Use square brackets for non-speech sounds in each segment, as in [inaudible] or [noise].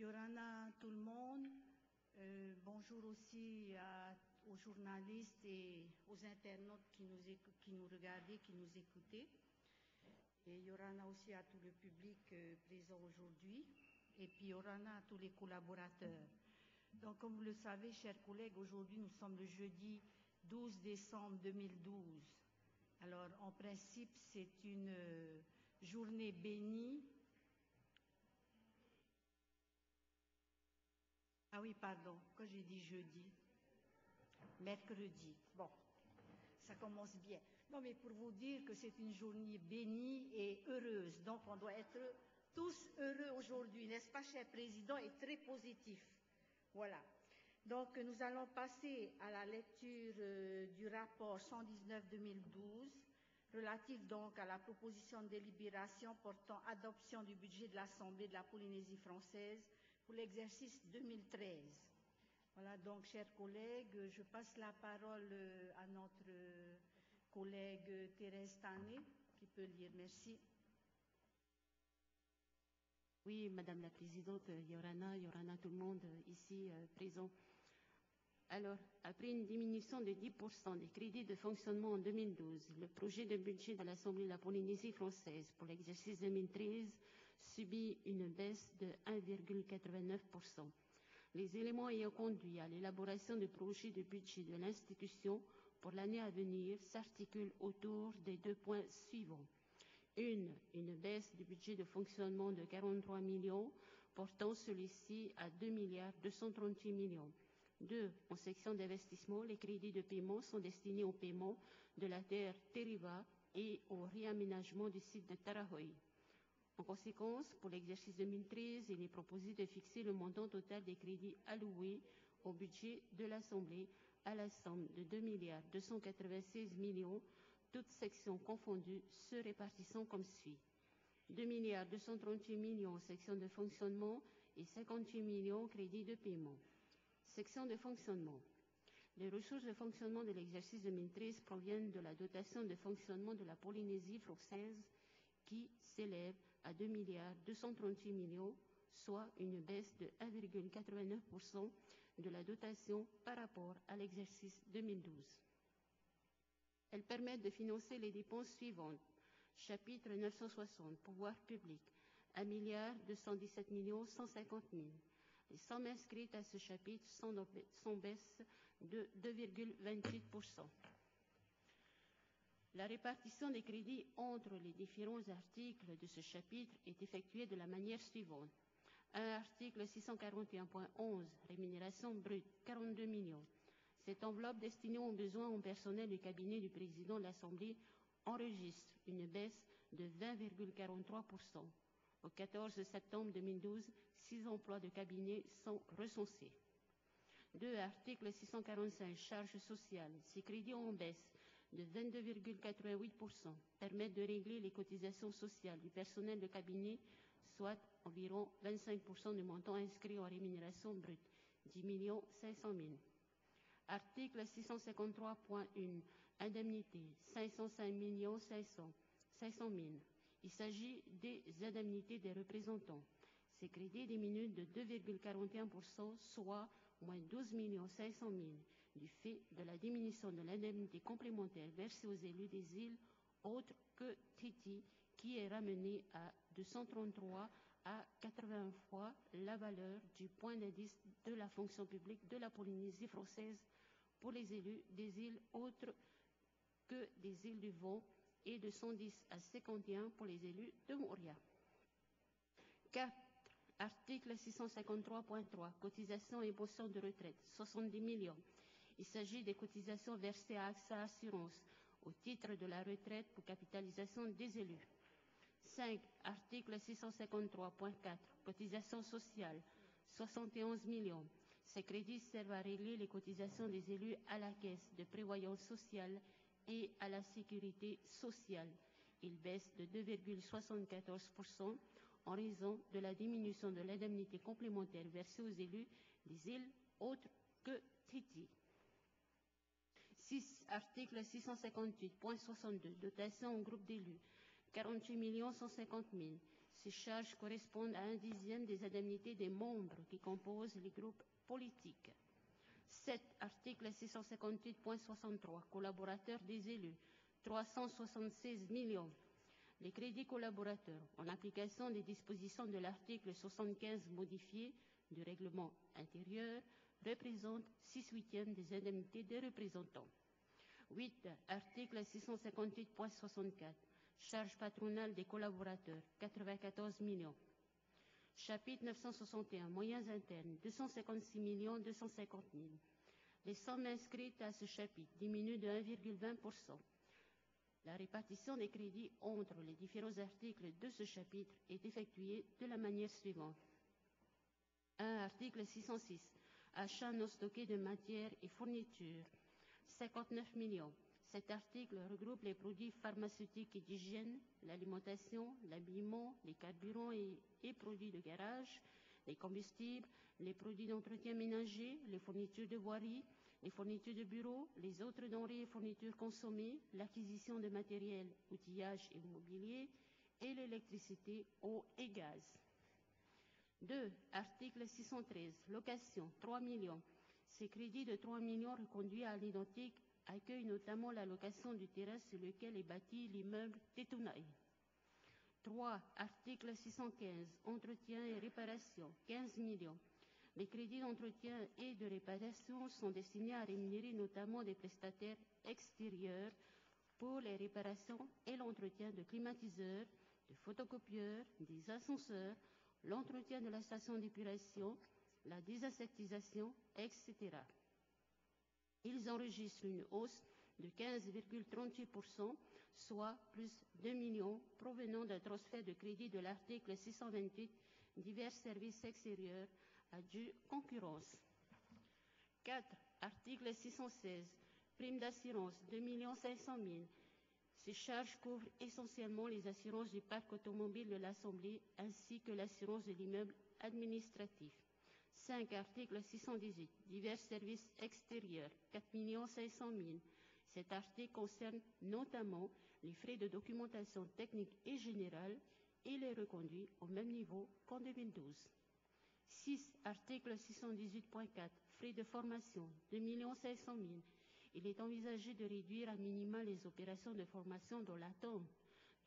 Yorana tout le monde. Euh, bonjour aussi aux journalistes et aux internautes qui nous, écou- qui nous regardaient, qui nous écoutaient. Et Yorana aussi à tout le public euh, présent aujourd'hui. Et puis Yorana à tous les collaborateurs. Donc, comme vous le savez, chers collègues, aujourd'hui nous sommes le jeudi 12 décembre 2012. Alors, en principe, c'est une euh, journée bénie Ah oui, pardon, quand j'ai dit jeudi, mercredi. Bon, ça commence bien. Non, mais pour vous dire que c'est une journée bénie et heureuse. Donc, on doit être tous heureux aujourd'hui, n'est-ce pas, cher président, et très positif. Voilà. Donc, nous allons passer à la lecture euh, du rapport 119-2012 relatif donc à la proposition de délibération portant adoption du budget de l'Assemblée de la Polynésie française l'exercice 2013. Voilà, donc, chers collègues, je passe la parole euh, à notre collègue Thérèse Tané, qui peut lire. Merci. Oui, Madame la Présidente, Yorana, Yorana, tout le monde euh, ici euh, présent. Alors, après une diminution de 10% des crédits de fonctionnement en 2012, le projet de budget de l'Assemblée de la Polynésie française pour l'exercice 2013 subit une baisse de 1,89%. Les éléments ayant conduit à l'élaboration du projet de budget de l'institution pour l'année à venir s'articulent autour des deux points suivants. Une, une baisse du budget de fonctionnement de 43 millions, portant celui-ci à 2 milliards 238 millions. Deux, en section d'investissement, les crédits de paiement sont destinés au paiement de la terre Teriva et au réaménagement du site de Tarahoe. En conséquence, pour l'exercice 2013, il est proposé de fixer le montant total des crédits alloués au budget de l'Assemblée à la somme de 2 milliards 296 millions, toutes sections confondues, se répartissant comme suit. 2 milliards 238 millions section de fonctionnement et 58 millions crédits de paiement. Section de fonctionnement. Les ressources de fonctionnement de l'exercice 2013 proviennent de la dotation de fonctionnement de la Polynésie française qui s'élève à 2 milliards 238 millions, soit une baisse de 1,89% de la dotation par rapport à l'exercice 2012. Elles permettent de financer les dépenses suivantes. Chapitre 960, pouvoir public, 1 milliard 217 millions 150 000. Les sommes inscrites à ce chapitre sont, en baisse de 2,28%. La répartition des crédits entre les différents articles de ce chapitre est effectuée de la manière suivante. Un article 641.11, rémunération brute, 42 millions. Cette enveloppe destinée aux besoins en personnel du cabinet du président de l'Assemblée enregistre une baisse de 20,43%. Au 14 septembre 2012, six emplois de cabinet sont recensés. 2. Article 645, charges sociales. Ces crédits en baisse de 22,88% permettent de régler les cotisations sociales du personnel de cabinet, soit environ 25% du montant inscrit en rémunération brute, 10 500 000. Article 653.1, indemnité, 505 500, 500 000. Il s'agit des indemnités des représentants. Ces crédits diminuent de 2,41%, soit moins 12 500 000, du fait de la diminution de l'indemnité complémentaire versée aux élus des îles autres que Titi, qui est ramenée à 233 à 80 fois la valeur du point d'indice de la fonction publique de la Polynésie française pour les élus des îles autres que des îles du Vent et de 110 à 51 pour les élus de Moria. 4. Article 653.3. Cotisations et pensions de retraite, 70 millions. Il s'agit des cotisations versées à AXA Assurance au titre de la retraite pour capitalisation des élus. 5. Article 653.4. Cotisations sociales, 71 millions. Ces crédits servent à régler les cotisations des élus à la caisse de prévoyance sociale et à la sécurité sociale. Ils baissent de 2,74% en raison de la diminution de l'indemnité complémentaire versée aux élus des îles autres que Titi. 6. Article 658.62. Dotation au groupe d'élus. 48 150 000. Ces charges correspondent à un dixième des indemnités des membres qui composent les groupes politiques. 7. Article 658.63. Collaborateurs des élus. 376 millions. Les crédits collaborateurs, en application des dispositions de l'article 75 modifié du règlement intérieur, représentent 6 huitièmes des indemnités des représentants. 8. Article 658.64. Charges patronales des collaborateurs, 94 millions. Chapitre 961. Moyens internes, 256 millions 250 000. Les sommes inscrites à ce chapitre diminuent de 1,20%. La répartition des crédits entre les différents articles de ce chapitre est effectuée de la manière suivante. 1. Article 606. Achat non stocké de matières et fournitures. 59 millions. Cet article regroupe les produits pharmaceutiques et d'hygiène, l'alimentation, l'habillement, les carburants et, et, produits de garage, les combustibles, les produits d'entretien ménager, les fournitures de voirie, les fournitures de bureau, les autres denrées et fournitures consommées, l'acquisition de matériel, outillage et mobilier, et l'électricité, eau et gaz. 2. Article 613. Location, 3 millions. Ces crédits de 3 millions reconduits à l'identique accueillent notamment la location du terrain sur lequel est bâti l'immeuble Tetounaï. 3. Article 615. Entretien et réparation, 15 millions. Les crédits d'entretien et de réparation sont destinés à rémunérer notamment des prestataires extérieurs pour les réparations et l'entretien de climatiseurs, de photocopieurs, des ascenseurs, l'entretien de la station d'épuration, la désinsectisation, etc. Ils enregistrent une hausse de 15,38%, soit plus 2 millions provenant d'un transfert de crédit de l'article 628 divers services extérieurs à due concurrence. 4. Article 616. Prime d'assurance, 2 500 000. Ces charges couvrent essentiellement les assurances du parc automobile de l'Assemblée ainsi que l'assurance de l'immeuble administratif. 5. Article 618. Divers services extérieurs, 4 500 000. Cet article concerne notamment les frais de documentation technique et générale et les reconduit au même niveau qu'en 2012. 6. Article 618.4. Frais de formation, 2 500 000. Il est envisagé de réduire à minima les opérations de formation dans l'attente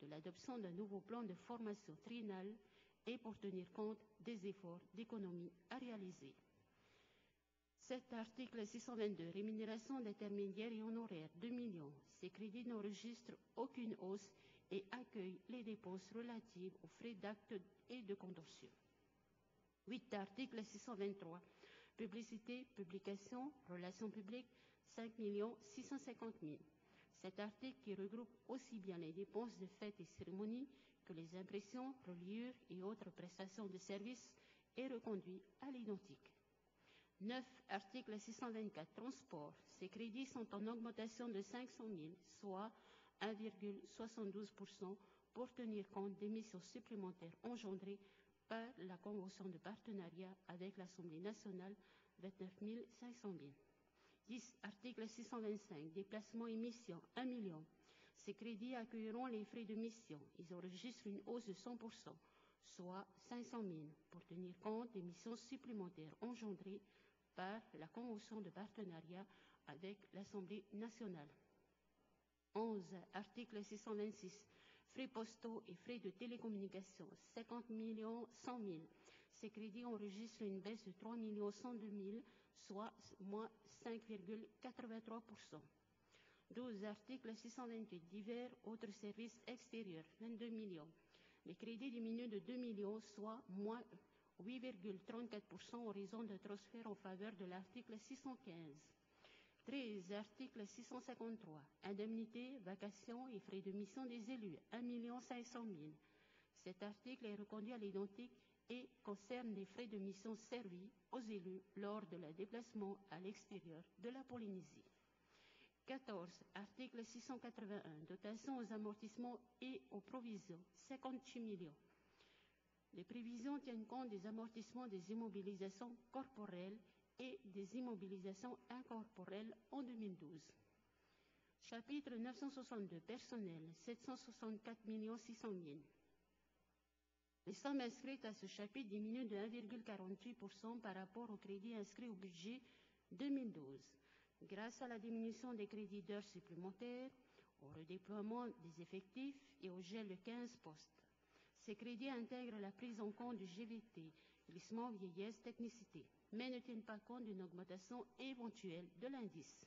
de l'adoption d'un nouveau plan de formation trinale et pour tenir compte des efforts d'économie à réaliser. Cet article 622, rémunération d'intermédiaires et honoraires, 2 millions. Ces crédits n'enregistrent aucune hausse et accueillent les dépenses relatives aux frais d'actes et de contentieux. 8. Article 623. Publicité, publication, relations publiques, 5 650 000. Cet article qui regroupe aussi bien les dépenses de fêtes et cérémonies que les impressions, reliures et autres prestations de services est reconduit à l'identique. 9. Article 624. Transport. Ces crédits sont en augmentation de 500 000, soit 1,72% pour tenir compte des missions supplémentaires engendrées par la convention de partenariat avec l'Assemblée nationale 29 500 000. 10. Article 625. Déplacements et missions, 1 million. Ces crédits accueilleront les frais de mission. Ils enregistrent une hausse de 100%, soit 500 000, pour tenir compte des missions supplémentaires engendrées par la convention de partenariat avec l'Assemblée nationale. 11. Article 626. Frais postaux et frais de télécommunication, 50 millions 100 000. Ces crédits enregistrent une baisse de 3 millions 102 000, soit moins 5,83%. 12. Article 628. Divers autres services extérieurs, 22 millions. Les crédits diminuent de 2 millions, soit moins 8,34% en raison de transfert en faveur de l'article 615. 13. Article 653. Indemnités, vacations et frais de mission des élus, 1 500 000. Cet article est reconduit à l'identique et concerne les frais de mission servis aux élus lors de leur déplacement à l'extérieur de la Polynésie. 14. Article 681. Dotation aux amortissements et aux provisions, 58 millions. Les prévisions tiennent compte des amortissements des immobilisations corporelles et des immobilisations incorporelles en 2012. Chapitre 962. Personnel, 764 600 000. Les sommes inscrites à ce chapitre diminuent de 1,48% par rapport aux crédits inscrits au budget 2012, grâce à la diminution des crédits d'heures supplémentaires, au redéploiement des effectifs et au gel de 15 postes. Ces crédits intègrent la prise en compte du GVT, glissement vieillesse technicité, mais ne tiennent pas compte d'une augmentation éventuelle de l'indice.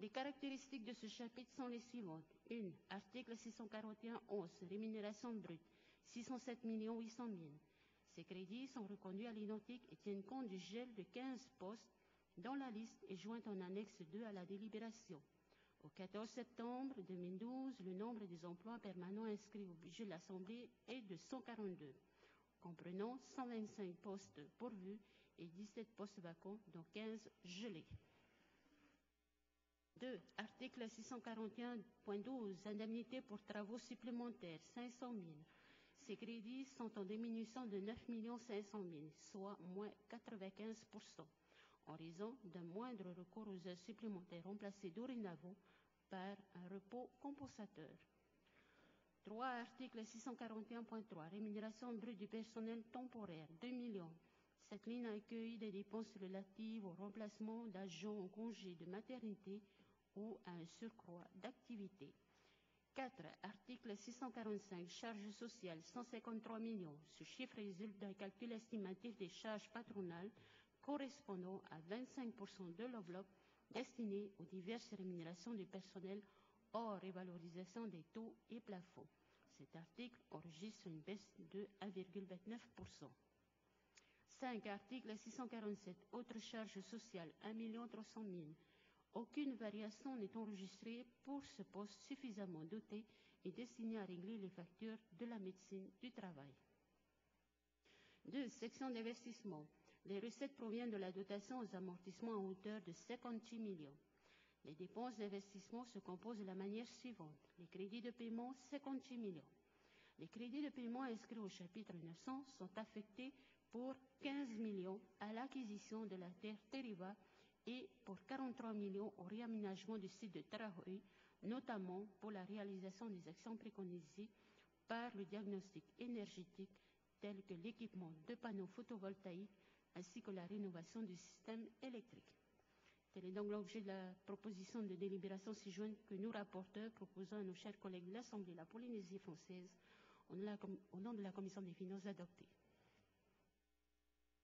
Les caractéristiques de ce chapitre sont les suivantes. 1. Article 641.11, rémunération brute, 607 800 000. Ces crédits sont reconduits à l'identique et tiennent compte du gel de 15 postes dont la liste est jointe en annexe 2 à la délibération. Au 14 septembre 2012, le nombre des emplois permanents inscrits au budget de l'Assemblée est de 142, comprenant 125 postes pourvus et 17 postes vacants, dont 15 gelés. 2. Article 641.12, indemnité pour travaux supplémentaires, 500 000. Ces crédits sont en diminution de 9 500 000, soit moins 95% en raison d'un moindre recours aux heures supplémentaires remplacées dorénavant par un repos compensateur. 3. Article 641.3. Rémunération brute du personnel temporaire, 2 millions. Cette ligne a accueilli des dépenses relatives au remplacement d'agents en congé de maternité ou à un surcroît d'activité. 4. Article 645. Charges sociales, 153 millions. Ce chiffre résulte d'un calcul estimatif des charges patronales correspondant à 25% de l'enveloppe destinée aux diverses rémunérations du personnel hors révalorisation des taux et plafonds. Cet article enregistre une baisse de 1,29%. 5. Article 647. Autres charges sociales, 1 300 000. Aucune variation n'est enregistrée pour ce poste suffisamment doté et destiné à régler les factures de la médecine du travail. 2. Section d'investissement. Les recettes proviennent de la dotation aux amortissements à hauteur de 56 millions. Les dépenses d'investissement se composent de la manière suivante. Les crédits de paiement, 56 millions. Les crédits de paiement inscrits au chapitre 900 sont affectés pour 15 millions à l'acquisition de la terre Teriva et pour 43 millions au réaménagement du site de Tarahui, notamment pour la réalisation des actions préconisées par le diagnostic énergétique tel que l'équipement de panneaux photovoltaïques ainsi que la rénovation du système électrique. Tel est donc l'objet de la proposition de délibération ci-jointe que nous, rapporteurs, proposons à nos chers collègues de l'Assemblée de la Polynésie française au nom de la Commission des finances adoptée.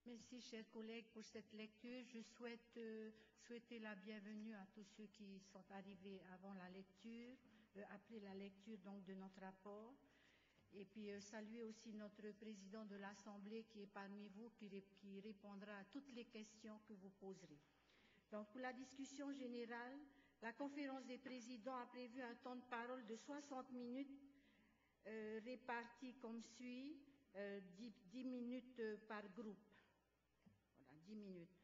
Merci, chers collègues, pour cette lecture. Je souhaite euh, souhaiter la bienvenue à tous ceux qui sont arrivés avant la lecture, euh, après la lecture donc de notre rapport. Et puis euh, saluer aussi notre président de l'Assemblée qui est parmi vous, qui, répondra à toutes les questions que vous poserez. Donc pour la discussion générale, la conférence des présidents a prévu un temps de parole de 60 minutes répartis comme suit, euh, 10, 10, minutes par groupe minutes.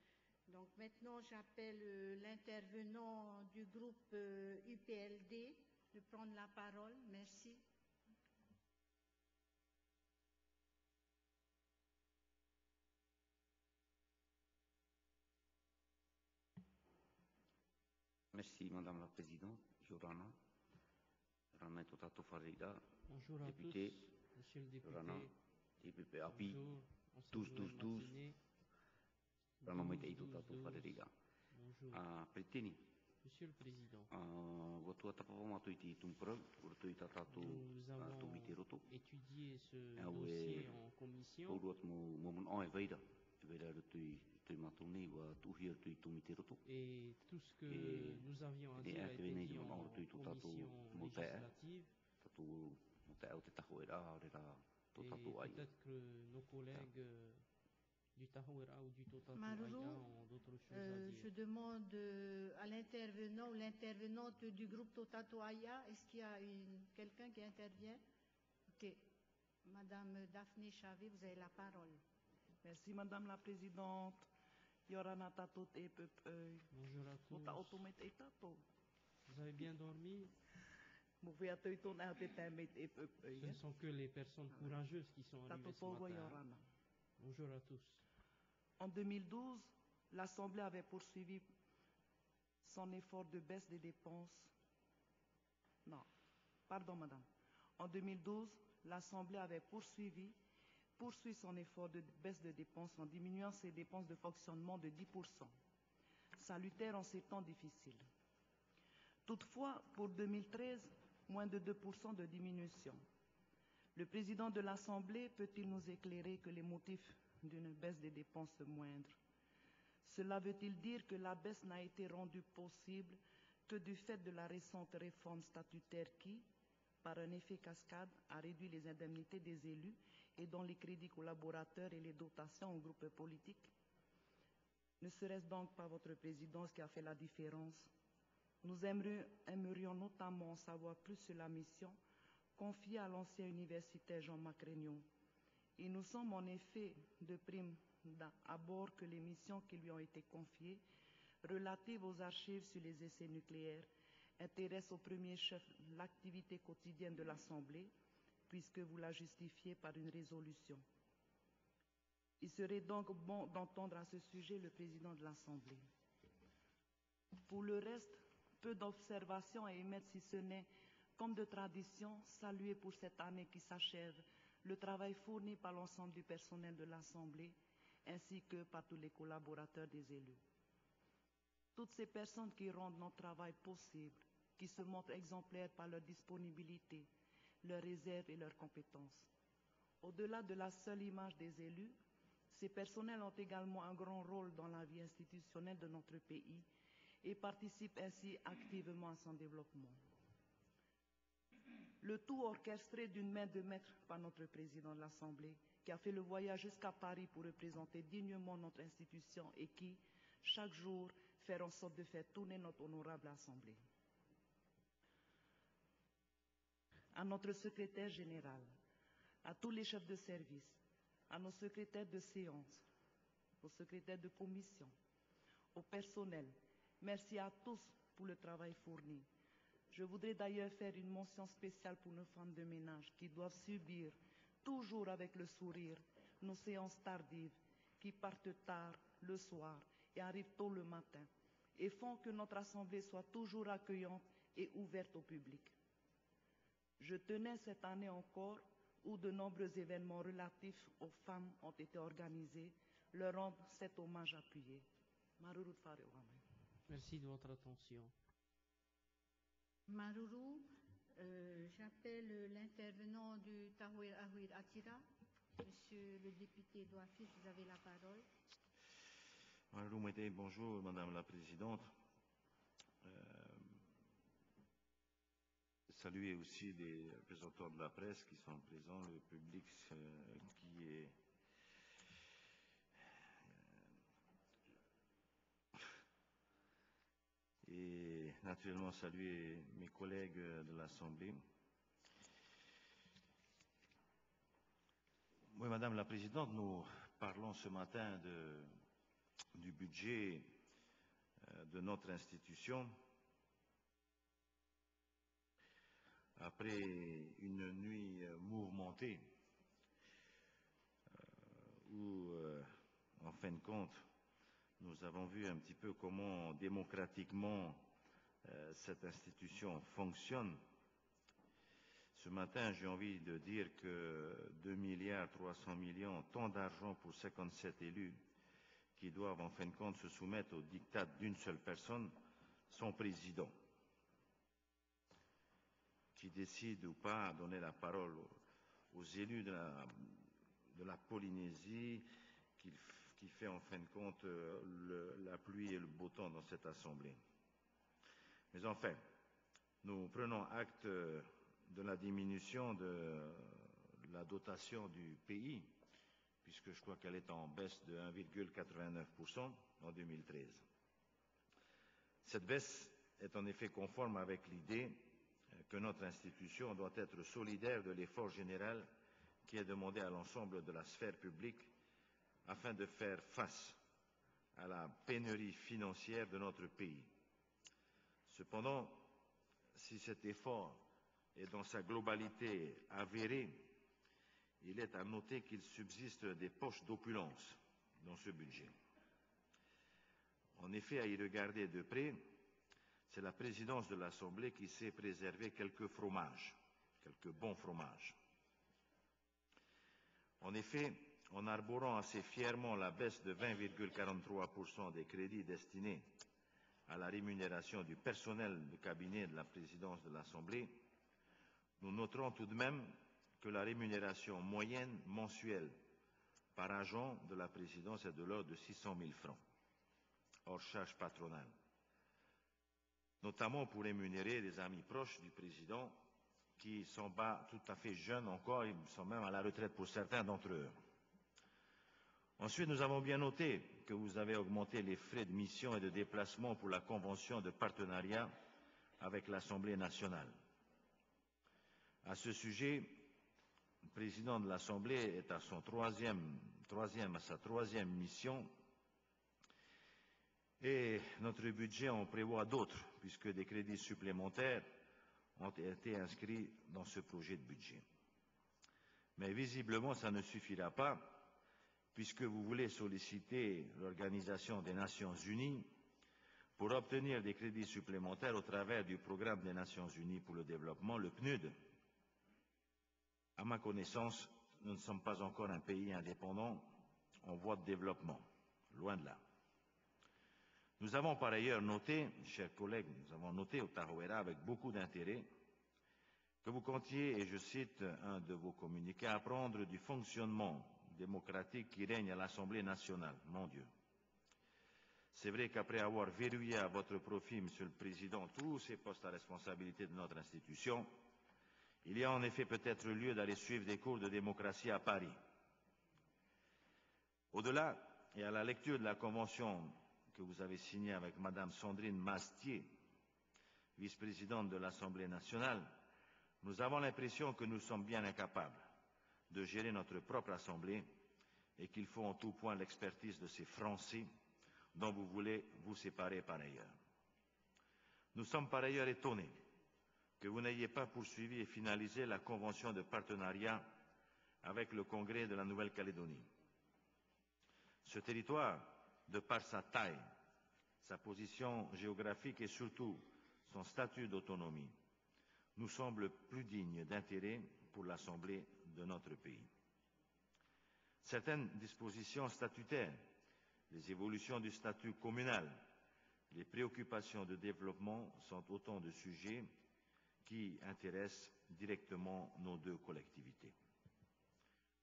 Donc maintenant, j'appelle euh, l'intervenant du groupe euh, UPLD de prendre la parole. Merci. Merci, Madame la Présidente. Bonjour à tous, Monsieur le ah Bonjour. Monsieur le Président. Ah, Nous avons Tumiti Roto. étudié ce Ah dossier en commission. Et tout ce que nous avions à dire a été dit en commission législative. Et peut-être que nos collègues euh, du Tahoera ou du Totatu Maruru, Aya ont d'autres choses Euh, à je demande euh, à l'intervenant ou l'intervenante du groupe Totato Aya, est-ce qu'il y a quelqu'un qui intervient? Ok. Madame Daphné Chavé, vous avez la parole. Merci Madame la Présidente. Yorana tatot e peuple. Bonjour à tous. Vous avez bien dormi? Ce ne peuple. sont que les personnes courageuses qui sont arrivées ce matin. Bonjour à tous. En 2012, l'Assemblée avait poursuivi son effort de baisse des dépenses. Non, pardon Madame. En 2012, l'Assemblée avait poursuivi poursuit son effort de baisse de dépenses en diminuant ses dépenses de fonctionnement de 10%, salutaire en ces temps difficiles. Toutefois, pour 2013, moins de 2% de diminution. Le président de l'Assemblée peut-il nous éclairer que les motifs d'une baisse des dépenses moindres. Cela veut-il dire que la baisse n'a été rendue possible que du fait de la récente réforme statutaire qui, par un effet cascade, a réduit les indemnités des élus et dont les crédits collaborateurs et les dotations aux groupes politiques? Ne serait-ce donc pas votre présidence qui a fait la différence? Nous aimerions, notamment savoir plus sur la mission confiée à l'ancien universitaire Jean-Marc Réunion. Il nous semble en effet de prime abord que les missions qui lui ont été confiées relatives aux archives sur les essais nucléaires intéressent au premier chef l'activité quotidienne de l'Assemblée, puisque vous la justifiez par une résolution. Il serait donc bon d'entendre à ce sujet le président de l'Assemblée. Pour le reste, peu d'observations à émettre si ce n'est, comme de tradition, saluer pour cette année qui s'achève le travail fourni par l'ensemble du personnel de l'Assemblée ainsi que par tous les collaborateurs des élus. Toutes ces personnes qui rendent notre travail possible, qui se montrent exemplaires par leur disponibilité, leurs réserves et leurs compétences. Au-delà de la seule image des élus, ces personnels ont également un grand rôle dans la vie institutionnelle de notre pays et participent ainsi activement à son développement. Le tout orchestré d'une main de maître par notre président de l'Assemblée, qui a fait le voyage jusqu'à Paris pour représenter dignement notre institution et qui, chaque jour, fait en sorte de faire tourner notre honorable Assemblée. À notre secrétaire général, à tous les chefs de service, à nos secrétaires de séance, aux secrétaires de commission, au personnel, merci à tous pour le travail fourni. Je voudrais d'ailleurs faire une mention spéciale pour nos femmes de ménage qui doivent subir toujours avec le sourire, nos séances tardives qui partent tard le soir et arrivent tôt le matin et font que notre Assemblée soit toujours accueillante et ouverte au public. Je tenais cette année encore, où de nombreux événements relatifs aux femmes ont été organisés, leur rendre cet hommage appuyé. Merci de votre attention. Maruru, euh, j'appelle l'intervenant du Tahouir Ahouir Atira. Monsieur le député Douafis, vous avez la parole. Maruru bonjour Madame la Présidente. Euh, saluer aussi les représentants de la presse qui sont présents, le public euh, qui est et naturellement saluer mes collègues de l'Assemblée. Oui, Madame la Présidente, nous parlons ce matin du budget euh, de notre institution. Après une nuit mouvementée, euh, où, euh, en fin de compte, nous avons vu un petit peu comment démocratiquement euh, cette institution fonctionne. Ce matin, j'ai envie de dire que 2 milliards 300 millions, tant d'argent pour 57 élus qui doivent en fin de compte se soumettre au diktat d'une seule personne, son président, qui décide ou pas de donner la parole aux élus de la, Polynésie, qui fait en fin de compte euh, la pluie et le beau temps dans cette Assemblée. Mais enfin, nous prenons acte de la diminution de la dotation du pays, puisque je crois qu'elle est en baisse de 1,89% en 2013. Cette baisse est en effet conforme avec l'idée que notre institution doit être solidaire de l'effort général qui est demandé à l'ensemble de la sphère publique afin de faire face à la pénurie financière de notre pays. Cependant, si cet effort est dans sa globalité avéré, il est à noter qu'il subsiste des poches d'opulence dans ce budget. En effet, à y regarder de près, c'est la présidence de l'Assemblée qui sait préserver quelques fromages, quelques bons fromages. En effet, en arborant assez fièrement la baisse de 20,43% des crédits destinés à la rémunération du personnel de cabinet de la présidence de l'Assemblée, nous noterons tout de même que la rémunération moyenne mensuelle par agent de la présidence est de l'ordre de 600 000 francs, hors charge patronale, notamment pour rémunérer des amis proches du président qui sont pas tout à fait jeunes encore, ils sont même à la retraite pour certains d'entre eux. Ensuite, nous avons bien noté que vous avez augmenté les frais de mission et de déplacement pour la convention de partenariat avec l'Assemblée nationale. À ce sujet, le président de l'Assemblée est à, son troisième, troisième, à sa troisième mission et notre budget en prévoit d'autres, puisque des crédits supplémentaires ont été inscrits dans ce projet de budget. Mais visiblement, ça ne suffira pas, puisque vous voulez solliciter l'Organisation des Nations Unies pour obtenir des crédits supplémentaires au travers du Programme des Nations Unies pour le développement, le PNUD. À ma connaissance, nous ne sommes pas encore un pays indépendant en voie de développement, loin de là. Nous avons par ailleurs noté, chers collègues, nous avons noté au Tarouera avec beaucoup d'intérêt que vous comptiez, et je cite un de vos communiqués, apprendre du fonctionnement démocratique qui règne à l'Assemblée nationale. Mon Dieu. C'est vrai qu'après avoir verrouillé à votre profit, Monsieur le Président, tous ces postes à responsabilité de notre institution, il y a en effet peut-être lieu d'aller suivre des cours de démocratie à Paris. Au-delà, et à la lecture de la Convention que vous avez signée avec Madame Sandrine Mastier, vice-présidente de l'Assemblée nationale, nous avons l'impression que nous sommes bien incapables de gérer notre propre Assemblée et qu'il faut en tout point l'expertise de ces Français dont vous voulez vous séparer par ailleurs. Nous sommes par ailleurs étonnés que vous n'ayez pas poursuivi et finalisé la convention de partenariat avec le Congrès de la Nouvelle-Calédonie. Ce territoire, de par sa taille, sa position géographique et surtout son statut d'autonomie, nous semble plus digne d'intérêt pour l'Assemblée de notre pays. Certaines dispositions statutaires, les évolutions du statut communal, les préoccupations de développement sont autant de sujets qui intéressent directement nos deux collectivités.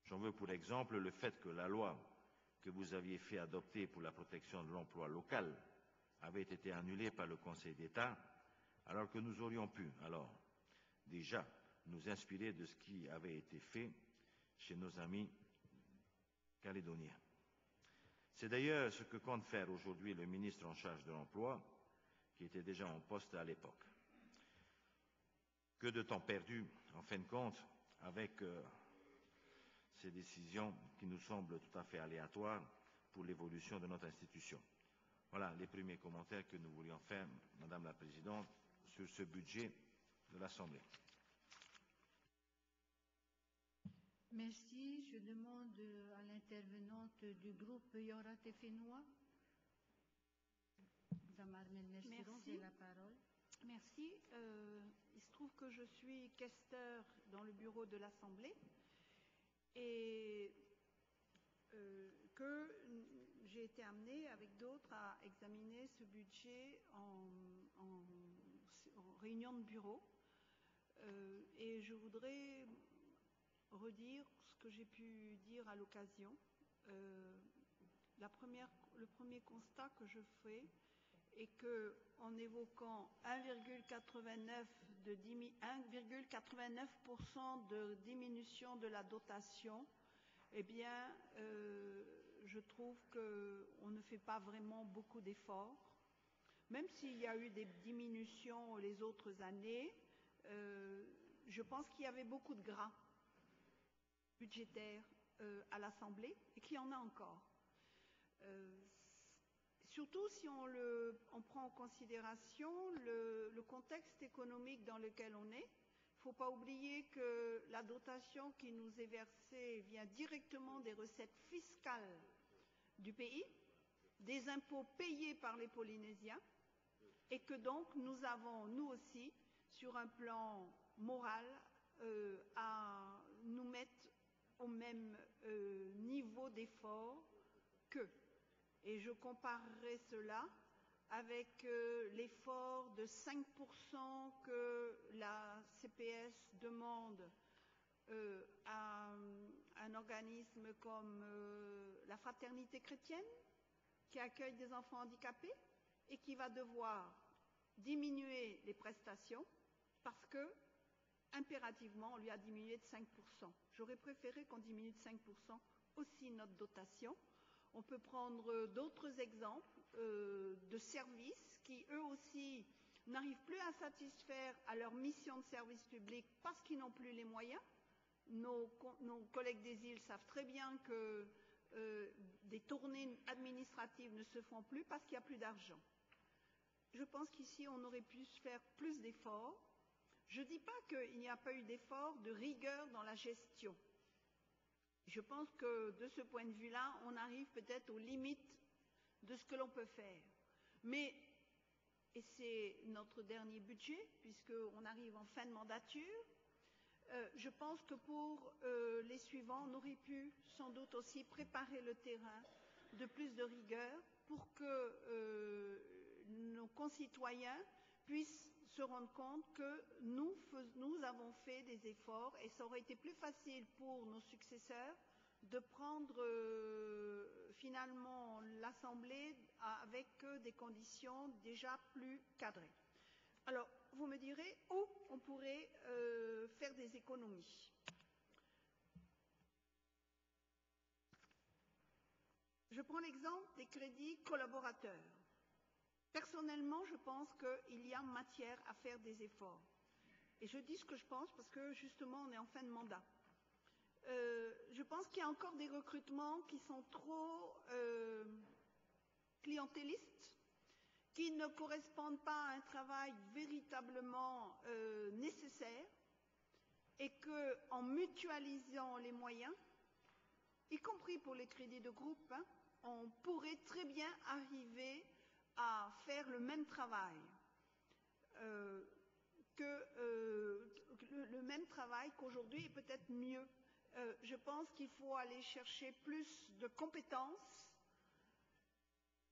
J'en veux pour exemple le fait que la loi que vous aviez fait adopter pour la protection de l'emploi local avait été annulée par le Conseil d'État, alors que nous aurions pu, alors, déjà nous inspirer de ce qui avait été fait chez nos amis calédoniens. C'est d'ailleurs ce que compte faire aujourd'hui le ministre en charge de l'emploi, qui était déjà en poste à l'époque. Que de temps perdu, en fin de compte, avec euh, ces décisions qui nous semblent tout à fait aléatoires pour l'évolution de notre institution. Voilà les premiers commentaires que nous voulions faire, Madame la Présidente, sur ce budget de l'Assemblée. Merci. Je demande à l'intervenante du groupe Yora Tefenois. Merci. la parole. Merci. Euh, il se trouve que je suis questeur dans le bureau de l'Assemblée et euh, que j'ai été amenée avec d'autres à examiner ce budget en, en- en réunion de bureau. Euh, et je voudrais redire ce que j'ai pu dire à l'occasion. Euh, le premier constat que je fais est que, en évoquant 1,89 de dimi- 1,89% de diminution de la dotation, eh bien, euh, je trouve qu'on ne fait pas vraiment beaucoup d'efforts. Même s'il y a eu des diminutions les autres années, euh, je pense qu'il y avait beaucoup de gras budgétaire euh, à l'Assemblée et qu'il y en a encore. Euh, surtout si on, le, on prend en considération le, contexte économique dans lequel on est. Il ne faut pas oublier que la dotation qui nous est versée vient directement des recettes fiscales du pays, des impôts payés par les Polynésiens, et que donc nous avons, nous aussi, sur un plan moral, euh, à nous mettre au même euh, niveau d'effort que. Et je comparerai cela avec euh, l'effort de 5% que la CPS demande euh, à un organisme comme la Fraternité chrétienne, qui accueille des enfants handicapés et qui va devoir diminuer les prestations parce que, impérativement, on lui a diminué de 5%. J'aurais préféré qu'on diminue de 5% aussi notre dotation. On peut prendre d'autres exemples euh, de services qui, eux aussi, n'arrivent plus à satisfaire à leur mission de service public parce qu'ils n'ont plus les moyens. Nos, nos, collègues des îles savent très bien que euh, des tournées administratives ne se font plus parce qu'il n'y a plus d'argent. Je pense qu'ici, on aurait pu faire plus d'efforts. Je ne dis pas qu'il n'y a pas eu d'efforts de rigueur dans la gestion. Je pense que de ce point de vue-là, on arrive peut-être aux limites de ce que l'on peut faire. Mais, et c'est notre dernier budget, puisqu'on arrive en fin de mandature, euh, je pense que pour euh, les suivants, on aurait pu sans doute aussi préparer le terrain de plus de rigueur pour que euh, nos concitoyens puissent se rendre compte que nous, avons fait des efforts et ça aurait été plus facile pour nos successeurs de prendre euh, finalement l'Assemblée avec des conditions déjà plus cadrées. Alors, vous me direz où on pourrait euh, faire des économies. Je prends l'exemple des crédits collaborateurs. Personnellement, je pense qu'il y a matière à faire des efforts. Et je dis ce que je pense parce que justement, on est en fin de mandat. Euh, je pense qu'il y a encore des recrutements qui sont trop euh, clientélistes, qui ne correspondent pas à un travail véritablement euh, nécessaire, et que, en mutualisant les moyens, y compris pour les crédits de groupe, hein, on pourrait très bien arriver à faire le même travail euh, que euh, le, même travail qu'aujourd'hui et peut-être mieux. Euh, je pense qu'il faut aller chercher plus de compétences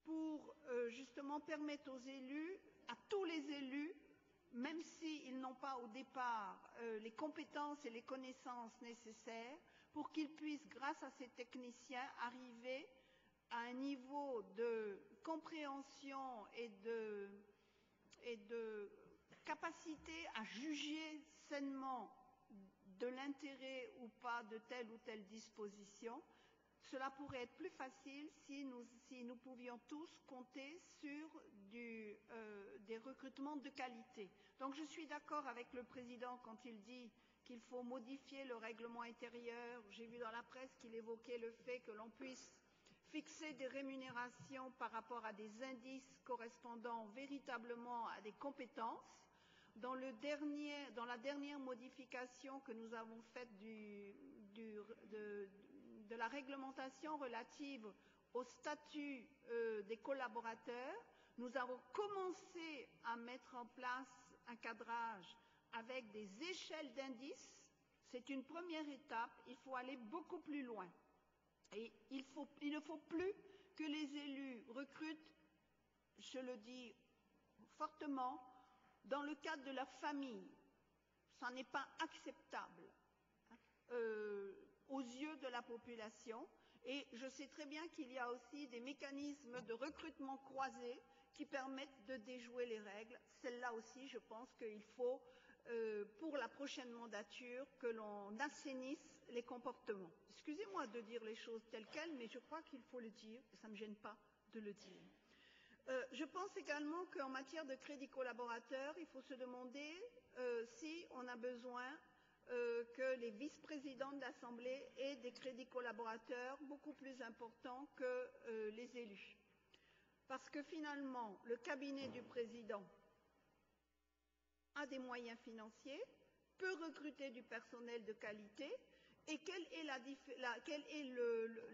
pour justement permettre aux élus, à tous les élus, même s'ils n'ont pas au départ les compétences et les connaissances nécessaires, pour qu'ils puissent, grâce à ces techniciens, arriver à un niveau de compréhension et de, capacité à juger sainement de l'intérêt ou pas de telle ou telle disposition, cela pourrait être plus facile si nous, pouvions tous compter sur euh, des recrutements de qualité. Donc je suis d'accord avec le président quand il dit qu'il faut modifier le règlement intérieur. J'ai vu dans la presse qu'il évoquait le fait que l'on puisse fixer des rémunérations par rapport à des indices correspondant véritablement à des compétences dans, la dernière modification que nous avons faite de, la réglementation relative au statut euh, des collaborateurs, nous avons commencé à mettre en place un cadrage avec des échelles d'indices. C'est une première étape. Il faut aller beaucoup plus loin. Il, ne faut plus que les élus recrutent, je le dis fortement, dans le cadre de la famille. Ça n'est pas acceptable euh, aux yeux de la population. Et je sais très bien qu'il y a aussi des mécanismes de recrutement croisés qui permettent de déjouer les règles. Celle-là aussi, je pense qu'il faut, euh, pour la prochaine mandature, que l'on assainisse les comportements. Excusez-moi de dire les choses telles quelles, mais je crois qu'il faut le dire, ça ne me gêne pas de le dire. Euh, je pense également qu'en matière de crédit collaborateur, il faut se demander euh, si on a besoin que les vice-présidents de l'Assemblée aient des crédits collaborateurs beaucoup plus importants que les élus. Parce que finalement, le cabinet du président a des moyens financiers, peut recruter du personnel de qualité, et quelle est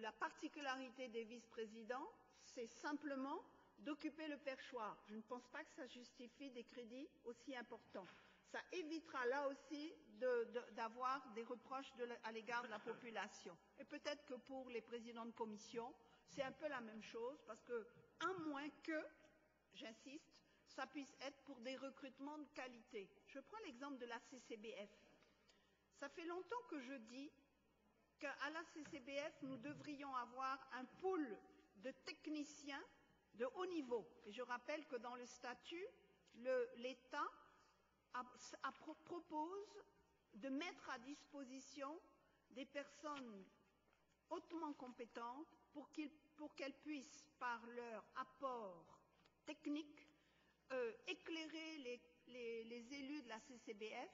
la, particularité des vice-présidents? C'est simplement d'occuper le perchoir. Je ne pense pas que ça justifie des crédits aussi importants. Ça évitera là aussi d'avoir de, de, des reproches à l'égard de la population. Et peut-être que pour les présidents de commission, c'est un peu la même chose, parce que, à moins que, j'insiste, ça puisse être pour des recrutements de qualité. Je prends l'exemple de la CCBF. Ça fait longtemps que je dis qu'à la CCBF, nous devrions avoir un pool de techniciens de haut niveau. Et je rappelle que dans le statut, l'État propose de mettre à disposition des personnes hautement compétentes pour qu'elles puissent, par leur apport technique, euh, éclairer les, élus de la CCBF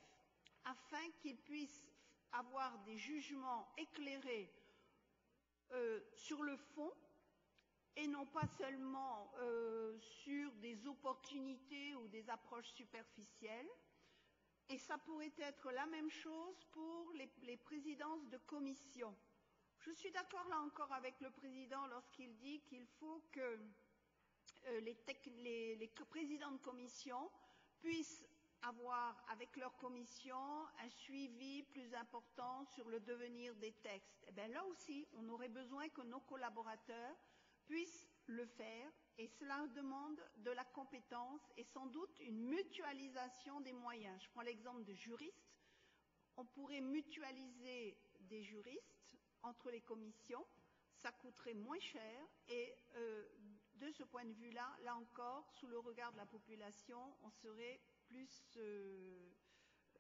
afin qu'ils puissent avoir des jugements éclairés euh, sur le fond et non pas seulement euh, sur des opportunités ou des approches superficielles. Et ça pourrait être la même chose pour les, les présidences de commission. Je suis d'accord là encore avec le président lorsqu'il dit qu'il faut que les, les, présidents de commission puissent avoir avec leur commission un suivi plus important sur le devenir des textes. Bien là aussi, on aurait besoin que nos collaborateurs puissent le faire et cela demande de la compétence et sans doute une mutualisation des moyens. Je prends l'exemple de juristes. On pourrait mutualiser des juristes entre les commissions, ça coûterait moins cher et euh, de ce point de vue-là, là encore, sous le regard de la population, on serait plus, euh, euh,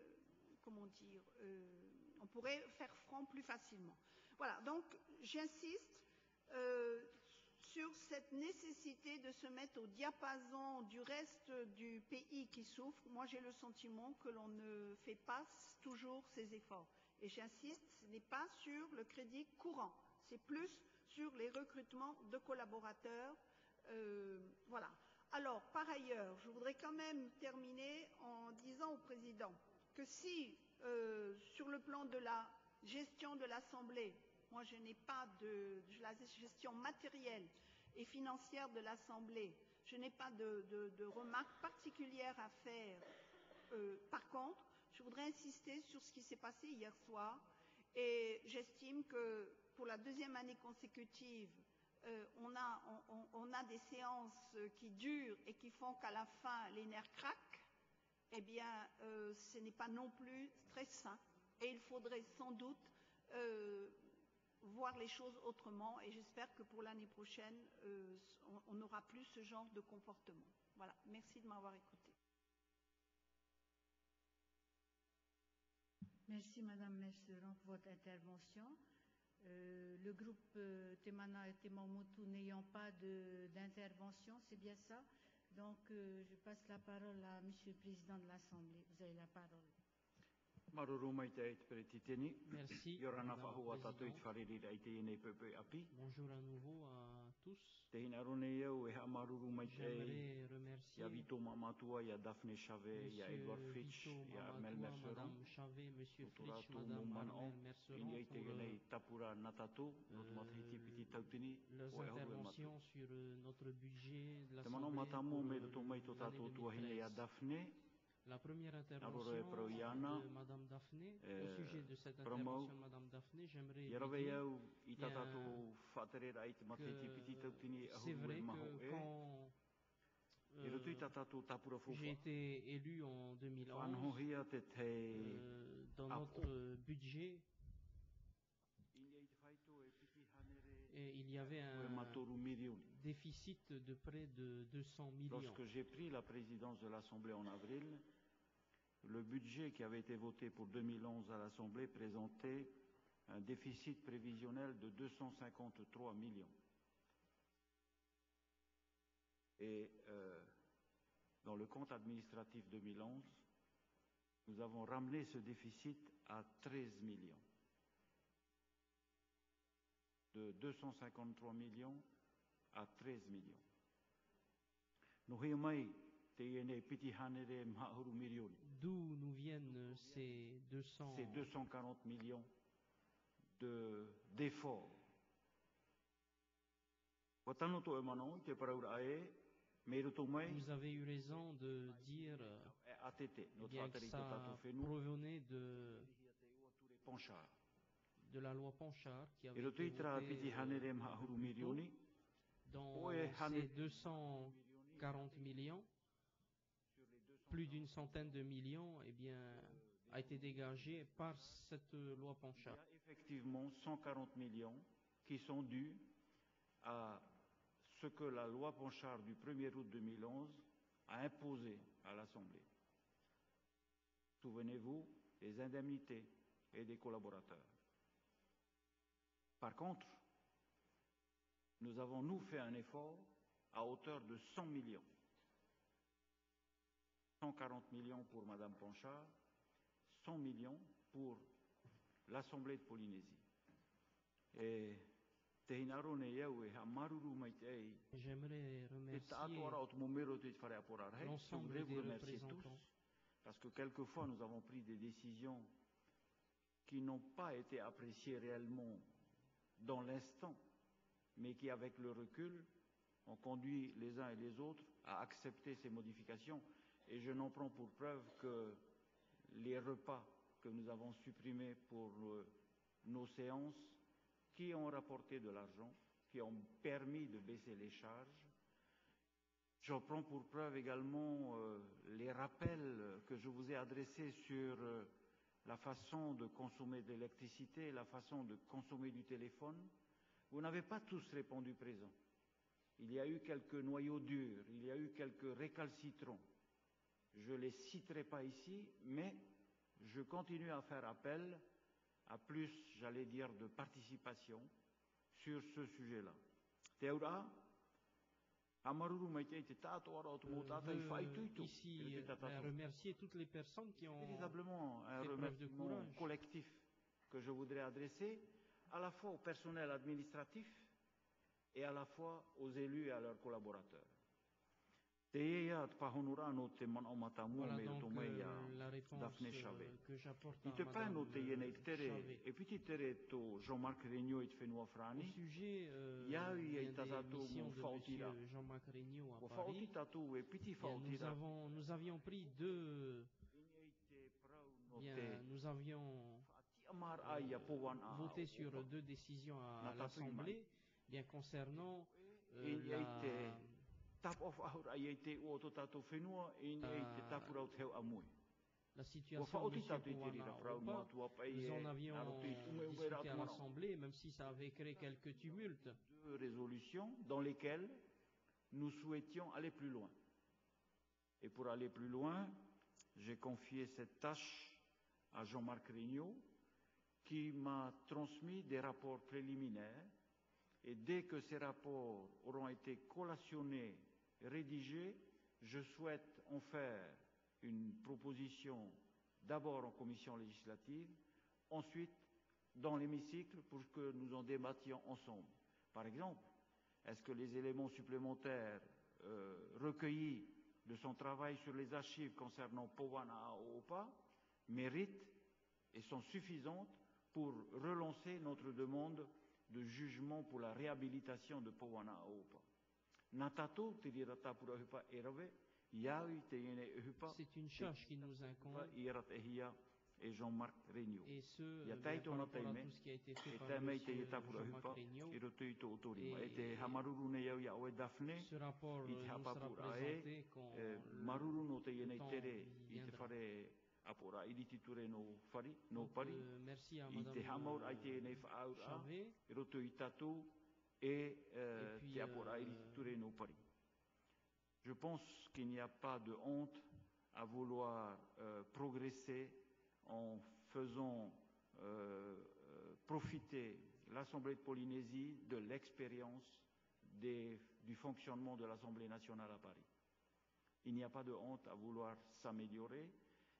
comment dire, euh, on pourrait faire front plus facilement. Voilà, donc j'insiste sur cette nécessité de se mettre au diapason du reste du pays qui souffre. Moi, j'ai le sentiment que l'on ne fait pas toujours ces efforts. Et j'insiste, ce n'est pas sur le crédit courant, c'est plus sur les recrutements de collaborateurs. Euh, voilà. Alors, par ailleurs, je voudrais quand même terminer en disant au président que si, euh, sur le plan de la gestion de l'Assemblée, moi je n'ai pas de, la gestion matérielle et financière de l'Assemblée, je n'ai pas de, remarques particulières à faire. Euh, par contre, je voudrais insister sur ce qui s'est passé hier soir et j'estime que pour la deuxième année consécutive, euh, on, a, des séances qui durent et qui font qu'à la fin, les nerfs craquent, eh bien, euh, ce n'est pas non plus très sain. Et il faudrait sans doute euh, voir les choses autrement. Et j'espère que pour l'année prochaine, on n'aura plus ce genre de comportement. Voilà. Merci de m'avoir écouté. Merci, Madame Messeron, pour votre intervention. Euh, le groupe euh, Temana et Temamotu n'ayant pas d'intervention, c'est bien ça? Donc, euh, je passe la parole à Monsieur le Président de l'Assemblée. Vous avez la parole. Merci. Bonjour à nouveau à tous. E J'aimerais remercier Monsieur Merceron. Madame Chavet, Monsieur Fritsch, Madame Armel Merceron pour euh, tautini, leurs interventions sur euh, notre budget de Te mano l'Assemblée matamu pour me euh, do tō mai tō l'année tātou tuahine ia 2013. Daphne, La première intervention e Proiana, de Madame Daphné, au sujet de cette intervention de Madame Daphné, j'aimerais dire que e c'est vrai que quand euh, j'ai été élu en 2011, Whanhohia te te... euh, dans Ah, notre euh, budget, Inia i te whaito e piti hanere et il y avait un déficit de près de 200 millions. Lorsque j'ai pris la présidence de l'Assemblée en avril, le budget qui avait été voté pour 2011 à l'Assemblée présentait un déficit prévisionnel de 253 millions. Et euh, dans le compte administratif 2011, nous avons ramené ce déficit à 13 millions. De 253 millions à 13 millions. D'où nous viennent ces 200 C'est 240 millions de- d'efforts. Vous avez eu raison de dire eh bien, que ça provenait de. De la loi Panchard qui avait Et le été votée, euh, dans ces 240 millions, plus d'une centaine de millions eh bien, a été dégagé par cette loi il y a effectivement 140 millions qui sont dus à ce que la loi Ponchard du 1er août 2011 a imposé à l'Assemblée. Souvenez-vous des indemnités et des collaborateurs. Par contre, nous avons, nous, fait un effort à hauteur de 100 millions. 140 millions pour Madame Ponchard, 100 millions pour l'Assemblée de Polynésie. Et J'aimerais remercier l'ensemble des remercier tous, représentants. parce que quelquefois nous avons pris des décisions qui n'ont pas été appréciées réellement dans l'instant, mais qui, avec le recul, ont conduit les uns et les autres à accepter ces modifications. Et je n'en prends pour preuve que les repas que nous avons supprimés pour euh, nos séances, qui ont rapporté de l'argent, qui ont permis de baisser les charges. J'en prends pour preuve également euh, les rappels que je vous ai adressés sur euh, la façon de consommer de l'électricité, la façon de consommer du téléphone. Vous n'avez pas tous répondu présent. Il y a eu quelques noyaux durs, il y a eu quelques récalcitrants. Je ne les citerai pas ici, mais je continue à faire appel à plus, j'allais dire, de participation sur ce sujet-là. Te aura, amaruru mai te te tātou ara o te mō Je tātai whai veux tuitu. ici euh, remercier toutes les personnes qui ont Véritablement un remerciement collectif que je voudrais adresser à la fois au personnel administratif et à la fois aux élus et à leurs collaborateurs. Voilà donc euh, la réponse que j'apporte à Madame euh, e Au sujet euh, des missions de. Jean-Marc Regnault à Paris, e nous, avons, nous avions pris deux, bien, nous avions voté sur deux décisions à, l'Assemblée, bien concernant euh, la, la situation de M. prau Opa. Nous en avions i tume ume discuté à l'Assemblée, même si ça avait créé quelques tumultes. Deux résolutions dans lesquelles nous souhaitions aller plus loin. Et pour aller plus loin, j'ai confié cette tâche à Jean-Marc Regnault, qui m'a transmis des rapports préliminaires. Et dès que ces rapports auront été collationnés, rédigés, je souhaite en faire une proposition d'abord en commission législative, ensuite dans l'hémicycle pour que nous en débattions ensemble. Par exemple, est-ce que les éléments supplémentaires euh, recueillis de son travail sur les archives concernant Powana Opa méritent et sont suffisantes pour relancer notre demande de jugement pour la réhabilitation de Powana Opa. C'est une charge qui nous incombe, et Jean-Marc Regnault. et ce, teime, tout ce qui a été fait E par tā mei M. te i tapura Jean-Marc hupa, Regnault. i roto i tō otorima. Te Et- oe Ce rapport euh, te nous sera hapapura présenté e, quand e, maruru no te le ienei temps tere, i te viendra. whare apora, i riti ture no whari, no Donc, pari, euh, merci à i Madame te hamaur ai te euh, ienei whaaura, Chavet. i roto i tatu, Et puis, euh, riti ture no pari. Je pense qu'il n'y a pas de honte à vouloir euh, progresser en faisant euh, euh, profiter l'Assemblée de Polynésie de l'expérience du fonctionnement de l'Assemblée nationale à Paris. Il n'y a pas de honte à vouloir s'améliorer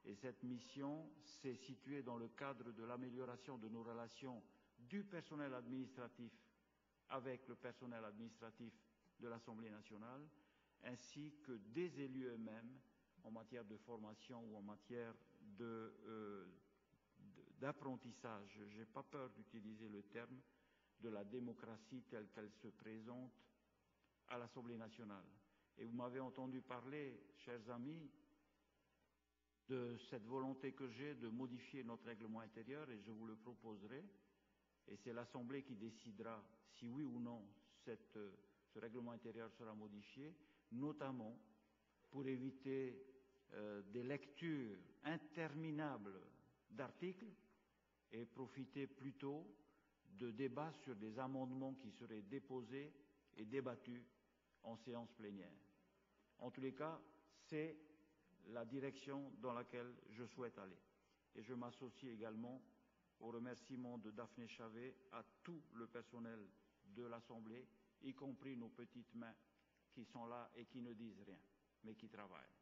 et cette mission s'est située dans le cadre de l'amélioration de nos relations du personnel administratif avec le personnel administratif de l'Assemblée nationale ainsi que des élus eux-mêmes en matière de formation ou en matière euh, d'apprentissage. Je n'ai pas peur d'utiliser le terme de la démocratie telle qu'elle se présente à l'Assemblée nationale. Et vous m'avez entendu parler, chers amis, de cette volonté que j'ai de modifier notre règlement intérieur et je vous le proposerai. Et c'est l'Assemblée qui décidera si oui ou non cette, ce règlement intérieur sera modifié, notamment pour éviter euh, des lectures interminables d'articles et profiter plutôt de débats sur des amendements qui seraient déposés et débattus en séance plénière. En tous les cas, c'est la direction dans laquelle je souhaite aller. Et je m'associe également au remerciement de Daphné Chavet à tout le personnel de l'Assemblée, y compris nos petites mains qui sont là et qui ne disent rien, mais qui travaillent.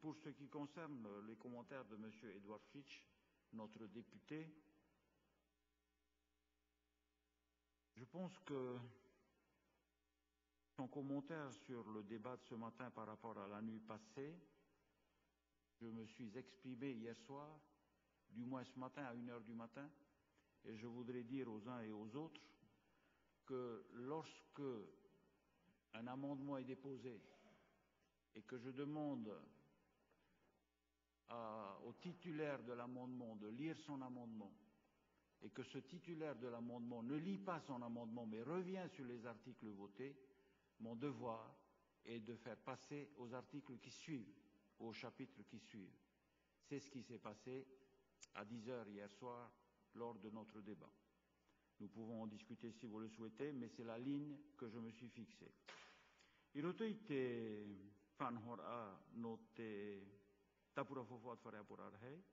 Pour ce qui concerne les commentaires de M. Edward Fitch, notre député, je pense que son commentaire sur le débat de ce matin par rapport à la nuit passée, je me suis exprimé hier soir, du moins ce matin à 1 heure du matin, et je voudrais dire aux uns et aux autres que lorsque un amendement est déposé et que je demande au titulaire de l'amendement de lire son amendement et que ce titulaire de l'amendement ne lit pas son amendement mais revient sur les articles votés, mon devoir est de faire passer aux articles qui suivent, aux chapitres qui suivent. C'est ce qui s'est passé à 10 heures hier soir lors de notre débat. Nous pouvons en discuter si vous le souhaitez, mais c'est la ligne que je me suis fixée.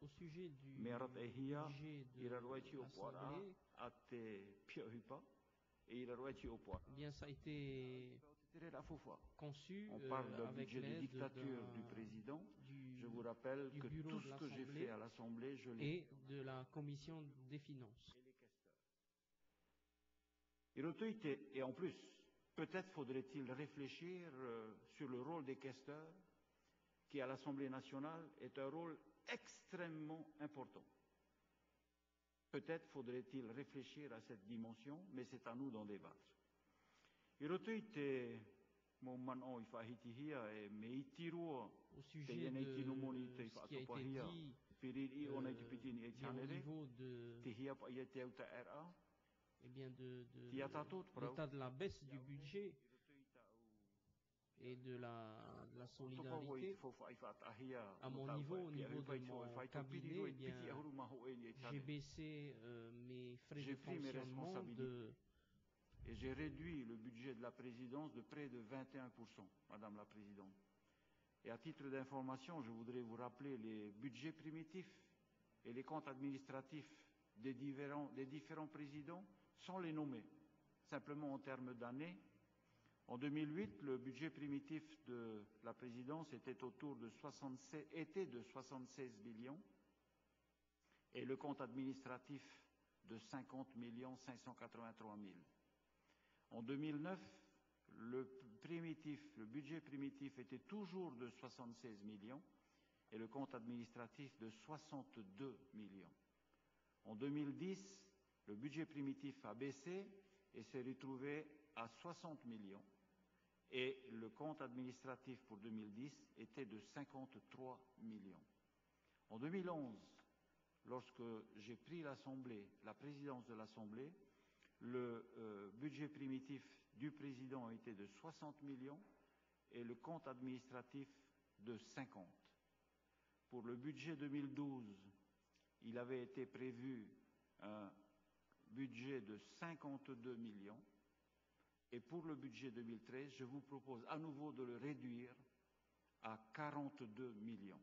Au sujet du budget de l'Assemblée, bien ça a été conçu On parle d'un euh, avec budget de dictature d'un- du président. du- Je vous rappelle que tout ce que j'ai fait à l'Assemblée, je l'ai et de la commission des finances. Et en plus, peut-être faudrait-il réfléchir euh, sur le rôle des questeurs, qui à l'Assemblée nationale est un rôle extrêmement important. Peut-être faudrait-il réfléchir à cette dimension, mais c'est à nous d'en débattre. Au te sujet ienei de ce qui a été dit euh, e au niveau de, eh bien de, de l'état de la baisse du budget et de la, de la solidarité. À mon niveau, au niveau de mon cabinet, eh J'ai baissé euh, mes frais de fonctionnement de Et j'ai réduit le budget de la présidence de près de 21%, Madame la Présidente. Et à titre d'information, je voudrais vous rappeler les budgets primitifs et les comptes administratifs des différents, présidents sans les nommer, simplement en termes d'années. En 2008, le budget primitif de la présidence était autour de 76, était de 76 millions et le compte administratif de 50 millions 583 000. En 2009, le le budget primitif était toujours de 76 millions et le compte administratif de 62 millions. En 2010, le budget primitif a baissé et s'est retrouvé à 60 millions et le compte administratif pour 2010 était de 53 millions. En 2011, lorsque j'ai pris l'Assemblée, la présidence de l'Assemblée, le euh, budget primitif du président était de 60 millions et le compte administratif de 50. Pour le budget 2012, il avait été prévu un budget de 52 millions et pour le budget 2013, je vous propose à nouveau de le réduire à 42 millions.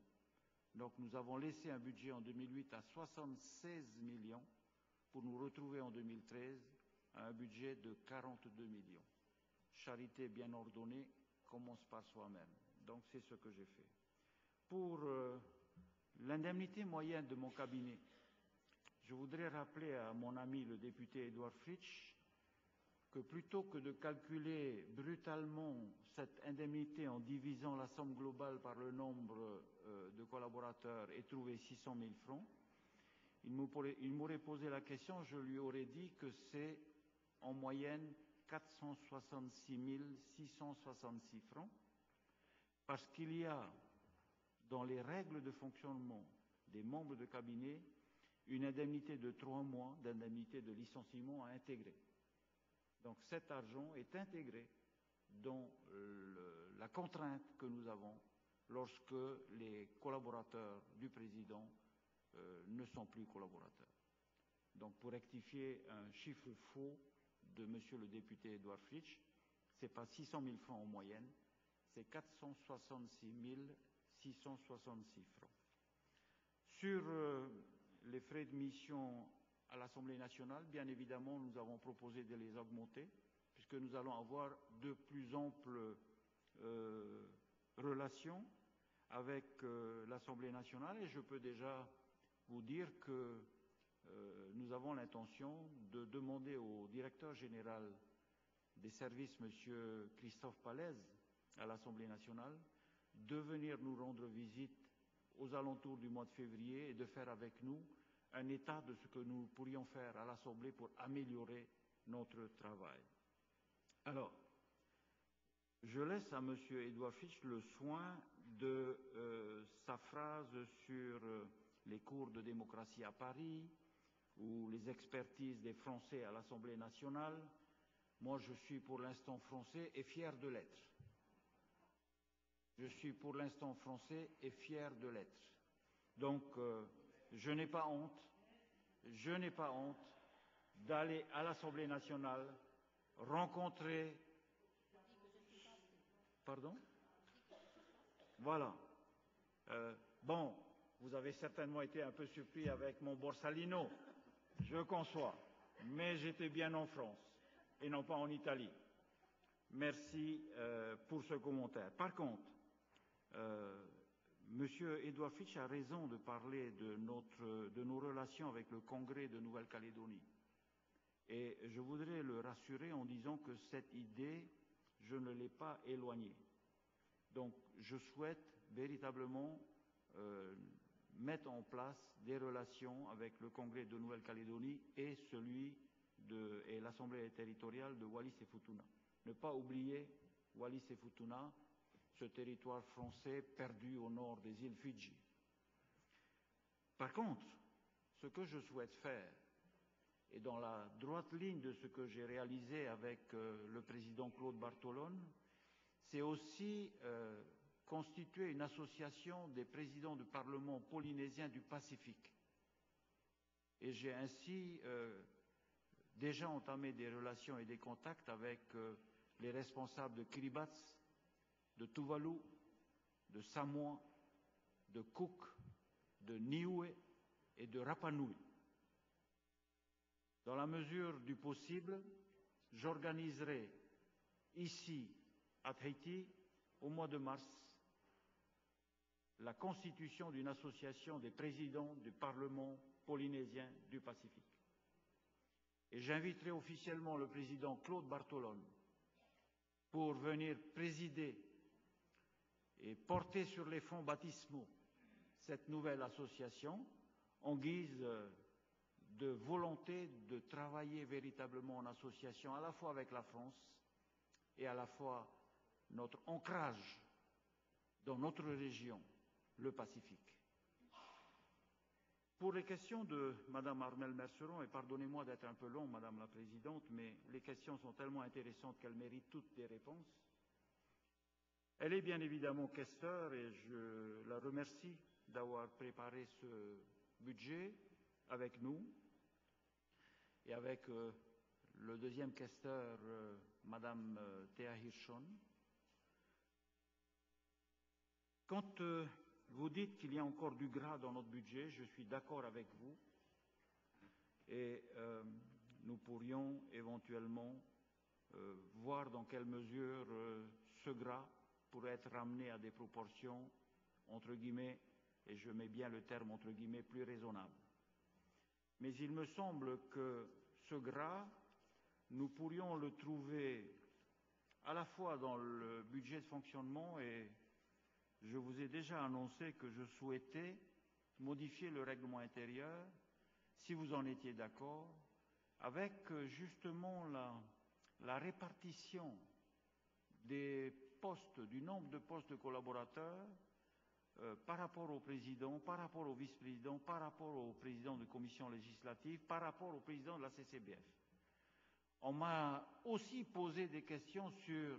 Donc nous avons laissé un budget en 2008 à 76 millions pour nous retrouver en 2013 un budget de 42 millions. Charité bien ordonnée commence par soi-même. Donc c'est ce que j'ai fait. Pour euh, l'indemnité moyenne de mon cabinet, je voudrais rappeler à mon ami le député Edouard Fritsch que plutôt que de calculer brutalement cette indemnité en divisant la somme globale par le nombre euh, de collaborateurs et trouver 600 000 francs, il m'aurait posé la question, je lui aurais dit que c'est en moyenne 466 666 francs, parce qu'il y a dans les règles de fonctionnement des membres de cabinet une indemnité de trois mois d'indemnité de licenciement à intégrer. Donc cet argent est intégré dans la contrainte que nous avons lorsque les collaborateurs du président euh, ne sont plus collaborateurs. Donc pour rectifier un chiffre faux de monsieur le député Edouard Fritsch, ce n'est pas 600 000 francs en moyenne, c'est 466 666 francs. Sur euh, les frais de mission à l'Assemblée nationale, bien évidemment, nous avons proposé de les augmenter, puisque nous allons avoir de plus amples euh, relations avec euh, l'Assemblée nationale, et je peux déjà vous dire que nous avons l'intention de demander au directeur général des services, M. Christophe Palaise, à l'Assemblée nationale, de venir nous rendre visite aux alentours du mois de février et de faire avec nous un état de ce que nous pourrions faire à l'Assemblée pour améliorer notre travail. Alors, je laisse à M. Edouard Fitch le soin de euh, sa phrase sur euh, les cours de démocratie à Paris ou les expertises des Français à l'Assemblée nationale. Moi, je suis pour l'instant français et fier de l'être. Je suis pour l'instant français et fier de l'être. Donc, euh, je n'ai pas honte, je n'ai pas honte d'aller à l'Assemblée nationale rencontrer. Pardon? Voilà. Euh, bon, vous avez certainement été un peu surpris avec mon Borsalino, je conçois, mais j'étais bien en France et non pas en Italie. Merci euh, pour ce commentaire. Par contre, euh, Monsieur Edouard Fitch a raison de parler de, nos relations avec le Congrès de Nouvelle-Calédonie. Et je voudrais le rassurer en disant que cette idée, je ne l'ai pas éloignée. Donc, je souhaite véritablement euh, mettre en place des relations avec le Congrès de Nouvelle-Calédonie et celui et l'Assemblée territoriale de Wallis et Futuna. Ne pas oublier Wallis et Futuna, ce territoire français perdu au nord des îles Fidji. Par contre, ce que je souhaite faire, et dans la droite ligne de ce que j'ai réalisé avec euh, le président Claude Bartolone, c'est aussi euh, constituer une association des présidents du Parlement polynésien du Pacifique. Et j'ai ainsi euh, déjà entamé des relations et des contacts avec euh, les responsables de Kiribati, de Tuvalu, de Samoa, de Cook, de Niue et de Rapa Nui. Dans la mesure du possible, j'organiserai ici, à Tahiti, au mois de mars, la constitution d'une association des présidents du Parlement polynésien du Pacifique. Et j'inviterai officiellement le président Claude Bartolone pour venir présider et porter sur les fonds baptismaux cette nouvelle association en guise de volonté de travailler véritablement en association à la fois avec la France et à la fois notre ancrage dans notre région, le Pacifique. Pour les questions de Mme Armel Merceron, et pardonnez-moi d'être un peu long, Madame la Présidente, mais les questions sont tellement intéressantes qu'elles méritent toutes des réponses. Elle est bien évidemment questeur et je la remercie d'avoir préparé ce budget avec nous et avec euh, le deuxième questeur, euh, Madame euh, Hirschon. Quand vous dites qu'il y a encore du gras dans notre budget, je suis d'accord avec vous et euh, nous pourrions éventuellement euh, voir dans quelle mesure ce gras pourrait être ramené à des proportions, entre guillemets, et je mets bien le terme entre guillemets, plus raisonnables. Mais il me semble que ce gras, nous pourrions le trouver à la fois dans le budget de fonctionnement et je vous ai déjà annoncé que je souhaitais modifier le règlement intérieur, si vous en étiez d'accord, avec justement la, la répartition des postes, du nombre de postes de collaborateurs euh, par rapport au président, par rapport au vice-président, par rapport au président de commission législative, par rapport au président de la CCBF. On m'a aussi posé des questions sur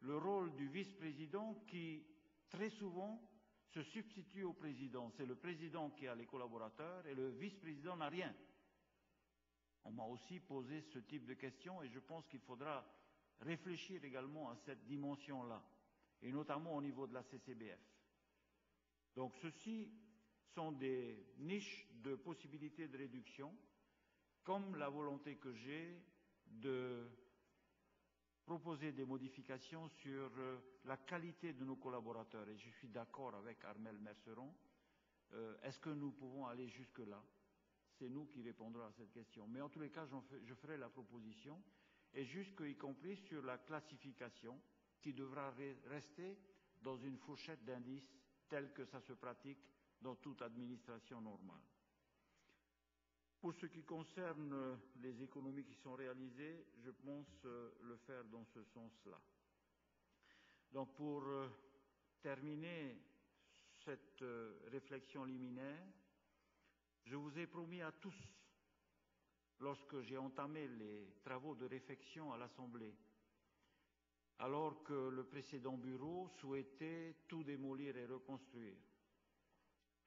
le rôle du vice-président qui, très souvent, se substitue au président. C'est le président qui a les collaborateurs et le vice-président n'a rien. On m'a aussi posé ce type de questions et je pense qu'il faudra réfléchir également à cette dimension-là, et notamment au niveau de la CCBF. Donc ceci sont des niches de possibilités de réduction, comme la volonté que j'ai de proposer des modifications sur euh, la qualité de nos collaborateurs. Et je suis d'accord avec Armel Merceron. Euh, Est-ce que nous pouvons aller jusque-là? C'est nous qui répondrons à cette question. Mais en tous les cas, je ferai la proposition, et jusque y compris sur la classification, qui devra rester dans une fourchette d'indices telle que ça se pratique dans toute administration normale. Pour ce qui concerne euh, les économies qui sont réalisées, je pense euh, le faire dans ce sens-là. Donc pour euh, terminer cette réflexion liminaire, je vous ai promis à tous, lorsque j'ai entamé les travaux de réflexion à l'Assemblée, alors que le précédent bureau souhaitait tout démolir et reconstruire,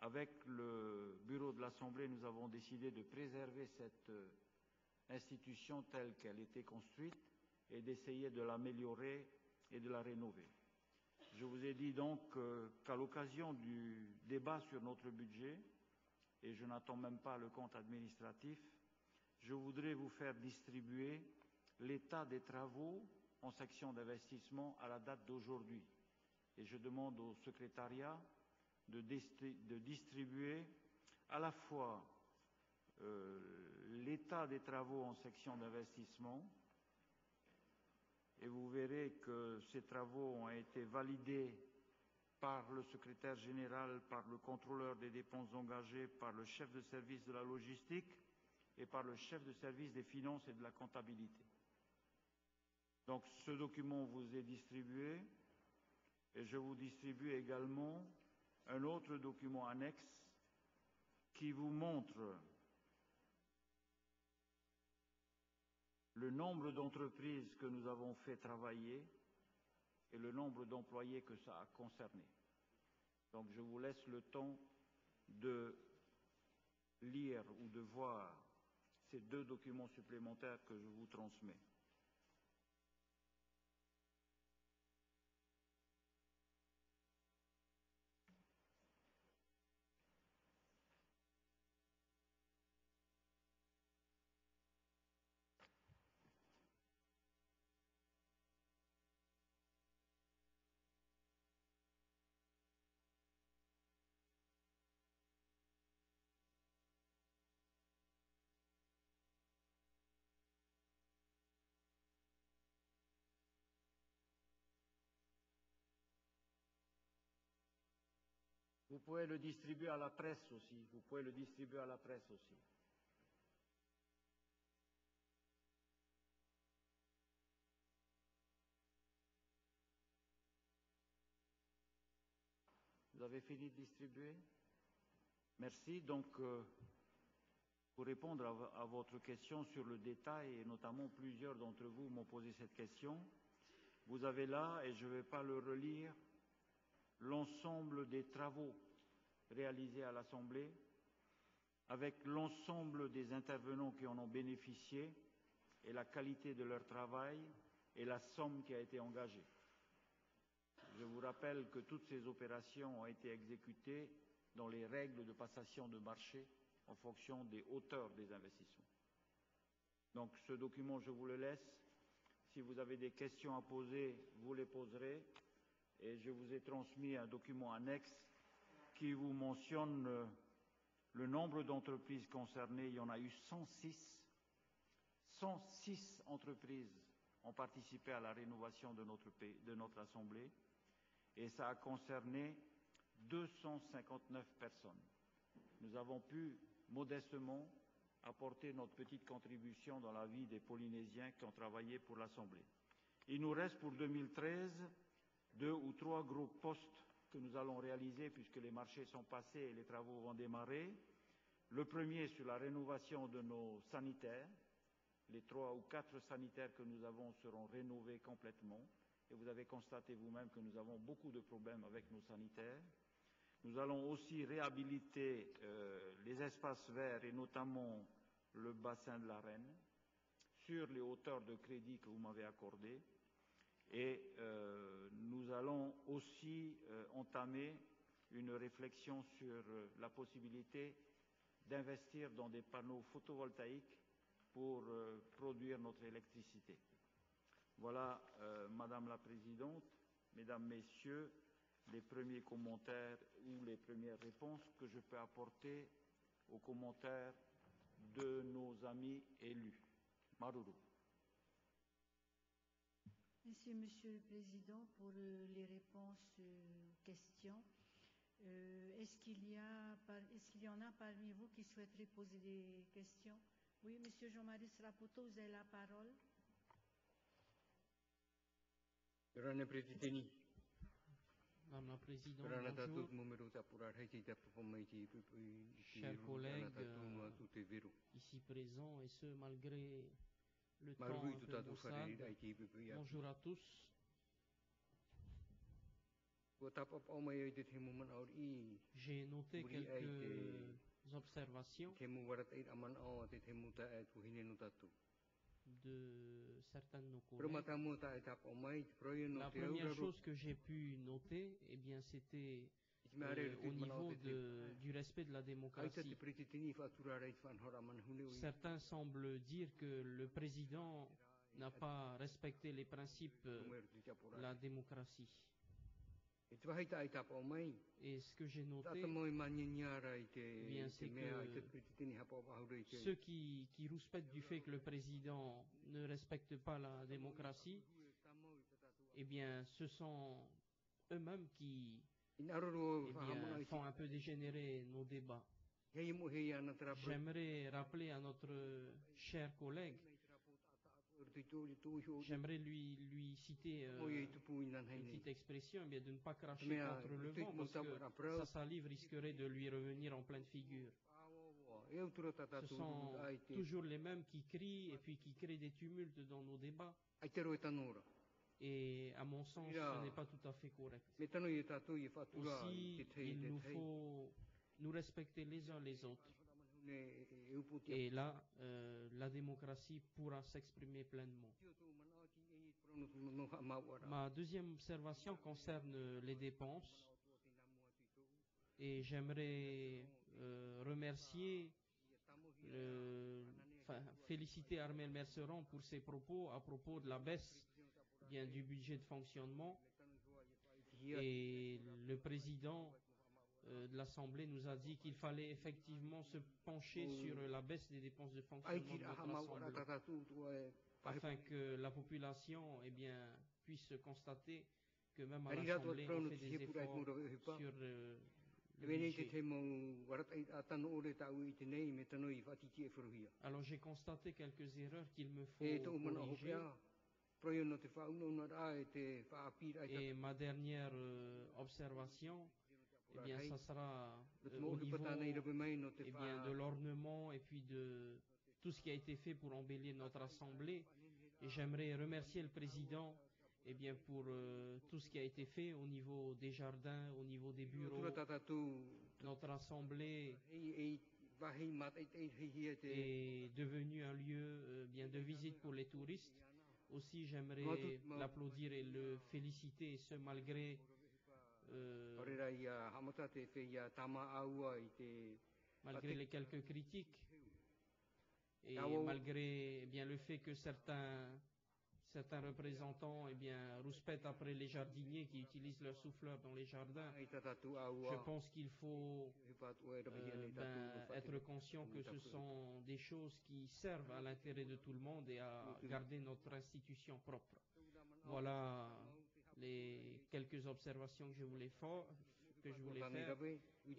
avec le bureau de l'Assemblée, nous avons décidé de préserver cette euh, institution telle qu'elle était construite et d'essayer de l'améliorer et de la rénover. Je vous ai dit donc euh, qu'à l'occasion du débat sur notre budget, et je n'attends même pas le compte administratif, je voudrais vous faire distribuer l'état des travaux en section d'investissement à la date d'aujourd'hui. Et je demande au secrétariat de, distribuer à la fois euh, l'état des travaux en section d'investissement, et vous verrez que ces travaux ont été validés par le secrétaire général, par le contrôleur des dépenses engagées, par le chef de service de la logistique et par le chef de service des finances et de la comptabilité. Donc ce document vous est distribué et je vous distribue également un autre document annexe qui vous montre le nombre d'entreprises que nous avons fait travailler et le nombre d'employés que ça a concerné. Donc je vous laisse le temps de lire ou de voir ces deux documents supplémentaires que je vous transmets. Vous pouvez le distribuer à la presse aussi. Vous pouvez le distribuer à la presse aussi. Vous avez fini de distribuer? Merci. Donc, euh, pour répondre à, à, votre question sur le détail, et notamment plusieurs d'entre vous m'ont posé cette question, vous avez là, et je ne vais pas le relire, l'ensemble des travaux réalisés à l'Assemblée, avec l'ensemble des intervenants qui en ont bénéficié et la qualité de leur travail et la somme qui a été engagée. Je vous rappelle que toutes ces opérations ont été exécutées dans les règles de passation de marché en fonction des hauteurs des investissements. Donc ce document, je vous le laisse. Si vous avez des questions à poser, vous les poserez. Et je vous ai transmis un document annexe qui vous mentionne le nombre d'entreprises concernées. Il y en a eu 106. 106 entreprises ont participé à la rénovation de notre, pays, de notre Assemblée et ça a concerné 259 personnes. Nous avons pu modestement apporter notre petite contribution dans la vie des Polynésiens qui ont travaillé pour l'Assemblée. Il nous reste pour 2013 deux ou trois gros postes que nous allons réaliser puisque les marchés sont passés et les travaux vont démarrer. Le premier sur la rénovation de nos sanitaires. Les trois ou quatre sanitaires que nous avons seront rénovés complètement. Et vous avez constaté vous-même que nous avons beaucoup de problèmes avec nos sanitaires. Nous allons aussi réhabiliter euh, les espaces verts et notamment le bassin de la Reine sur les hauteurs de crédit que vous m'avez accordées. Et euh, nous allons aussi euh, entamer une réflexion sur euh, la possibilité d'investir dans des panneaux photovoltaïques pour produire notre électricité. Voilà, Madame la Présidente, Mesdames, Messieurs, les premiers commentaires ou les premières réponses que je peux apporter aux commentaires de nos amis élus. Maruru. Merci, Monsieur le Président, pour euh, les réponses euh, aux questions. Euh, est-ce qu'il y, est y, en a parmi vous qui souhaiteraient poser des questions? Oui, Monsieur Jean-Marie Srapoto, vous avez la parole. Madame la Présidente, bonjour. Chers collègues ici présents, et ce malgré le temps un peu maussade. Bonjour à tous. J'ai noté quelques observations de certains de nos collègues. La première chose que j'ai pu noter, eh bien, c'était au niveau de, du respect de la démocratie. Certains semblent dire que le président n'a pas respecté les principes de la démocratie. Et ce que j'ai noté, bien, c'est que ceux qui, qui rouspètent du fait que le président ne respecte pas la démocratie, eh bien, ce sont eux-mêmes qui eh bien, font un peu dégénérer nos débats. J'aimerais rappeler à notre cher collègue J'aimerais lui, lui citer euh, une petite expression, bien de ne pas cracher contre le vent, parce que sa salive risquerait de lui revenir en pleine figure. Ce sont toujours les mêmes qui crient et puis qui créent des tumultes dans nos débats. Et à mon sens, ce n'est pas tout à fait correct. Aussi, il nous faut nous respecter les uns les autres. Et là, euh, la démocratie pourra s'exprimer pleinement. Ma deuxième observation concerne les dépenses. Et j'aimerais euh, remercier, euh, féliciter Armel Merceron pour ses propos à propos de la baisse bien, du budget de fonctionnement. Et le président euh, de l'Assemblée nous a dit qu'il fallait effectivement se pencher sur la baisse des dépenses de fonctionnement de Assemblée, afin que la population eh bien, puisse constater que même à l'Assemblée, on fait des efforts sur euh, le budget. Alors j'ai constaté quelques erreurs qu'il me faut corriger. Et ma dernière euh, observation, eh bien, ça sera euh, au niveau eh bien, de l'ornement et puis de tout ce qui a été fait pour embellir notre assemblée. Et j'aimerais remercier le président eh bien, pour euh, tout ce qui a été fait au niveau des jardins, au niveau des bureaux. Notre assemblée est devenue un lieu euh, bien de visite pour les touristes. Aussi, j'aimerais l'applaudir et le féliciter, et ce malgré euh, malgré les quelques critiques et malgré eh bien, le fait que certains, certains représentants eh bien, rouspètent après les jardiniers qui utilisent leurs souffleurs dans les jardins, je pense qu'il faut euh, ben, être conscient que ce sont des choses qui servent à l'intérêt de tout le monde et à garder notre institution propre. Voilà les quelques observations que je voulais faire, que je voulais faire.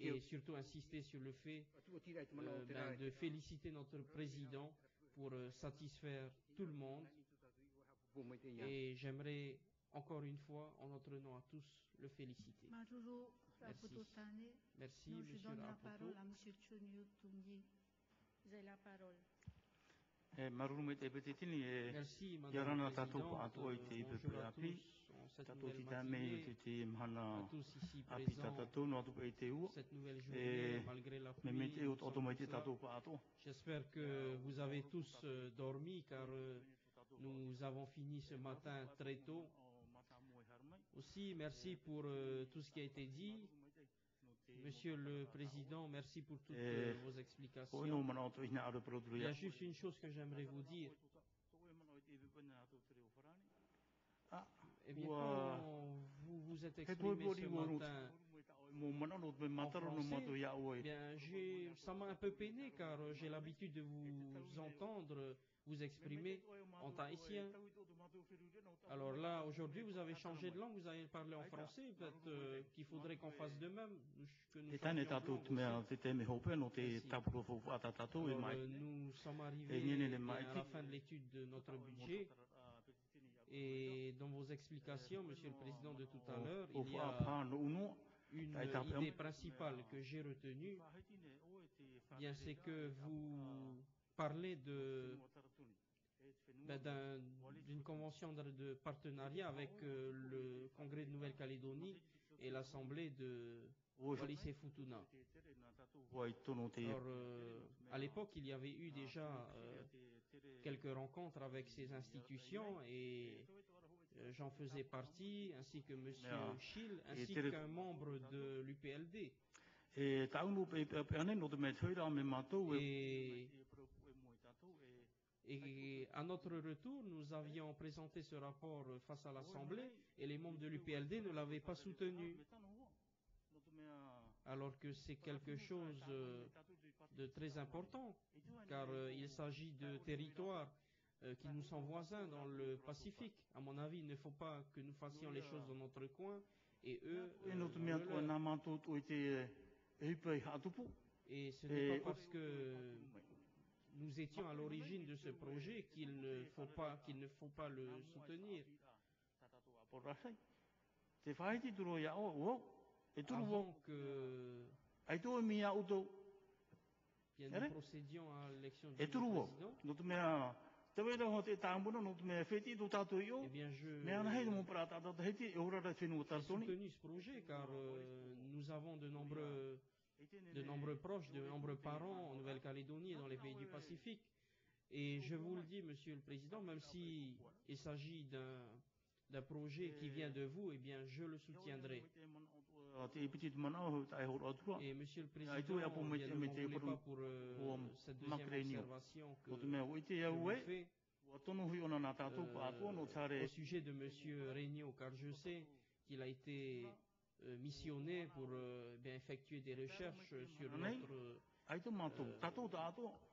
et surtout insister sur le fait euh, ben, de féliciter notre président pour euh, satisfaire tout le monde. Et j'aimerais encore une fois, en notre nom à tous, le féliciter. Merci. Merci, je donne la parole à M. Vous avez la parole. e maruru te pete tini e ia rana tātou pa ato i te ipepe api tātou ti tā mei o te te mhana api tātou no atu i te ua e me me te o to mai te tātou pa ato J'espère que vous avez tous euh, dormi car euh, nous avons fini ce matin très tôt. Aussi, merci pour euh, tout ce qui a été dit. Monsieur le Président, merci pour toutes eh, vos explications. Il y a juste une chose que j'aimerais vous dire. Eh bien, quand vous vous êtes exprimé ce matin? Français, bien, ça m'a un peu peiné car j'ai l'habitude de vous entendre vous exprimer en tahitien. Alors là, aujourd'hui, vous avez changé de langue, vous avez parlé en français, peut-être euh, qu'il faudrait qu'on fasse de même. Que nous, Alors, euh, nous sommes arrivés à la fin de l'étude de notre budget. Et dans vos explications, Monsieur le Président, de tout à l'heure, il y a une idée principale que j'ai retenue, bien c'est que vous parlez de ben, d'une convention de, partenariat avec euh, le Congrès de Nouvelle-Calédonie et l'Assemblée de Wallis et Futuna. Alors, euh, à l'époque, il y avait eu déjà euh, quelques rencontres avec ces institutions et j'en faisais partie, ainsi que M. Schill, ainsi qu'un membre de l'UPLD. Et, et à notre retour, nous avions présenté ce rapport face à l'Assemblée et les membres de l'UPLD ne l'avaient pas soutenu. Alors que c'est quelque chose euh, de très important, car euh, il s'agit de territoires euh, qui nous sont voisins dans le Pacifique. À mon avis, il ne faut pas que nous fassions les choses dans notre coin et eux. et ce n'est pas parce que nous étions à l'origine de ce projet qu'il ne faut pas qu'il ne faut pas le soutenir. Avant que bien, nous procédions à l'élection du président. Eh bien, je soutenu ce projet car euh, nous avons de nombreux de nombreux proches, de nombreux parents en Nouvelle-Calédonie et dans les pays du Pacifique. Et je vous le dis, Monsieur le Président, même s'il il s'agit d'un projet qui vient de vous, eh bien, je le soutiendrai. Et Monsieur le Président, ne pas pour euh, cette deuxième observation que, vous fais euh, au sujet de Monsieur Regnault, car je sais qu'il a été euh, missionné pour euh, bien effectuer des recherches sur notre, euh,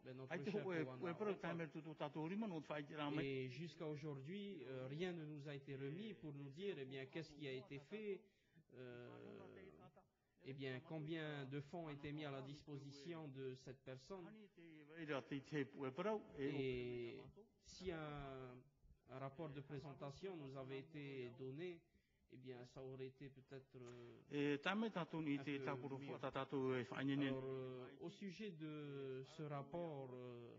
ben, Et jusqu'à aujourd'hui, euh, rien ne nous a été remis pour nous dire eh bien qu'est-ce qui a été fait, euh, eh bien combien de fonds été mis à la disposition de cette personne? Et si un, rapport de présentation nous avait été donné, eh bien, ça aurait été peut-être. Euh, euh, au sujet de ce rapport, euh,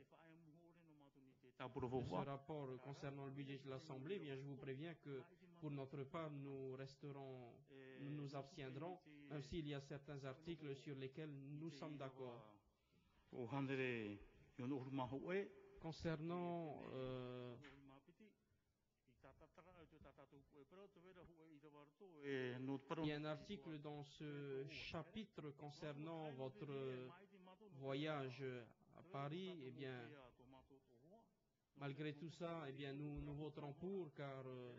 ce rapport concernant le budget de l'Assemblée, eh bien, je vous préviens que pour notre part, nous resterons, nous nous abstiendrons, même s'il y a certains articles sur lesquels nous sommes d'accord. Concernant euh, il y a un article dans ce chapitre concernant votre voyage à Paris. Eh bien, malgré tout ça, eh bien, nous, nous voterons pour car euh,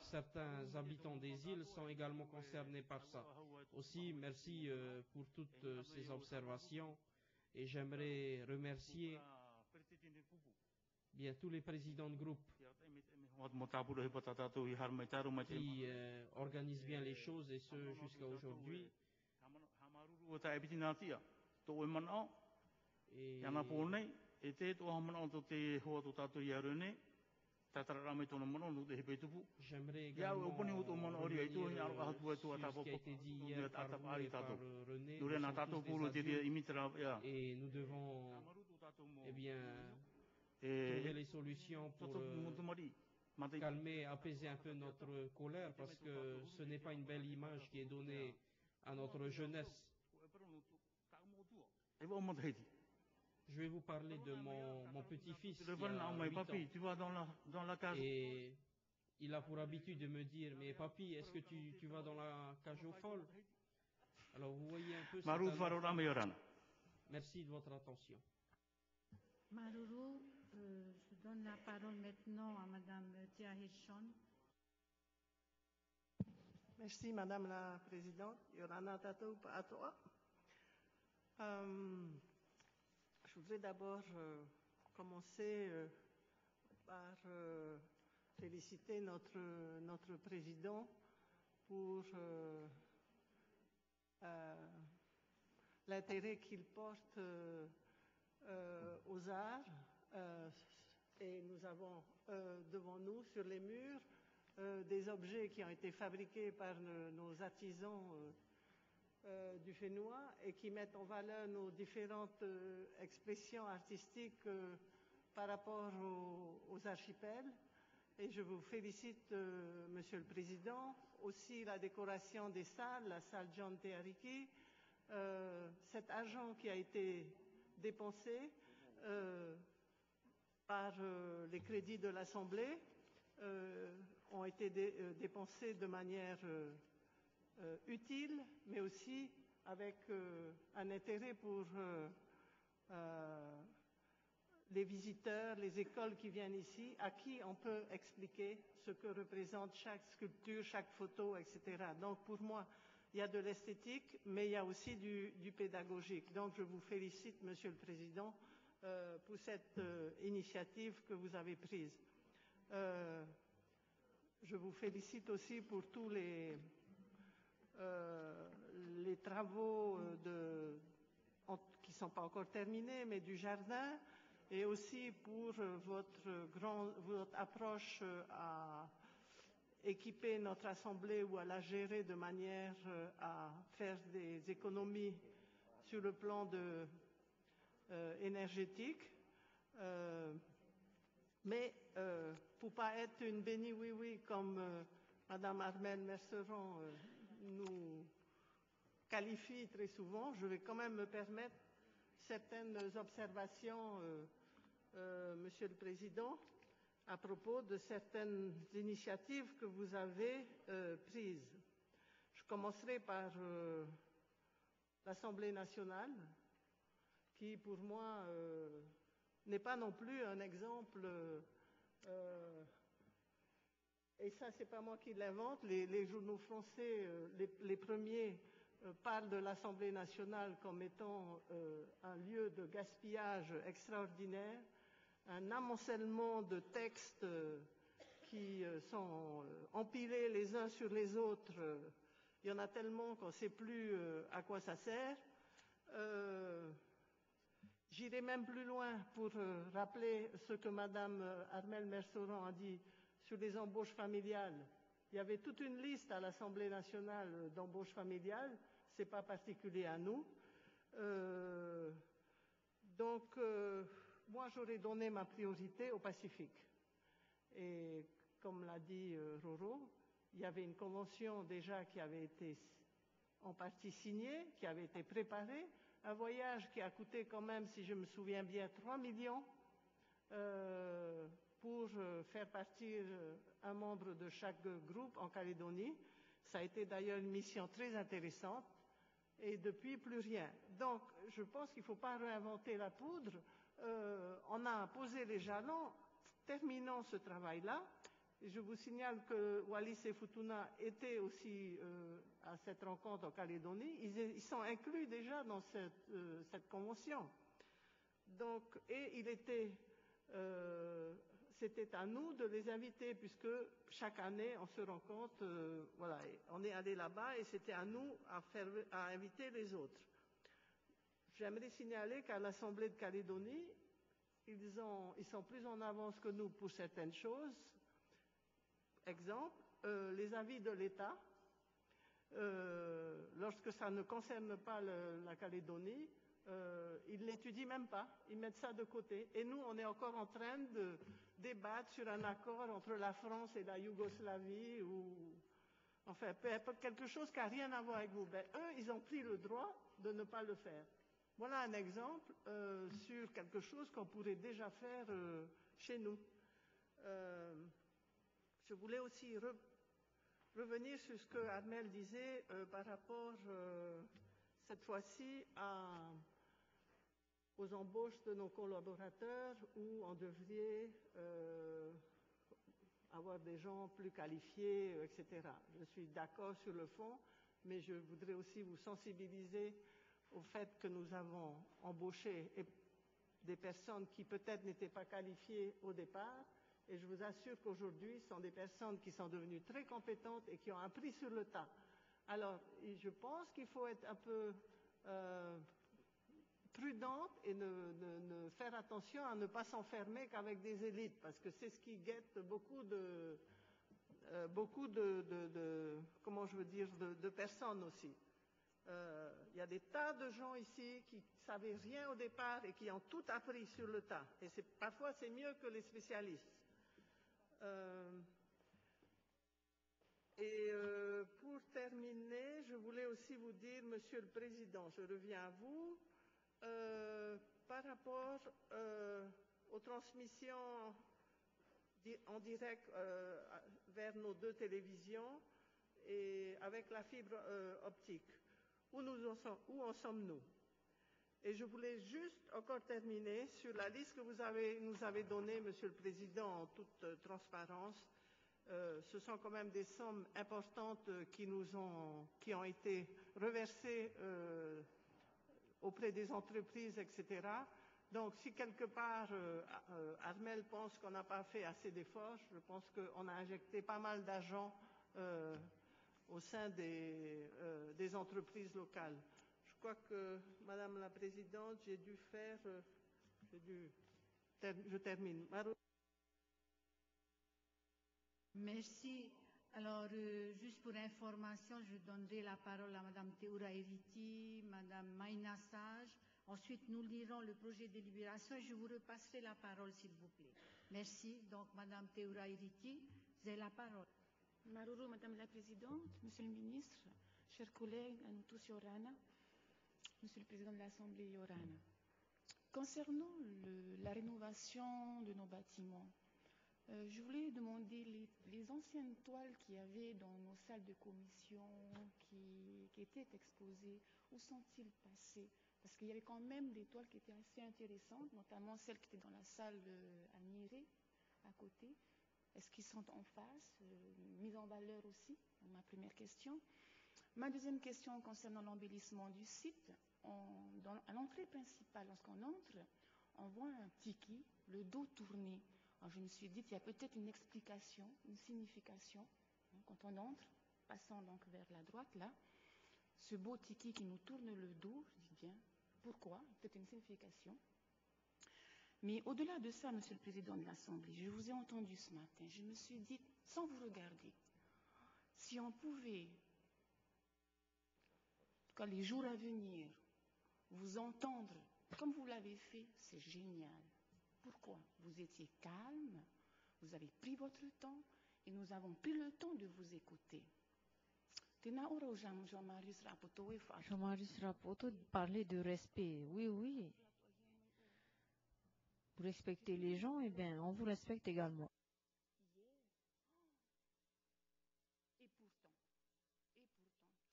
certains habitants des îles sont également concernés par ça. Aussi, merci euh, pour toutes euh, ces observations et j'aimerais remercier bien tous les présidents de groupe qui euh, organise bien les choses et ce jusqu'à aujourd'hui. Et J'aimerais également sur ce qui a été dit hier par vous par René. Et nous devons, eh bien, trouver les solutions pour calmer, apaiser un peu notre colère parce que ce n'est pas une belle image qui est donnée à notre jeunesse. Je vais vous parler de mon, mon petit-fils. Tu vas dans la, dans la cage. Et il a pour habitude de me dire, mais papy, est-ce que tu, tu vas dans la cage aux folles? Alors vous voyez un peu ça. Merci de votre attention. Maruru, euh, je donne la parole maintenant à Madame Tia Hirschon. Merci Madame la Présidente. Yorana Tatou à toi. Euh, je voudrais d'abord euh, commencer euh, par euh, féliciter notre, notre président pour l'intérêt qu'il porte aux arts. et nous avons devant nous, sur les murs, des objets qui ont été fabriqués par nos artisans euh, du Fénois et qui mettent en valeur nos différentes euh, expressions artistiques euh, par rapport aux, archipels. Et je vous félicite, Monsieur le Président, aussi la décoration des salles, la salle John Teariki, cet argent qui a été dépensé par les crédits de l'Assemblée ont été dé dépensés de manière euh, utile, mais aussi avec euh, un intérêt pour euh, les visiteurs, les écoles qui viennent ici, à qui on peut expliquer ce que représente chaque sculpture, chaque photo, etc. Donc pour moi, il y a de l'esthétique, mais il y a aussi du, pédagogique. Donc je vous félicite, Monsieur le Président, pour cette initiative que vous avez prise. Je vous félicite aussi pour tous les, euh, les travaux euh, qui ne sont pas encore terminés, mais du jardin, et aussi pour euh, votre, approche à équiper notre assemblée ou à la gérer de manière à faire des économies sur le plan énergétique. Mais euh, pour pas être une béni oui oui comme Madame Armelle Merceron nous qualifie très souvent, je vais quand même me permettre certaines observations, euh, euh, Monsieur le Président, à propos de certaines initiatives que vous avez euh, prises. Je commencerai par euh, l'Assemblée nationale, qui pour moi n'est pas non plus un exemple et ça, c'est pas moi qui l'invente. Les, journaux français, euh, les, premiers, euh, parlent de l'Assemblée nationale comme étant euh, un lieu de gaspillage extraordinaire, un amoncellement de textes qui sont empilés les uns sur les autres. Il y en a tellement qu'on ne sait plus à quoi ça sert. J'irai même plus loin pour rappeler ce que Madame Armelle Merceron a dit sur les embauches familiales. Il y avait toute une liste à l'Assemblée nationale d'embauches familiales, ce n'est pas particulier à nous. Euh, donc, euh, moi, j'aurais donné ma priorité au Pacifique. Et comme l'a dit euh, Roro, il y avait une convention déjà qui avait été en partie signée, qui avait été préparée, un voyage qui a coûté quand même, si je me souviens bien, 3 millions. Pour euh, faire partir euh, un membre de chaque groupe en Calédonie. Ça a été d'ailleurs une mission très intéressante. Et depuis, plus rien. Donc, je pense qu'il ne faut pas réinventer la poudre. Euh, on a posé les jalons. Terminons ce travail-là. Je vous signale que Wallis et Futuna étaient aussi à cette rencontre en Calédonie. Ils, sont inclus déjà dans cette, convention. Donc, et il était c'était à nous de les inviter puisque chaque année on se rencontre, euh, voilà, on est allé là-bas et c'était à nous à, inviter les autres. J'aimerais signaler qu'à l'Assemblée de Calédonie, ils, ont, ils sont plus en avance que nous pour certaines choses. Exemple, euh, les avis de l'État, euh, lorsque ça ne concerne pas la Calédonie, euh, ils l'étudient même pas, ils mettent ça de côté. Et nous, on est encore en train de débattre sur un accord entre la France et la Yougoslavie, ou enfin, quelque chose qui n'a rien à voir avec vous. Ben, eux, ils ont pris le droit de ne pas le faire. Voilà un exemple euh, sur quelque chose qu'on pourrait déjà faire euh, chez nous. Euh, je voulais aussi re revenir sur ce que Armel disait par rapport, cette fois-ci, à aux embauches de nos collaborateurs où on devrait euh, avoir des gens plus qualifiés, etc. Je suis d'accord sur le fond, mais je voudrais aussi vous sensibiliser au fait que nous avons embauché des personnes qui peut-être n'étaient pas qualifiées au départ, et je vous assure qu'aujourd'hui, ce sont des personnes qui sont devenues très compétentes et qui ont appris sur le tas. Alors, je pense qu'il faut être un peu euh, prudente et ne, ne, ne faire attention à ne pas s'enfermer qu'avec des élites, parce que c'est ce qui guette beaucoup de, euh, beaucoup de, de, de, comment je veux dire, de, de personnes aussi. Il euh, y a des tas de gens ici qui savaient rien au départ et qui ont tout appris sur le tas. Et parfois, c'est mieux que les spécialistes. Euh, et pour terminer, je voulais aussi vous dire, Monsieur le Président, je reviens à vous, euh, par rapport euh, aux transmissions en direct euh, vers nos deux télévisions et avec la fibre optique. Où, en, sommes-nous? Et je voulais juste encore terminer sur la liste que vous nous avez donnée, Monsieur le Président, en toute transparence. Ce sont quand même des sommes importantes qui nous ont, été reversées auprès des entreprises, etc. Donc, si quelque part euh, euh, Armel pense qu'on n'a pas fait assez d'efforts, je pense qu'on a injecté pas mal d'argent euh, au sein des, entreprises locales. Je crois que, Madame la Présidente, j'ai dû faire, je termine. Merci. Alors, euh, juste pour information, je donnerai la parole à Madame Théoura Eriti, Madame Maïna Sage. Ensuite, nous lirons le projet de délibération et je vous repasserai la parole, s'il vous plaît. Merci. Donc, Madame Théoura Eriti, vous avez la parole. Maruru, Madame la Présidente, Monsieur le Ministre, chers collègues, à nous tous Yorana, Monsieur le Président de l'Assemblée Yorana. Concernant la rénovation de nos bâtiments, Euh, je voulais demander les, anciennes toiles qu'il y avait dans nos salles de commission qui, étaient exposées, où sont-ils passés Parce qu'il y avait quand même des toiles qui étaient assez intéressantes, notamment celles qui étaient dans la salle euh, à à côté. Est-ce qu'ils sont en face, euh, mis en valeur aussi? Ma première question. Ma deuxième question concernant l'embellissement du site. À l'entrée principale, lorsqu'on entre, on voit un tiki, le dos tourné. Alors je me suis dit, il y a peut-être une explication, une signification. Quand on entre, passant donc vers la droite, là, ce beau tiki qui nous tourne le dos, je dis bien, pourquoi? Peut-être une signification. Mais au-delà de ça, Monsieur le Président de l'Assemblée, je vous ai entendu ce matin, je me suis dit, sans vous regarder, si on pouvait, cas les jours à venir, vous entendre comme vous l'avez fait, c'est génial. Pourquoi Vous étiez calme, vous avez pris votre temps et nous avons pris le temps de vous écouter. Jean-Marius Rapoto parlait de respect. Oui, oui. Vous respectez les gens, et eh bien, on vous respecte également. Et pourtant, et pourtant,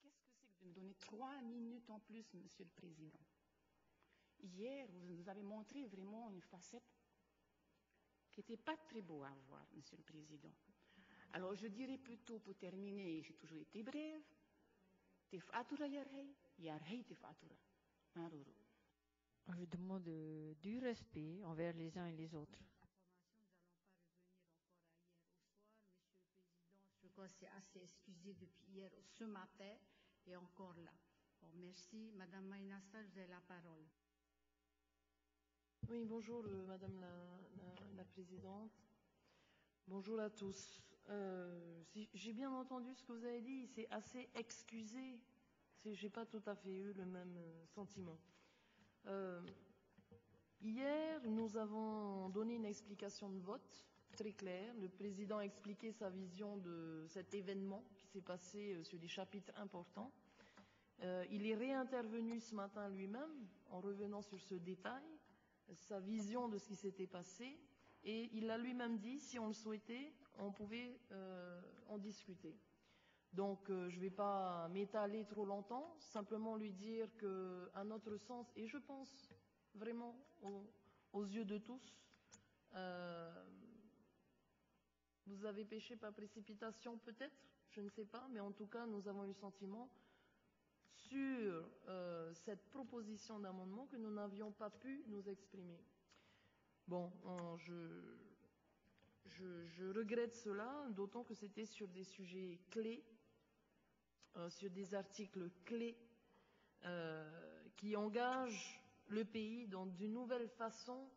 qu'est-ce que c'est que de me donner trois minutes en plus, Monsieur le Président? Hier, vous nous avez montré vraiment une facette qui n'était pas très beau à voir, Monsieur le Président. Alors je dirais plutôt pour terminer, j'ai toujours été brève, tefatura yarhei, yarhei tefatura. Maruru. Je demande euh, du respect envers les uns et les autres. Je crois que c'est assez excusé depuis hier, ce matin, et encore là. Bon, merci. Madame Maïnassa, vous avez la parole. Oui, bonjour Madame la, Présidente. Bonjour à tous. Euh, j'ai bien entendu ce que vous avez dit, c'est assez excusé. Je n'ai pas tout à fait eu le même euh, sentiment. Euh, hier, nous avons donné une explication de vote très claire. Le président a expliqué sa vision de cet événement qui s'est passé sur des chapitres importants. Il est réintervenu ce matin lui-même en revenant sur ce détail, sa vision de ce qui s'était passé, et il a lui-même dit, si on le souhaitait, on pouvait euh, en discuter. Donc euh, je ne vais pas m'étaler trop longtemps, simplement lui dire qu'à notre sens, et je pense vraiment aux, yeux de tous, euh, vous avez péché par précipitation peut-être, je ne sais pas, mais en tout cas nous avons eu le sentiment sur euh, cette proposition d'amendement que nous n'avions pas pu nous exprimer. Bon, on, je, regrette cela, d'autant que c'était sur des sujets clés, euh, sur des articles clés euh, qui engagent le pays dans d'une nouvelle façon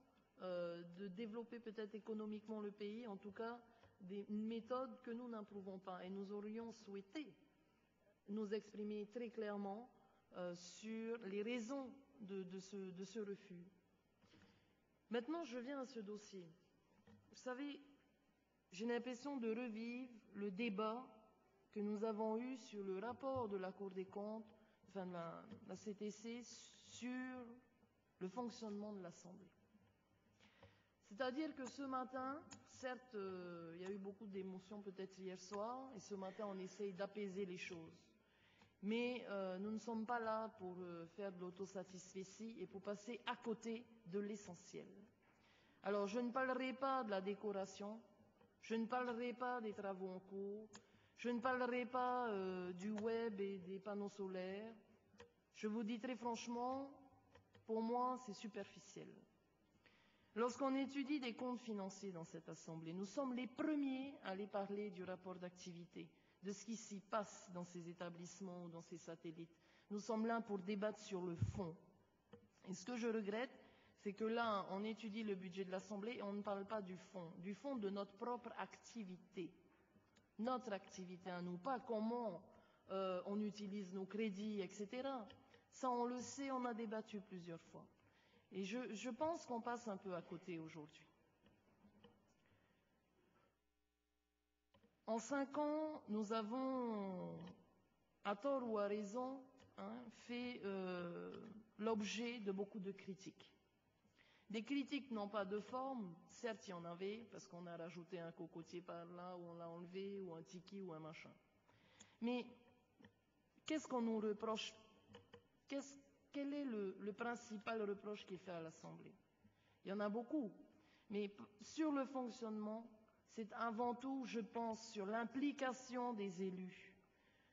euh, de développer peut-être économiquement le pays, en tout cas des méthodes que nous n'approuvons pas. Et nous aurions souhaité nous exprimer très clairement euh, sur les raisons de, ce, refus. Maintenant, je viens à ce dossier. Vous savez, j'ai l'impression de revivre le débat que nous avons eu sur le rapport de la Cour des comptes, enfin de la, la CTC, sur le fonctionnement de l'Assemblée. C'est-à-dire que ce matin, certes, euh, il y a eu beaucoup d'émotions peut-être hier soir, et ce matin, on essaye d'apaiser les choses. Mais euh, nous ne sommes pas là pour euh, faire de l'autosatisfaitie et pour passer à côté de l'essentiel. Alors, je ne parlerai pas de la décoration, je ne parlerai pas des travaux en cours, je ne parlerai pas euh, du web et des panneaux solaires. Je vous dis très franchement, pour moi, c'est superficiel. Lorsqu'on étudie des comptes financiers dans cette Assemblée, nous sommes les premiers à aller parler du rapport d'activité de ce qui s'y passe dans ces établissements ou dans ces satellites. Nous sommes là pour débattre sur le fond. Et ce que je regrette, c'est que là, on étudie le budget de l'Assemblée et on ne parle pas du fond, du fond de notre propre activité. Notre activité à nous, pas comment euh, on utilise nos crédits, etc. Ça, on le sait, on a débattu plusieurs fois. Et je, je pense qu'on passe un peu à côté aujourd'hui. En cinq ans, nous avons, à tort ou à raison, hein, fait euh, l'objet de beaucoup de critiques. Des critiques non pas de forme, certes il y en avait, parce qu'on a rajouté un cocotier par là, ou on l'a enlevé, ou un tiki, ou un machin. Mais qu'est-ce qu'on nous reproche? Qu Quel est le principal reproche qui est fait à l'Assemblée? Il y en a beaucoup. Mais sur le fonctionnement, c'est avant tout, je pense, sur l'implication des élus,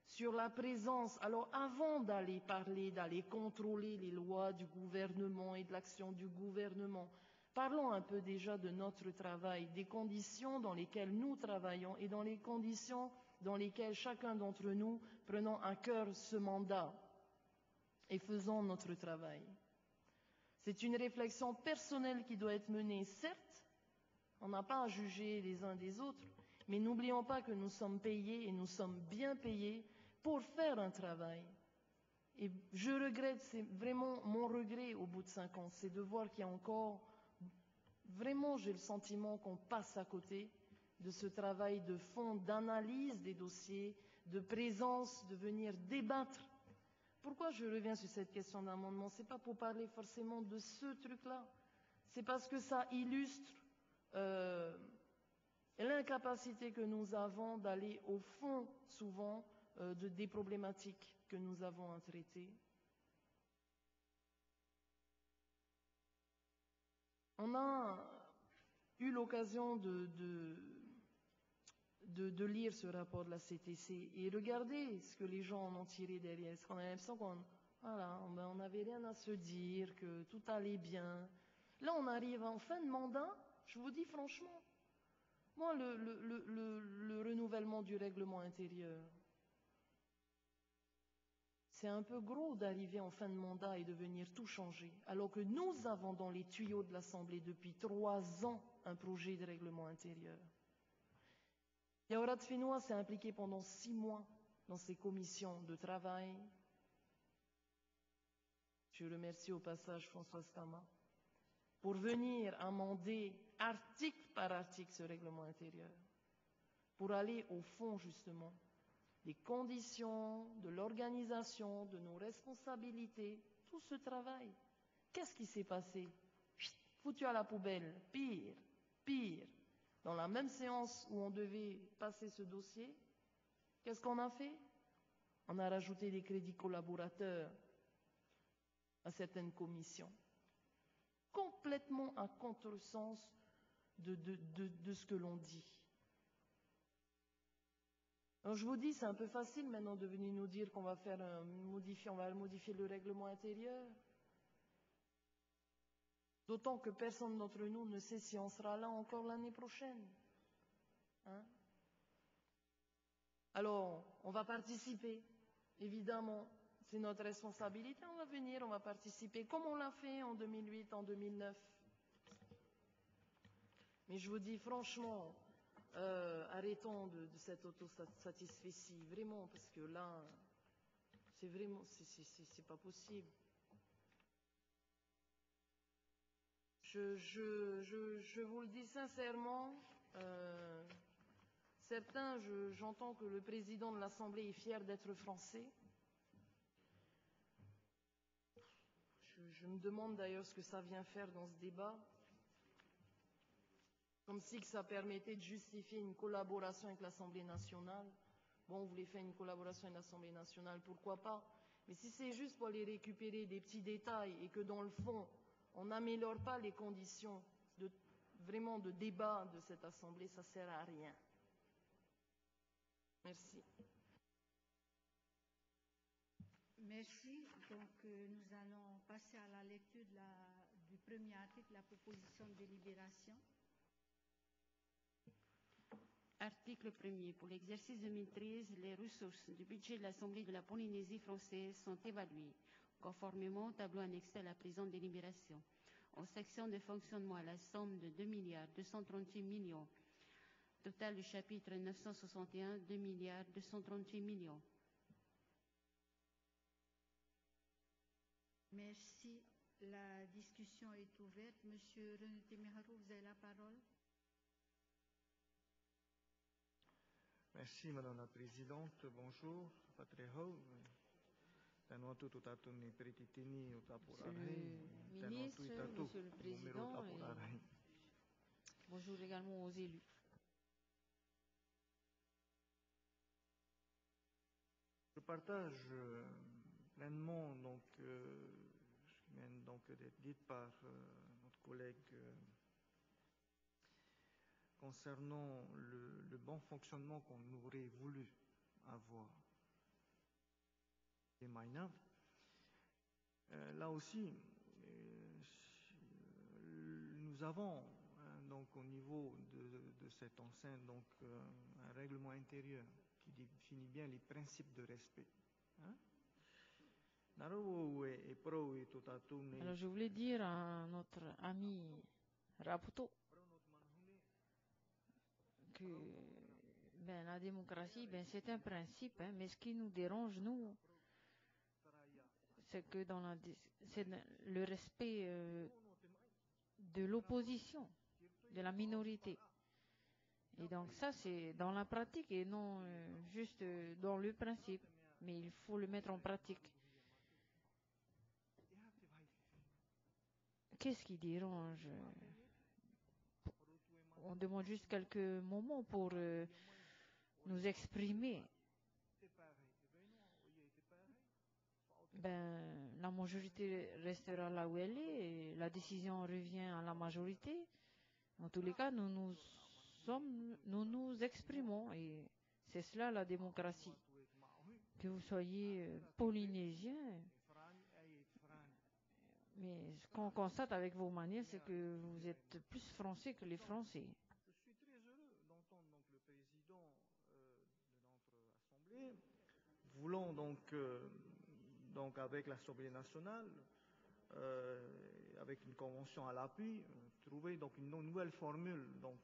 sur la présence. Alors avant d'aller parler, d'aller contrôler les lois du gouvernement et de l'action du gouvernement, parlons un peu déjà de notre travail, des conditions dans lesquelles nous travaillons et dans les conditions dans lesquelles chacun d'entre nous prenons à cœur ce mandat et faisons notre travail. C'est une réflexion personnelle qui doit être menée, certes, on n'a pas à juger les uns des autres, mais n'oublions pas que nous sommes payés et nous sommes bien payés pour faire un travail. Et je regrette, c'est vraiment mon regret au bout de cinq ans, c'est de voir qu'il y a encore, vraiment j'ai le sentiment qu'on passe à côté de ce travail de fond, d'analyse des dossiers, de présence, de venir débattre. Pourquoi je reviens sur cette question d'amendement? C'est pas pour parler forcément de ce truc-là. C'est parce que ça illustre euh, l'incapacité que nous avons d'aller au fond, souvent, euh, de, des problématiques que nous avons à traiter. On a eu l'occasion de, lire ce rapport de la CTC et regardez ce que les gens en ont tiré derrière. Est-ce qu'on a l'impression qu'on voilà, n'avait rien à se dire, que tout allait bien? Là, on arrive en fin de mandat je vous dis franchement, moi, le, le, le, le renouvellement du règlement intérieur, c'est un peu gros d'arriver en fin de mandat et de venir tout changer, alors que nous avons dans les tuyaux de l'Assemblée depuis trois ans un projet de règlement intérieur. Yaorat Fenois s'est impliqué pendant six mois dans ces commissions de travail. Je remercie au passage François Stama pour venir amender article par article ce règlement intérieur, pour aller au fond justement des conditions, de l'organisation, de nos responsabilités, tout ce travail. Qu'est-ce qui s'est passé? Foutu à la poubelle, pire, pire. Dans la même séance où on devait passer ce dossier, qu'est-ce qu'on a fait? On a rajouté des crédits collaborateurs à certaines commissions, complètement à contresens de, de, ce que l'on dit. Je vous dis, c'est un peu facile maintenant de venir nous dire qu'on va faire un, va modifier le règlement intérieur. D'autant que personne d'entre nous ne sait si on sera là encore l'année prochaine. Hein Alors, on va participer, évidemment. C'est notre responsabilité, on va venir, on va participer, comme on l'a fait en 2008, en 2009. Mais je vous dis franchement, euh, arrêtons de, cette autosatisfaction, vraiment, parce que là, c'est vraiment, c'est pas possible. Je, vous le dis sincèrement, euh, certains, j'entends que le président de l'Assemblée est fier d'être français. Je, me demande d'ailleurs ce que ça vient faire dans ce débat comme si ça permettait de justifier une collaboration avec l'Assemblée nationale. Bon, vous voulez faire une collaboration avec l'Assemblée nationale, pourquoi pas Mais si c'est juste pour aller récupérer des petits détails et que dans le fond, on n'améliore pas les conditions de, vraiment de débat de cette Assemblée, ça ne sert à rien. Merci. Merci. Donc, euh, nous allons passer à la lecture du premier article, la proposition de délibération. Article 1er. Pour l'exercice 2013, les ressources du budget de l'Assemblée de la Polynésie française sont évaluées, conformément au tableau annexé à la présente délibération. En section de fonctionnement, la somme de 2 milliards 238 millions. Total du chapitre 961, 2 milliards 238 millions. Merci. La discussion est ouverte. Monsieur René Temeraro, vous avez la parole. Merci, Madame la Présidente. Bonjour. Le ministre, Monsieur le Président, et bonjour également aux élus. Je partage pleinement donc, euh, donc d'être dit par euh, notre collègue euh, concernant le, bon fonctionnement qu'on aurait voulu avoir des. Euh, là aussi, euh, nous avons hein, donc au niveau de, cette enceinte donc euh, un règlement intérieur qui définit bien les principes de respect. Hein? Alors je voulais dire à notre ami Raputo que ben, la démocratie, ben, c'est un principe, hein, mais ce qui nous dérange, nous, c'est que dans la, c'est le respect euh, de l'opposition, de la minorité. Et donc ça, c'est dans la pratique et non euh, juste dans le principe, mais il faut le mettre en pratique. Qu'est-ce qui dérange? On demande juste quelques moments pour euh, nous exprimer. Ben, la majorité restera là où elle est, et la décision revient à la majorité. En tous les cas, nous nous sommes, nous nous exprimons, et c'est cela la démocratie. Que vous soyez euh, polynésien, mais ce qu'on constate avec vos manières, c'est que vous êtes plus français que les Français. Je suis très heureux d'entendre le président euh, de notre assemblée voulant donc euh, donc avec l'Assemblée nationale, euh, avec une convention à l'appui, trouver donc une nouvelle formule donc,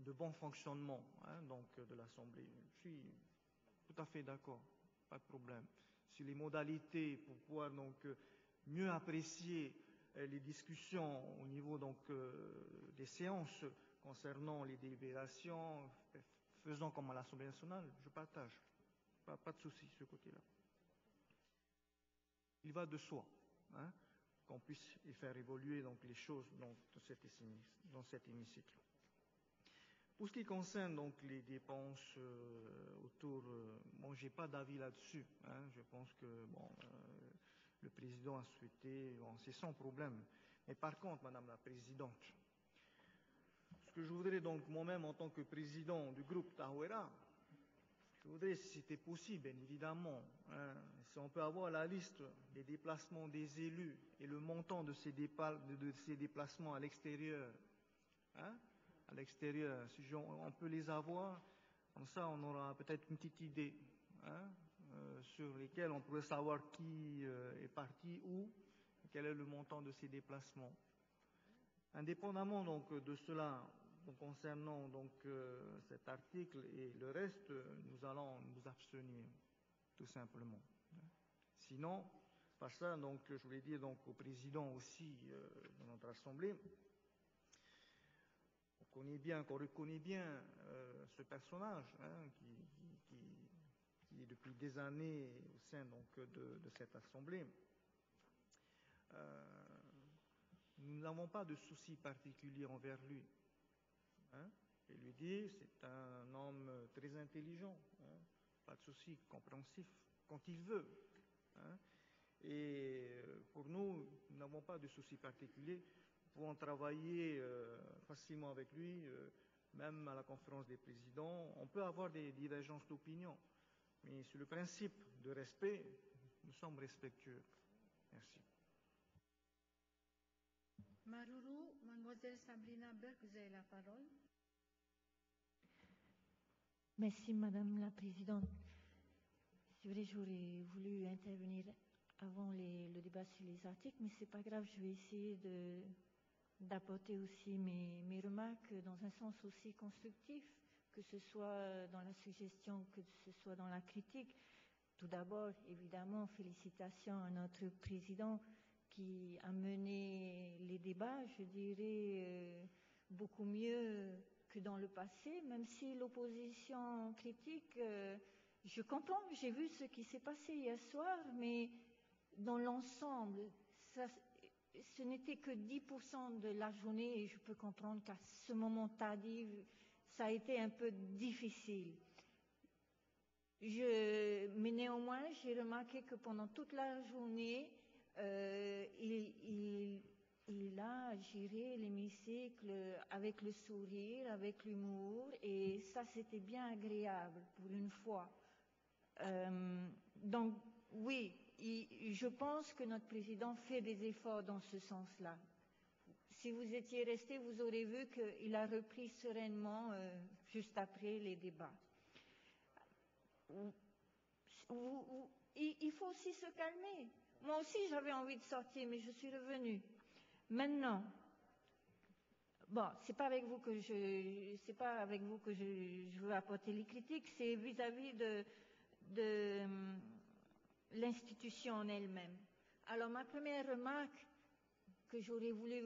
de bon fonctionnement hein, donc, de l'Assemblée. Je suis tout à fait d'accord, pas de problème. Sur les modalités pour pouvoir donc, mieux apprécier les discussions au niveau donc, des séances concernant les délibérations, faisant comme à l'Assemblée nationale, je partage. Pas, de souci ce côté-là. Il va de soi hein, qu'on puisse faire évoluer donc, les choses dans, cet, hémicycle. Pour ce qui concerne donc les dépenses euh, autour, euh, bon, j'ai pas d'avis là-dessus. Hein, je pense que bon, euh, le président a souhaité, c'est sans problème. Mais par contre, Madame la Présidente, ce que je voudrais donc moi-même en tant que président du groupe Tahuera, je voudrais, si c'était possible, bien évidemment, hein, si on peut avoir la liste des déplacements des élus et le montant de ces, déplacements à l'extérieur, hein, à l'extérieur, si on peut les avoir, comme ça on aura peut-être une petite idée hein, sur lesquelles on pourrait savoir qui euh, est parti où, quel est le montant de ces déplacements. Indépendamment donc de cela, concernant donc euh, cet article et le reste, nous allons nous abstenir, tout simplement. Sinon, par ça, donc, je voulais dire donc au président aussi euh, de notre assemblée, on connaît bien, qu'on reconnaît bien euh, ce personnage hein, depuis des années au sein donc de, cette assemblée. Euh, nous n'avons pas de soucis particuliers envers lui. Hein, et lui dit, c'est un homme très intelligent, hein, pas de souci, compréhensif, quand il veut. Hein. Et pour nous, nous n'avons pas de soucis particuliers. Nous pouvons travailler euh, facilement avec lui, euh, même à la conférence des présidents. On peut avoir des divergences d'opinion, mais sur le principe de respect, nous sommes respectueux. Merci. Maruru, mademoiselle Sabrina Berg, vous avez la parole. Merci, Madame la Présidente. C'est vrai, j'aurais voulu intervenir avant les, le débat sur les articles, mais c'est pas grave, je vais essayer d'apporter aussi mes, mes remarques dans un sens aussi constructif, que ce soit dans la suggestion, que ce soit dans la critique. Tout d'abord, évidemment, félicitations à notre président qui a mené les débats, je dirais, euh, beaucoup mieux que dans le passé, même si l'opposition critique, euh, je comprends, j'ai vu ce qui s'est passé hier soir, mais dans l'ensemble, ce n'était que 10% de la journée et je peux comprendre qu'à ce moment tardif, ça a été un peu difficile. Je, mais néanmoins, j'ai remarqué que pendant toute la journée, euh, il, a géré l'hémicycle avec le sourire, avec l'humour, et ça c'était bien agréable pour une fois. Euh, donc oui, je pense que notre président fait des efforts dans ce sens-là. Si vous étiez resté, vous aurez vu qu'il a repris sereinement euh, juste après les débats. Il faut aussi se calmer. Moi aussi, j'avais envie de sortir, mais je suis revenue. Maintenant, bon, c'est pas avec vous que je, pas avec vous que je, veux apporter les critiques, c'est vis-à-vis de l'institution en elle-même. Alors, ma première remarque que j'aurais voulu,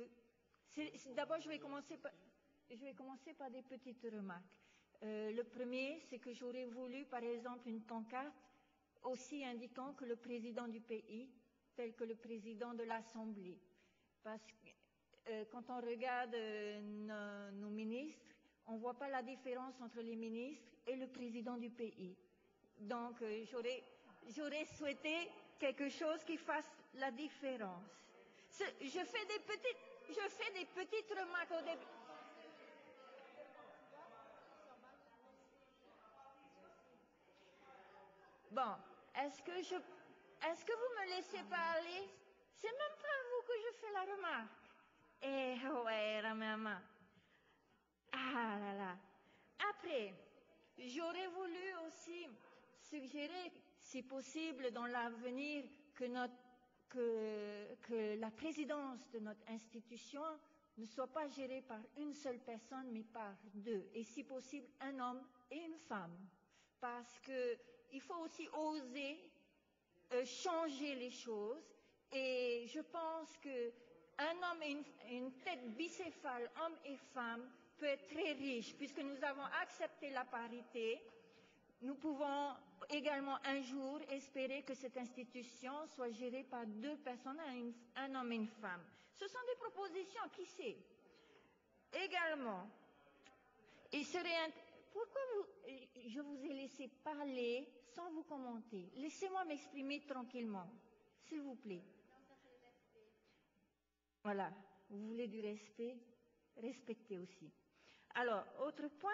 d'abord, je vais commencer par, des petites remarques. Euh, le premier, c'est que j'aurais voulu, par exemple, une pancarte aussi indiquant que le président du pays, tel que le président de l'Assemblée, parce que euh, quand on regarde euh, nos, ministres, on ne voit pas la différence entre les ministres et le président du pays. Donc, j'aurais souhaité quelque chose qui fasse la différence. Ce, je, fais des petites, je fais des petites remarques au début. Bon, est-ce que je, est-ce que vous me laissez parler? C'est même pas à vous que je fais la remarque. Eh ouais, maman. Ah là là. Après, j'aurais voulu aussi suggérer, si possible, dans l'avenir, que, que, la présidence de notre institution ne soit pas gérée par une seule personne, mais par deux, et si possible, un homme et une femme. Parce qu'il faut aussi oser euh, changer les choses, et je pense qu'un homme et une, une tête bicéphale, homme et femme, peut être très riche, puisque nous avons accepté la parité. Nous pouvons également un jour espérer que cette institution soit gérée par deux personnes, un, homme et une femme. Ce sont des propositions, qui sait Également, il serait pourquoi vous, je vous ai laissé parler sans vous commenter? Laissez-moi m'exprimer tranquillement, s'il vous plaît. Voilà, vous voulez du respect? Respectez aussi. Alors, autre point,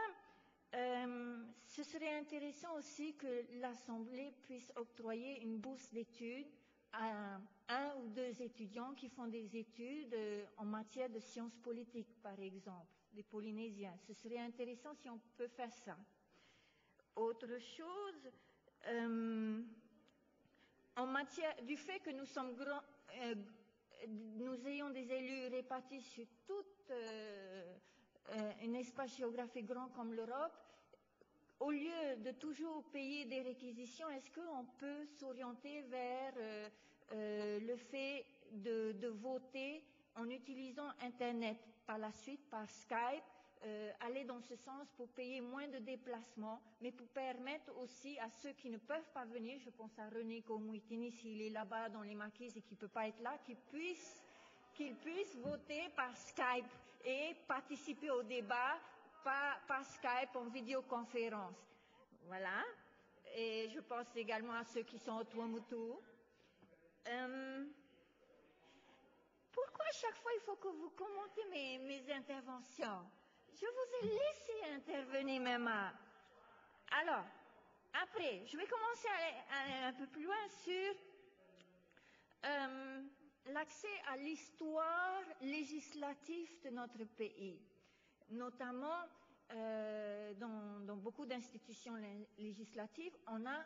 euh, ce serait intéressant aussi que l'Assemblée puisse octroyer une bourse d'études à un ou deux étudiants qui font des études euh, en matière de sciences politiques, par exemple, des Polynésiens. Ce serait intéressant si on peut faire ça. Autre chose, euh, en matière du fait que nous sommes ayons des élus répartis sur toute euh, un espace géographique grand comme l'Europe, au lieu de toujours payer des réquisitions, est-ce qu'on peut s'orienter vers euh, euh, le fait de, voter en utilisant Internet par la suite, par Skype, euh, aller dans ce sens pour payer moins de déplacements, mais pour permettre aussi à ceux qui ne peuvent pas venir, je pense à René Komouitini s'il est là-bas dans les maquises et qui ne peut pas être là, qu'ils puissent, qu'ils puissent voter par Skype et participer au débat par, Skype en vidéoconférence. Voilà. Et je pense également à ceux qui sont au Tuamutu. Euh, pourquoi chaque fois il faut que vous commentez mes, interventions? Je vous ai laissé intervenir. À... Alors, après, je vais commencer à aller, à un peu plus loin sur euh, l'accès à l'histoire législative de notre pays, notamment euh, dans, beaucoup d'institutions législatives, on a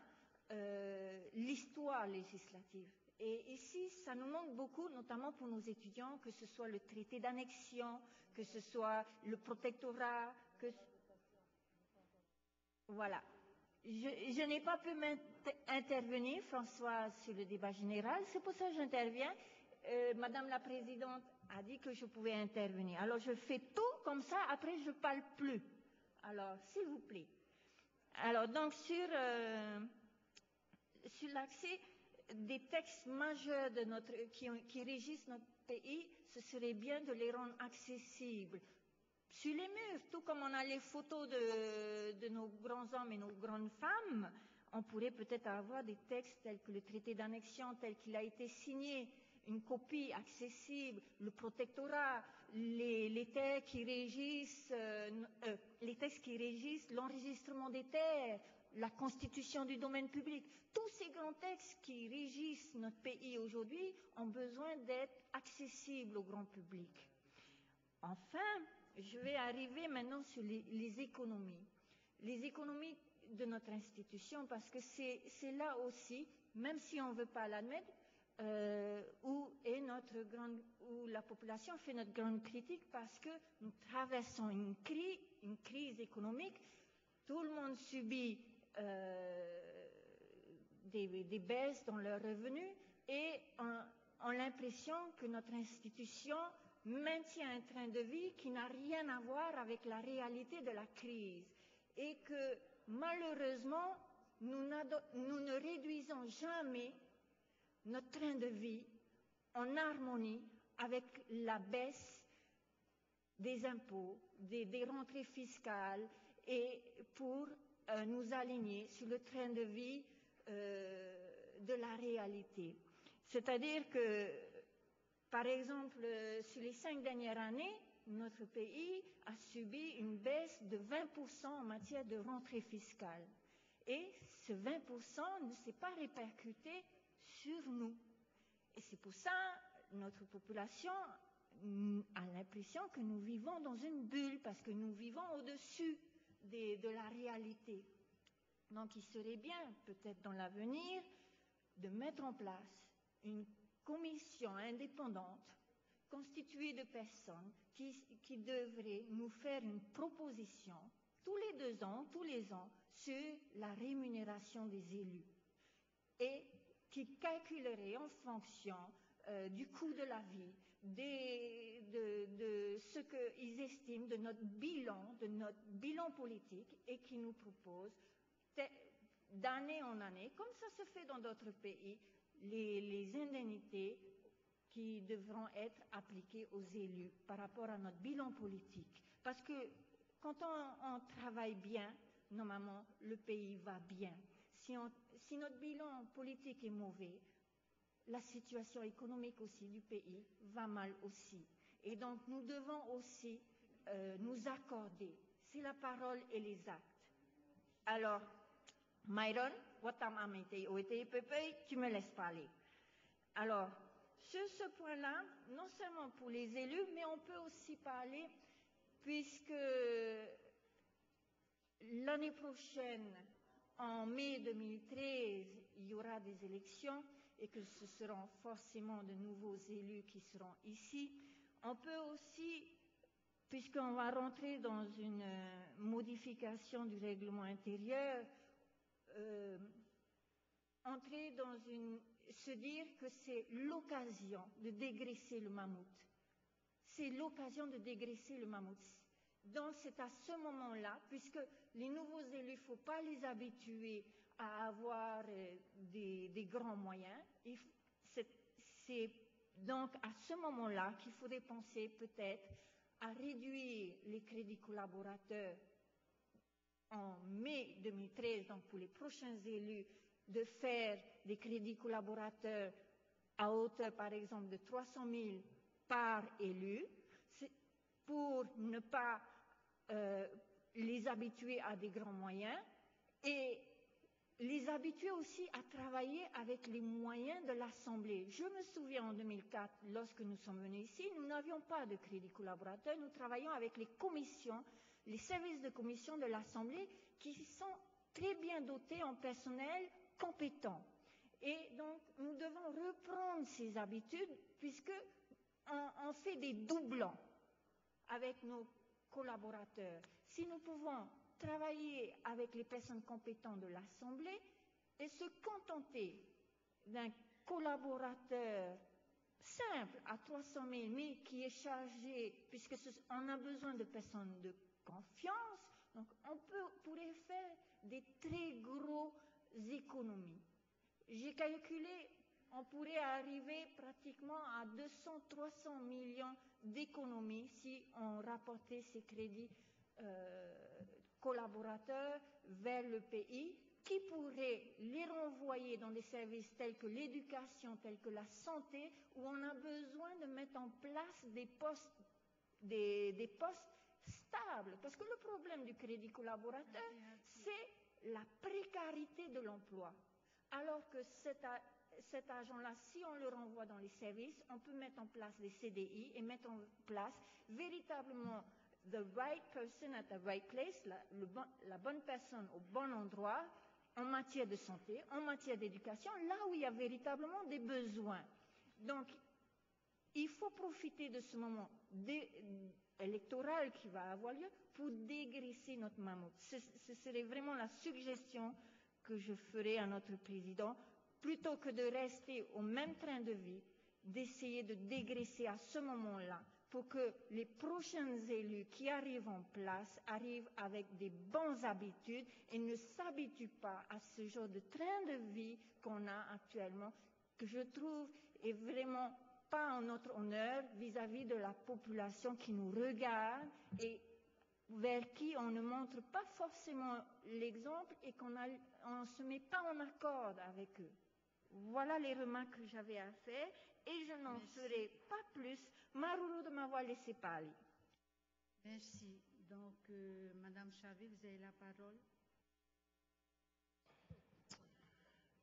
euh, l'histoire législative. Et ici, ça nous manque beaucoup, notamment pour nos étudiants, que ce soit le traité d'annexion, que ce soit le protectorat, voilà. Je, je n'ai pas pu intervenir, François, sur le débat général. C'est pour ça que j'interviens euh, Madame la Présidente a dit que je pouvais intervenir. Alors je fais tout comme ça, après je ne parle plus. Alors, s'il vous plaît. Alors, donc sur, euh, l'accès des textes majeurs qui, régissent notre pays, ce serait bien de les rendre accessibles. Sur les murs, tout comme on a les photos de nos grands hommes et nos grandes femmes, on pourrait peut-être avoir des textes tels que le traité d'annexion tel qu'il a été signé une copie accessible, le protectorat, les, textes qui régissent, euh, euh, les textes qui régissent l'enregistrement des terres, la constitution du domaine public, tous ces grands textes qui régissent notre pays aujourd'hui ont besoin d'être accessibles au grand public. Enfin, je vais arriver maintenant sur les économies. Les économies de notre institution, parce que c'est là aussi, même si on ne veut pas l'admettre, euh, où, la population fait notre grande critique parce que nous traversons une crise, économique, tout le monde subit euh, des, baisses dans leurs revenus et on, a l'impression que notre institution maintient un train de vie qui n'a rien à voir avec la réalité de la crise et que malheureusement nous ne réduisons jamais notre train de vie en harmonie avec la baisse des impôts, des, rentrées fiscales et pour euh, nous aligner sur le train de vie euh, de la réalité. C'est-à-dire que, par exemple, sur les cinq dernières années, notre pays a subi une baisse de 20% en matière de rentrée fiscale. Et ce 20% ne s'est pas répercuté sur nous. Et c'est pour ça notre population a l'impression que nous vivons dans une bulle parce que nous vivons au-dessus de la réalité. Donc il serait bien, peut-être dans l'avenir, de mettre en place une commission indépendante constituée de personnes qui, qui devraient nous faire une proposition tous les deux ans, tous les ans, sur la rémunération des élus et qui calculerait en fonction euh, du coût de la vie, de, ce qu'ils estiment de notre bilan, de notre bilan politique et qui nous propose d'année en année, comme ça se fait dans d'autres pays, les, indemnités qui devront être appliquées aux élus par rapport à notre bilan politique. Parce que quand on, on travaille bien, normalement, le pays va bien. Si, on, si notre bilan politique est mauvais, la situation économique aussi du pays va mal aussi. Et donc, nous devons aussi euh, nous accorder. C'est la parole et les actes. Alors, Myron, tu me laisses parler. Alors, sur ce point-là, non seulement pour les élus, mais on peut aussi parler, puisque l'année prochaine, en mai 2013, il y aura des élections et que ce seront forcément de nouveaux élus qui seront ici. On peut aussi, puisqu'on va rentrer dans une modification du règlement intérieur, euh, entrer dans une, se dire que c'est l'occasion de dégraisser le mammouth. C'est l'occasion de dégraisser le mammouth. Donc c'est à ce moment-là, puisque les nouveaux élus, il ne faut pas les habituer à avoir euh, des, des grands moyens. C'est donc à ce moment-là qu'il faudrait penser peut-être à réduire les crédits collaborateurs en mai 2013, donc pour les prochains élus, de faire des crédits collaborateurs à hauteur, par exemple, de 300 000 par élu, pour ne pas euh, les habituer à des grands moyens et les habituer aussi à travailler avec les moyens de l'Assemblée. Je me souviens en 2004, lorsque nous sommes venus ici, nous n'avions pas de crédit collaborateur, nous travaillions avec les commissions, les services de commission de l'Assemblée qui sont très bien dotés en personnel compétent. Et donc, nous devons reprendre ces habitudes puisque on, on fait des doublons avec nos collaborateurs. Si nous pouvons travailler avec les personnes compétentes de l'Assemblée et se contenter d'un collaborateur simple à 300 000, mais qui est chargé, puisque on a besoin de personnes de confiance, donc on peut, pourrait faire des très gros économies. J'ai calculé, on pourrait arriver pratiquement à 200-300 millions d'économies si on rapportait ces crédits euh, collaborateurs vers le pays qui pourrait les renvoyer dans des services tels que l'éducation, tels que la santé, où on a besoin de mettre en place des postes, des, des postes stables. Parce que le problème du crédit collaborateur, c'est la précarité de l'emploi. Alors que cet, cet agent-là, si on le renvoie dans les services, on peut mettre en place des CDI et mettre en place véritablement the right person at the right place, la, bonne personne au bon endroit en matière de santé, en matière d'éducation, là où il y a véritablement des besoins. Donc, il faut profiter de ce moment électoral qui va avoir lieu pour dégraisser notre mammouth. Ce serait vraiment la suggestion que je ferai à notre président, plutôt que de rester au même train de vie, d'essayer de dégraisser à ce moment-là pour que les prochains élus qui arrivent en place arrivent avec des bonnes habitudes et ne s'habituent pas à ce genre de train de vie qu'on a actuellement, que je trouve est vraiment pas en notre honneur vis-à-vis -vis de la population qui nous regarde et vers qui on ne montre pas forcément l'exemple et qu'on ne se met pas en accord avec eux. Voilà les remarques que j'avais à faire et je n'en ferai pas plus. Maruru de m'avoir laissé parler. Merci. Donc, euh, Madame Chavé, vous avez la parole.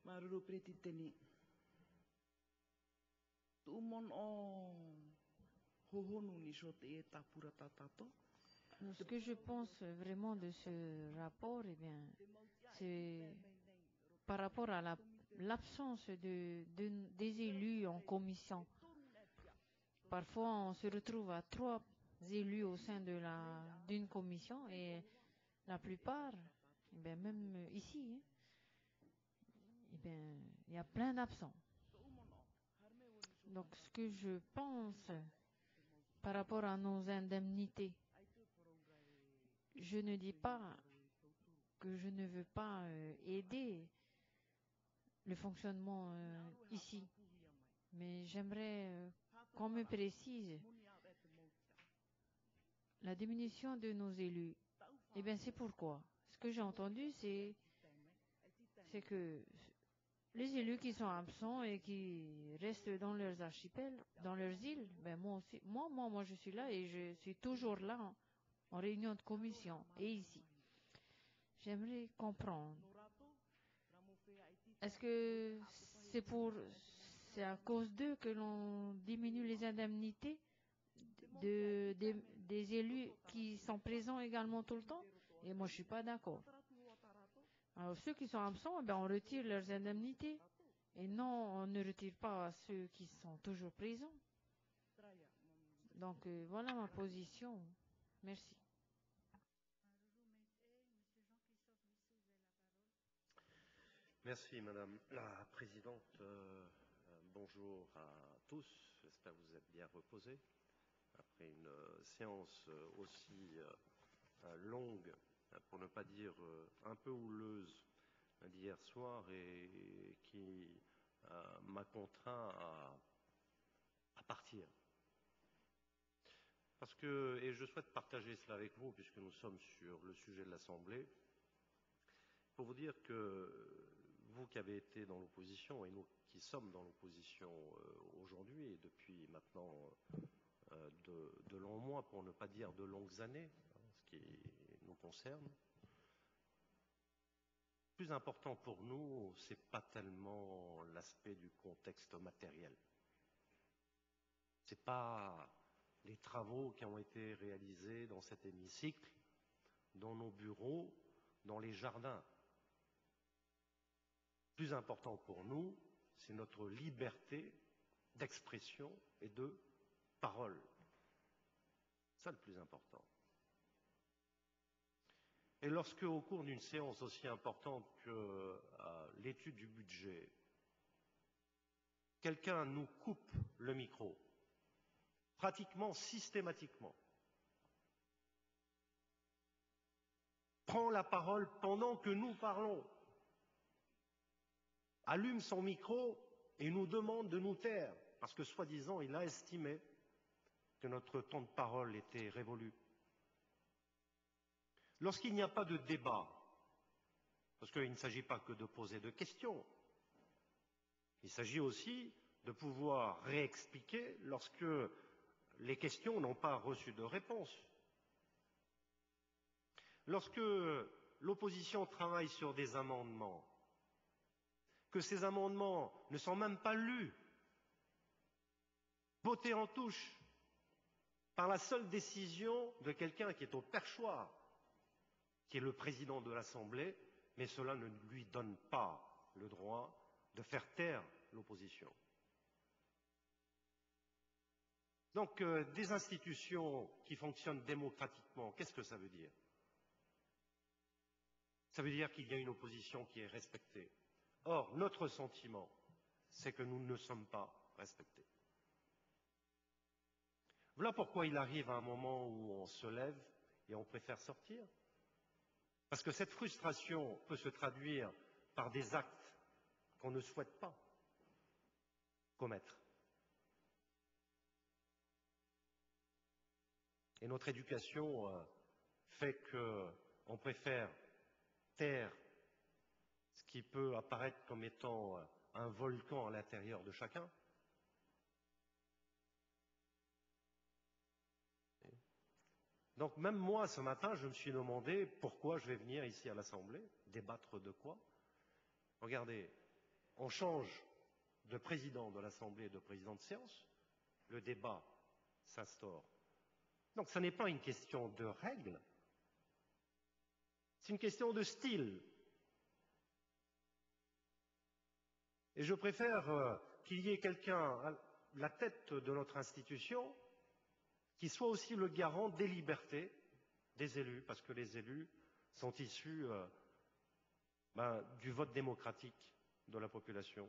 Maruru pretiteni. Tumon o hohonu ni shote e tapura tatato. Ce que je pense vraiment de ce rapport, eh bien, c'est par rapport à l'absence de, de, des élus en commission. Parfois, on se retrouve à trois élus au sein d'une commission et la plupart, eh même ici, hein, eh il y a plein d'absents. Donc, ce que je pense par rapport à nos indemnités, je ne dis pas que je ne veux pas euh, aider le fonctionnement euh, ici, mais j'aimerais euh, qu'on me précise la diminution de nos élus. Eh bien, c'est pourquoi. Ce que j'ai entendu, c'est que les élus qui sont absents et qui restent dans leurs archipels, dans leurs îles, ben moi aussi, moi, moi, moi, je suis là et je suis toujours là en réunion de commission et ici. J'aimerais comprendre. Est-ce que c'est pour, c'est à cause d'eux que l'on diminue les indemnités de, de, des élus qui sont présents également tout le temps? Et moi, je suis pas d'accord. Alors, ceux qui sont absents, eh bien, on retire leurs indemnités. Et non, on ne retire pas ceux qui sont toujours présents. Donc, euh, voilà ma position. Merci. Merci, Madame la Présidente. Euh, bonjour à tous. J'espère que vous êtes bien reposés après une euh, séance aussi euh, longue pour ne pas dire euh, un peu houleuse d'hier soir et qui euh, m'a contraint à, à, partir. Parce que, et je souhaite partager cela avec vous puisque nous sommes sur le sujet de l'Assemblée, pour vous dire que vous qui avez été dans l'opposition et nous qui sommes dans l'opposition euh, aujourd'hui et depuis maintenant euh, de, longs mois, pour ne pas dire de longues années, hein, ce qui nous concerne. Plus important pour nous, ce n'est pas tellement l'aspect du contexte matériel. Ce n'est pas les travaux qui ont été réalisés dans cet hémicycle, dans nos bureaux, dans les jardins. Plus important pour nous, c'est notre liberté d'expression et de parole. C'est ça le plus important. Et lorsque, au cours d'une séance aussi importante que euh, l'étude du budget, quelqu'un nous coupe le micro, pratiquement systématiquement, prend la parole pendant que nous parlons, allume son micro et nous demande de nous taire, parce que soi-disant il a estimé que notre temps de parole était révolu. Lorsqu'il n'y a pas de débat, parce qu'il ne s'agit pas que de poser de questions, il s'agit aussi de pouvoir réexpliquer lorsque les questions n'ont pas reçu de réponse. Lorsque l'opposition travaille sur des amendements, que ces amendements ne sont même pas lus, votés en touche, par la seule décision de quelqu'un qui est au perchoir, qui est le président de l'Assemblée, mais cela ne lui donne pas le droit de faire taire l'opposition. Donc, euh, des institutions qui fonctionnent démocratiquement, qu'est-ce que ça veut dire? Ça veut dire qu'il y a une opposition qui est respectée. Or, notre sentiment, c'est que nous ne sommes pas respectés. Voilà pourquoi il arrive à un moment où on se lève et on préfère sortir. Parce que cette frustration peut se traduire par des actes qu'on ne souhaite pas commettre. Et notre éducation euh, fait qu'on préfère taire qui peut apparaître comme étant euh, un volcan à l'intérieur de chacun, Donc même moi, ce matin, je me suis demandé pourquoi je vais venir ici à l'Assemblée, débattre de quoi. Regardez, on change de président de l'Assemblée et de président de séance, le débat s'instaure. Donc ce n'est pas une question de règles, c'est une question de style. Et je préfère euh, qu'il y ait quelqu'un à la tête de notre institution qui soit aussi le garant des libertés des élus, parce que les élus sont issus euh, ben, du vote démocratique de la population.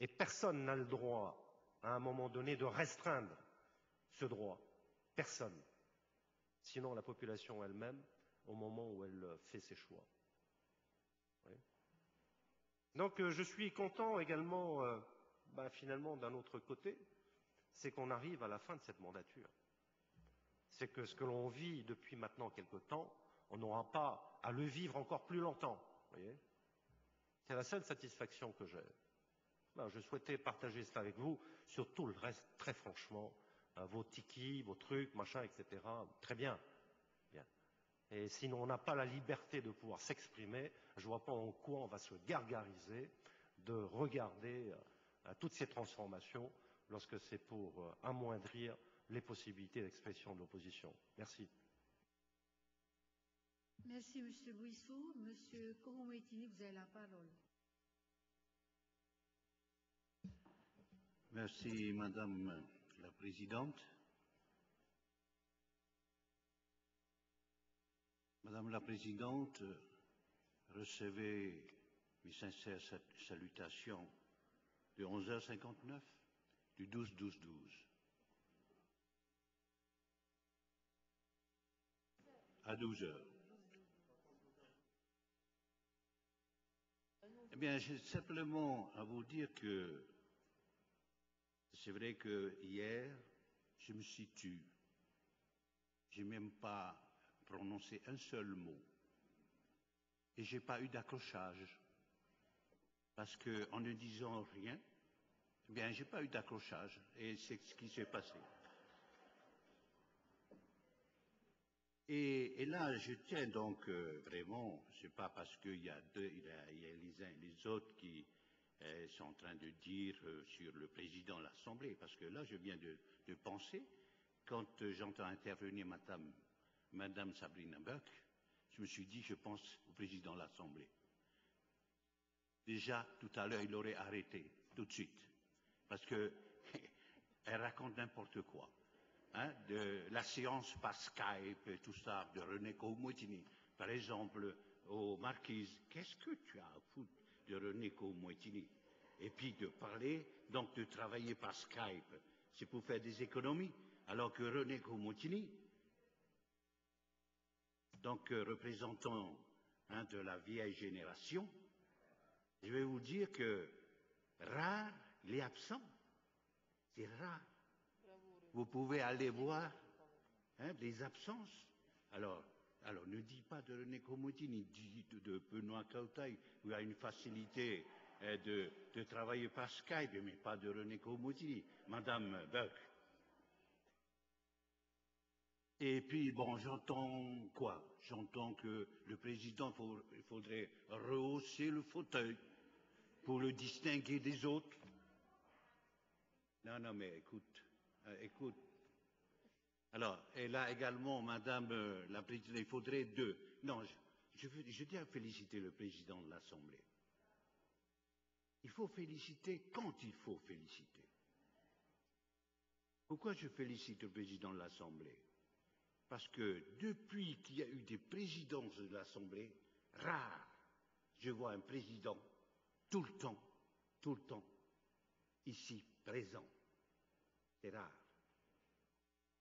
Et personne n'a le droit, à un moment donné, de restreindre ce droit. Personne. Sinon, la population elle-même, au moment où elle fait ses choix. Donc, euh, je suis content également, euh, ben, finalement, d'un autre côté, c'est qu'on arrive à la fin de cette mandature. C'est que ce que l'on vit depuis maintenant quelque temps, on n'aura pas à le vivre encore plus longtemps. C'est la seule satisfaction que j'ai. Ben, je souhaitais partager cela avec vous, sur tout le reste, très franchement, euh, vos tikis, vos trucs, machin, etc. Très bien. Et sinon on n'a pas la liberté de pouvoir s'exprimer, je ne vois pas en quoi on va se gargariser de regarder euh, toutes ces transformations lorsque c'est pour euh, amoindrir les possibilités d'expression de l'opposition. Merci. Merci, Monsieur Buissou. Monsieur Kouroumetini, vous avez la parole. Merci, Madame la Présidente. Madame la Présidente, recevez mes sincères salutations de 11h59 du 12-12-12. À 12 heures. Eh bien, j'ai simplement à vous dire que c'est vrai que hier, je me suis tu. Je n'ai même pas prononcé un seul mot. Et je n'ai pas eu d'accrochage. Parce qu'en ne disant rien, eh bien, j'ai pas eu d'accrochage. Et c'est ce qui s'est passé. Et, là, je tiens donc euh, vraiment, c'est pas parce qu'il y a les uns et les autres qui euh, sont en train de dire euh, sur le président de l'Assemblée, parce que là, je viens de, penser, quand j'entends intervenir Madame, Madame Sabrina Buck, je me suis dit, je pense au président de l'Assemblée. Déjà, tout à l'heure, il aurait arrêté, tout de suite, parce qu'elle [laughs] raconte n'importe quoi. Hein, de la séance par Skype et tout ça, de René Koumoutini, par exemple, aux marquises. Qu'est-ce que tu as à foutre de René Koumoutini Et puis de parler, donc de travailler par Skype, c'est pour faire des économies, alors que René Koumoutini, donc euh, représentant hein, de la vieille génération, je vais vous dire que rare, il est absent. C'est rare vous pouvez aller voir hein, les absences. Alors, alors, ne dis pas de René ni dis de, Benoît Cautaille, où il y a une facilité hein, de, travailler par Skype, mais pas de René Comodini. Madame Buck. Et puis, bon, j'entends quoi? J'entends que le président, il faudrait rehausser le fauteuil pour le distinguer des autres. Non, non, mais écoute, euh, écoute. Alors, et là également, Madame euh, la Présidente, il faudrait deux. Non, je, je, tiens à féliciter le Président de l'Assemblée. Il faut féliciter quand il faut féliciter. Pourquoi je félicite le Président de l'Assemblée? Parce que depuis qu'il y a eu des présidences de l'Assemblée, rares, je vois un président tout le temps, tout le temps, ici, présent c'est rare.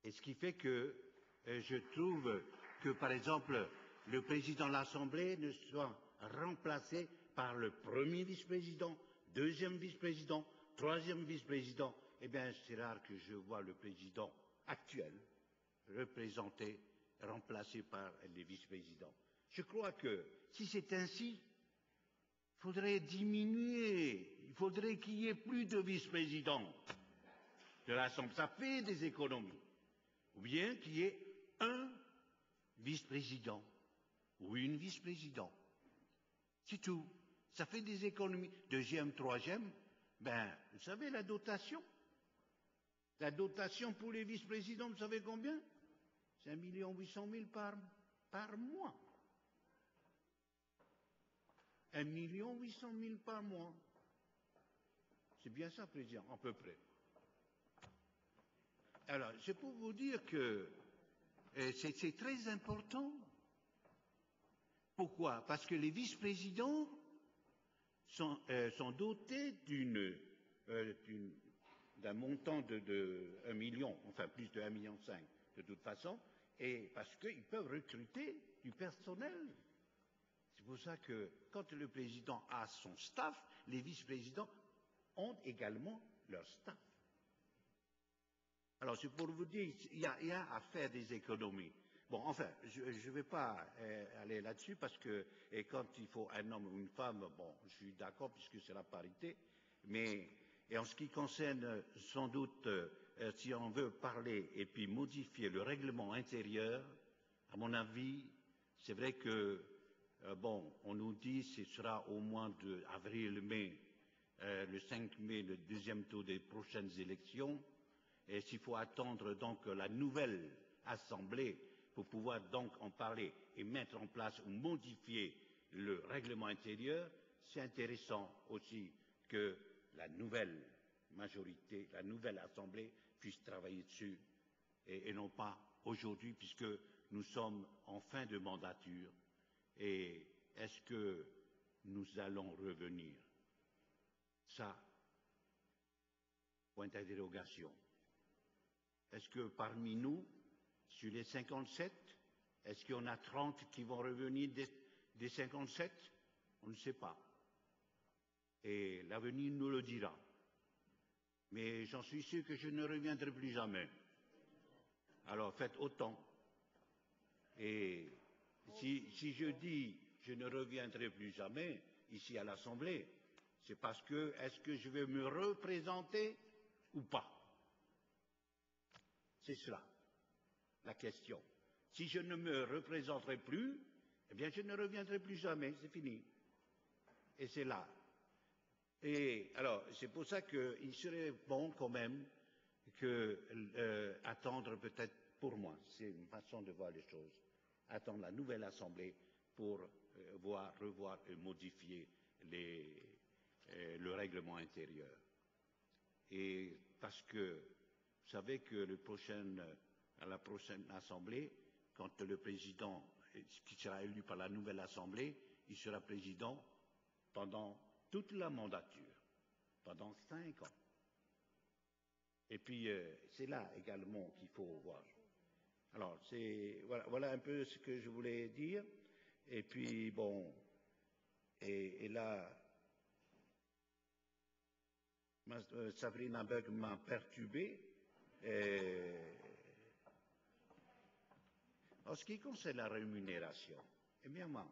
Et ce qui fait que euh, je trouve que, par exemple, le président de l'Assemblée ne soit remplacé par le premier vice-président, deuxième vice-président, troisième vice-président. Eh bien, c'est rare que je vois le président actuel représenté, remplacé par les vice-présidents. Je crois que si c'est ainsi, il faudrait diminuer, il faudrait qu'il y ait plus de vice-présidents de l'Assemblée. Ça fait des économies. Ou bien qu'il y ait un vice-président ou une vice-président. C'est tout. Ça fait des économies. Deuxième, troisième, ben, vous savez, la dotation. La dotation pour les vice-présidents, vous savez combien? 5 800 000 par, par mois. 1 million 800 000 par mois. C'est bien ça, Président, à peu près. Alors, c'est pour vous dire que euh, c'est très important. Pourquoi? Parce que les vice-présidents sont, euh, sont, dotés d'une euh, d'un montant de, de 1 million, enfin plus de 1,5 million de toute façon, et parce qu'ils peuvent recruter du personnel. C'est pour ça que quand le président a son staff, les vice-présidents ont également leur staff. Alors c'est pour vous dire, il y, a, à faire des économies. Bon, enfin, je ne vais pas euh, aller là-dessus parce que et quand il faut un homme ou une femme, bon, je suis d'accord puisque c'est la parité, mais et en ce qui concerne sans doute euh, si on veut parler et puis modifier le règlement intérieur, à mon avis, c'est vrai que euh, bon, on nous dit que ce sera au mois d'avril-mai, euh, le 5 mai, le deuxième tour des prochaines élections, et s'il faut attendre donc la nouvelle assemblée pour pouvoir donc en parler et mettre en place ou modifier le règlement intérieur, c'est intéressant aussi que la nouvelle majorité, la nouvelle assemblée puisse travailler dessus et, non pas aujourd'hui puisque nous sommes en fin de mandature et est-ce que nous allons revenir? Ça, point d'interrogation. Est-ce que parmi nous, sur les 57, est-ce qu'il y en a 30 qui vont revenir des, des 57 On ne sait pas. Et l'avenir nous le dira. Mais j'en suis sûr que je ne reviendrai plus jamais. Alors faites autant. Et si, je dis je ne reviendrai plus jamais ici à l'Assemblée, c'est parce que est-ce que je vais me représenter ou pas? C'est cela, la question. Si je ne me représenterai plus, eh bien je ne reviendrai plus jamais, c'est fini. Et c'est là. Et alors, c'est pour ça qu'il serait bon quand même que euh, attendre peut-être pour moi, c'est une façon de voir les choses, attendre la nouvelle Assemblée pour euh, voir, revoir et modifier les, euh, le règlement intérieur. Et parce que vous savez que le prochain, la prochaine Assemblée, quand le président qui sera élu par la nouvelle Assemblée, il sera président pendant toute la mandature, pendant cinq ans. Et puis, euh, c'est là également qu'il faut voir. Alors, c'est, voilà, voilà, un peu ce que je voulais dire. Et puis, bon, et, là, ma, euh, Sabrina Berg m'a perturbé. En ce qui concerne la rémunération, eh bien, moi,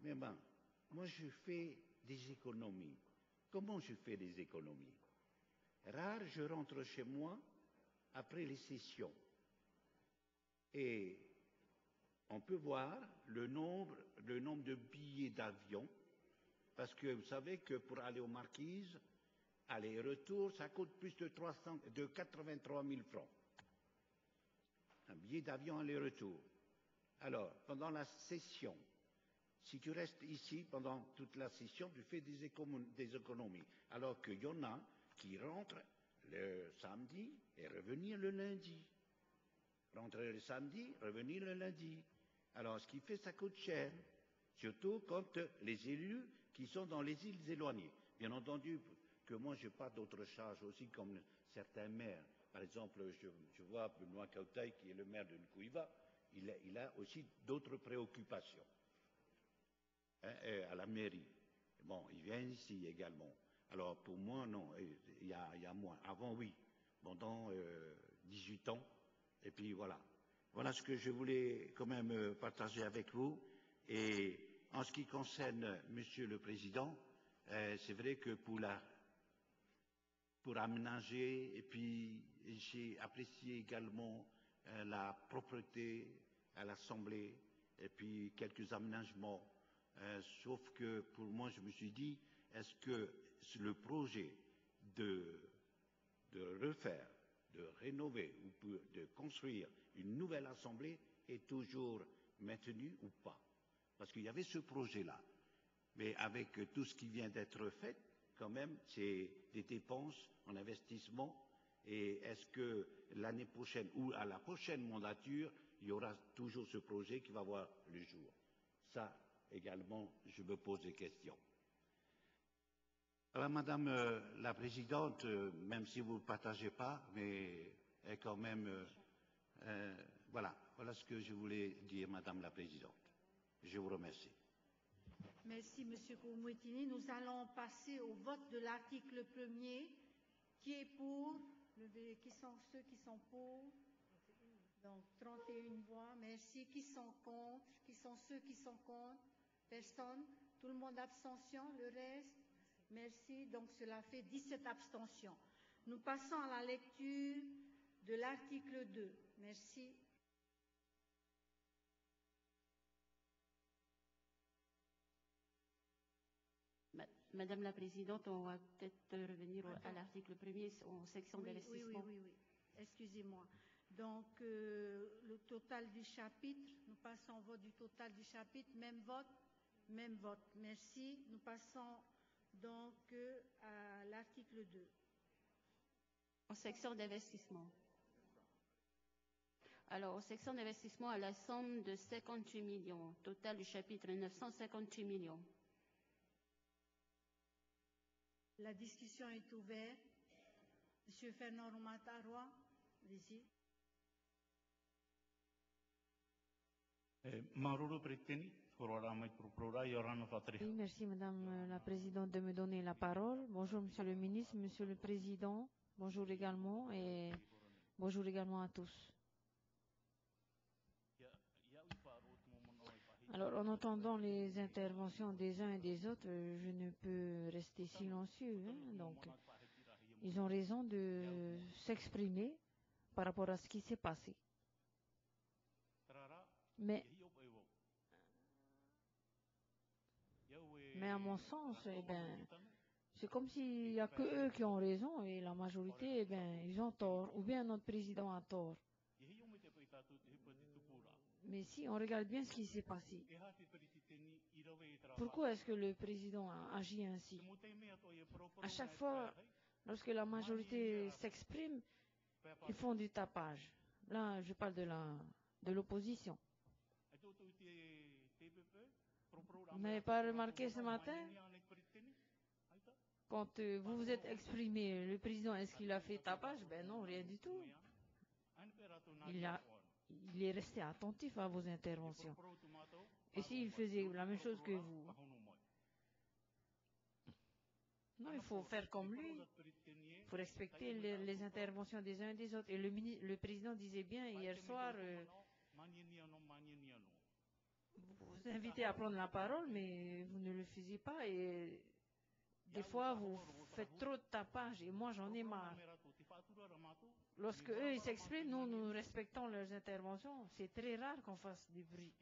moi, moi, je fais des économies. Comment je fais des économies? Rare, je rentre chez moi après les sessions. Et on peut voir le nombre, de billets d'avion, parce que vous savez que pour aller aux Marquises, aller-retour, ça coûte plus de, 300, de 83 000 francs. Un billet d'avion aller-retour. Alors, pendant la session, si tu restes ici pendant toute la session, tu fais des, économies. Alors qu'il y en a qui rentrent le samedi et revenir le lundi. Rentrer le samedi, revenir le lundi. Alors, ce qui fait, ça coûte cher. Surtout quand les élus qui sont dans les îles éloignées. Bien entendu que moi, je n'ai pas d'autres charges aussi comme certains maires. Par exemple, je, vois Benoît Kautaï, qui est le maire de Nkouiva, il a, il a aussi d'autres préoccupations à la mairie. Bon, il vient ici également. Alors pour moi, non, il y a, moins. Avant, oui, pendant euh, 18 ans. Et puis voilà. Voilà ce que je voulais quand même euh, partager avec vous. Et en ce qui concerne Monsieur le Président, euh, c'est vrai que pour aménager et puis j'ai apprécié également euh, la propreté à l'Assemblée et puis quelques aménagements euh, sauf que pour moi, je me suis dit, est-ce que le projet de, de refaire, de rénover ou de construire une nouvelle assemblée est toujours maintenu ou pas? Parce qu'il y avait ce projet-là. Mais avec tout ce qui vient d'être fait, quand même, c'est des dépenses en investissement. Et est-ce que l'année prochaine ou à la prochaine mandature, il y aura toujours ce projet qui va voir le jour? Ça également, je me pose des questions. Alors, Madame euh, la Présidente, euh, même si vous ne partagez pas, mais est quand même... Euh, voilà, voilà ce que je voulais dire, Madame la Présidente. Je vous remercie. Merci, Monsieur Koumouetini. Nous allons passer au vote de l'article premier. Qui est pour Qui sont ceux qui sont pour? Donc, 31 voix. Merci. Qui sont contre? Qui sont ceux qui sont contre? Personne Tout le monde abstention Le reste Merci. Donc, cela fait 17 abstentions. Nous passons à la lecture de l'article 2. Merci. Madame la Présidente, on va peut-être revenir à l'article premier en section oui, d'investissement. Oui, oui, oui, oui. Excusez-moi. Donc, euh, le total du chapitre, nous passons au vote du total du chapitre. Même vote Même vote. Merci. Nous passons donc euh, à l'article 2. En section d'investissement. Alors, en section d'investissement, à la somme de 58 millions. Total du chapitre 958 millions. La discussion est ouverte. Monsieur Fernand Romatarois, allez-y. Eh, oui, merci Madame la Présidente de me donner la parole. Bonjour Monsieur le Ministre, Monsieur le Président, bonjour également et bonjour également à tous. Alors, en entendant les interventions des uns et des autres, je ne peux rester silencieux. Hein, donc, ils ont raison de s'exprimer par rapport à ce qui s'est passé. Mais, mais à mon sens, eh ben, c'est comme s'il n'y a que eux qui ont raison et la majorité, eh ben, ils ont tort, ou bien notre président a tort. Mais si on regarde bien ce qui s'est passé, pourquoi est-ce que le président a agi ainsi? À chaque fois, lorsque la majorité s'exprime, ils font du tapage. Là, je parle de l'opposition. Vous n'avez pas remarqué ce matin quand euh, vous vous êtes exprimé, le président, est-ce qu'il a fait tapage? Ben non, rien du tout. Il est resté attentif à vos interventions. Et s'il faisait la même chose que vous? Non, il faut faire comme lui. Il faut respecter les, les, interventions des uns et des autres. Et le, le président disait bien hier soir, euh, invitez à prendre la parole, mais vous ne le faisiez pas. Et des fois, vous faites trop de tapage. Et moi, j'en ai marre. Lorsque eux ils s'expriment, nous nous respectons leurs interventions. C'est très rare qu'on fasse du bruit.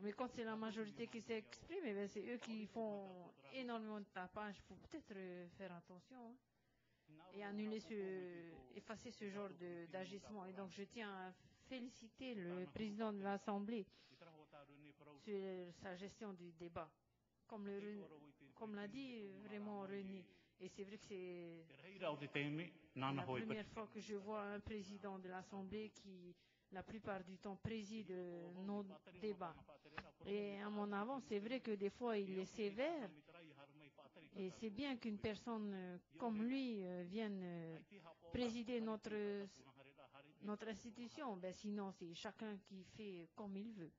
Mais quand c'est la majorité qui s'exprime, eh c'est eux qui font énormément de tapage. Il faut peut-être euh, faire attention hein, et annuler ce, effacer ce genre d'agissement. Et donc je tiens à féliciter le président de l'Assemblée sur sa gestion du débat. Comme l'a dit vraiment René. Et c'est vrai que c'est la première fois que je vois un président de l'Assemblée qui, la plupart du temps, préside nos débats. Et à mon avant, c'est vrai que des fois, il est sévère. Et c'est bien qu'une personne comme lui vienne présider notre, notre institution. Ben, sinon, c'est chacun qui fait comme il veut.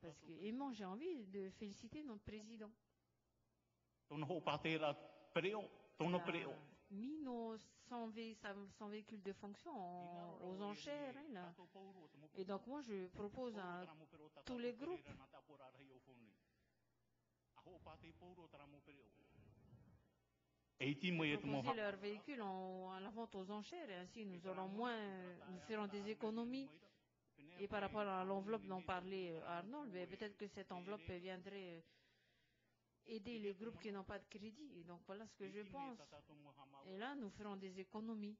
Parce que, et moi, j'ai envie de féliciter notre président. mis nos 100, vé 100 véhicules de fonction en, aux enchères. Hein, là. Et donc moi je propose à tous les groupes proposer leurs véhicules en, à la vente aux enchères et ainsi nous aurons moins, nous ferons des économies. Et par rapport à l'enveloppe dont parlait Arnold, peut-être que cette enveloppe viendrait aider les groupes qui n'ont pas de crédit. Donc voilà ce que je pense. Et là, nous ferons des économies.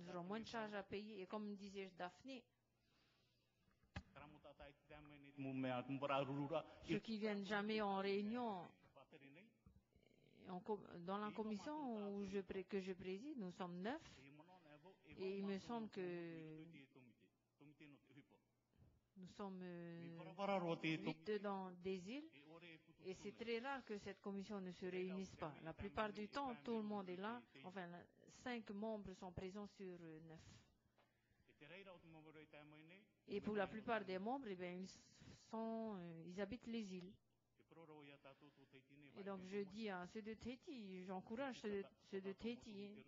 Nous aurons moins de charges à payer. Et comme disait Daphné, ceux qui viennent jamais en réunion, dans la commission où je, que je préside, nous sommes neuf. Et il me semble que nous sommes huit dans des îles. Et c'est très rare que cette commission ne se réunisse pas. La plupart du temps, tout le monde est là. Enfin, cinq membres sont présents sur neuf. Et pour la plupart des membres, eh bien, ils, sont, euh, ils habitent les îles. Et donc je dis à ceux de Tahiti, j'encourage ceux, ceux de, Tahiti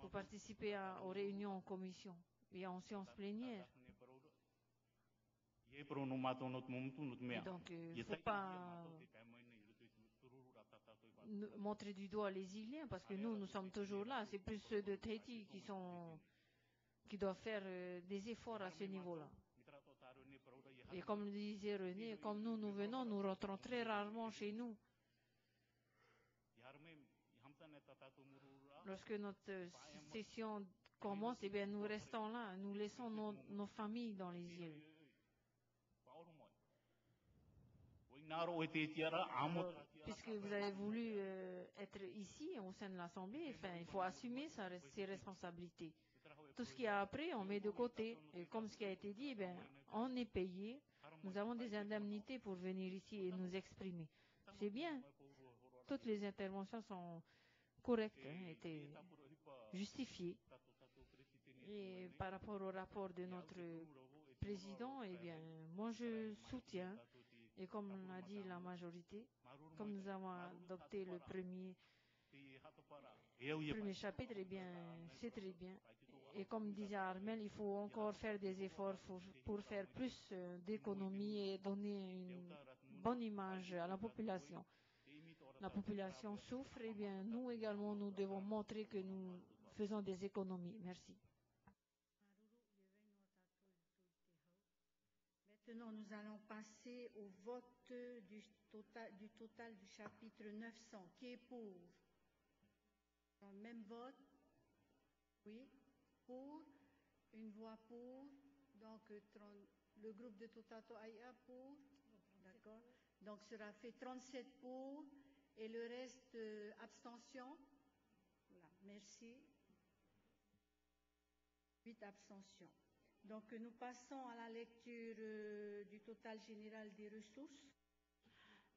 pour participer à, aux réunions en commission et en séance plénière. Et donc, il ne faut pas montrer du doigt les Iliens parce que nous, nous sommes toujours là. C'est plus ceux de Tahiti qui sont qui doivent faire euh, des efforts à ce niveau-là. Et comme le disait René, comme nous, nous venons, nous rentrons très rarement chez nous. Lorsque notre session commence, eh bien, nous restons là, nous laissons nos, nos familles dans les îles. Puisque vous avez voulu euh, être ici, au sein de l'Assemblée, enfin, il faut assumer ses responsabilités. Tout ce qui a après, on met de côté. Et comme ce qui a été dit, eh bien, on est payé. Nous avons des indemnités pour venir ici et nous exprimer. C'est bien. Toutes les interventions sont correctes, hein, étaient justifiées. Et par rapport au rapport de notre président, eh bien, moi je soutiens, et comme l'a dit la majorité, comme nous avons adopté le premier, premier chapitre, eh bien, c'est très bien. Et comme disait Armel, il faut encore faire des efforts pour, faire plus euh, d'économies et donner une bonne image à la population. La population souffre, et bien nous également, nous devons montrer que nous faisons des économies. Merci. Maintenant, nous allons passer au vote du total du, chapitre 900. Qui est pour? Même vote? Oui pour, une voix pour, donc le groupe de Totato Aïa pour, d'accord Donc sera fait 37 pour et le reste euh, abstention? Voilà, merci. 8 abstentions. Donc nous passons à la lecture euh, du total général des ressources.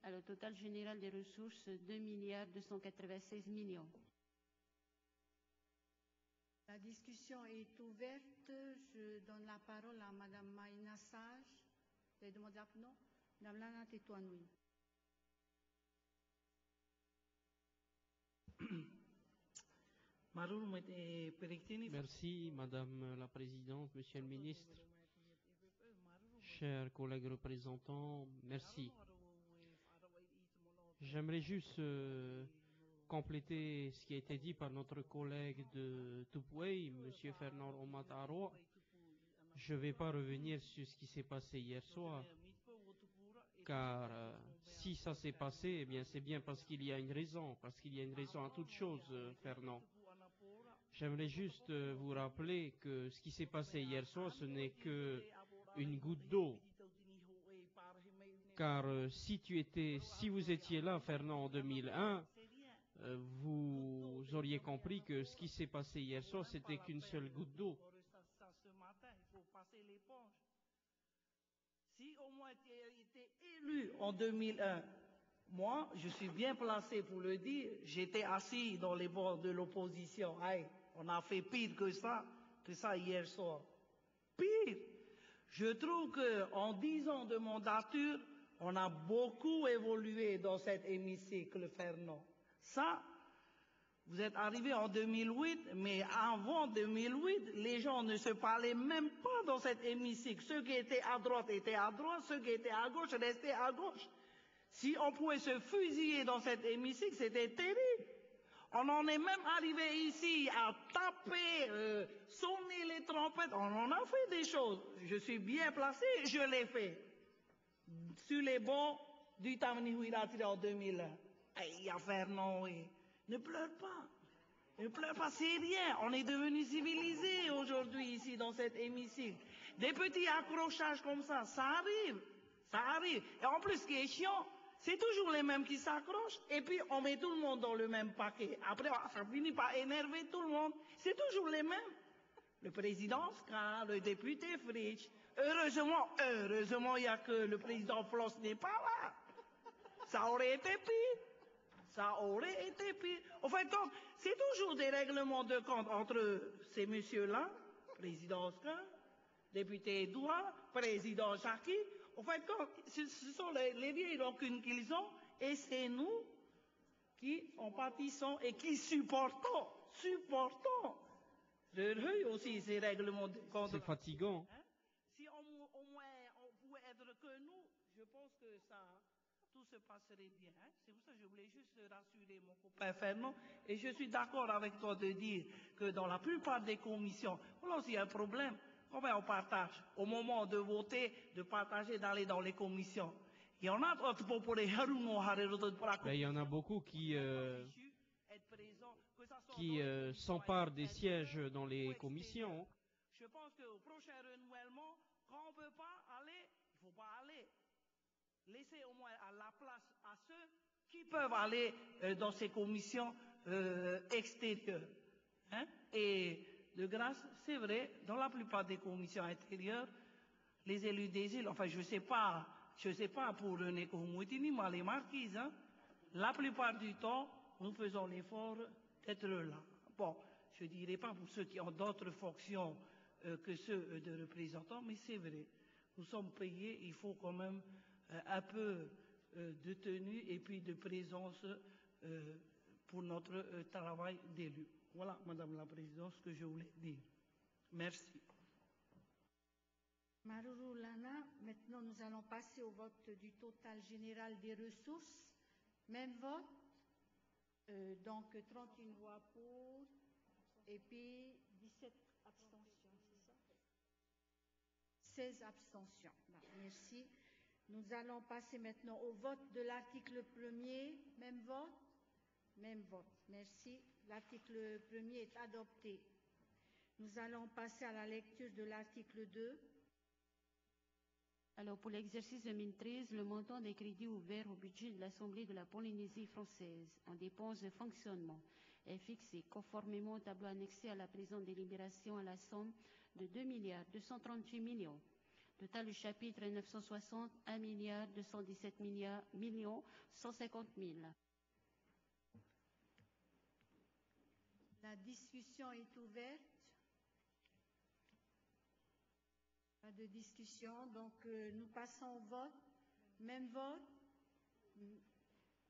Alors, le total général des ressources, 2 milliards 296 millions. La discussion est ouverte. Je donne la parole à Madame Maïna Sage. Vous avez demandé non? Madame Lana Tétouanoui. Merci, Madame la Présidente, Monsieur le Ministre, chers collègues représentants, merci. J'aimerais juste euh, compléter ce qui a été dit par notre collègue de Tupway, M. Fernand Omataro. Je ne vais pas revenir sur ce qui s'est passé hier soir, car euh, si ça s'est passé, eh bien c'est bien parce qu'il y a une raison, parce qu'il y a une raison à toute chose, euh, Fernand. J'aimerais juste euh, vous rappeler que ce qui s'est passé hier soir, ce n'est que une goutte d'eau. Car si tu étais, si vous étiez là, Fernand, en 2001, euh, vous auriez compris que ce qui s'est passé hier soir, c'était qu'une seule goutte d'eau. Si au moins tu été élu en 2001, moi, je suis bien placé pour le dire, j'étais assis dans les bords de l'opposition. On a fait pire que ça, que hier soir. Pire. Je trouve qu'en dix ans de mandature, on a beaucoup évolué dans cet hémicycle, Fernand. Ça, vous êtes arrivé en 2008, mais avant 2008, les gens ne se parlaient même pas dans cet hémicycle. Ceux qui étaient à droite étaient à droite, ceux qui étaient à gauche restaient à gauche. Si on pouvait se fusiller dans cet hémicycle, c'était terrible. On en est même arrivé ici à taper, euh, sonner les trompettes. On en a fait des choses. Je suis bien placé, je l'ai fait. Sur les bancs du Tamni en 2001. Il a Fernand, oui. Ne pleure pas. Ne pleure pas, c'est rien. On est devenu civilisé aujourd'hui ici dans cet hémicycle. des petits accrochages comme ça, ça arrive. Ça arrive. Et en plus, ce qui est chiant, c'est toujours les mêmes qui s'accrochent, et puis on met tout le monde dans le même paquet. Après, ça finit par énerver tout le monde. C'est toujours les mêmes. Le président Ska, le député Fritsch. Heureusement, heureusement, il n'y a que le président Floss n'est pas là. Ça aurait été pire. Ça aurait été pire. En fait, c'est toujours des règlements de compte entre ces messieurs-là, président Oscar, député Edouard, président Jackie, en fait, ce sont les, les vieilles rancunes qu'ils ont, et c'est nous qui en pâtissons et qui supportons, supportons. Je aussi ces règlements de. C'est fatigant. Hein? Si on, au moins on pouvait être que nous, je pense que ça, tout se passerait bien. Hein? C'est pour ça que je voulais juste rassurer mon copain Fernand. Et je suis d'accord avec toi de dire que dans la plupart des commissions, voilà aussi un problème. Comment on partage Au moment de voter, de partager, d'aller dans les commissions. Il y en a d'autres pour les Il y en a beaucoup qui, euh, qui euh, s'emparent des sièges dans les commissions. Je pense qu'au prochain renouvellement, quand on ne peut pas aller, il ne faut pas aller. Laissez au moins à la place à ceux qui peuvent aller euh, dans ces commissions extérieures. Hein? Et de grâce, c'est vrai, dans la plupart des commissions intérieures, les élus des îles, enfin je ne sais pas, je sais pas pour René Koumoutini, mais les marquises, hein, la plupart du temps, nous faisons l'effort d'être là. Bon, je ne dirais pas pour ceux qui ont d'autres fonctions euh, que ceux euh, de représentants, mais c'est vrai. Nous sommes payés, il faut quand même euh, un peu de tenue et puis de présence pour notre travail d'élu. Voilà, Madame la Présidente, ce que je voulais dire. Merci. Maruru Lana, maintenant nous allons passer au vote du total général des ressources. Même vote. Euh, donc 31 voix pour et puis 17 abstentions, c'est ça? 16 abstentions. Bon, merci. Nous allons passer maintenant au vote de l'article 1er. Même vote? Même vote. Merci. L'article 1er est adopté. Nous allons passer à la lecture de l'article 2. Alors, pour l'exercice 2013, le montant des crédits ouverts au budget de l'Assemblée de la Polynésie française en dépenses de fonctionnement est fixé conformément au tableau annexé à la présente délibération à la somme de 2 milliards 238 millions. Total du chapitre est 960, 1 milliard 217 milliards, millions 150 000. La discussion est ouverte. Pas de discussion, donc euh, nous passons au vote. Même vote.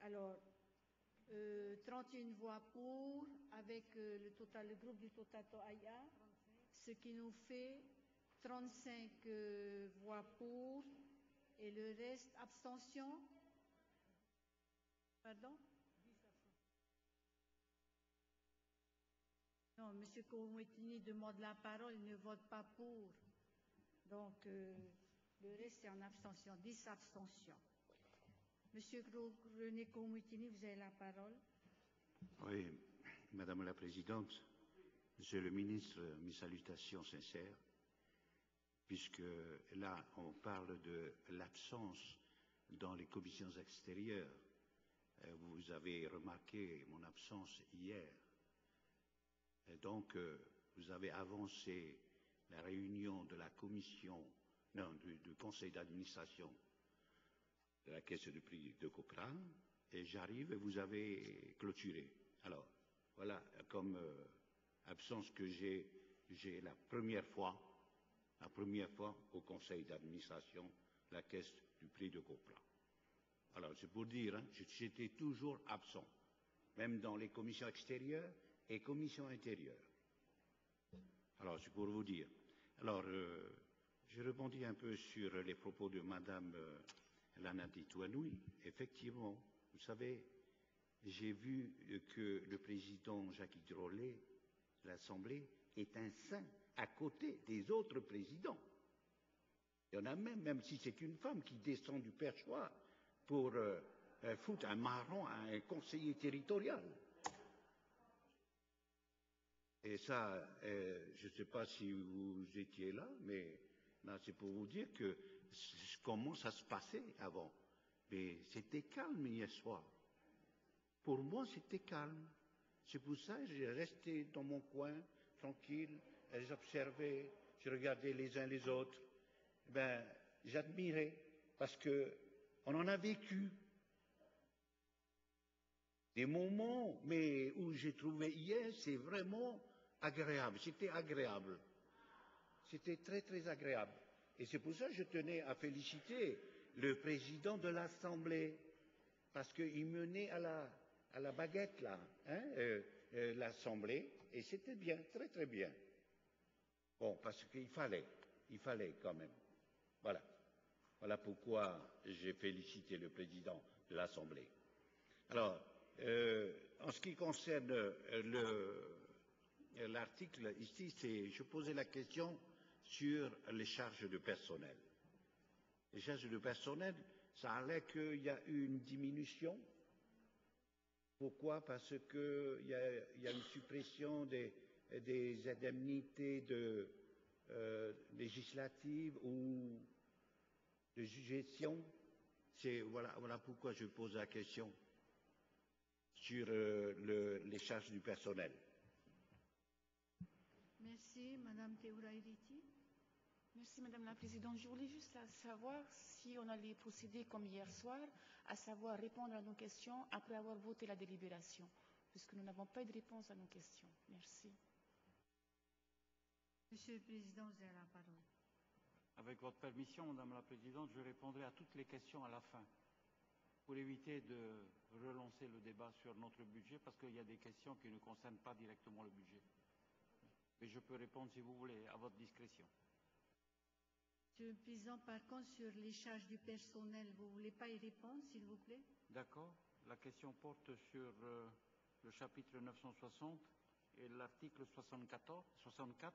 Alors, euh, 31 voix pour, avec euh, le total, le groupe du Totato Aya, ce qui nous fait 35 euh, voix pour et le reste abstention. Pardon? Non, M. Koumoutini demande la parole, il ne vote pas pour. Donc, euh, le reste est en abstention, 10 abstentions. Monsieur René vous avez la parole. Oui, Madame la Présidente, Monsieur le Ministre, mes salutations sincères puisque là, on parle de l'absence dans les commissions extérieures. Euh, vous avez remarqué mon absence hier. Et donc, euh, vous avez avancé la réunion de la commission, non, du, conseil d'administration de la caisse de prix de Cochrane, et j'arrive et vous avez clôturé. Alors, voilà comme euh, absence que j'ai, j'ai la première fois la première fois au conseil d'administration la caisse du prix de Copra. Alors, c'est pour dire, hein, j'étais toujours absent, même dans les commissions extérieures et commissions intérieures. Alors, c'est pour vous dire. Alors, euh, je rebondis un peu sur les propos de Madame euh, Lana Titouanoui. Effectivement, vous savez, j'ai vu que le président Jacques Drolet, l'Assemblée, est un saint à côté des autres présidents. Il y en a même, même si c'est une femme qui descend du perchoir pour euh, euh, foutre un marron à un conseiller territorial. Et ça, euh, je ne sais pas si vous étiez là, mais C'est pour vous dire que comment ça se passait avant. Mais c'était calme hier soir. Pour moi, c'était calme. C'est pour ça que j'ai resté dans mon coin, tranquille, j'observais, je regardais les uns les autres. Ben, j'admirais, parce que on en a vécu des moments, mais où j'ai trouvé hier, c'est vraiment C'était agréable. C'était très, très agréable. Et c'est pour ça que je tenais à féliciter le président de l'Assemblée, parce qu'il menait à la, à la baguette, là, hein, euh, euh, l'Assemblée, et c'était bien, très, très bien. Bon, parce qu'il fallait, il fallait quand même. Voilà. Voilà pourquoi j'ai félicité le président de l'Assemblée. Alors, euh, en ce qui concerne l'article ici, je posais la question sur les charges de personnel. Les charges de personnel, ça allait qu'il y a eu une diminution. Pourquoi? Parce qu'il y, a une suppression des, indemnités de, euh, législatives ou de gestion. Voilà, voilà pourquoi je pose la question sur euh, le, les charges du personnel. Merci, Madame Teouraïriti. Merci, Madame la Présidente. Je voulais juste savoir si on allait procéder comme hier soir, à savoir répondre à nos questions après avoir voté la délibération, puisque nous n'avons pas eu de réponse à nos questions. Merci. Monsieur le Président, vous avez la parole. Avec votre permission, Madame la Présidente, je répondrai à toutes les questions à la fin pour éviter de relancer le débat sur notre budget parce qu'il y a des questions qui ne concernent pas directement le budget. Mais je peux répondre, si vous voulez, à votre discrétion. Monsieur le Président, par contre, sur les charges du personnel, vous ne voulez pas y répondre, s'il vous plaît? D'accord. La question porte sur euh, le chapitre 960 et l'article 74, 64.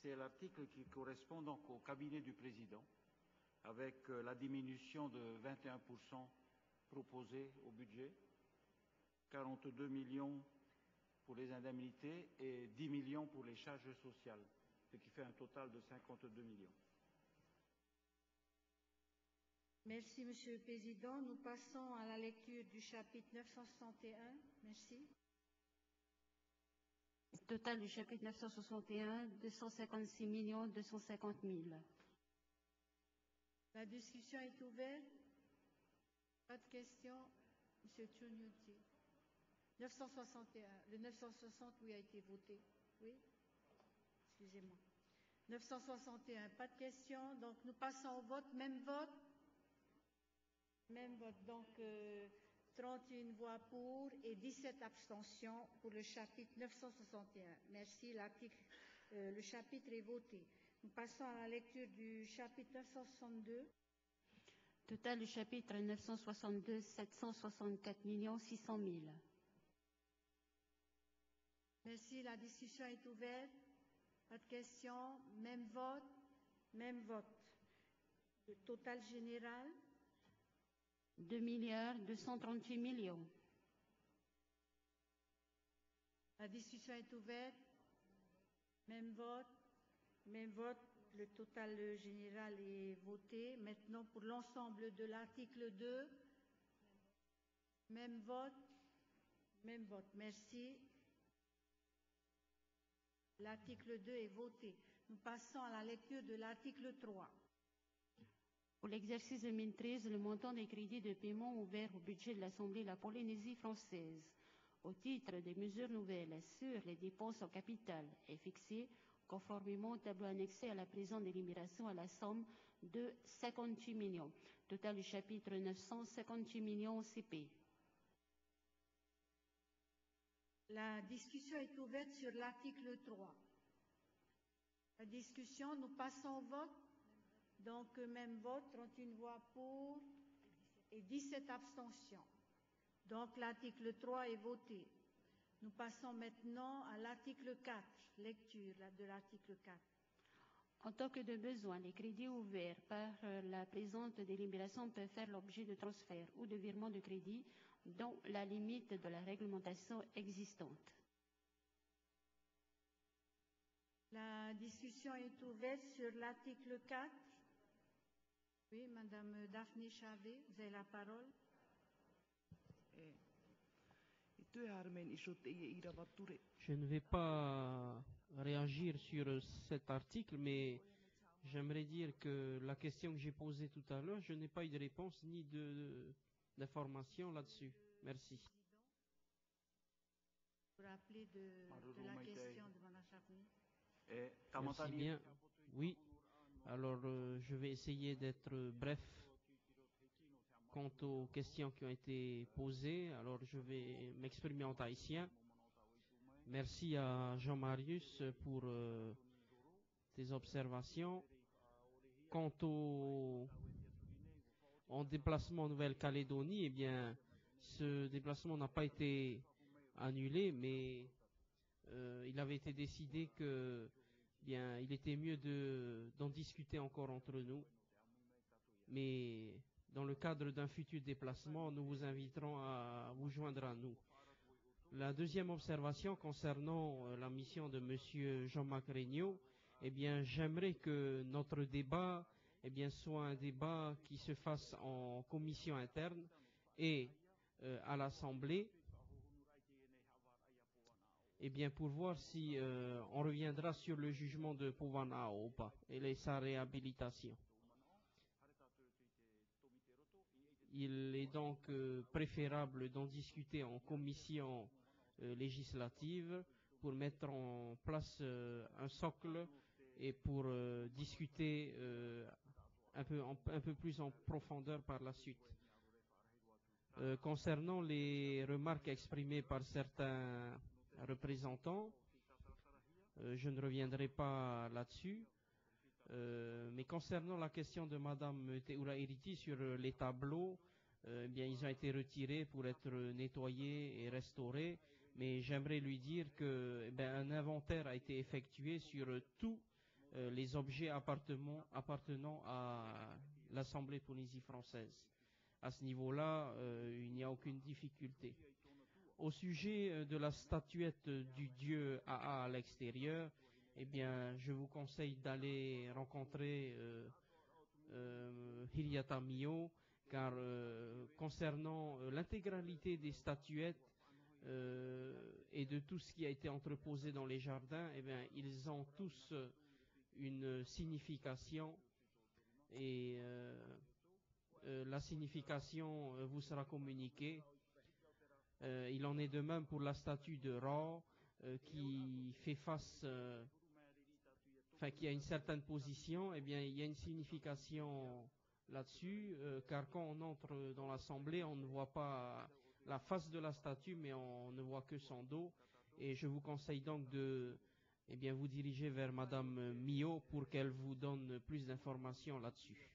C'est l'article qui correspond donc au cabinet du président, avec euh, la diminution de 21% proposé au budget, 42 millions pour les indemnités et 10 millions pour les charges sociales, ce qui fait un total de 52 millions. Merci, Monsieur le Président. Nous passons à la lecture du chapitre 961. Merci. Total du chapitre 961, 256 millions 250 000. La discussion est ouverte. Pas de questions Monsieur Tchounyouti. 961. Le 960, oui, a été voté. Oui Excusez-moi. 961. Pas de questions. Donc, nous passons au vote. Même vote Même vote. Donc, euh, 31 voix pour et 17 abstentions pour le chapitre 961. Merci. Euh, le chapitre est voté. Nous passons à la lecture du chapitre 962. Total du chapitre 962, 764 millions 600 000. Merci. La discussion est ouverte. Pas de questions. Même vote. Même vote. Le total général? 2 milliards 238 millions. La discussion est ouverte. Même vote. Même vote. Le total général est voté. Maintenant, pour l'ensemble de l'article 2, même vote. Même vote. Merci. L'article 2 est voté. Nous passons à la lecture de l'article 3. Pour l'exercice 2013, le montant des crédits de paiement ouverts au budget de l'Assemblée de la Polynésie française au titre des mesures nouvelles sur les dépenses en capital est fixé conformément au tableau annexé à la présente délibération à la somme de 58 millions. Total du chapitre 958 millions CP. La discussion est ouverte sur l'article 3. La discussion, nous passons au vote. Donc, même vote, 31 voix pour et 17 abstentions. Donc, l'article 3 est voté. Nous passons maintenant à l'article 4, lecture de l'article 4. En tant que de besoin, les crédits ouverts par euh, la présente délibération peuvent faire l'objet de transferts ou de virements de crédit dans la limite de la réglementation existante. La discussion est ouverte sur l'article 4. Oui, Madame Daphné Chavé, vous avez la parole. Je ne vais pas réagir sur cet article, mais j'aimerais dire que la question que j'ai posée tout à l'heure, je n'ai pas eu de réponse ni d'information là-dessus. Merci. Vous rappeler de, de la question de Mme Merci bien. Oui. Alors, euh, je vais essayer d'être bref quant aux questions qui ont été posées. Alors, je vais m'exprimer en tahitien. Merci à Jean-Marius pour euh, tes observations. Quant au en déplacement en Nouvelle-Calédonie, eh bien, ce déplacement n'a pas été annulé, mais euh, il avait été décidé que bien, il était mieux d'en discuter encore entre nous. Mais dans le cadre d'un futur déplacement, nous vous inviterons à vous joindre à nous. La deuxième observation concernant euh, la mission de Monsieur Jean-Marc eh bien, j'aimerais que notre débat, eh bien, soit un débat qui se fasse en commission interne et euh, à l'Assemblée, eh bien, pour voir si euh, on reviendra sur le jugement de Pouvanao ou pas, et sa réhabilitation. Il est donc euh, préférable d'en discuter en commission législative pour mettre en place un socle et pour discuter un, peu, plus en profondeur par la suite. concernant les remarques exprimées par certains représentants. Euh, je ne reviendrai pas là-dessus. Euh, mais concernant la question de Madame Teoura Iriti sur les tableaux, euh, eh bien, ils ont été retirés pour être nettoyés et restaurés. Mais j'aimerais lui dire que eh un inventaire a été effectué sur tous les objets appartenant à l'Assemblée Polynésie française. À ce niveau-là, il n'y a aucune difficulté. Au sujet euh, de la statuette du dieu AA à l'extérieur, eh bien, je vous conseille d'aller rencontrer euh, euh, Mio, car concernant l'intégralité des statuettes et de tout ce qui a été entreposé dans les jardins, eh bien, ils ont tous une signification et la signification vous sera communiquée euh, il en est de même pour la statue de Ra euh, qui fait face, euh, enfin qui a une certaine position. Eh bien, il y a une signification là-dessus, car quand on entre dans l'assemblée, on ne voit pas la face de la statue, mais on ne voit que son dos. Et je vous conseille donc de eh bien, vous diriger vers Madame Mio pour qu'elle vous donne plus d'informations là-dessus.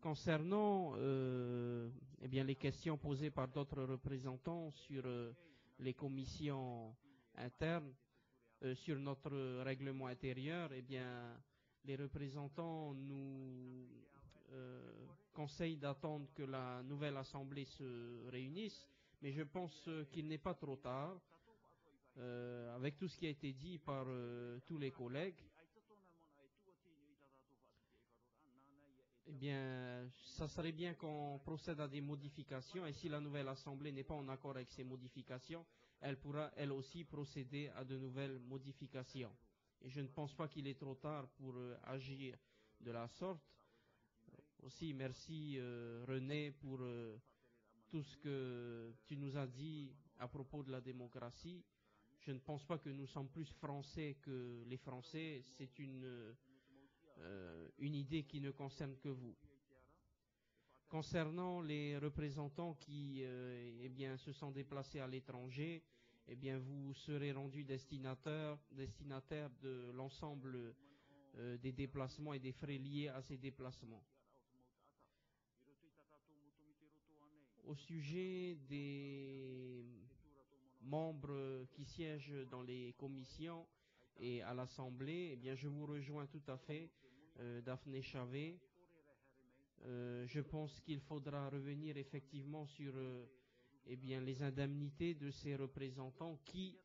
Concernant euh, eh les questions posées par d'autres représentants sur euh, les commissions internes, euh, sur notre règlement intérieur, eh bien, les représentants nous conseillent d'attendre que la nouvelle Assemblée se réunisse, mais je pense qu'il n'est pas trop tard, avec tout ce qui a été dit par tous les collègues, eh bien, ça serait bien qu'on procède à des modifications et si la nouvelle Assemblée n'est pas en accord avec ces modifications, elle pourra elle aussi procéder à de nouvelles modifications. Et je ne pense pas qu'il est trop tard pour euh, agir de la sorte. Aussi, merci euh, René pour euh, tout ce que tu nous as dit à propos de la démocratie. Je ne pense pas que nous sommes plus français que les Français. C'est une euh, une idée qui ne concerne que vous. Concernant les représentants qui euh, eh bien, se sont déplacés à l'étranger, eh bien, vous serez rendu destinataire, destinataire de l'ensemble euh, des déplacements et des frais liés à ces déplacements. Au sujet des membres qui siègent dans les commissions et à l'Assemblée, eh bien, je vous rejoins tout à fait. Euh, Daphné Chavé. Euh, je pense qu'il faudra revenir effectivement sur euh, eh bien, les indemnités de ces représentants qui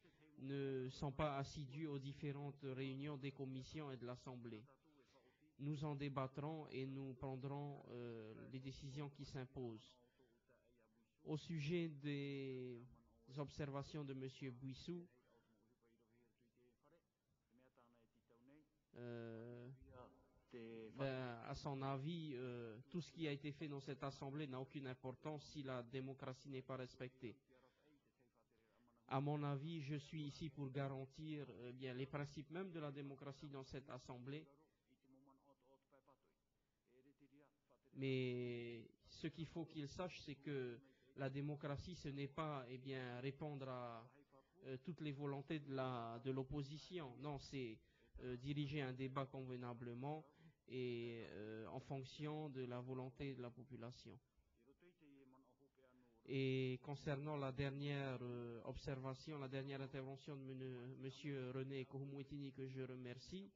ne sont pas assidus aux différentes réunions des commissions et de l'Assemblée. Nous en débattrons et nous prendrons les décisions qui s'imposent. Au sujet des observations de M. Bouissou, euh, ben, à son avis, euh, tout ce qui a été fait dans cette Assemblée n'a aucune importance si la démocratie n'est pas respectée. À mon avis, je suis ici pour garantir bien, les principes même de la démocratie dans cette Assemblée. Mais ce qu'il faut qu'il sache, c'est que la démocratie, ce n'est pas eh répondre à euh, toutes les volontés de l'opposition. Non, c'est euh, diriger un débat convenablement et euh, en fonction de la volonté de la population. Et concernant la dernière observation, la dernière intervention de M. René Kohumwetini, que je remercie,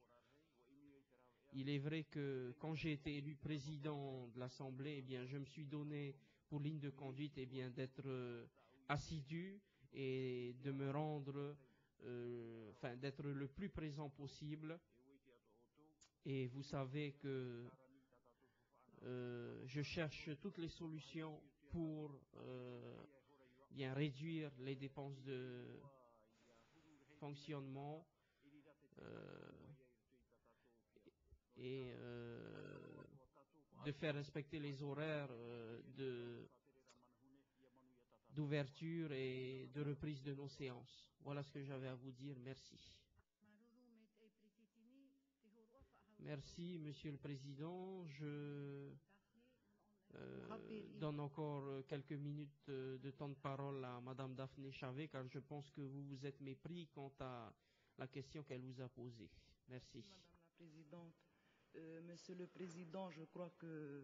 il est vrai que quand j'ai été élu président de l'Assemblée, eh bien, je me suis donné pour ligne de conduite eh bien, d'être euh, assidu et de me rendre, euh, enfin, d'être le plus présent possible. Et vous savez que je cherche toutes les solutions pour euh, bien réduire les dépenses de fonctionnement euh, et euh, de faire respecter les horaires de d'ouverture et de reprise de nos séances. Voilà ce que j'avais à vous dire. Merci. Merci, Monsieur le Président. Je euh, donne encore euh, quelques minutes euh, de temps de parole à Madame Daphné Chavet, car je pense que vous vous êtes mépris quant à la question qu'elle vous a posée. Merci. Madame la Présidente, Monsieur le Président, je crois que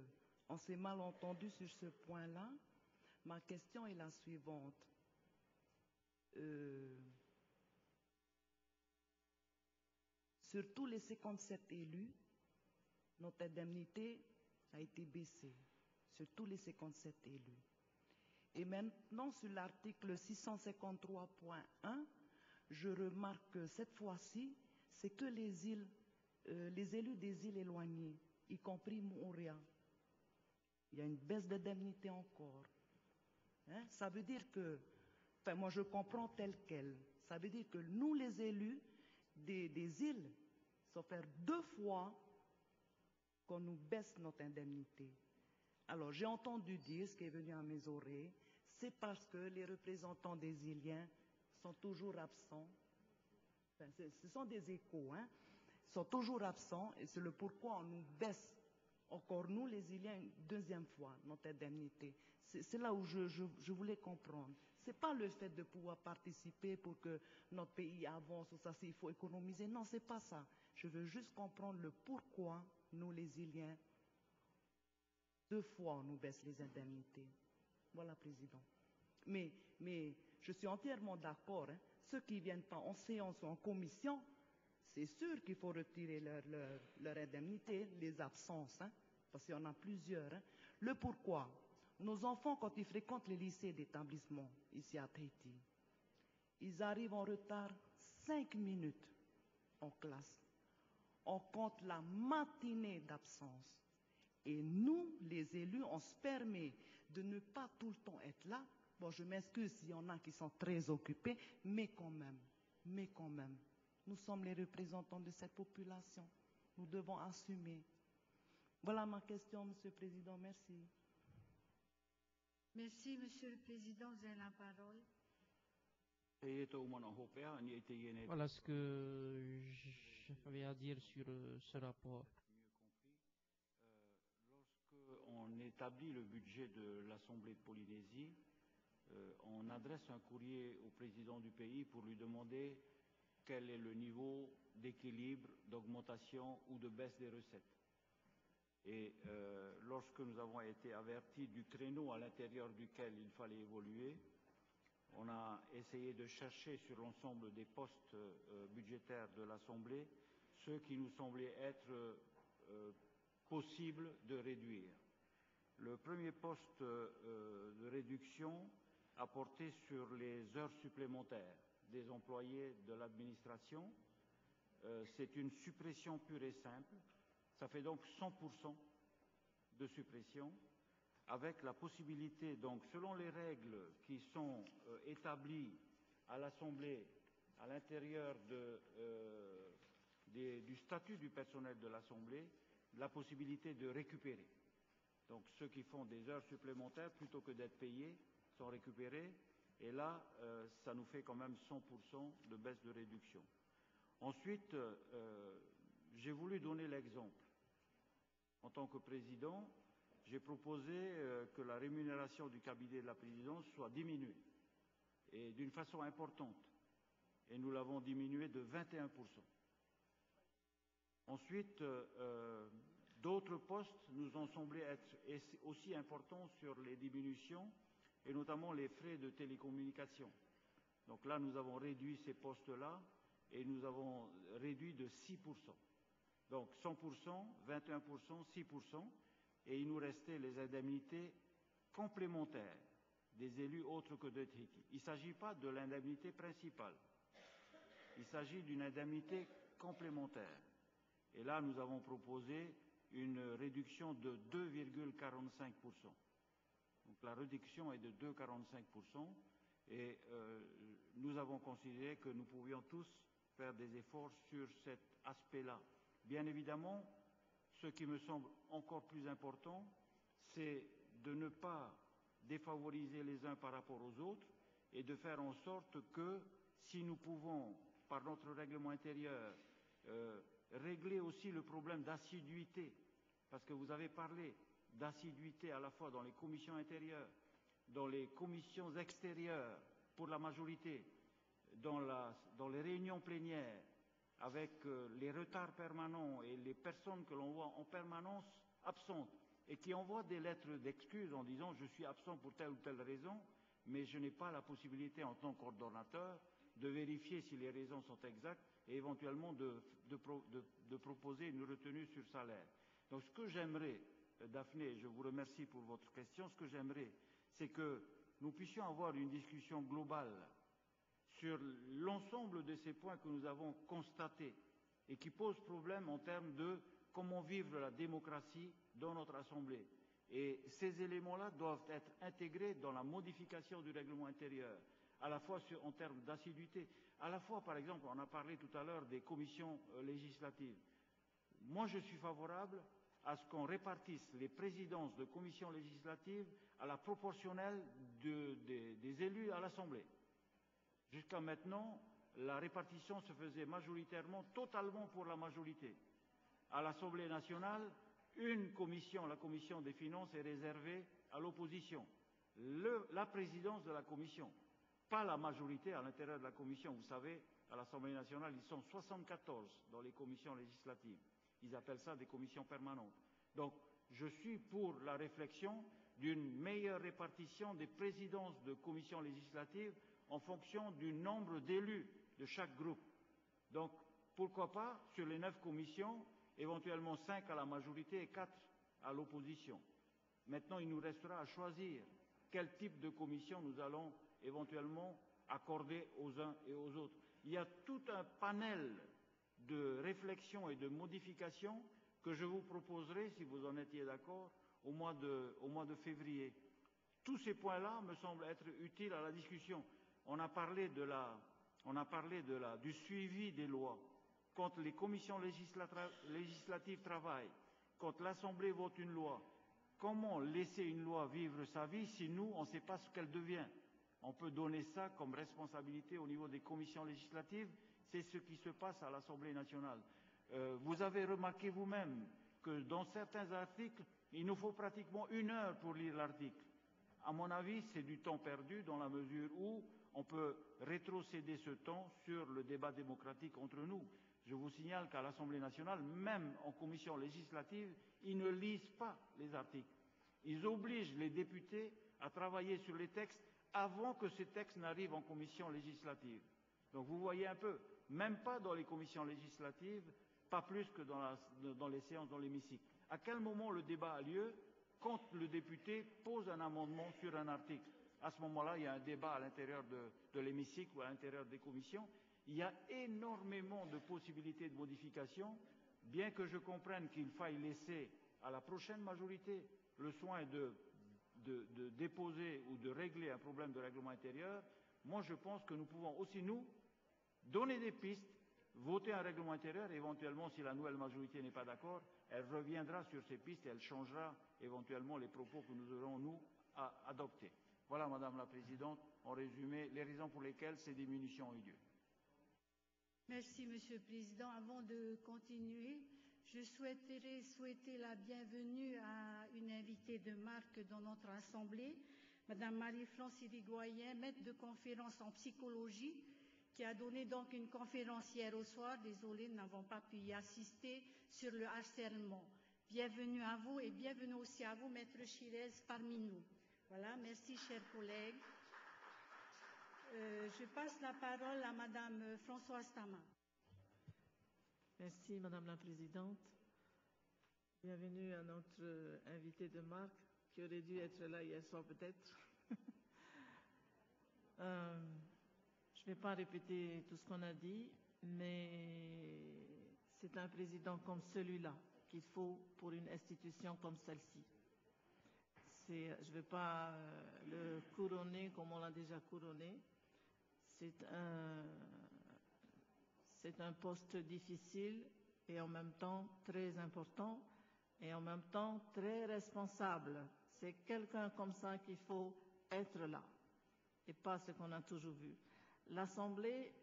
on s'est mal entendu sur ce point-là. Ma question est la suivante. sur tous les 57 élus, notre indemnité a été baissée sur tous les 57 élus. Et maintenant, sur l'article 653.1, je remarque que cette fois-ci, c'est que les îles, euh, les élus des îles éloignées, y compris Montréal. Il y a une baisse d'indemnité encore. Hein? Ça veut dire que, enfin, moi je comprends tel quel. Ça veut dire que nous, les élus des, îles, ça faire deux fois qu'on nous baisse notre indemnité. Alors, j'ai entendu dire, ce qui est venu à mes oreilles, c'est parce que les représentants des Iliens sont toujours absents. Ce sont des échos, hein, sont toujours absents, et c'est le pourquoi on nous baisse encore, nous, les Iliens, une deuxième fois, notre indemnité. C'est là où je, je, je voulais comprendre. Ce n'est pas le fait de pouvoir participer pour que notre pays avance ou ça, s'il faut économiser. Non, c'est pas ça. Je veux juste comprendre le pourquoi nous, les Iliens, deux fois, on nous baisse les indemnités. Voilà, Président. Mais, mais je suis entièrement d'accord. Hein. Ceux qui ne viennent pas en séance ou en commission, c'est sûr qu'il faut retirer leur, indemnité, les absences, hein, parce qu'il y en a plusieurs. Hein. Le pourquoi? Nos enfants, quand ils fréquentent les lycées d'établissement ici à Tahiti, ils arrivent en retard cinq minutes en classe. On compte la matinée d'absence. Et nous, les élus, on se permet de ne pas tout le temps être là. Bon, je m'excuse s'il y en a qui sont très occupés, mais quand même, mais quand même, nous sommes les représentants de cette population. Nous devons assumer. Voilà ma question, Monsieur le Président. Merci. Merci, Monsieur le Président. Vous avez la parole. Voilà ce que j'avais à dire sur euh, ce rapport. on établit le budget de l'Assemblée de Polynésie, euh, on adresse un courrier au président du pays pour lui demander quel est le niveau d'équilibre, d'augmentation ou de baisse des recettes. Et euh, lorsque nous avons été avertis du créneau à l'intérieur duquel il fallait évoluer, on a essayé de chercher sur l'ensemble des postes euh, budgétaires de l'Assemblée ceux qui nous semblaient être euh, possibles de réduire. Le premier poste euh, de réduction a porté sur les heures supplémentaires, des employés de l'administration. Euh, c'est une suppression pure et simple. Ça fait donc 100% de suppression, avec la possibilité, donc, selon les règles qui sont euh, établies à l'Assemblée à l'intérieur euh, du statut du personnel de l'Assemblée, la possibilité de récupérer. Donc ceux qui font des heures supplémentaires, plutôt que d'être payés, sont récupérés. Et là, euh, ça nous fait quand même 100% de baisse de réduction. Ensuite, euh, j'ai voulu donner l'exemple. En tant que président, j'ai proposé euh, que la rémunération du cabinet de la présidence soit diminuée, et d'une façon importante. Et nous l'avons diminuée de 21%. Ensuite, d'autres postes nous ont semblé être aussi importants sur les diminutions, et notamment les frais de télécommunication. Donc là, nous avons réduit ces postes-là, et nous avons réduit de 6%. Donc 100%, 21%, 6%, et il nous restait les indemnités complémentaires des élus autres que de Triki. Il ne s'agit pas de l'indemnité principale. Il s'agit d'une indemnité complémentaire. Et là, nous avons proposé une réduction de 2,45%. Donc la réduction est de 2,45% et euh, nous avons considéré que nous pouvions tous faire des efforts sur cet aspect-là. Bien évidemment, ce qui me semble encore plus important, c'est de ne pas défavoriser les uns par rapport aux autres et de faire en sorte que si nous pouvons, par notre règlement intérieur, euh, régler aussi le problème d'assiduité, parce que vous avez parlé d'assiduité à la fois dans les commissions intérieures, dans les commissions extérieures pour la majorité, dans, les réunions plénières, avec euh, les retards permanents et les personnes que l'on voit en permanence absentes et qui envoient des lettres d'excuses en disant je suis absent pour telle ou telle raison, mais je n'ai pas la possibilité en tant qu'ordonnateur de vérifier si les raisons sont exactes et éventuellement de, de, proposer une retenue sur salaire. Donc ce que j'aimerais, Daphné, je vous remercie pour votre question, ce que j'aimerais, c'est que nous puissions avoir une discussion globale sur l'ensemble de ces points que nous avons constatés et qui posent problème en termes de comment vivre la démocratie dans notre Assemblée. Et ces éléments-là doivent être intégrés dans la modification du règlement intérieur, à la fois en termes d'assiduité, à la fois, par exemple, on a parlé tout à l'heure des commissions euh, législatives. Moi, je suis favorable à ce qu'on répartisse les présidences de commissions législatives à la proportionnelle de, de, des élus à l'Assemblée. Jusqu'à maintenant, la répartition se faisait majoritairement, totalement pour la majorité. À l'Assemblée nationale, une commission, la commission des finances, est réservée à l'opposition. La présidence de la commission, pas la majorité à l'intérieur de la commission. Vous savez, à l'Assemblée nationale, ils sont 74 dans les commissions législatives. Ils appellent ça des commissions permanentes. Donc, je suis pour la réflexion d'une meilleure répartition des présidences de commissions législatives en fonction du nombre d'élus de chaque groupe. Donc, pourquoi pas, sur les neuf commissions, éventuellement cinq à la majorité et quatre à l'opposition. Maintenant, il nous restera à choisir quel type de commission nous allons éventuellement accorder aux uns et aux autres. Il y a tout un panel de réflexions et de modifications que je vous proposerai, si vous en étiez d'accord, au, mois de, février. Tous ces points-là me semblent être utiles à la discussion. On a parlé, de du suivi des lois. Quand les commissions législatives travaillent, quand l'Assemblée vote une loi, comment laisser une loi vivre sa vie si nous, on ne sait pas ce qu'elle devient? On peut donner ça comme responsabilité au niveau des commissions législatives. C'est ce qui se passe à l'Assemblée nationale. Euh, vous avez remarqué vous-même que dans certains articles, il nous faut pratiquement une heure pour lire l'article. À mon avis, c'est du temps perdu dans la mesure où on peut rétrocéder ce temps sur le débat démocratique entre nous. Je vous signale qu'à l'Assemblée nationale, même en commission législative, ils ne lisent pas les articles. Ils obligent les députés à travailler sur les textes avant que ces textes n'arrivent en commission législative. Donc vous voyez un peu, même pas dans les commissions législatives, pas plus que dans, les séances dans l'hémicycle. À quel moment le débat a lieu Quand le député pose un amendement sur un article? À ce moment-là, il y a un débat à l'intérieur de, l'hémicycle ou à l'intérieur des commissions. Il y a énormément de possibilités de modification, bien que je comprenne qu'il faille laisser à la prochaine majorité le soin de, de, de déposer ou de régler un problème de règlement intérieur. Moi, je pense que nous pouvons aussi, nous, donner des pistes, voter un règlement intérieur, éventuellement, si la nouvelle majorité n'est pas d'accord, elle reviendra sur ces pistes et elle changera éventuellement les propos que nous aurons, nous, à adopter. Voilà, Madame la Présidente, en résumé, les raisons pour lesquelles ces diminutions ont eu lieu. Merci, Monsieur le Président. Avant de continuer, je souhaiterais souhaiter la bienvenue à une invitée de marque dans notre Assemblée, Madame Marie-France Irigoyen, maître de conférence en psychologie, qui a donné donc une conférence hier au soir. Désolée, nous n'avons pas pu y assister sur le harcèlement. Bienvenue à vous et bienvenue aussi à vous, Maître Chirez, parmi nous. Voilà, merci, chers collègues. Euh, je passe la parole à Madame Françoise Tama. Merci, Madame la Présidente. Bienvenue à notre invité de marque qui aurait dû être là hier soir peut-être. [laughs] euh, je ne vais pas répéter tout ce qu'on a dit, mais c'est un président comme celui-là qu'il faut pour une institution comme celle-ci. Je ne vais pas le couronner comme on l'a déjà couronné. C'est un, un poste difficile et en même temps très important et en même temps très responsable. C'est quelqu'un comme ça qu'il faut être là et pas ce qu'on a toujours vu. L'Assemblée,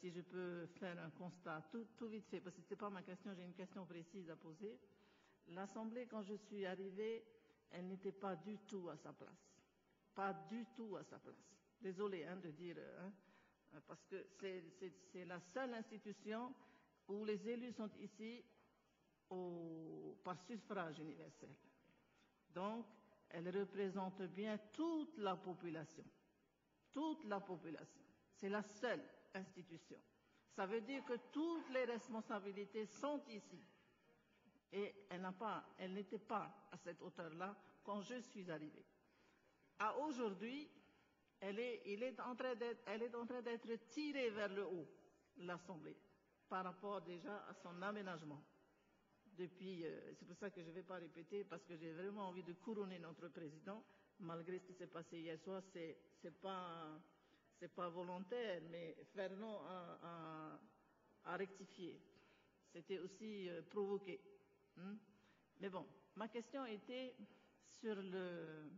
si je peux faire un constat tout, vite fait, parce que ce n'est pas ma question, j'ai une question précise à poser. L'Assemblée, quand je suis arrivée, elle n'était pas du tout à sa place. Pas du tout à sa place. Désolée hein, de dire, hein, parce que c'est la seule institution où les élus sont ici par suffrage universel. Donc, elle représente bien toute la population. Toute la population. C'est la seule institution. Ça veut dire que toutes les responsabilités sont ici. Et elle n'était pas à cette hauteur-là quand je suis arrivée. À aujourd'hui, elle est, en train d'être, tirée vers le haut, l'Assemblée, par rapport déjà à son aménagement. Depuis, euh, c'est pour ça que je ne vais pas répéter, parce que j'ai vraiment envie de couronner notre président, malgré ce qui s'est passé hier soir, c'est pas, c'est pas volontaire, mais Fernand a, a, a rectifié. C'était aussi euh, provoqué. Hmm? Mais bon, ma question était sur le,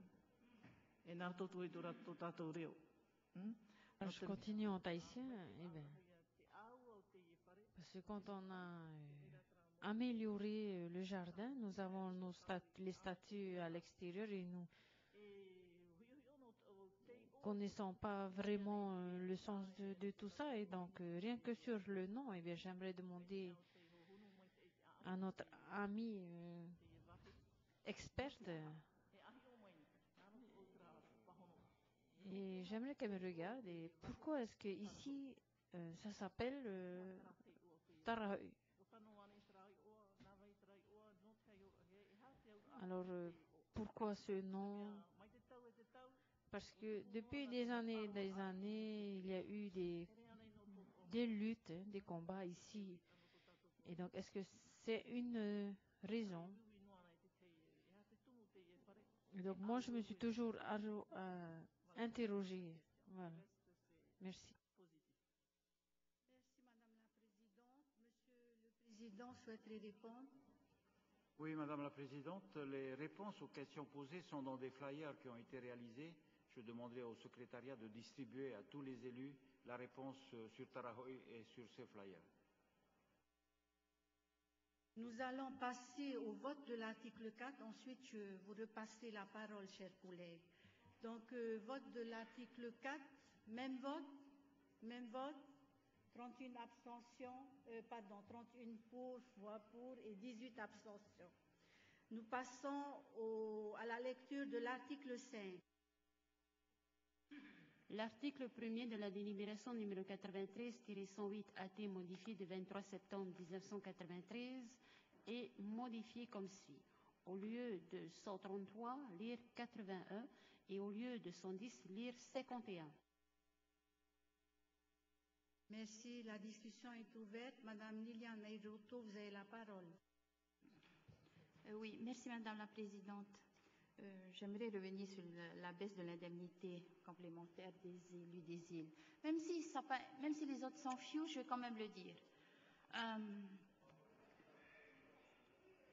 je continue en tahitien. Eh ben, parce que quand on a amélioré le jardin, nous avons nos stat les statues à l'extérieur et nous connaissons pas vraiment le sens de, tout ça et donc rien que sur le nom, eh bien j'aimerais demander à notre ami euh, experte Et j'aimerais qu'elle me regarde. Et pourquoi est-ce que ici euh, ça s'appelle euh, Tarahui? Alors euh, pourquoi ce nom? Parce que depuis des années et des années, il y a eu des, des luttes, des combats ici. Et donc, est-ce que c'est une raison? Donc, moi, je me suis toujours euh, interroger. Voilà. Merci. Merci, Madame la Présidente. Monsieur le Président souhaiterait répondre? Oui, Madame la Présidente, les réponses aux questions posées sont dans des flyers qui ont été réalisés. Je demanderai au secrétariat de distribuer à tous les élus la réponse sur Tarahoy et sur ces flyers. Nous allons passer au vote de l'article 4. Ensuite, je vous repasserai la parole, chers collègues. Donc, euh, vote de l'article 4, même vote, même vote, 31 abstentions, euh, pardon, 31 pour, voix pour et 18 abstentions. Nous passons à la lecture de l'article 5. L'article 1er de la délibération numéro 93-108 a été modifié le 23 septembre 1993 et modifié comme suit. Au lieu de 133, lire 81 et au lieu de 110, lire 51. Merci. La discussion est ouverte. Madame Liliane Meiroto, vous avez la parole. Euh, oui, merci Madame la Présidente. Euh, J'aimerais revenir sur la baisse de l'indemnité complémentaire des élus des îles. Même si, ça, même si les autres sont fious, je vais quand même le dire. Euh,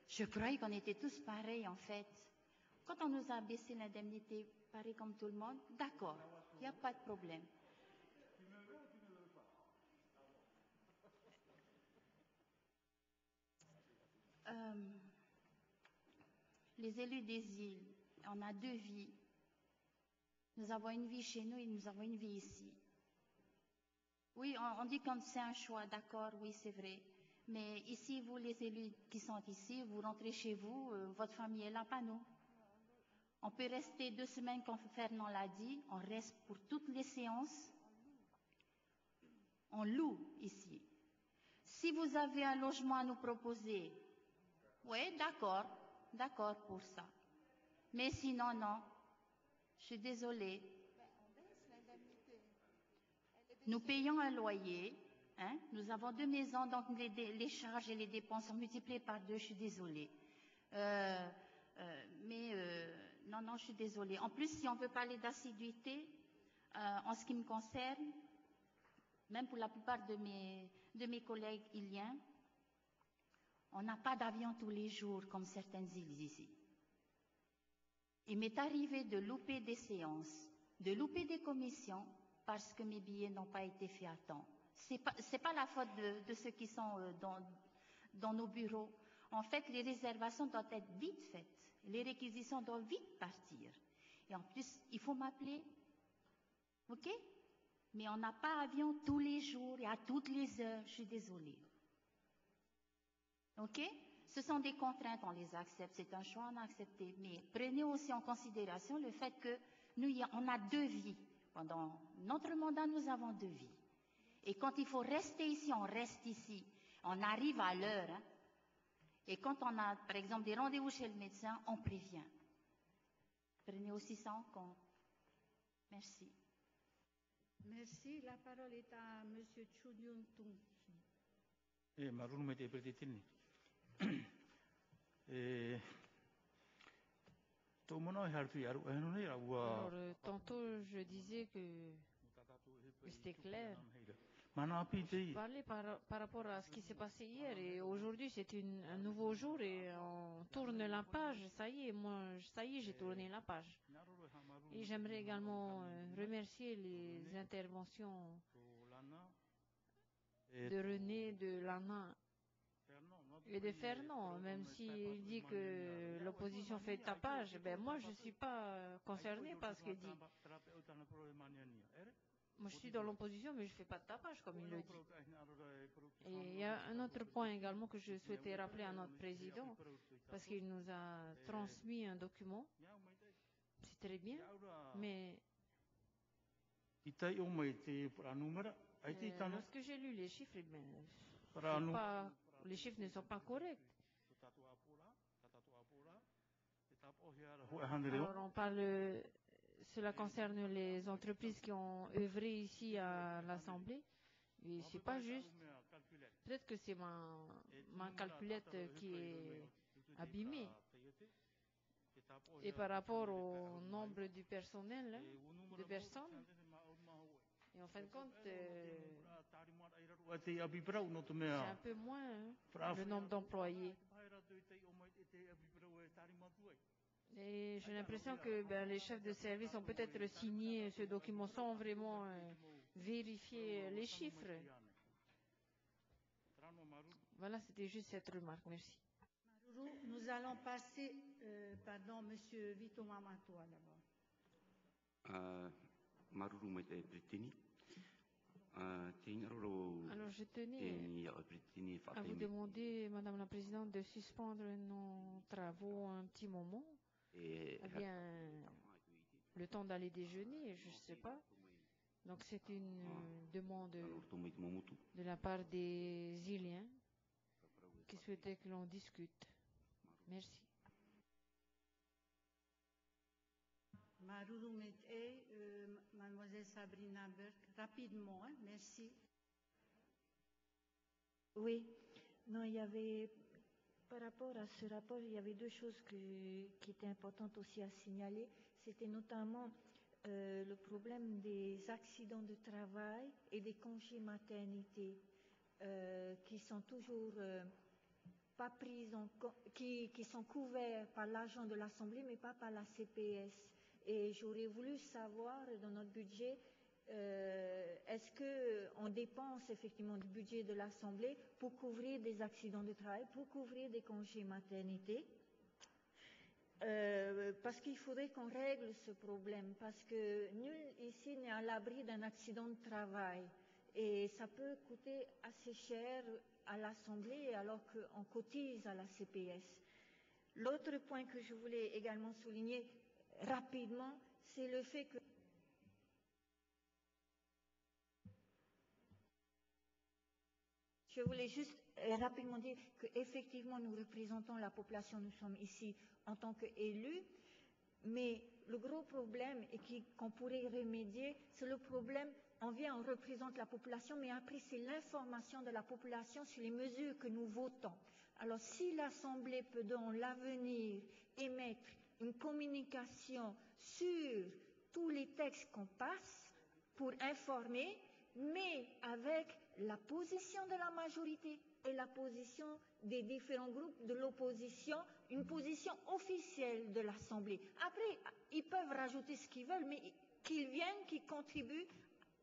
je croyais qu'on était tous pareils en fait. Quand on nous a baissé l'indemnité, pareil comme tout le monde, d'accord, il n'y a pas de problème. Euh, les élus des îles, on a deux vies. Nous avons une vie chez nous et nous avons une vie ici. Oui, on, dit comme c'est un choix, d'accord, oui, c'est vrai. Mais ici, vous, les élus qui sont ici, vous rentrez chez vous, euh, votre famille est là, pas nous. On peut rester deux semaines, comme Fernand l'a dit, on reste pour toutes les séances. On loue ici. Si vous avez un logement à nous proposer, oui, d'accord, d'accord pour ça. Mais sinon, non. Je suis désolée. Nous payons un loyer. Hein? Nous avons deux maisons, donc les, charges et les dépenses sont multipliées par deux. Je suis désolée. Euh, euh, mais euh, non, non, je suis désolée. En plus, si on veut parler d'assiduité, en ce qui me concerne, même pour la plupart de mes, de mes collègues iliens, on n'a pas d'avion tous les jours comme certaines îles ici. Il m'est arrivé de louper des séances, de louper des commissions parce que mes billets n'ont pas été faits à temps. Ce n'est pas, la faute de, de ceux qui sont euh, dans, dans nos bureaux. En fait, les réservations doivent être vite faites. Les réquisitions doivent vite partir. Et en plus, il faut m'appeler. OK? Mais on n'a pas avion tous les jours et à toutes les heures. Je suis désolée. OK? Ce sont des contraintes, on les accepte. C'est un choix, on a accepté. Mais prenez aussi en considération le fait que nous, on a deux vies. Pendant notre mandat, nous avons deux vies. Et quand il faut rester ici, on reste ici. On arrive à l'heure. Hein? Et quand on a, par exemple, des rendez-vous chez le médecin, on prévient. Prenez aussi ça en compte. Merci. Merci. La parole est à M. Chunyun Tung. Eh, pretitini. Eh, Alors, euh, tantôt, je disais que c'était clair. Je parlais par, par rapport à ce qui s'est passé hier et aujourd'hui c'est un nouveau jour et on tourne la page. Ça y est, moi, ça y est, j'ai tourné la page. Et j'aimerais également euh, remercier les interventions de René, de Lana et de Fernand, même s'il dit que l'opposition fait tapage, ben moi je ne suis pas concerné par ce qu'il dit. Moi, je suis dans l'opposition, mais je ne fais pas de tapage, comme il le dit. Et il y a un autre point également que je souhaitais rappeler à notre président, parce qu'il nous a transmis un document. C'est très bien, mais euh, lorsque j'ai lu les chiffres, ben, pas, les chiffres ne sont pas corrects. Alors on parle cela concerne les entreprises qui ont œuvré ici à l'Assemblée. Et c'est pas juste. Peut-être que c'est ma, ma calculette qui est abîmée. Et par rapport au nombre du personnel, hein, de personnes, et en fin de compte, euh, c'est un peu moins hein, le nombre d'employés. Et j'ai l'impression que ben, les chefs de service ont peut-être signé ce document sans vraiment euh, vérifier les chiffres. Voilà, c'était juste cette remarque. Merci. Nous allons passer, euh, pardon, Monsieur Vito Mamatoa d'abord. Euh, alors je tenais à vous demander, Madame la Présidente, de suspendre nos travaux un petit moment. Eh bien, le temps d'aller déjeuner, je ne sais pas. Donc c'est une demande de la part des Iliens qui souhaitaient que l'on discute. Merci. Marouroumet et euh, mademoiselle Sabrina Burke, rapidement, hein, merci. Oui, non, il y avait, par rapport à ce rapport, il y avait deux choses qui étaient importantes aussi à signaler. C'était notamment euh, le problème des accidents de travail et des congés maternité euh, qui sont toujours euh, pas pris en qui, qui sont couverts par l'argent de l'Assemblée mais pas par la CPS. Et j'aurais voulu savoir dans notre budget euh, est-ce qu'on dépense effectivement du budget de l'Assemblée pour couvrir des accidents de travail, pour couvrir des congés maternité? Euh, parce qu'il faudrait qu'on règle ce problème, parce que nul ici n'est à l'abri d'un accident de travail. Et ça peut coûter assez cher à l'Assemblée alors qu'on cotise à la CPS. L'autre point que je voulais également souligner rapidement, c'est le fait que Je voulais juste rapidement dire qu'effectivement, nous représentons la population, nous sommes ici en tant qu'élus, mais le gros problème et qu'on pourrait remédier, c'est le problème, on vient, on représente la population, mais après c'est l'information de la population sur les mesures que nous votons. Alors si l'Assemblée peut dans l'avenir émettre une communication sur tous les textes qu'on passe pour informer, mais avec la position de la majorité et la position des différents groupes de l'opposition, une position officielle de l'Assemblée. Après, ils peuvent rajouter ce qu'ils veulent, mais qu'ils viennent, qu'ils contribuent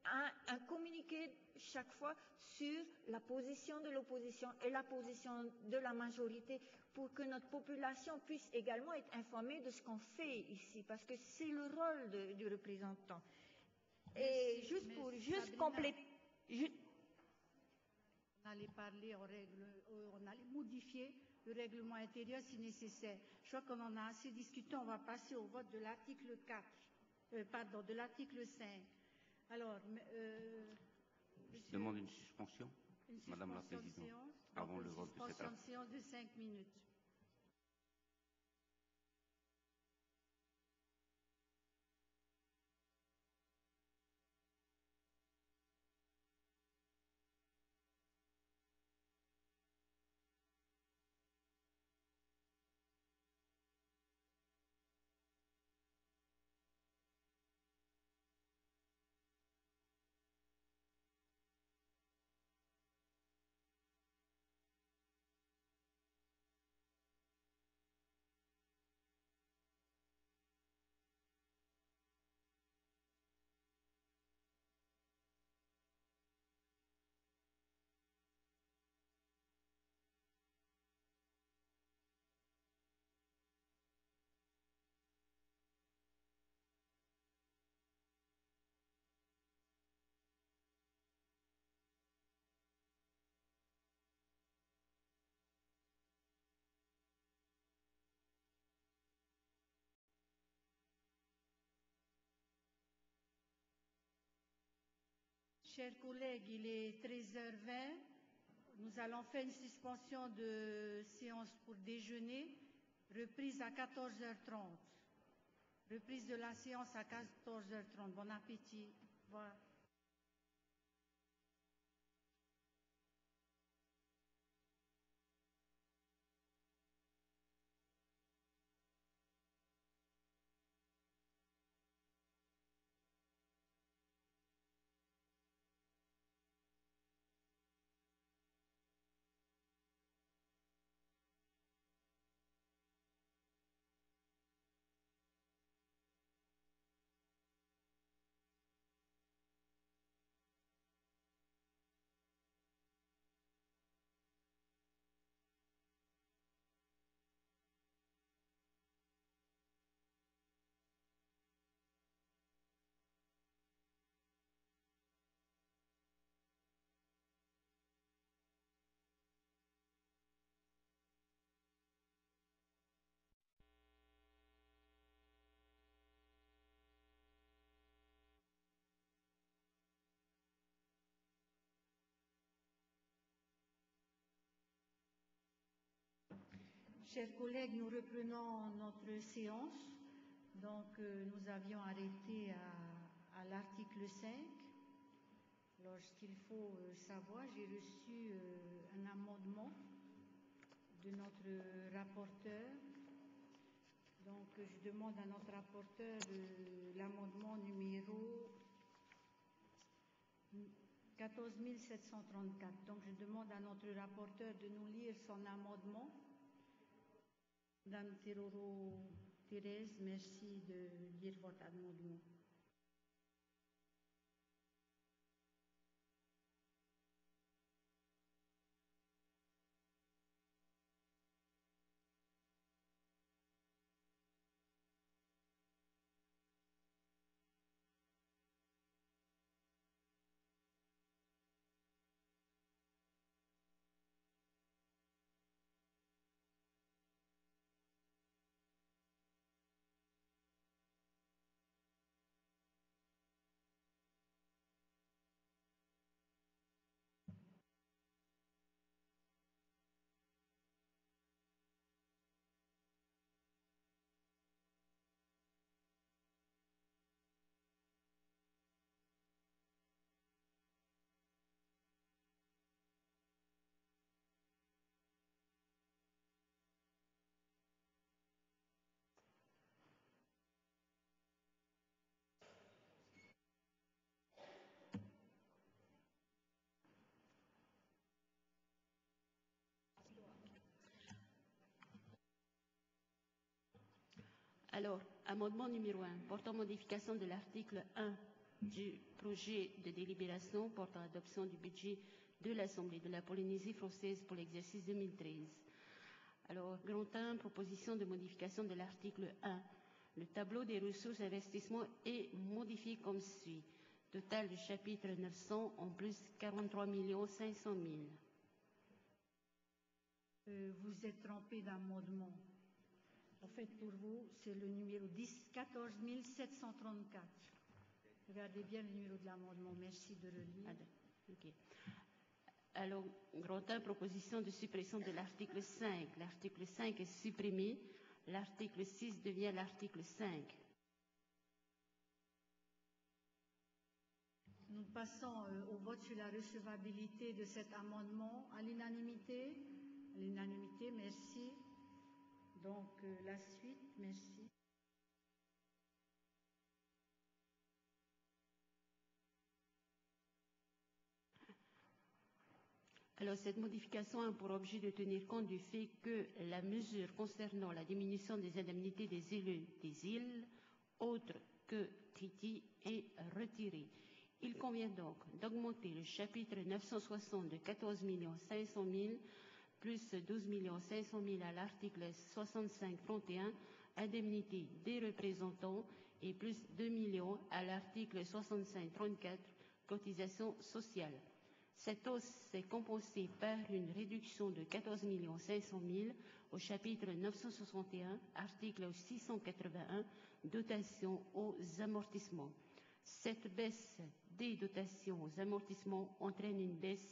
à un communiqué chaque fois sur la position de l'opposition et la position de la majorité pour que notre population puisse également être informée de ce qu'on fait ici, parce que c'est le rôle de, du représentant. Et Merci, juste pour juste compléter. On allait parler, on, règle, on allait modifier le règlement intérieur si nécessaire. Je crois qu'on en a assez discuté. On va passer au vote de l'article 4, euh, pardon, de l'article 5. Alors, euh, je demande une suspension, Madame la Présidente, avant le vote de cet article. Chers collègues, il est 13h20. Nous allons faire une suspension de séance pour déjeuner, reprise à 14h30. Reprise de la séance à 14h30. Bon appétit. Chers collègues, nous reprenons notre séance. Donc, euh, nous avions arrêté à, l'article 5. Alors, ce qu'il faut euh, savoir, j'ai reçu euh, un amendement de notre rapporteur. Donc, je demande à notre rapporteur l'amendement numéro 14 734. Donc, je demande à notre rapporteur de nous lire son amendement. Madame Teroro Thérèse, merci de lire votre amendement. Alors, amendement numéro 1, portant modification de l'article 1 du projet de délibération portant adoption du budget de l'Assemblée de la Polynésie française pour l'exercice 2013. Alors, grand 1, proposition de modification de l'article 1. Le tableau des ressources d'investissement est modifié comme suit. Total du chapitre 900 en plus 43 500 000. Euh, vous êtes trompé d'amendement. En fait, pour vous, c'est le numéro 10, 14 734. Regardez bien le numéro de l'amendement. Merci de le lire. Okay. Alors, 1, proposition de suppression de l'article 5. L'article 5 est supprimé. L'article 6 devient l'article 5. Nous passons euh, au vote sur la recevabilité de cet amendement à l'unanimité. À l'unanimité, merci. Donc, euh, la suite, merci. Alors, cette modification a pour objet de tenir compte du fait que la mesure concernant la diminution des indemnités des élus des îles, autres que Titi, est retirée. Il convient donc d'augmenter le chapitre 960 de 14 500 000 plus 12 500 000 à l'article 65-31, indemnité des représentants, et plus 2 millions à l'article 65-34, cotisation sociale. Cette hausse s'est compensée par une réduction de 14 500 000 au chapitre 961, article 681, dotation aux amortissements. Cette baisse des dotations aux amortissements entraîne une baisse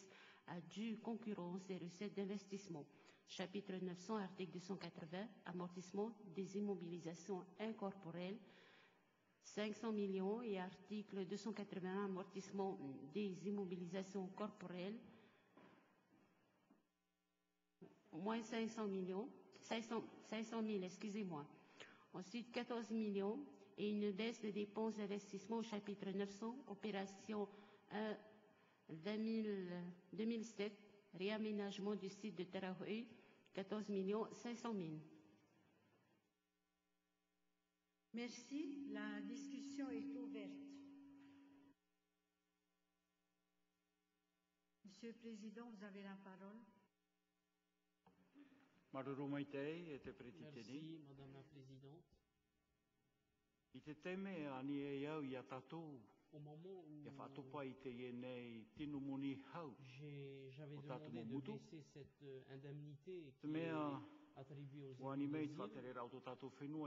à due concurrence des recettes d'investissement. Chapitre 900, article 280, amortissement des immobilisations incorporelles, 500 millions et article 281, amortissement des immobilisations corporelles, moins 500 millions, 500, 500 000, excusez-moi. Ensuite, 14 millions et une baisse des dépenses d'investissement au chapitre 900, opération 1 2007, réaménagement du site de Tarahui, 14 500 000. Merci. La discussion est ouverte. Monsieur le Président, vous avez la parole. Merci, Madame la Présidente au moment où j'avais demandé de baisser cette euh, indemnité qui est attribuée aux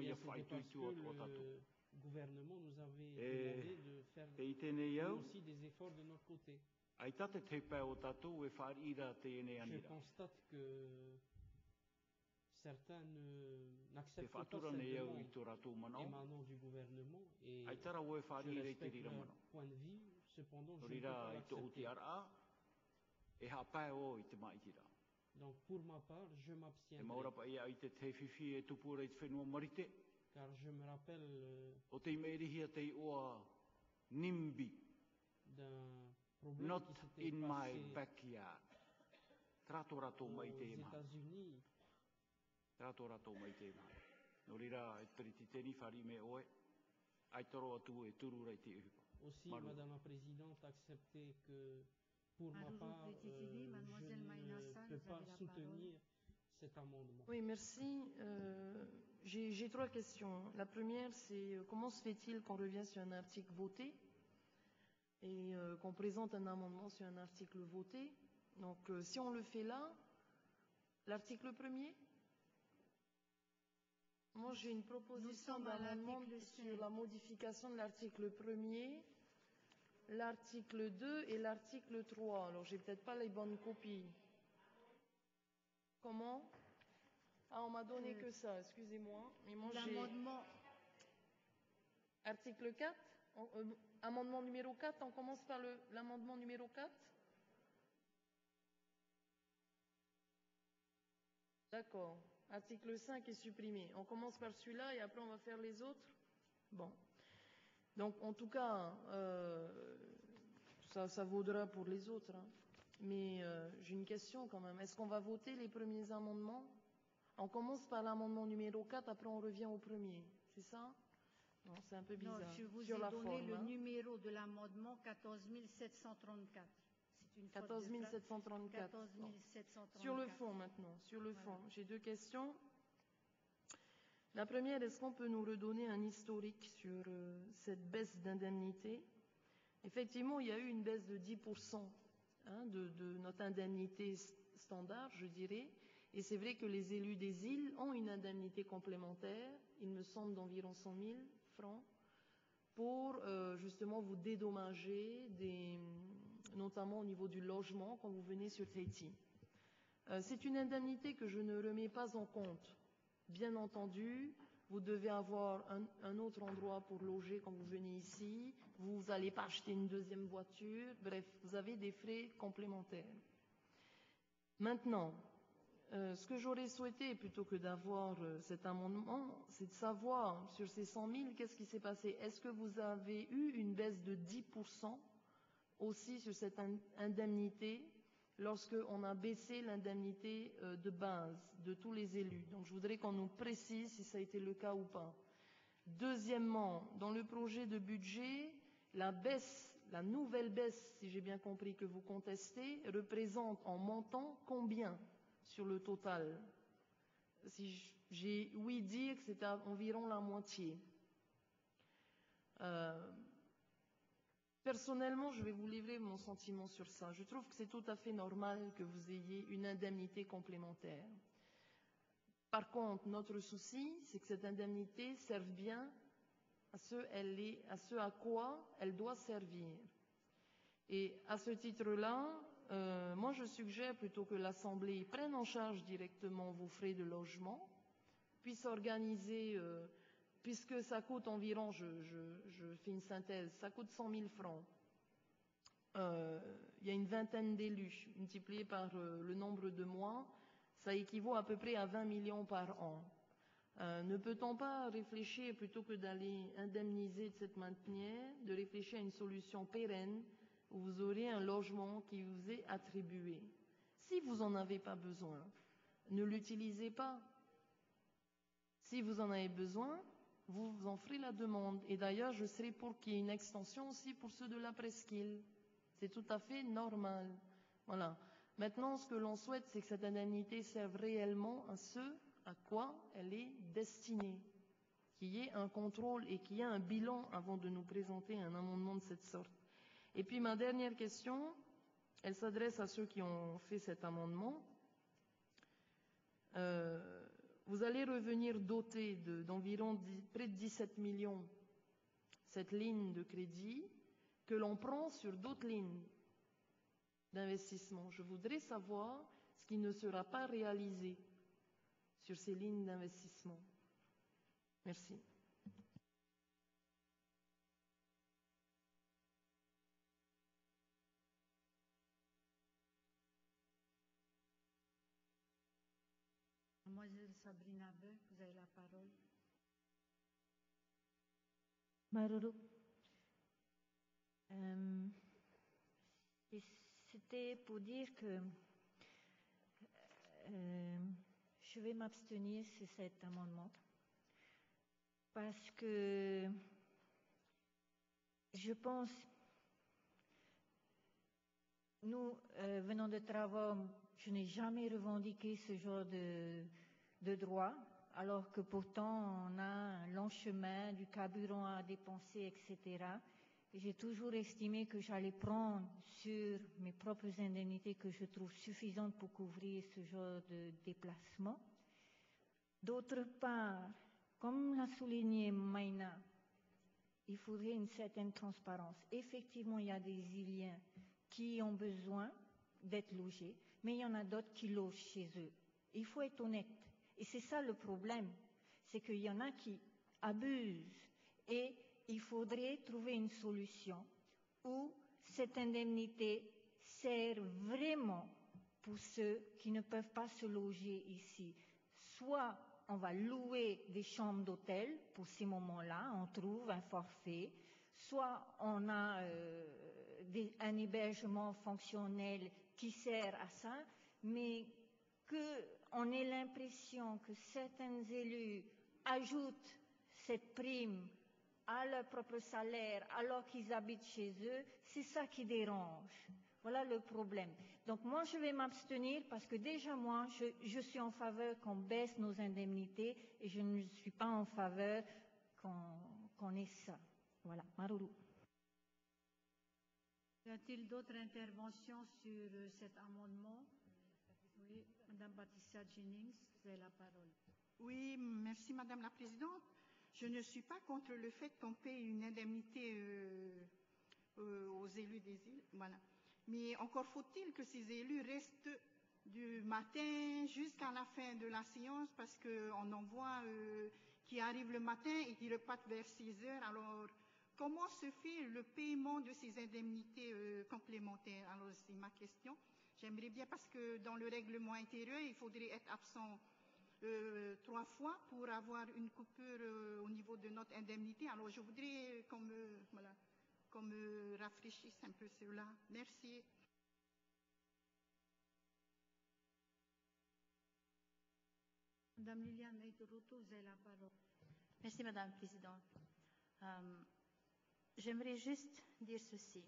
et c'était parce que le gouvernement nous avait demandé de faire aussi des efforts de notre côté. Je constate que certains n'acceptent pas seulement émanant du gouvernement et je respecte leur point de vue, cependant je ne peux pas l'accepter. Donc pour ma part, je m'abstiendrai. Car je me rappelle d'un problème Not qui s'était in my passé backyard. Aux. États-Unis Mai te ma. No rira e periti me oe. Ai toro atu e turu rai te. Aussi, Maru. Madame la Présidente, acceptez que pour ma Allô, part, euh, je ne peux pas soutenir cet amendement. Oui, merci. Euh, J'ai j'ai trois questions. La première, c'est euh, comment se fait-il qu'on revient sur un article voté et euh, qu'on présente un amendement sur un article voté? Donc, euh, si on le fait là, l'article premier? Moi, j'ai une proposition d'amendement sur la modification de l'article premier, l'article 2 et l'article 3. Alors, j'ai peut-être pas les bonnes copies. Comment? Ah, on m'a donné Euh, que ça, excusez-moi. Mais moi, j'ai... L'amendement, Article 4 on- euh, Amendement numéro 4, on commence par l'amendement numéro 4 D'accord. Article 5 est supprimé. On commence par celui-là et après on va faire les autres Bon. Donc en tout cas, euh, ça, ça vaudra pour les autres. hein. Mais euh, j'ai une question quand même. Est-ce qu'on va voter les premiers amendements? On commence par l'amendement numéro 4, après on revient au premier. C'est ça? Non, c'est un peu non, bizarre. je vous Sur ai la donné forme, le hein. numéro de l'amendement 14 734. C'est une faute de 14 frappe. 734. 14 Bon. 734. Sur le fond maintenant, sur le Voilà. fond, j'ai deux questions. La première, est-ce qu'on peut nous redonner un historique sur euh, cette baisse d'indemnité? Effectivement, il y a eu une baisse de 10% hein, de, de notre indemnité standard, je dirais. Et c'est vrai que les élus des îles ont une indemnité complémentaire, il me semble d'environ 100 000 francs, pour euh, justement vous dédommager, des, notamment au niveau du logement quand vous venez sur Tahiti. Euh, c'est une indemnité que je ne remets pas en compte. Bien entendu, vous devez avoir un, autre endroit pour loger quand vous venez ici, vous n'allez pas acheter une deuxième voiture, bref, vous avez des frais complémentaires. Maintenant, euh, ce que j'aurais souhaité, plutôt que d'avoir euh, cet amendement, c'est de savoir sur ces 100 000, qu'est-ce qui s'est passé? Est-ce que vous avez eu une baisse de 10% aussi sur cette in- indemnité lorsqu'on a baissé l'indemnité euh, de base de tous les élus. Donc je voudrais qu'on nous précise si ça a été le cas ou pas. Deuxièmement, dans le projet de budget, la baisse, la nouvelle baisse, si j'ai bien compris que vous contestez, représente en montant combien sur le total? Si j'ai oui dire que c'est environ la moitié. Euh, Personnellement, je vais vous livrer mon sentiment sur ça. Je trouve que c'est tout à fait normal que vous ayez une indemnité complémentaire. Par contre, notre souci, c'est que cette indemnité serve bien à ce, à quoi elle doit servir. Et à ce titre-là, euh, moi je suggère plutôt que l'Assemblée prenne en charge directement vos frais de logement, puisse organiser euh, puisque ça coûte environ, je, fais une synthèse, ça coûte 100 000 francs. Euh, il y a une vingtaine d'élus, multiplié par euh, le nombre de mois, ça équivaut à peu près à 20 millions par an. Euh, ne peut-on pas réfléchir, plutôt que d'aller indemniser de cette manière, de réfléchir à une solution pérenne où vous aurez un logement qui vous est attribué? Si vous n'en avez pas besoin, ne l'utilisez pas. Si vous en avez besoin, vous en ferez la demande. Et d'ailleurs, je serai pour qu'il y ait une extension aussi pour ceux de la presqu'île. C'est tout à fait normal. Voilà. Maintenant, ce que l'on souhaite, c'est que cette indemnité serve réellement à ce à quoi elle est destinée. Qu'il y ait un contrôle et qu'il y ait un bilan avant de nous présenter un amendement de cette sorte. Et puis ma dernière question, elle s'adresse à ceux qui ont fait cet amendement. Euh, vous allez revenir de- d'environ près de 17 millions cette ligne de crédit que l'on prend sur d'autres lignes d'investissement. Je voudrais savoir ce qui ne sera pas réalisé sur ces lignes d'investissement. Merci. Mademoiselle Sabrina Beu, vous avez la parole. Maruru. Euh, C'était pour dire que euh, je vais m'abstenir sur cet amendement parce que je pense, nous euh, venons de travaux, je n'ai jamais revendiqué ce genre de, de droit, alors que pourtant on a un long chemin, du carburant à dépenser, etc. J'ai toujours estimé que j'allais prendre sur mes propres indemnités que je trouve suffisantes pour couvrir ce genre de déplacement. D'autre part, comme l'a souligné Maïna, il faudrait une certaine transparence. Effectivement, il y a des Iliens qui ont besoin d'être logés, mais il y en a d'autres qui logent chez eux. Il faut être honnête. Et c'est ça le problème. C'est qu'il y en a qui abusent. Et il faudrait trouver une solution où cette indemnité sert vraiment pour ceux qui ne peuvent pas se loger ici. Soit on va louer des chambres d'hôtel pour ces moments-là, on trouve un forfait, soit on a euh, un hébergement fonctionnel qui sert à ça, mais qu'on ait l'impression que certains élus ajoutent cette prime à leur propre salaire alors qu'ils habitent chez eux, c'est ça qui dérange. Voilà le problème. Donc moi, je vais m'abstenir parce que déjà moi, je, suis en faveur qu'on baisse nos indemnités et je ne suis pas en faveur qu'on qu ait ça. Voilà, Maruru. Y a-t-il d'autres interventions sur cet amendement? Madame Patricia Jennings, avez la parole. Oui, merci Madame la Présidente. Je ne suis pas contre le fait qu'on paye une indemnité euh, euh, aux élus des îles. Voilà. Mais encore faut-il que ces élus restent du matin jusqu'à la fin de la séance parce qu'on en voit euh, qui arrivent le matin et qui repartent vers 6 heures. Alors, comment se fait le paiement de ces indemnités complémentaires? Alors, c'est ma question. J'aimerais bien parce que dans le règlement intérieur, il faudrait être absent euh, trois fois pour avoir une coupure euh, au niveau de notre indemnité. Alors, je voudrais qu'on me, voilà, qu'on me rafraîchisse un peu cela. Merci. Madame Liliane Neitoroto, vous avez la parole. Merci, Madame la Présidente. Euh, J'aimerais juste dire ceci.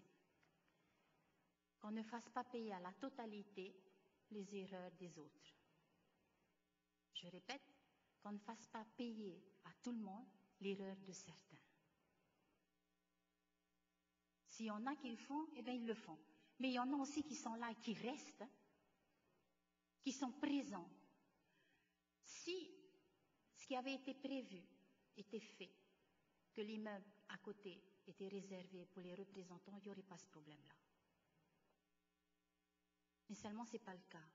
Qu'on ne fasse pas payer à la totalité les erreurs des autres. Je répète, qu'on ne fasse pas payer à tout le monde l'erreur de certains. S'il y en a qui le font, eh bien, ils le font. Mais il y en a aussi qui sont là et qui restent, qui sont présents. Si ce qui avait été prévu était fait, que l'immeuble à côté était réservé pour les représentants, il n'y aurait pas ce problème-là. Mais seulement ce n'est pas le cas.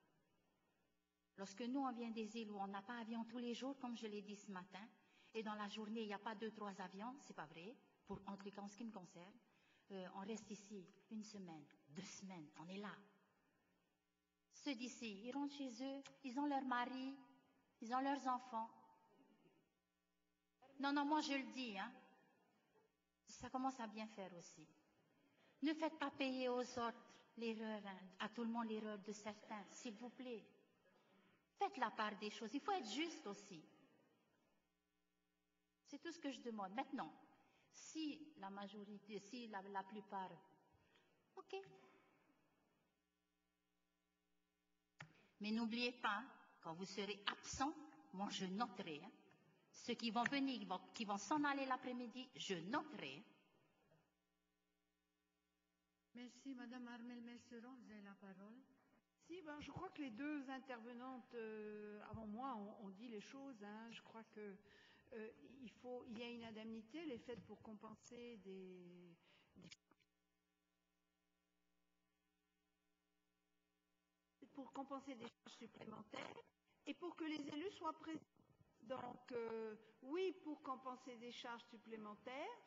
Lorsque nous, on vient des îles où on n'a pas avion tous les jours, comme je l'ai dit ce matin, et dans la journée, il n'y a pas deux, trois avions, c'est pas vrai, pour, en tout cas en ce qui me concerne, euh, on reste ici une semaine, deux semaines, on est là. Ceux d'ici, ils rentrent chez eux, ils ont leur mari, ils ont leurs enfants. Non, non, moi je le dis, hein. Ça commence à bien faire aussi. Ne faites pas payer aux autres l'erreur, hein, à tout le monde l'erreur de certains, s'il vous plaît. Faites la part des choses. Il faut être juste aussi. C'est tout ce que je demande. Maintenant, si la majorité, si la, plupart, ok. Mais n'oubliez pas, quand vous serez absent, moi je noterai. Hein. Ceux qui vont venir, qui vont s'en aller l'après-midi, je noterai. Merci, Madame Armel Messeron, vous avez la parole. Si, ben, je crois que les deux intervenantes euh, avant moi ont, dit les choses. Hein. Je crois que euh, il faut, il y a une indemnité, elle est faite pour compenser des, des pour compenser des charges supplémentaires. et pour que les élus soient présents. Donc, euh, oui, pour compenser des charges supplémentaires,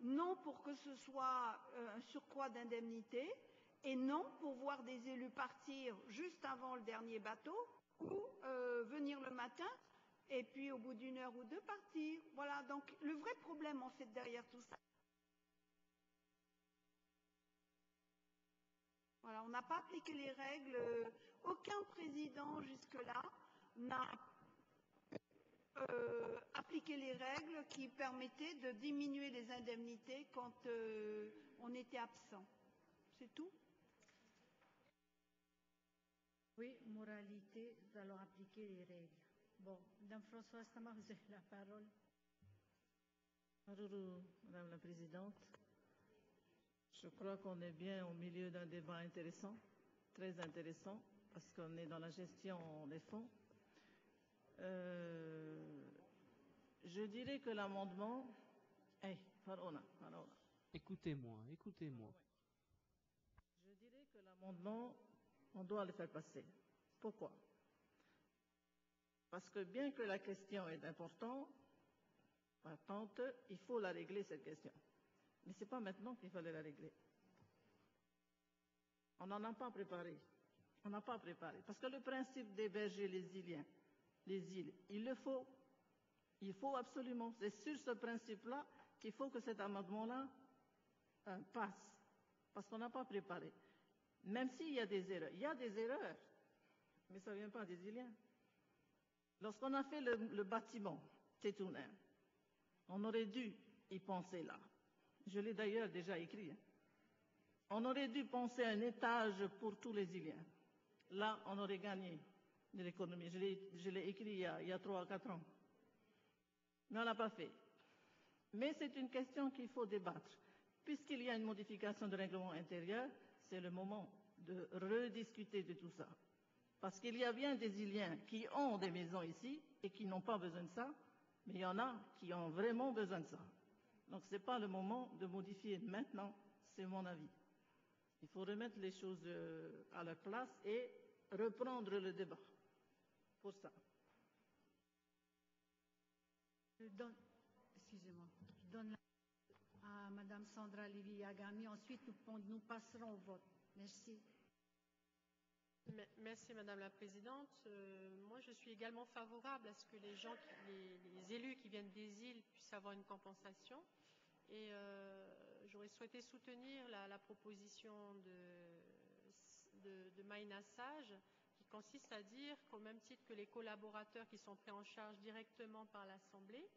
non pour que ce soit euh, un surcroît d'indemnité, et non pour voir des élus partir juste avant le dernier bateau ou euh, venir le matin et puis au bout d'une heure ou deux partir. Voilà, donc le vrai problème en fait derrière tout ça. Voilà, on n'a pas appliqué les règles. Aucun président jusque-là n'a euh, appliqué les règles qui permettaient de diminuer les indemnités quand euh, on était absent. C'est tout? Oui, moralité, nous allons appliquer les règles. Bon, Madame Françoise vous avez la parole. Bonjour, Madame la Présidente. Je crois qu'on est bien au milieu d'un débat intéressant, très intéressant, parce qu'on est dans la gestion des fonds. Euh, je dirais que l'amendement. Écoutez-moi, écoutez-moi. Je dirais que l'amendement on doit le faire passer. Pourquoi? Parce que bien que la question est importante, importante, il faut la régler, cette question. Mais ce n'est pas maintenant qu'il fallait la régler. On n'en a pas préparé. On n'a pas préparé. Parce que le principe d'héberger les îliens, les îles, il le faut. Il faut absolument. C'est sur ce principe-là qu'il faut que cet amendement-là euh, passe. Parce qu'on n'a pas préparé. Même s'il y a des erreurs. Il y a des erreurs, mais ça ne vient pas des Iliens. Lorsqu'on a fait le, bâtiment Tétounin, on aurait dû y penser là. Je l'ai d'ailleurs déjà écrit. Hein. On aurait dû penser à un étage pour tous les Iliens. Là, on aurait gagné de l'économie. Je l'ai écrit il y, a, trois ou quatre ans. Mais on l'a pas fait. Mais c'est une question qu'il faut débattre. Puisqu'il y a une modification du règlement intérieur, c'est le moment de rediscuter de tout ça. Parce qu'il y a bien des Iliens qui ont des maisons ici et qui n'ont pas besoin de ça, mais il y en a qui ont vraiment besoin de ça. Donc ce n'est pas le moment de modifier maintenant, c'est mon avis. Il faut remettre les choses euh, à leur place et reprendre le débat ça. Je donne, excusez-moi, je donne la à Madame Sandra Lévy-Agami. Ensuite, nous, nous passerons au vote. Merci. Merci Madame la Présidente. Euh, moi, je suis également favorable à ce que les gens, les, les, élus qui viennent des îles puissent avoir une compensation. Et euh, j'aurais souhaité soutenir la, la proposition de, de, de Maïna Sage, qui consiste à dire qu'au même titre que les collaborateurs qui sont pris en charge directement par l'Assemblée,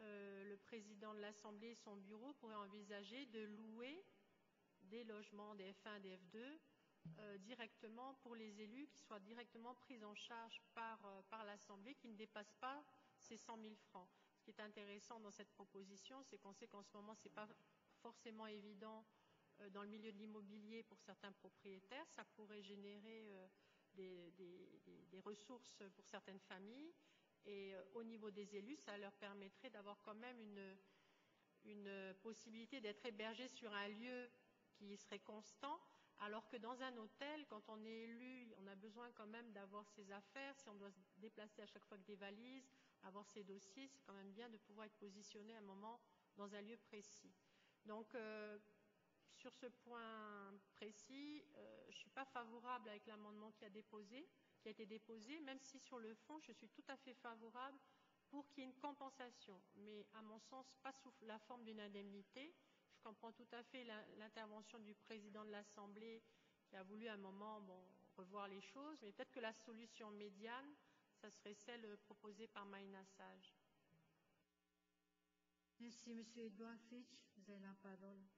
euh, le président de l'Assemblée et son bureau pourraient envisager de louer des logements des F1 des F2 euh, directement pour les élus qui soient directement pris en charge par, euh, l'Assemblée, qui ne dépassent pas ces 100 000 francs. Ce qui est intéressant dans cette proposition, c'est qu'on sait qu'en ce moment, ce n'est pas forcément évident dans le milieu de l'immobilier pour certains propriétaires. Ça pourrait générer des, ressources pour certaines familles. Et euh, au niveau des élus, ça leur permettrait d'avoir quand même une, possibilité d'être hébergé sur un lieu qui serait constant, alors que dans un hôtel, quand on est élu, on a besoin quand même d'avoir ses affaires. Si on doit se déplacer à chaque fois que des valises, avoir ses dossiers, c'est quand même bien de pouvoir être positionné à un moment dans un lieu précis. Donc, euh, sur ce point précis, euh, je ne suis pas favorable avec l'amendement qui a été déposé, même si sur le fond, je suis tout à fait favorable pour qu'il y ait une compensation, mais à mon sens, pas sous la forme d'une indemnité. Je comprends tout à fait l'intervention du président de l'Assemblée qui a voulu à un moment revoir les choses, mais peut-être que la solution médiane, ça serait celle proposée par Maïna Sage. Merci, Monsieur Edouard Fitch. Vous avez la parole.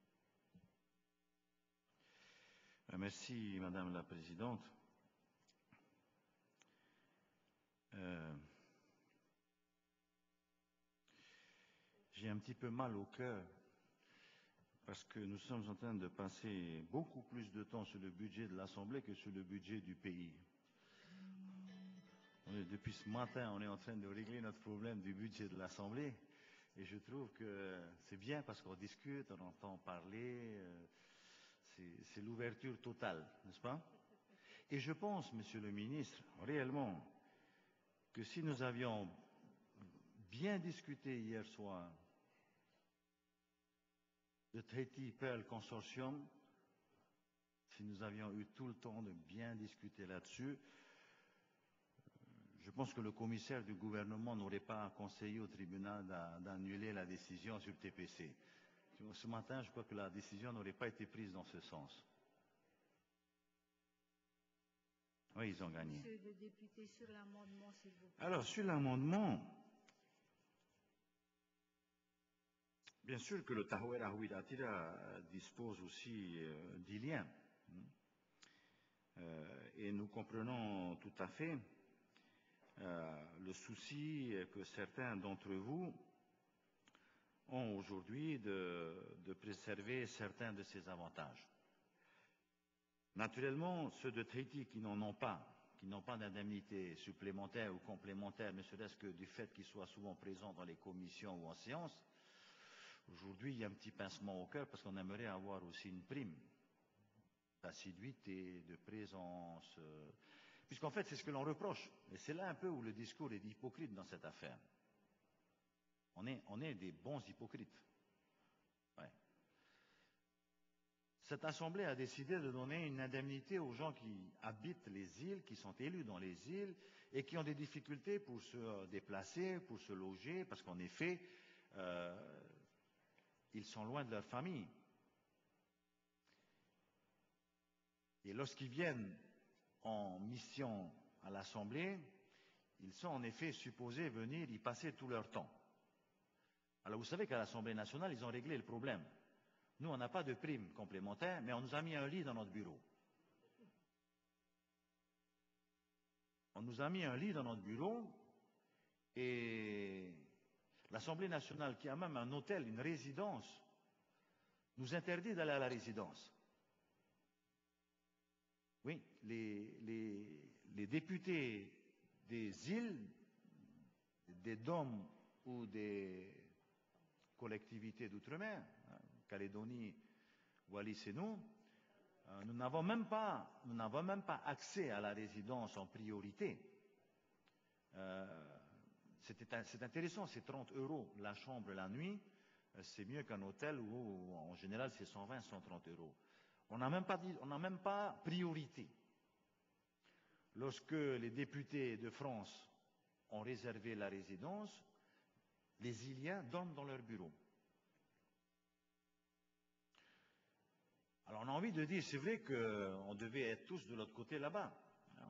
Merci, Madame la Présidente. Euh, j'ai un petit peu mal au cœur parce que nous sommes en train de passer beaucoup plus de temps sur le budget de l'Assemblée que sur le budget du pays. Depuis ce matin, on est en train de régler notre problème du budget de l'Assemblée. Et je trouve que c'est bien parce qu'on discute, on entend parler. Euh, c'est l'ouverture totale, n'est-ce pas? Et je pense, Monsieur le Ministre, réellement, que si nous avions bien discuté hier soir de Tahiti Pearl Consortium, si nous avions eu tout le temps de bien discuter là-dessus, je pense que le commissaire du gouvernement n'aurait pas conseillé au tribunal d'annuler la décision sur le TPC. Ce matin, je crois que la décision n'aurait pas été prise dans ce sens. Oui, ils ont gagné. Monsieur le député, sur l'amendement, s'il vous plaît. Alors, sur l'amendement, bien sûr que le Tahouera Huidatira dispose aussi euh, d'Iliens. Euh, et nous comprenons tout à fait euh, le souci que certains d'entre vous ont aujourd'hui de, préserver certains de ces avantages. Naturellement, ceux de Tahiti qui n'en ont pas, qui n'ont pas d'indemnité supplémentaire ou complémentaire, ne serait-ce que du fait qu'ils soient souvent présents dans les commissions ou en séance, aujourd'hui il y a un petit pincement au cœur parce qu'on aimerait avoir aussi une prime d'assiduité, de présence, euh, puisqu'en fait c'est ce que l'on reproche. Et c'est là un peu où le discours est hypocrite dans cette affaire. On est, des bons hypocrites. Cette assemblée a décidé de donner une indemnité aux gens qui habitent les îles, qui sont élus dans les îles et qui ont des difficultés pour se déplacer, pour se loger, parce qu'en effet, euh, ils sont loin de leur famille. Et lorsqu'ils viennent en mission à l'Assemblée, ils sont en effet supposés venir y passer tout leur temps. Alors vous savez qu'à l'Assemblée nationale, ils ont réglé le problème. Nous, on n'a pas de prime complémentaire, mais on nous a mis un lit dans notre bureau. On nous a mis un lit dans notre bureau et l'Assemblée nationale, qui a même un hôtel, une résidence, nous interdit d'aller à la résidence. Oui, les, les, députés des îles, des DOM ou des collectivités d'outre-mer, hein, Calédonie, Wallis et nous, euh, nous n'avons même pas, accès à la résidence en priorité. Euh, c'est intéressant, c'est 30 euros la chambre la nuit, euh, c'est mieux qu'un hôtel où en général c'est 120, 130 euros. On n'a même, pas on n'a même pas priorité. Lorsque les députés de France ont réservé la résidence, les Iliens dorment dans leur bureau. Alors on a envie de dire, c'est vrai qu'on devait être tous de l'autre côté là-bas.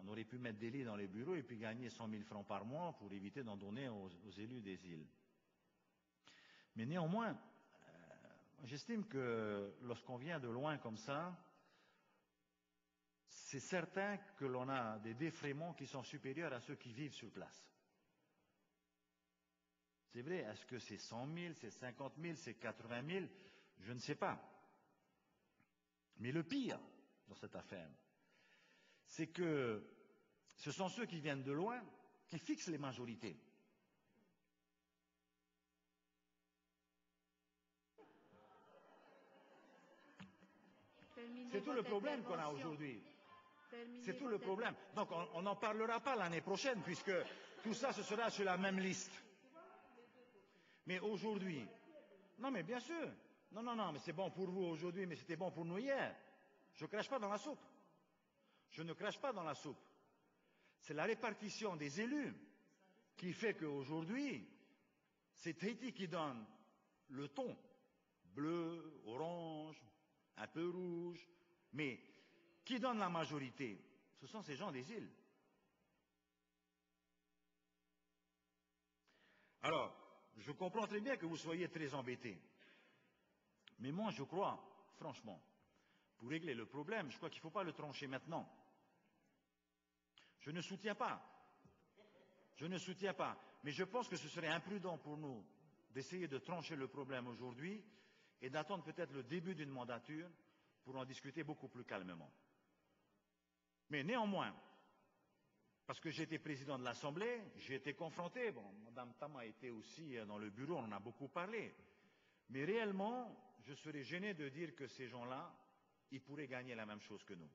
On aurait pu mettre des lits dans les bureaux et puis gagner 100 000 francs par mois pour éviter d'en donner aux, élus des îles. Mais néanmoins, J'estime que lorsqu'on vient de loin comme ça, c'est certain que l'on a des défraiements qui sont supérieurs à ceux qui vivent sur place. C'est vrai, est-ce que c'est 100 000, c'est 50 000, c'est 80 000 Je ne sais pas. Mais le pire dans cette affaire, c'est que ce sont ceux qui viennent de loin qui fixent les majorités. C'est tout le problème qu'on a aujourd'hui. C'est tout le problème. Donc on n'en parlera pas l'année prochaine puisque tout ça, ce sera sur la même liste. Mais aujourd'hui, non mais bien sûr, non, non, non, mais c'est bon pour vous aujourd'hui, mais c'était bon pour nous hier. Je ne crache pas dans la soupe. Je ne crache pas dans la soupe. C'est la répartition des élus qui fait qu'aujourd'hui, c'est Tahiti qui donne le ton. Bleu, orange, un peu rouge, mais qui donne la majorité? Ce sont ces gens des îles. Alors, je comprends très bien que vous soyez très embêtés. Mais moi, je crois, franchement, pour régler le problème, je crois qu'il ne faut pas le trancher maintenant. Je ne soutiens pas. Je ne soutiens pas. Mais je pense que ce serait imprudent pour nous d'essayer de trancher le problème aujourd'hui et d'attendre peut-être le début d'une mandature pour en discuter beaucoup plus calmement. Mais néanmoins, parce que été président de l'Assemblée, j'ai été confronté, bon, Mme Tam a été aussi dans le bureau, on en a beaucoup parlé, mais réellement, je serais gêné de dire que ces gens-là, ils pourraient gagner la même chose que nous.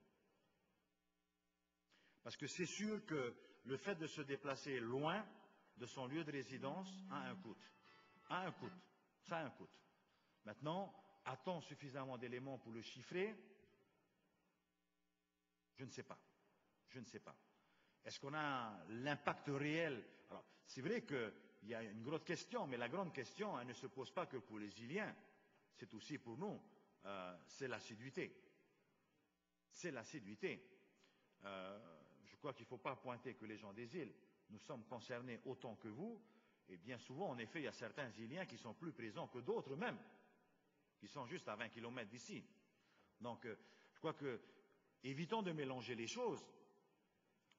Parce que c'est sûr que le fait de se déplacer loin de son lieu de résidence a un coût. A un coût. Ça a un coût. Maintenant, a-t-on suffisamment d'éléments pour le chiffrer? Je ne sais pas. Je ne sais pas. Est-ce qu'on a l'impact réel? Alors, c'est vrai qu'il y a une grosse question, mais la grande question, elle ne se pose pas que pour les Iliens, c'est aussi pour nous. Euh, c'est l'assiduité. C'est l'assiduité. Euh, je crois qu'il ne faut pas pointer que les gens des îles. Nous sommes concernés autant que vous, et bien souvent, en effet, il y a certains Iliens qui sont plus présents que d'autres même, qui sont juste à 20 kilomètres d'ici. Donc, euh, je crois que évitons de mélanger les choses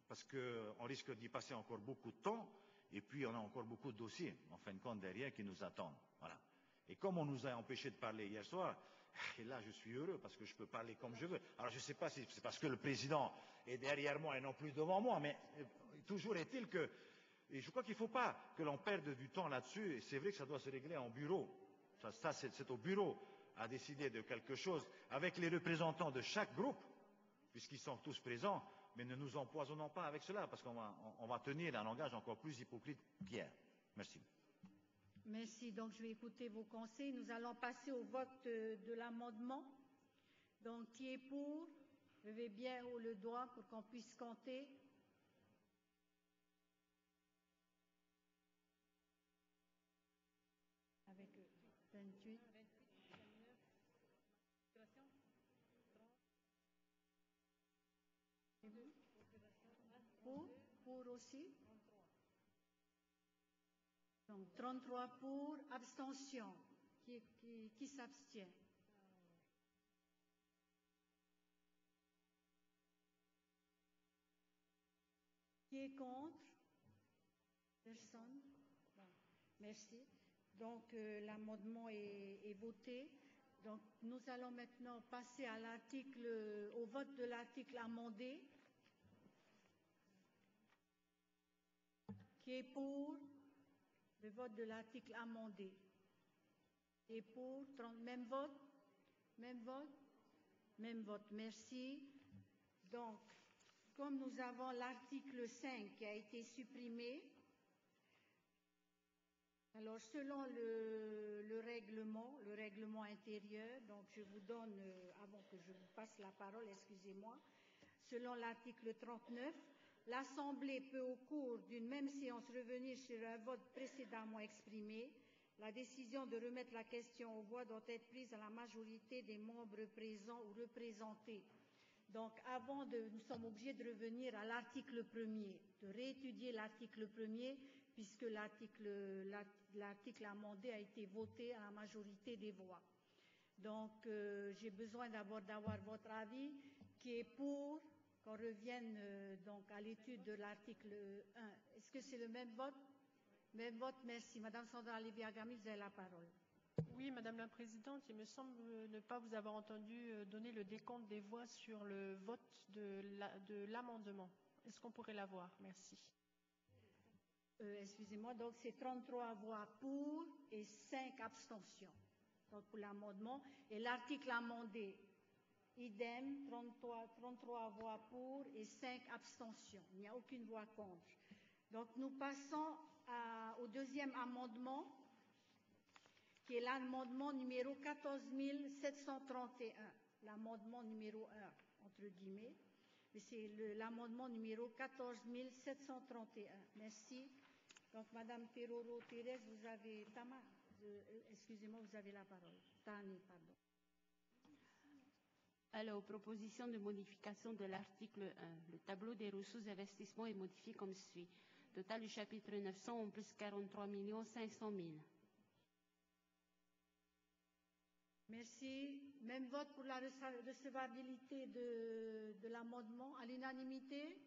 parce qu'on risque d'y passer encore beaucoup de temps, et puis on a encore beaucoup de dossiers, en fin de compte, derrière, qui nous attendent. Et comme on nous a empêché de parler hier soir, et là je suis heureux parce que je peux parler comme je veux. Alors je ne sais pas si c'est parce que le président est derrière moi et non plus devant moi, mais euh, toujours est-il que, je crois qu'il ne faut pas que l'on perde du temps là-dessus, et c'est vrai que ça doit se régler en bureau. Ça c'est au bureau à décider de quelque chose avec les représentants de chaque groupe, puisqu'ils sont tous présents, mais ne nous empoisonnons pas avec cela, parce qu'on va, tenir un langage encore plus hypocrite qu'hier. Merci. Merci. Donc, je vais écouter vos conseils. Nous allons passer au vote de l'amendement. Donc, qui est pour? Levez bien haut le doigt pour qu'on puisse compter. Avec 28. Pour Pour aussi Donc 33 pour, abstention. Qui, qui, qui s'abstient? Qui est contre? Personne? Merci. Donc euh, l'amendement est, est voté. Donc nous allons maintenant passer à l'article, au vote de l'article amendé. Qui est pour le vote de l'article amendé. Et pour 30, même vote? Même vote? Même vote, merci. Donc, comme nous avons l'article 5 qui a été supprimé, alors selon le, le règlement, le règlement intérieur, donc je vous donne, euh, avant que je vous passe la parole, excusez-moi, selon l'article 39, L'Assemblée peut, au cours d'une même séance, revenir sur un vote précédemment exprimé. La décision de remettre la question aux voix doit être prise à la majorité des membres présents ou représentés. Donc, avant de, nous sommes obligés de revenir à l'article premier, de réétudier l'article premier, puisque l'article amendé a été voté à la majorité des voix. Donc, euh, j'ai besoin d'abord d'avoir votre avis, qui est pour qu'on revienne euh, donc à l'étude de l'article 1. Est-ce que c'est le même vote? Même vote, merci. Madame Sandra Lévy-Agami, vous avez la parole. Oui, Madame la Présidente, il me semble ne pas vous avoir entendu euh, donner le décompte des voix sur le vote de l'amendement. La, Est-ce qu'on pourrait l'avoir Merci. Euh, Excusez-moi, donc c'est 33 voix pour et 5 abstentions donc pour l'amendement. Et l'article amendé Idem, 33, 33 voix pour et 5 abstentions. Il n'y a aucune voix contre. Donc nous passons au deuxième amendement, qui est l'amendement numéro 14 731. L'amendement numéro 1, entre guillemets. Mais c'est l'amendement numéro 14 731. Merci. Donc, Madame Teroro Thérèse, vous avez, Tama, euh, excusez-moi, vous avez la parole. Tani, pardon. Alors, proposition de modification de l'article 1. Le tableau des ressources d'investissement est modifié comme suit. Total du chapitre 900 en plus 43 500 000. Merci. Même vote pour la recevabilité de, de l'amendement à l'unanimité?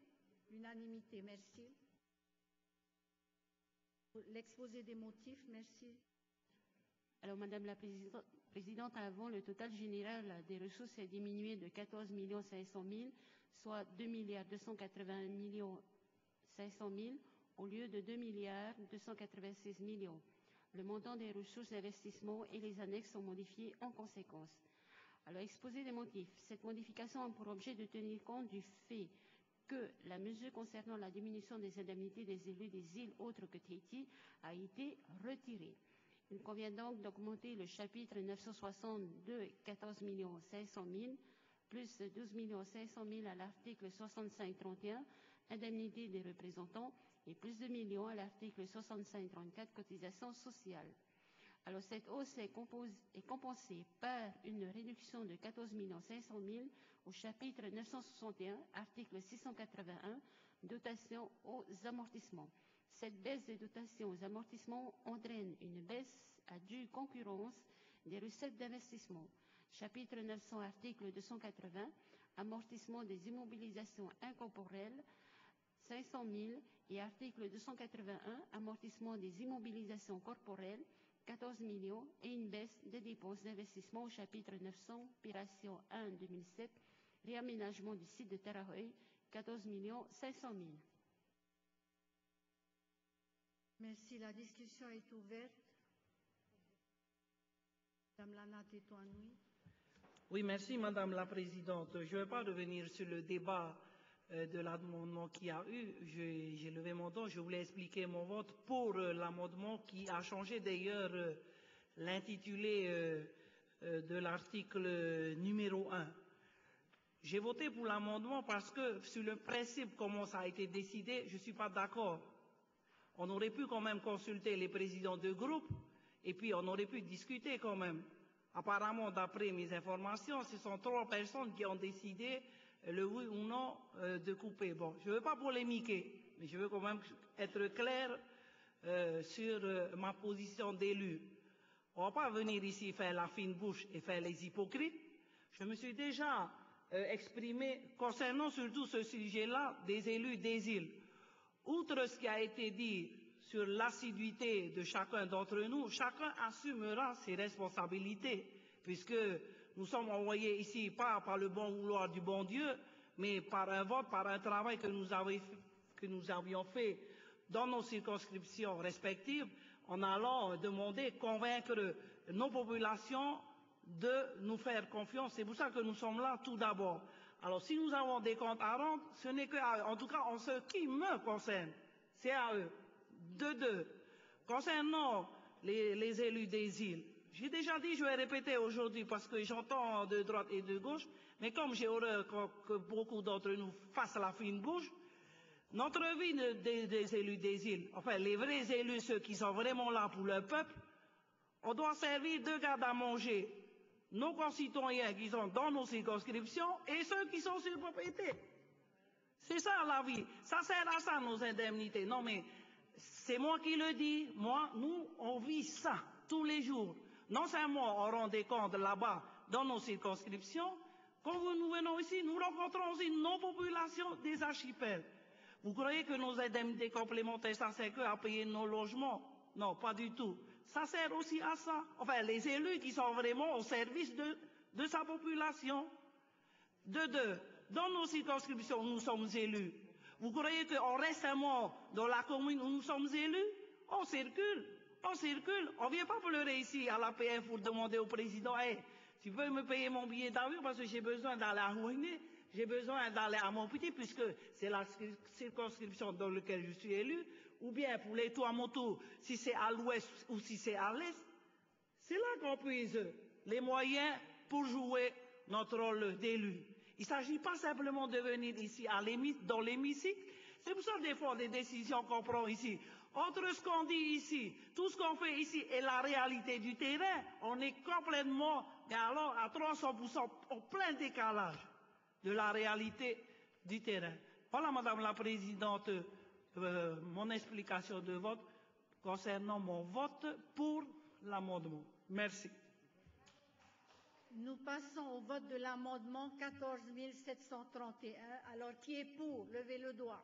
L'unanimité, merci. L'exposé des motifs, merci. Alors, Madame la Présidente, avant, le total général des ressources est diminué de 14 500 000, soit 2 milliards 280 millions 500 000 au lieu de 2 milliards 296 millions. Le montant des ressources d'investissement et les annexes sont modifiés en conséquence. Alors, exposé des motifs. Cette modification a pour objet de tenir compte du fait que la mesure concernant la diminution des indemnités des élus des îles autres que Tahiti a été retirée. Il convient donc d'augmenter le chapitre 962 14 500 000 plus 12 500 000 à l'article 65-31, indemnité des représentants, et plus de millions à l'article 65-34, cotisation sociale. Alors cette hausse est, est compensée par une réduction de 14 500 000 au chapitre 961, article 681, dotation aux amortissements. Cette baisse des dotations aux amortissements entraîne une baisse à due concurrence des recettes d'investissement. Chapitre 900, article 280, amortissement des immobilisations incorporelles, 500 000 et article 281, amortissement des immobilisations corporelles, 14 millions et une baisse des dépenses d'investissement au chapitre 900, opération 1 2007, réaménagement du site de Terrahoy, 14 millions 500 000. Merci. La discussion est ouverte. Madame Lana. Oui, merci Madame la Présidente. Je ne vais pas revenir sur le débat euh, de l'amendement qu'il y a eu. J'ai levé mon don, je voulais expliquer mon vote pour euh, l'amendement qui a changé d'ailleurs euh, l'intitulé de l'article numéro 1. J'ai voté pour l'amendement parce que sur le principe, comment ça a été décidé, je ne suis pas d'accord. On aurait pu quand même consulter les présidents de groupe et puis on aurait pu discuter quand même. Apparemment, d'après mes informations, ce sont trois personnes qui ont décidé le oui ou non euh, de couper. Bon, je ne veux pas polémiquer, mais je veux quand même être clair euh, sur euh, ma position d'élu. On ne va pas venir ici faire la fine bouche et faire les hypocrites. Je me suis déjà euh, exprimé concernant surtout ce sujet-là des élus des îles. Outre ce qui a été dit sur l'assiduité de chacun d'entre nous, chacun assumera ses responsabilités, puisque nous sommes envoyés ici pas par le bon vouloir du bon Dieu, mais par un vote, par un travail que nous, avions fait dans nos circonscriptions respectives, en allant demander, convaincre nos populations de nous faire confiance. C'est pour ça que nous sommes là tout d'abord. Alors si nous avons des comptes à rendre, ce n'est que, en tout cas en ce qui me concerne, c'est à eux. De deux. Concernant les, élus des îles, j'ai déjà dit, je vais répéter aujourd'hui parce que j'entends de droite et de gauche, mais comme j'ai horreur que, beaucoup d'entre nous fassent la fine bouche, notre vie des, des, élus des îles, enfin les vrais élus, ceux qui sont vraiment là pour le peuple, on doit servir deux gardes à manger, nos concitoyens qui sont dans nos circonscriptions et ceux qui sont sur propriété. C'est ça la vie. Ça sert à ça nos indemnités. Non mais c'est moi qui le dis. Moi, nous, on vit ça tous les jours non seulement on rend des comptes là-bas dans nos circonscriptions, quand nous venons ici, nous rencontrons aussi nos populations des archipels. Vous croyez que nos indemnités complémentaires, ça sert que à payer nos logements? Non, pas du tout. Ça sert aussi à ça. Enfin, les élus qui sont vraiment au service de, sa population. De deux, dans nos circonscriptions, nous sommes élus. Vous croyez qu'en récemment, dans la commune où nous sommes élus, on circule on circule. On ne vient pas pleurer ici à l'APF pour demander au président, hey, tu peux me payer mon billet d'avion parce que j'ai besoin d'aller à Rouené, j'ai besoin d'aller à Montpellier puisque c'est la circonscription dans laquelle je suis élu, ou bien pour les toits motos, si c'est à l'ouest ou si c'est à l'est. C'est là qu'on puise les moyens pour jouer notre rôle d'élu. Il ne s'agit pas simplement de venir ici dans l'hémicycle. C'est pour ça des fois des décisions qu'on prend ici entre ce qu'on dit ici, tout ce qu'on fait ici et la réalité du terrain, on est complètement, mais alors à 300% au plein décalage de la réalité du terrain. Voilà, Madame la Présidente, euh, mon explication de vote concernant mon vote pour l'amendement. Merci. Nous passons au vote de l'amendement 14 731. Alors, qui est pour? Levez le doigt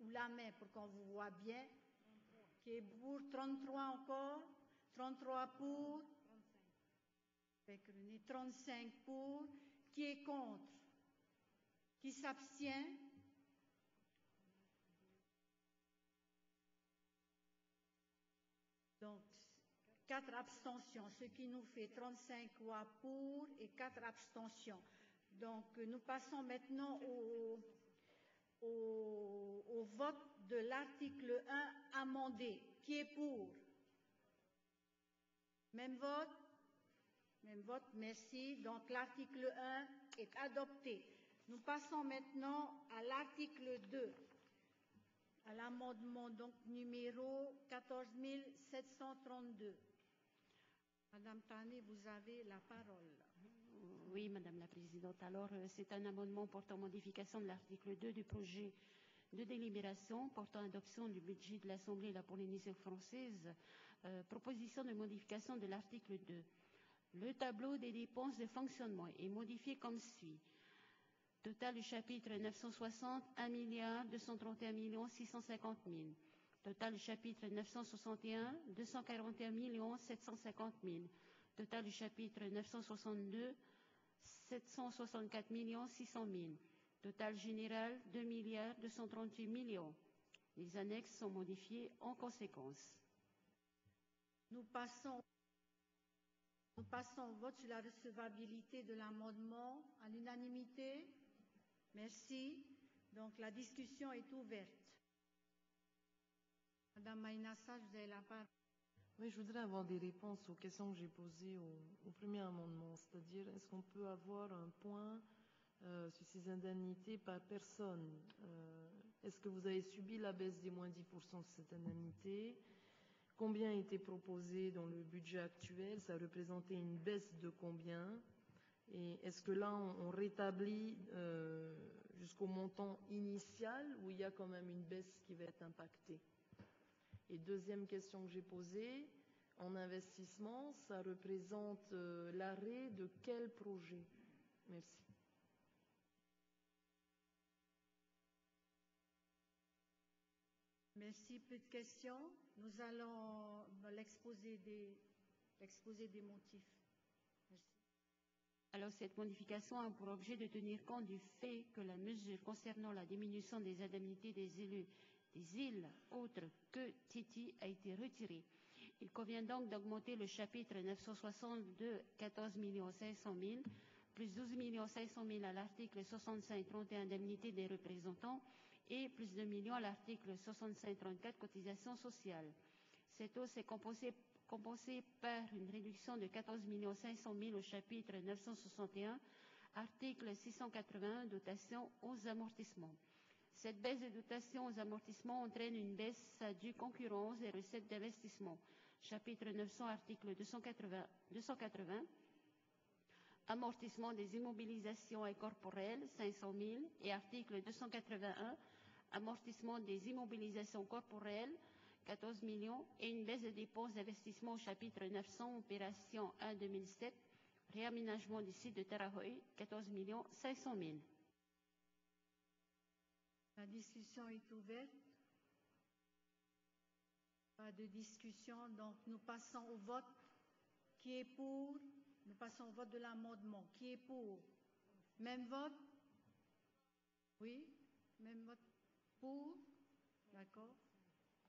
ou la main pour qu'on vous voit bien. Qui est pour? 33 encore? 33 pour? 35. 35 pour. Qui est contre? Qui s'abstient? 4 abstentions, ce qui nous fait 35 voix pour et 4 abstentions. Donc nous passons maintenant au, au vote de l'article 1 amendé. Qui est pour? Même vote? Même vote, merci. Donc l'article 1 est adopté. Nous passons maintenant à l'article 2, à l'amendement donc numéro 14 732. Madame Tani, vous avez la parole. Oui, Madame la Présidente. Alors, euh, c'est un amendement portant modification de l'article 2 du projet de délibération portant adoption du budget de l'Assemblée de la Polynésie française. Euh, proposition de modification de l'article 2. Le tableau des dépenses de fonctionnement est modifié comme suit. Total du chapitre 960, 1 milliard 231 millions 650 000. Total du chapitre 961, 241 millions 750 000. Total du chapitre 962, 764 millions 600 000. Total général 2 milliards 238 millions. Les annexes sont modifiées en conséquence. Nous passons, nous passons au vote sur la recevabilité de l'amendement à l'unanimité. Merci. Donc la discussion est ouverte. Madame vous avez la parole. Oui, je voudrais avoir des réponses aux questions que j'ai posées au, premier amendement. C'est-à-dire, est-ce qu'on peut avoir un point euh, sur ces indemnités par personne? Euh, Est-ce que vous avez subi la baisse des moins 10% de cette indemnité? Combien a été proposé dans le budget actuel? Ça représentait une baisse de combien? Et est-ce que là, on, on rétablit euh, jusqu'au montant initial ou il y a quand même une baisse qui va être impactée? Et deuxième question que j'ai posée, en investissement, ça représente euh, l'arrêt de quel projet? Merci. Merci. Plus de questions? Nous allons l'exposer des, l'exposer des motifs. Merci. Alors, cette modification a pour objet de tenir compte du fait que la mesure concernant la diminution des indemnités des élus des îles autres que Titi a été retirée. Il convient donc d'augmenter le chapitre 962 14 500 000 plus 12 500 000 à l'article 65 31 indemnité des représentants et plus de millions à l'article 65-34 cotisation sociale. Cette hausse est compensée, compensée par une réduction de 14 500 000 au chapitre 961, article 681, dotation aux amortissements. Cette baisse de dotation aux amortissements entraîne une baisse due concurrence des recettes d'investissement. Chapitre 900, article 280, 280 amortissement des immobilisations incorporelles 500 000 et article 281 amortissement des immobilisations corporelles 14 millions et une baisse de dépenses d'investissement au chapitre 900 opération 1 2007 réaménagement du site de Tarahoy 14 millions 500 000. La discussion est ouverte. Pas de discussion, donc nous passons au vote. Qui est pour? Nous passons au vote de l'amendement. Qui est pour? Même vote? Oui? Même vote? Pour, d'accord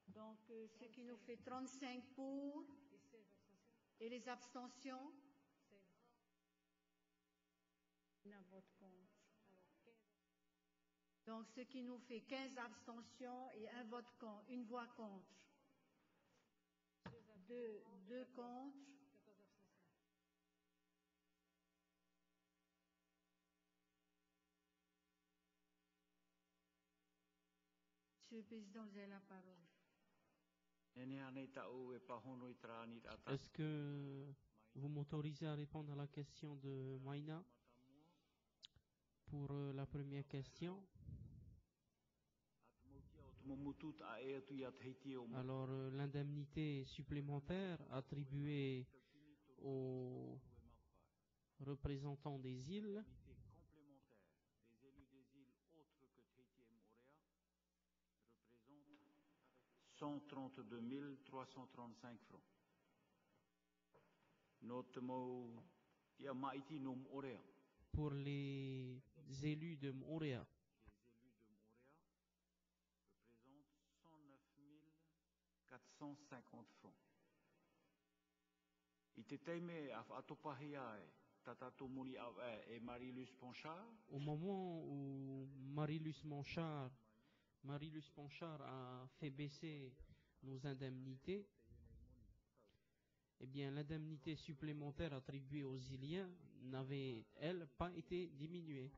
Donc, euh, ce qui nous fait 35 pour. Et les abstentions? Donc, ce qui nous fait 15 abstentions et un vote contre, une voix contre. Deux, deux contre. Monsieur le Président, vous avez la parole. Est-ce que vous m'autorisez à répondre à la question de Maïna Pour euh, la première question? Alors, euh, l'indemnité supplémentaire attribuée aux représentants des îles 132 335 francs. Pour les élus de Moréa. 150 francs. E e, e Au moment où Marilus Manchard, Marilus a fait baisser nos indemnités, eh bien l'indemnité supplémentaire attribuée aux Iliens n'avait, elle, pas été diminuée.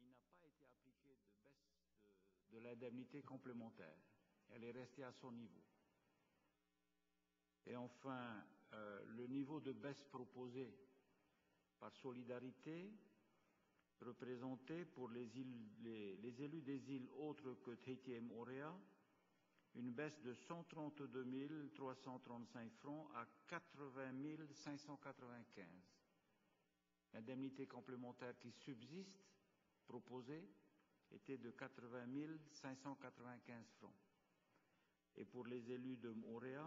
Il n'a pas été appliqué de baisse de, de l'indemnité complémentaire. Elle est restée à son niveau. Et enfin, euh, le niveau de baisse proposé par solidarité représenté pour les, les, élus des îles autres que Tahiti et Moréa une baisse de 132 335 francs à 80 595. L'indemnité complémentaire qui subsiste, proposée, était de 80 595 francs. Et pour les élus de Montréal,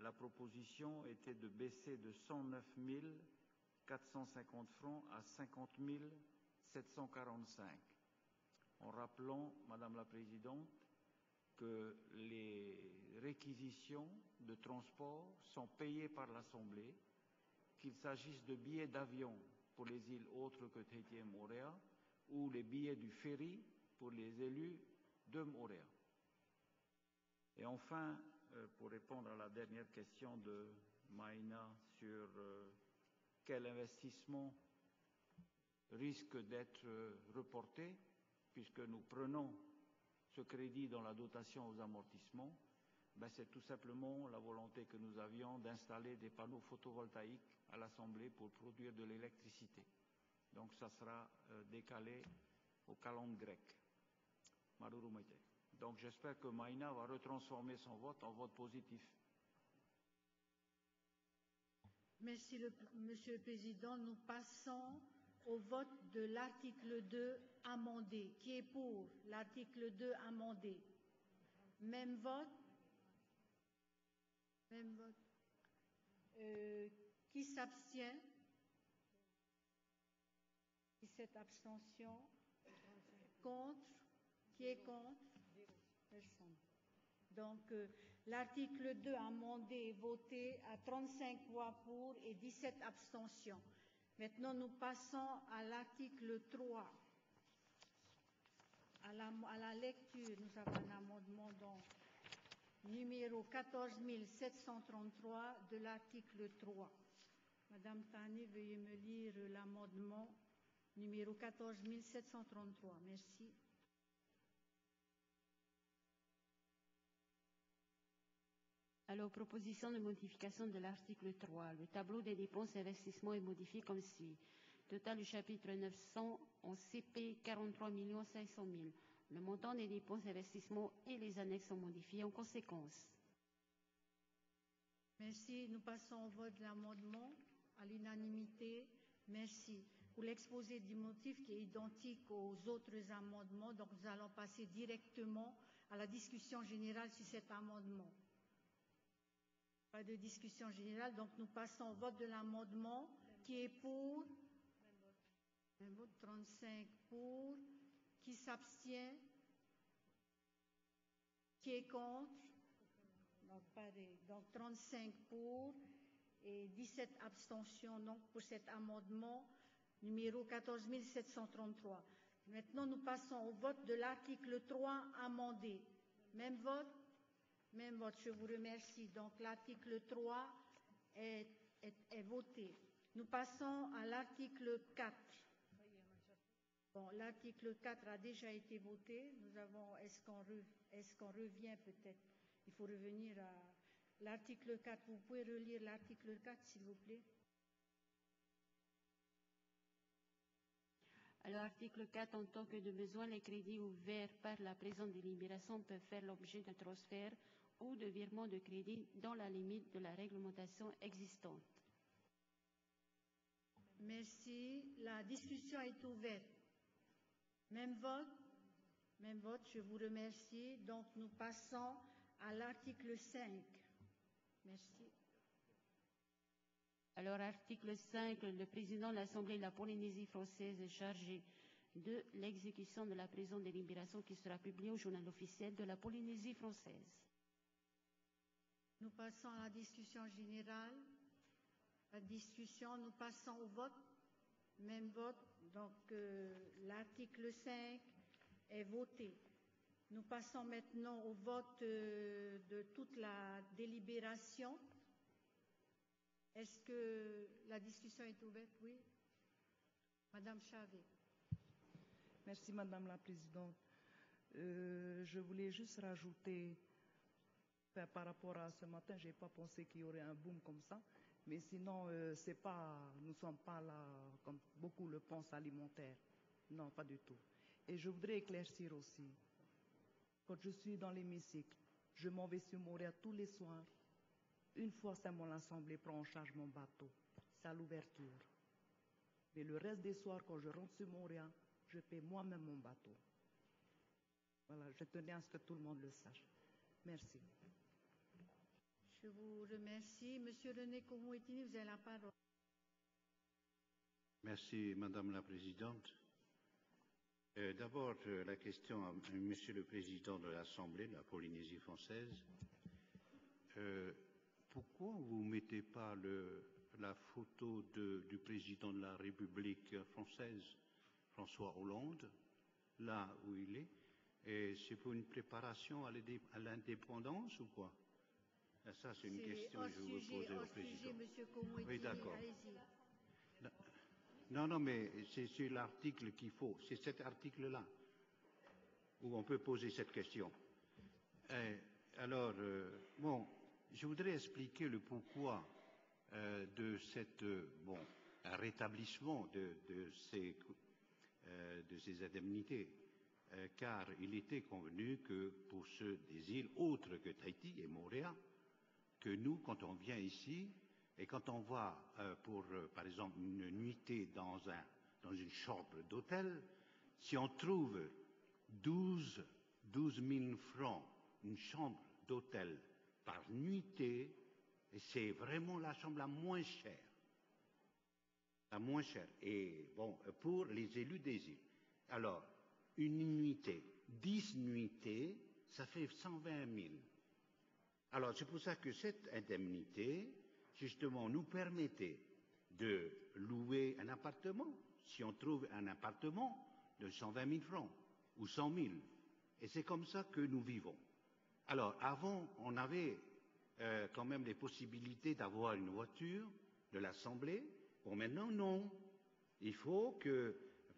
la proposition était de baisser de 109 450 francs à 50 745. En rappelant, Madame la Présidente, que les réquisitions de transport sont payées par l'Assemblée, qu'il s'agisse de billets d'avion pour les îles autres que Tahiti et Montréal, ou les billets du ferry pour les élus de Montréal. Et enfin, euh, pour répondre à la dernière question de Maïna sur euh, quel investissement risque d'être euh, reporté, puisque nous prenons ce crédit dans la dotation aux amortissements, ben c'est tout simplement la volonté que nous avions d'installer des panneaux photovoltaïques à l'Assemblée pour produire de l'électricité. Donc ça sera décalé au calendrier grec. Donc j'espère que Maïna va retransformer son vote en vote positif. Merci, le, Monsieur le Président. Nous passons au vote de l'article 2 amendé. Qui est pour l'article 2 amendé? Même vote? Même vote. Euh, qui s'abstient? 17 abstentions. Contre Qui est contre? Donc, euh, l'article 2 amendé est voté à 35 voix pour et 17 abstentions. Maintenant, nous passons à l'article 3. À la, lecture, nous avons un amendement donc, numéro 14 733 de l'article 3. Madame Tani, veuillez me lire l'amendement numéro 14 733. Merci. Alors, proposition de modification de l'article 3. Le tableau des dépenses et investissements est modifié comme suit. Total du chapitre 900 en CP 43 500 000. Le montant des dépenses et investissements et les annexes sont modifiés en conséquence. Merci. Nous passons au vote de l'amendement à l'unanimité. Merci. Pour l'exposé du motif qui est identique aux autres amendements, donc nous allons passer directement à la discussion générale sur cet amendement. Pas de discussion générale, donc nous passons au vote de l'amendement qui est pour. Un vote 35 pour. Qui s'abstient? Qui est contre? Donc, pareil. Donc 35 pour et 17 abstentions donc, pour cet amendement numéro 14 733. Maintenant, nous passons au vote de l'article 3 amendé. Même vote? Même vote, je vous remercie. Donc l'article 3 est, voté. Nous passons à l'article 4. Bon, l'article 4 a déjà été voté. Nous avons, est-ce qu'on, re, est revient peut-être? Il faut revenir à l'article 4. Vous pouvez relire l'article 4, s'il vous plaît Alors, article 4, en tant que de besoin, les crédits ouverts par la présente délibération peuvent faire l'objet d'un transfert ou de virement de crédit dans la limite de la réglementation existante. Merci. La discussion est ouverte. Même vote? Même vote, je vous remercie. Donc nous passons à l'article 5. Merci. Alors, article 5, le président de l'Assemblée de la Polynésie française est chargé de l'exécution de la présente délibération qui sera publiée au journal officiel de la Polynésie française. Nous passons à la discussion générale. la discussion. Nous passons au vote. Même vote. Donc, euh, l'article 5 est voté. Nous passons maintenant au vote euh, de toute la délibération. Est-ce que la discussion est ouverte? Oui. Madame Chavet. Merci, Madame la Présidente. Euh, je voulais juste rajouter, par rapport à ce matin, je n'ai pas pensé qu'il y aurait un boom comme ça. Mais sinon, euh, pas, nous ne sommes pas là, comme beaucoup le pensent, alimentaire. Non, pas du tout. Et je voudrais éclaircir aussi. Quand je suis dans l'hémicycle, je m'en vais sur Montréal tous les soirs. Une fois, c'est mon assemblée prend en charge mon bateau. C'est à l'ouverture. Mais le reste des soirs, quand je rentre sur Montréal, je paie moi-même mon bateau. Voilà, je tenais à ce que tout le monde le sache. Merci. Je vous remercie. Monsieur René Comouetini, vous avez la parole. Merci, Madame la Présidente. Euh, D'abord, euh, la question à Monsieur le Président de l'Assemblée de la Polynésie française. Euh, pourquoi vous ne mettez pas la photo du Président de la République française, François Hollande, là où il est? Et c'est pour une préparation à l'indépendance ou quoi? Ça, c'est une question que je veux poser au président. oui, d'accord. Non, non, mais c'est l'article qu'il faut. C'est cet article-là où on peut poser cette question. Et alors, euh, bon, je voudrais expliquer le pourquoi euh, de cette euh, bon rétablissement de, de, ces, euh, de ces indemnités, euh, car il était convenu que pour ceux des îles autres que Tahiti et Montréal, que nous, quand on vient ici, et quand on va euh, pour, euh, par exemple, une nuitée dans, un, dans une chambre d'hôtel, si on trouve 12, 12 000 francs, une chambre d'hôtel par nuitée, c'est vraiment la chambre la moins chère. La moins chère. Et bon, pour les élus des îles. Alors, une nuitée, 10 nuitées, ça fait 120 000. Alors, c'est pour ça que cette indemnité, justement, nous permettait de louer un appartement, si on trouve un appartement de 120 000 francs ou 100 000. Et c'est comme ça que nous vivons. Alors, avant, on avait euh, quand même les possibilités d'avoir une voiture de l'Assemblée. Bon, maintenant, non. Il faut que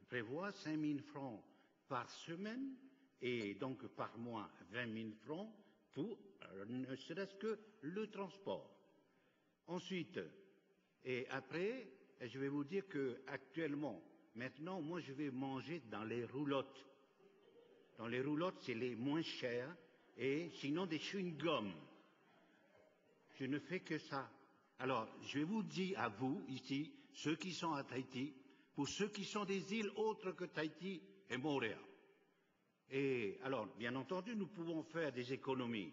prévoir 5 000 francs par semaine et donc par mois 20 000 francs pour ne serait-ce que le transport. Ensuite, et après, je vais vous dire que actuellement, maintenant, moi, je vais manger dans les roulottes. Dans les roulottes, c'est les moins chers, et sinon des chewing-gums. Je ne fais que ça. Alors, je vais vous dire à vous, ici, ceux qui sont à Tahiti, pour ceux qui sont des îles autres que Tahiti et Montréal. Et alors, bien entendu, nous pouvons faire des économies.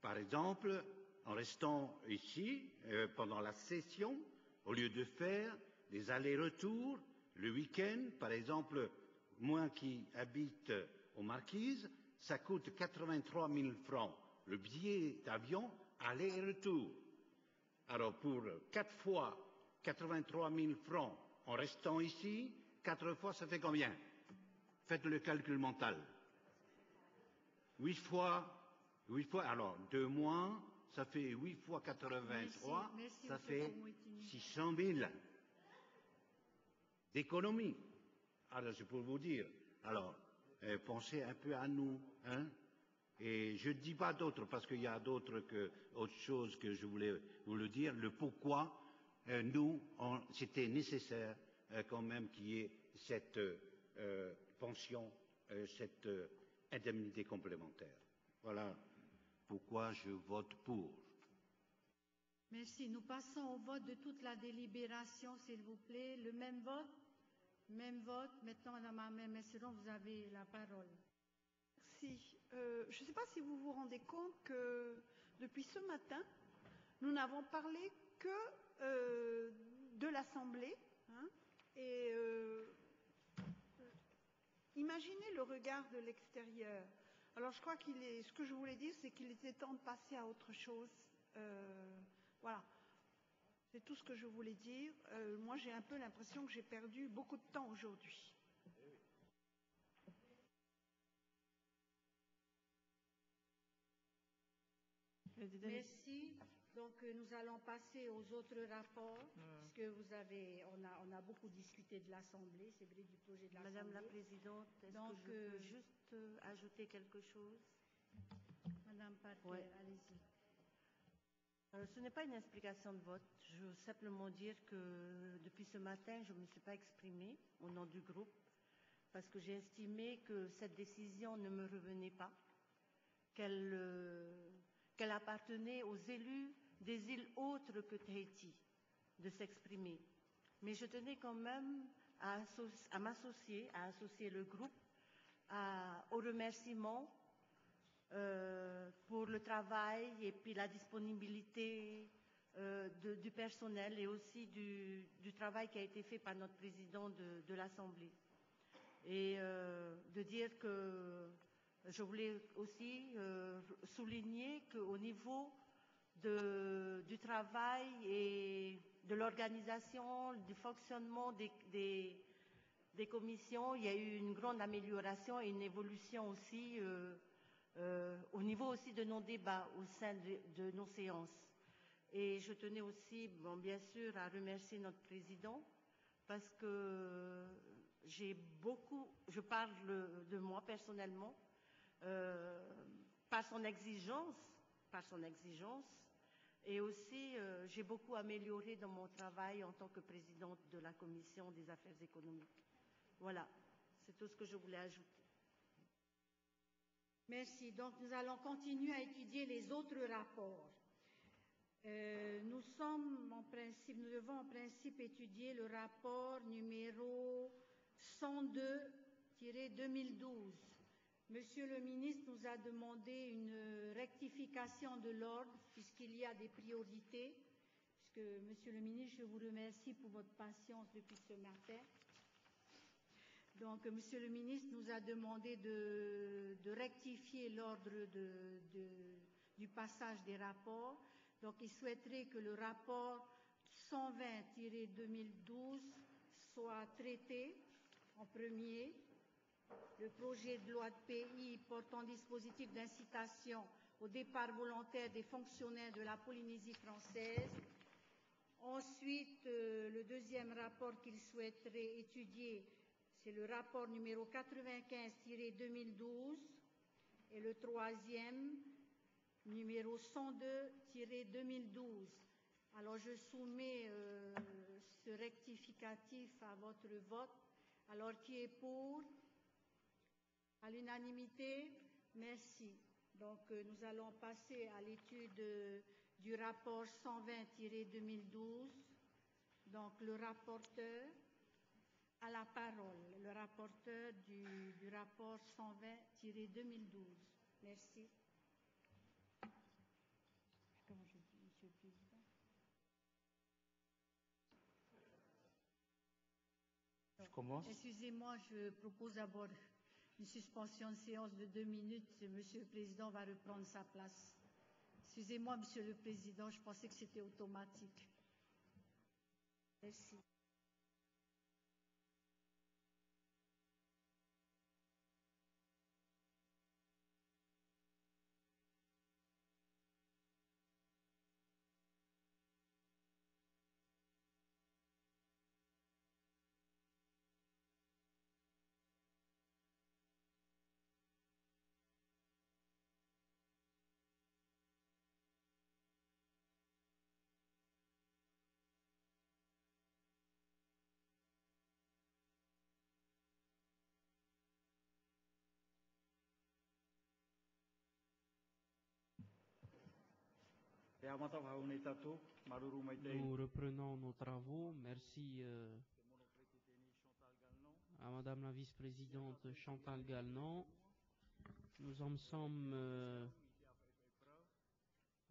Par exemple, en restant ici euh, pendant la session, au lieu de faire des allers-retours le week-end, par exemple, moi qui habite aux Marquises, ça coûte 83 000 francs le billet d'avion aller et retour. Alors pour quatre fois 83 000 francs en restant ici, quatre fois ça fait combien? Faites le calcul mental. Huit fois Huit fois, alors deux mois, ça fait huit fois 83, merci, merci ça fait 600 000 d'économie. Alors c'est pour vous dire. Alors, euh, pensez un peu à nous, hein. Et je ne dis pas d'autres parce qu'il y a d'autres que autre chose que je voulais vous le dire. Le pourquoi euh, nous, c'était nécessaire euh, quand même qu'il y ait cette euh, pension, cette euh, indemnité complémentaire. Voilà pourquoi je vote pour. Merci. Nous passons au vote de toute la délibération, s'il vous plaît. Le même vote? Même vote. Maintenant, Madame Amel Messeron, vous avez la parole. Merci. Euh, je ne sais pas si vous vous rendez compte que depuis ce matin, nous n'avons parlé que euh, de l'Assemblée. Hein, et euh, imaginez le regard de l'extérieur. Alors je crois qu'il est, ce que je voulais dire, c'est qu'il était temps de passer à autre chose. Euh, voilà. C'est tout ce que je voulais dire. Euh, moi, j'ai un peu l'impression que j'ai perdu beaucoup de temps aujourd'hui. Merci. Donc, euh, nous allons passer aux autres rapports, puisque vous avez, on a, on a beaucoup discuté de l'Assemblée, c'est vrai, du projet de l'Assemblée. Madame la Présidente, est-ce que je peux euh, juste euh, ajouter quelque chose? Madame Parker, ouais. allez-y. ce n'est pas une explication de vote. Je veux simplement dire que depuis ce matin, je ne me suis pas exprimée au nom du groupe parce que j'ai estimé que cette décision ne me revenait pas, qu'elle qu'elle appartenait aux élus des îles autres que Tahiti de s'exprimer. Mais je tenais quand même à, m'associer, à associer le groupe à, au remerciement euh, pour le travail et puis la disponibilité euh, du personnel et aussi du, travail qui a été fait par notre président de, l'Assemblée. Et euh, de dire que je voulais aussi souligner qu'au niveau du travail et de l'organisation, du fonctionnement des, commissions, il y a eu une grande amélioration et une évolution aussi euh, euh, au niveau aussi de nos débats au sein de, nos séances. Et je tenais aussi, bien sûr, à remercier notre président parce que j'ai beaucoup, je parle de moi personnellement, euh, par son exigence, par son exigence, et aussi euh, j'ai beaucoup amélioré dans mon travail en tant que présidente de la commission des affaires économiques. Voilà, c'est tout ce que je voulais ajouter. Merci. Donc nous allons continuer à étudier les autres rapports. Euh, nous sommes en principe, nous devons en principe étudier le rapport numéro 102-2012 Monsieur le ministre nous a demandé une rectification de l'ordre puisqu'il y a des priorités. Puisque, Monsieur le ministre, je vous remercie pour votre patience depuis ce matin. Donc, Monsieur le ministre nous a demandé de, rectifier l'ordre du passage des rapports. Donc, il souhaiterait que le rapport 120-2012 soit traité en premier le projet de loi de pays portant dispositif d'incitation au départ volontaire des fonctionnaires de la Polynésie française. Ensuite, euh, le deuxième rapport qu'il souhaiterait étudier, c'est le rapport numéro 95-2012 et le troisième, numéro 102-2012. Alors, je soumets euh, ce rectificatif à votre vote. Alors, qui est pour À l'unanimité Merci. Donc, euh, nous allons passer à l'étude euh, du rapport 120-2012. Donc, le rapporteur a la parole, le rapporteur du, du rapport 120-2012. Merci. Comment je dis, Monsieur le Président? Je commence. Excusez-moi, je propose d'abord une suspension de séance de deux minutes. Monsieur le Président va reprendre sa place. Excusez-moi, Monsieur le Président, je pensais que c'était automatique. Merci. Nous reprenons nos travaux. Merci euh, à Madame la vice-présidente Chantal Galnon. Nous en sommes euh,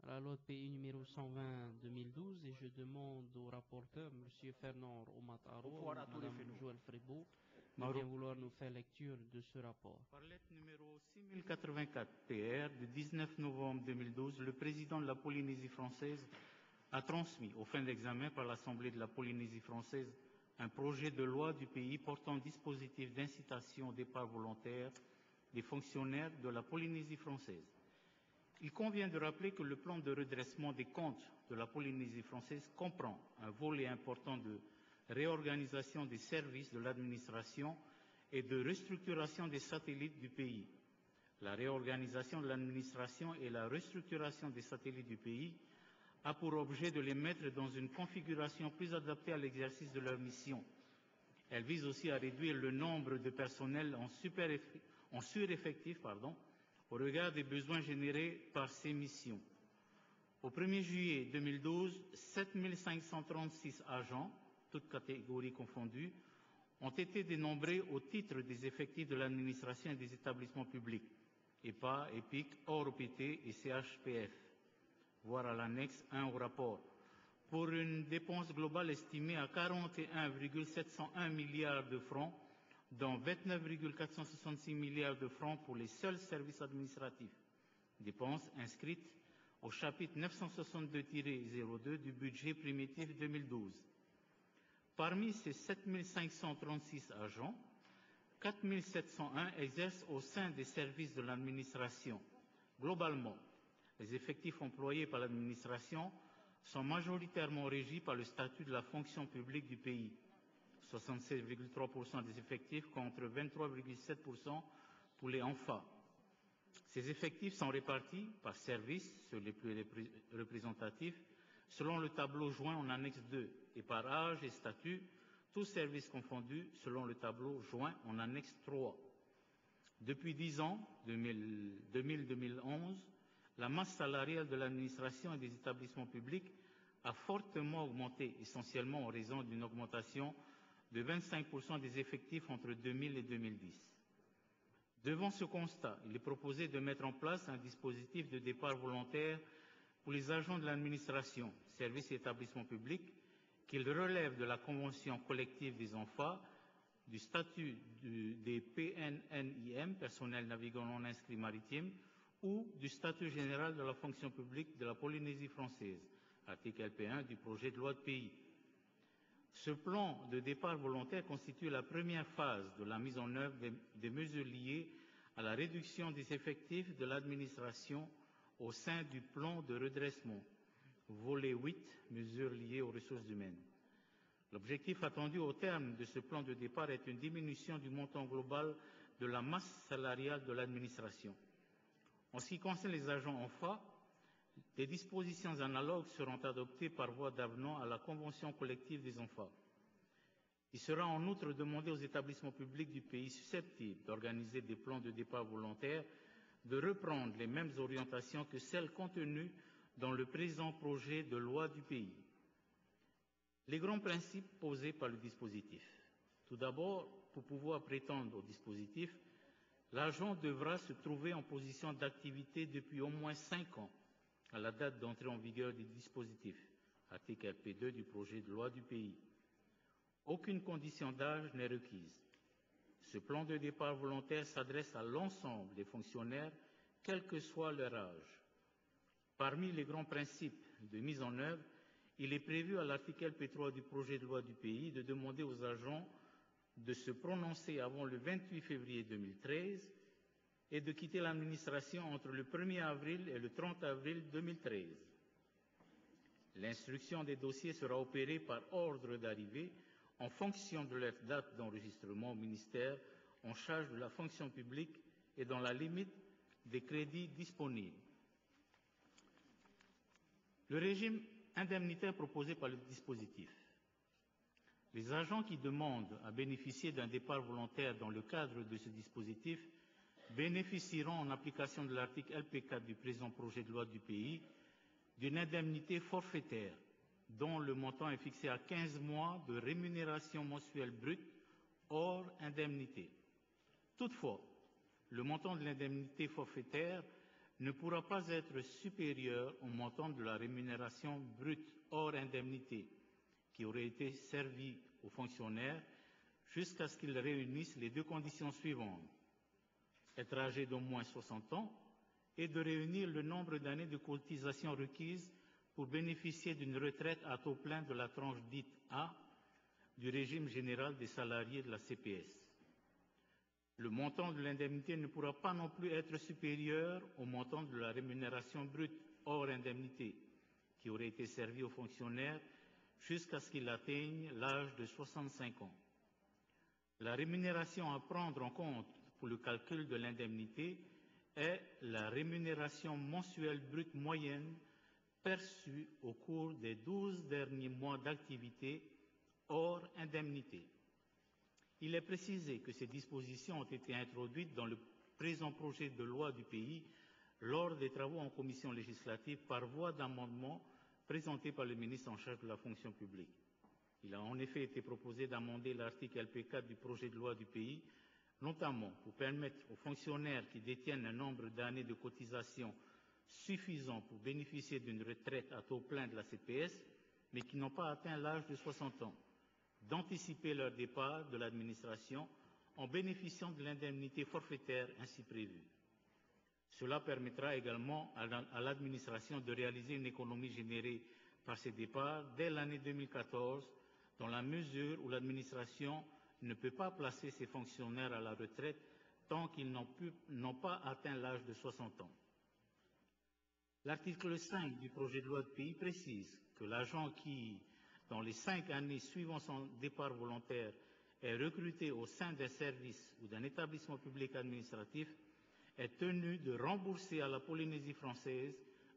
à la loi de pays numéro 120-2012 et je demande au rapporteur, Monsieur Fernand Omataro, Madame Joël Frébeau, de bien vouloir nous faire lecture de ce rapport. Par lettre numéro 6084 PR du 19 novembre 2012, le président de la Polynésie française a transmis aux fins d'examen par l'Assemblée de la Polynésie française un projet de loi du pays portant dispositif d'incitation au départ volontaire des fonctionnaires de la Polynésie française. Il convient de rappeler que le plan de redressement des comptes de la Polynésie française comprend un volet important de réorganisation des services de l'administration et de restructuration des satellites du pays. La réorganisation de l'administration et la restructuration des satellites du pays a pour objet de les mettre dans une configuration plus adaptée à l'exercice de leur mission. Elle vise aussi à réduire le nombre de personnel en, sureffectif au regard des besoins générés par ces missions. Au 1er juillet 2012, 7536 agents, toutes catégories confondues, ont été dénombrés au titre des effectifs de l'administration et des établissements publics, EPA, EPIC, ORPT et CHPF, voire à l'annexe 1 au rapport, pour une dépense globale estimée à 41,701 milliards de francs dont 29,466 milliards de francs pour les seuls services administratifs, dépenses inscrites au chapitre 962-02 du budget primitif 2012. Parmi ces 7536 agents, 4701 exercent au sein des services de l'administration. Globalement, les effectifs employés par l'administration sont majoritairement régis par le statut de la fonction publique du pays 76,3% des effectifs contre 23,7% pour les ENFA. Ces effectifs sont répartis par service sur les plus représentatifs selon le tableau joint en annexe 2 et par âge et statut, tous services confondus selon le tableau joint en annexe 3. Depuis 10 ans, 2000-2011, la masse salariale de l'administration et des établissements publics a fortement augmenté, essentiellement en raison d'une augmentation de 25% des effectifs entre 2000 et 2010. Devant ce constat, il est proposé de mettre en place un dispositif de départ volontaire pour les agents de l'administration, services et établissements publics, qu'ils relèvent de la convention collective des enfants, du statut des PNNIM, personnel navigant non inscrit maritime, ou du statut général de la fonction publique de la Polynésie française, article LP1 du projet de loi de pays. Ce plan de départ volontaire constitue la première phase de la mise en œuvre des mesures liées à la réduction des effectifs de l'administration au sein du plan de redressement. Volet 8, mesures liées aux ressources humaines. L'objectif attendu au terme de ce plan de départ est une diminution du montant global de la masse salariale de l'administration. En ce qui concerne les agents en FA, des dispositions analogues seront adoptées par voie d'avenant à la Convention collective des enfants. Il sera en outre demandé aux établissements publics du pays susceptibles d'organiser des plans de départ volontaires de reprendre les mêmes orientations que celles contenues dans le présent projet de loi du pays. Les grands principes posés par le dispositif. Tout d'abord, pour pouvoir prétendre au dispositif, l'agent devra se trouver en position d'activité depuis au moins cinq ans à la date d'entrée en vigueur du dispositif, article LP2 du projet de loi du pays. Aucune condition d'âge n'est requise. Ce plan de départ volontaire s'adresse à l'ensemble des fonctionnaires, quel que soit leur âge. Parmi les grands principes de mise en œuvre, il est prévu à l'article P3 du projet de loi du pays de demander aux agents de se prononcer avant le 28 février 2013 et de quitter l'administration entre le 1er avril et le 30 avril 2013. L'instruction des dossiers sera opérée par ordre d'arrivée en fonction de leur date d'enregistrement au ministère en charge de la fonction publique et dans la limite des crédits disponibles. Le régime indemnitaire proposé par le dispositif. Les agents qui demandent à bénéficier d'un départ volontaire dans le cadre de ce dispositif bénéficieront, en application de l'article LP4 du présent projet de loi du pays, d'une indemnité forfaitaire dont le montant est fixé à 15 mois de rémunération mensuelle brute hors indemnité. Toutefois, le montant de l'indemnité forfaitaire ne pourra pas être supérieur au montant de la rémunération brute hors indemnité qui aurait été servie aux fonctionnaires jusqu'à ce qu'ils réunissent les deux conditions suivantes être âgé d'au moins 60 ans et de réunir le nombre d'années de cotisation requises pour bénéficier d'une retraite à taux plein de la tranche dite A du régime général des salariés de la CPS. Le montant de l'indemnité ne pourra pas non plus être supérieur au montant de la rémunération brute hors indemnité qui aurait été servie aux fonctionnaires jusqu'à ce qu'il atteigne l'âge de 65 ans. La rémunération à prendre en compte pour le calcul de l'indemnité est la rémunération mensuelle brute moyenne perçue au cours des 12 derniers mois d'activité hors indemnité. Il est précisé que ces dispositions ont été introduites dans le présent projet de loi du pays lors des travaux en commission législative par voie d'amendement présenté par le ministre en charge de la fonction publique. Il a en effet été proposé d'amender l'article LP4 du projet de loi du pays, notamment pour permettre aux fonctionnaires qui détiennent un nombre d'années de cotisation suffisant pour bénéficier d'une retraite à taux plein de la CPS, mais qui n'ont pas atteint l'âge de 60 ans, d'anticiper leur départ de l'administration en bénéficiant de l'indemnité forfaitaire ainsi prévue. Cela permettra également à l'administration de réaliser une économie générée par ces départs dès l'année 2014, dans la mesure où l'administration ne peut pas placer ses fonctionnaires à la retraite tant qu'ils n'ont pas atteint l'âge de 60 ans. L'article 5 du projet de loi de pays précise que l'agent qui, dans les cinq années suivant son départ volontaire, est recruté au sein d'un service ou d'un établissement public administratif est tenu de rembourser à la Polynésie française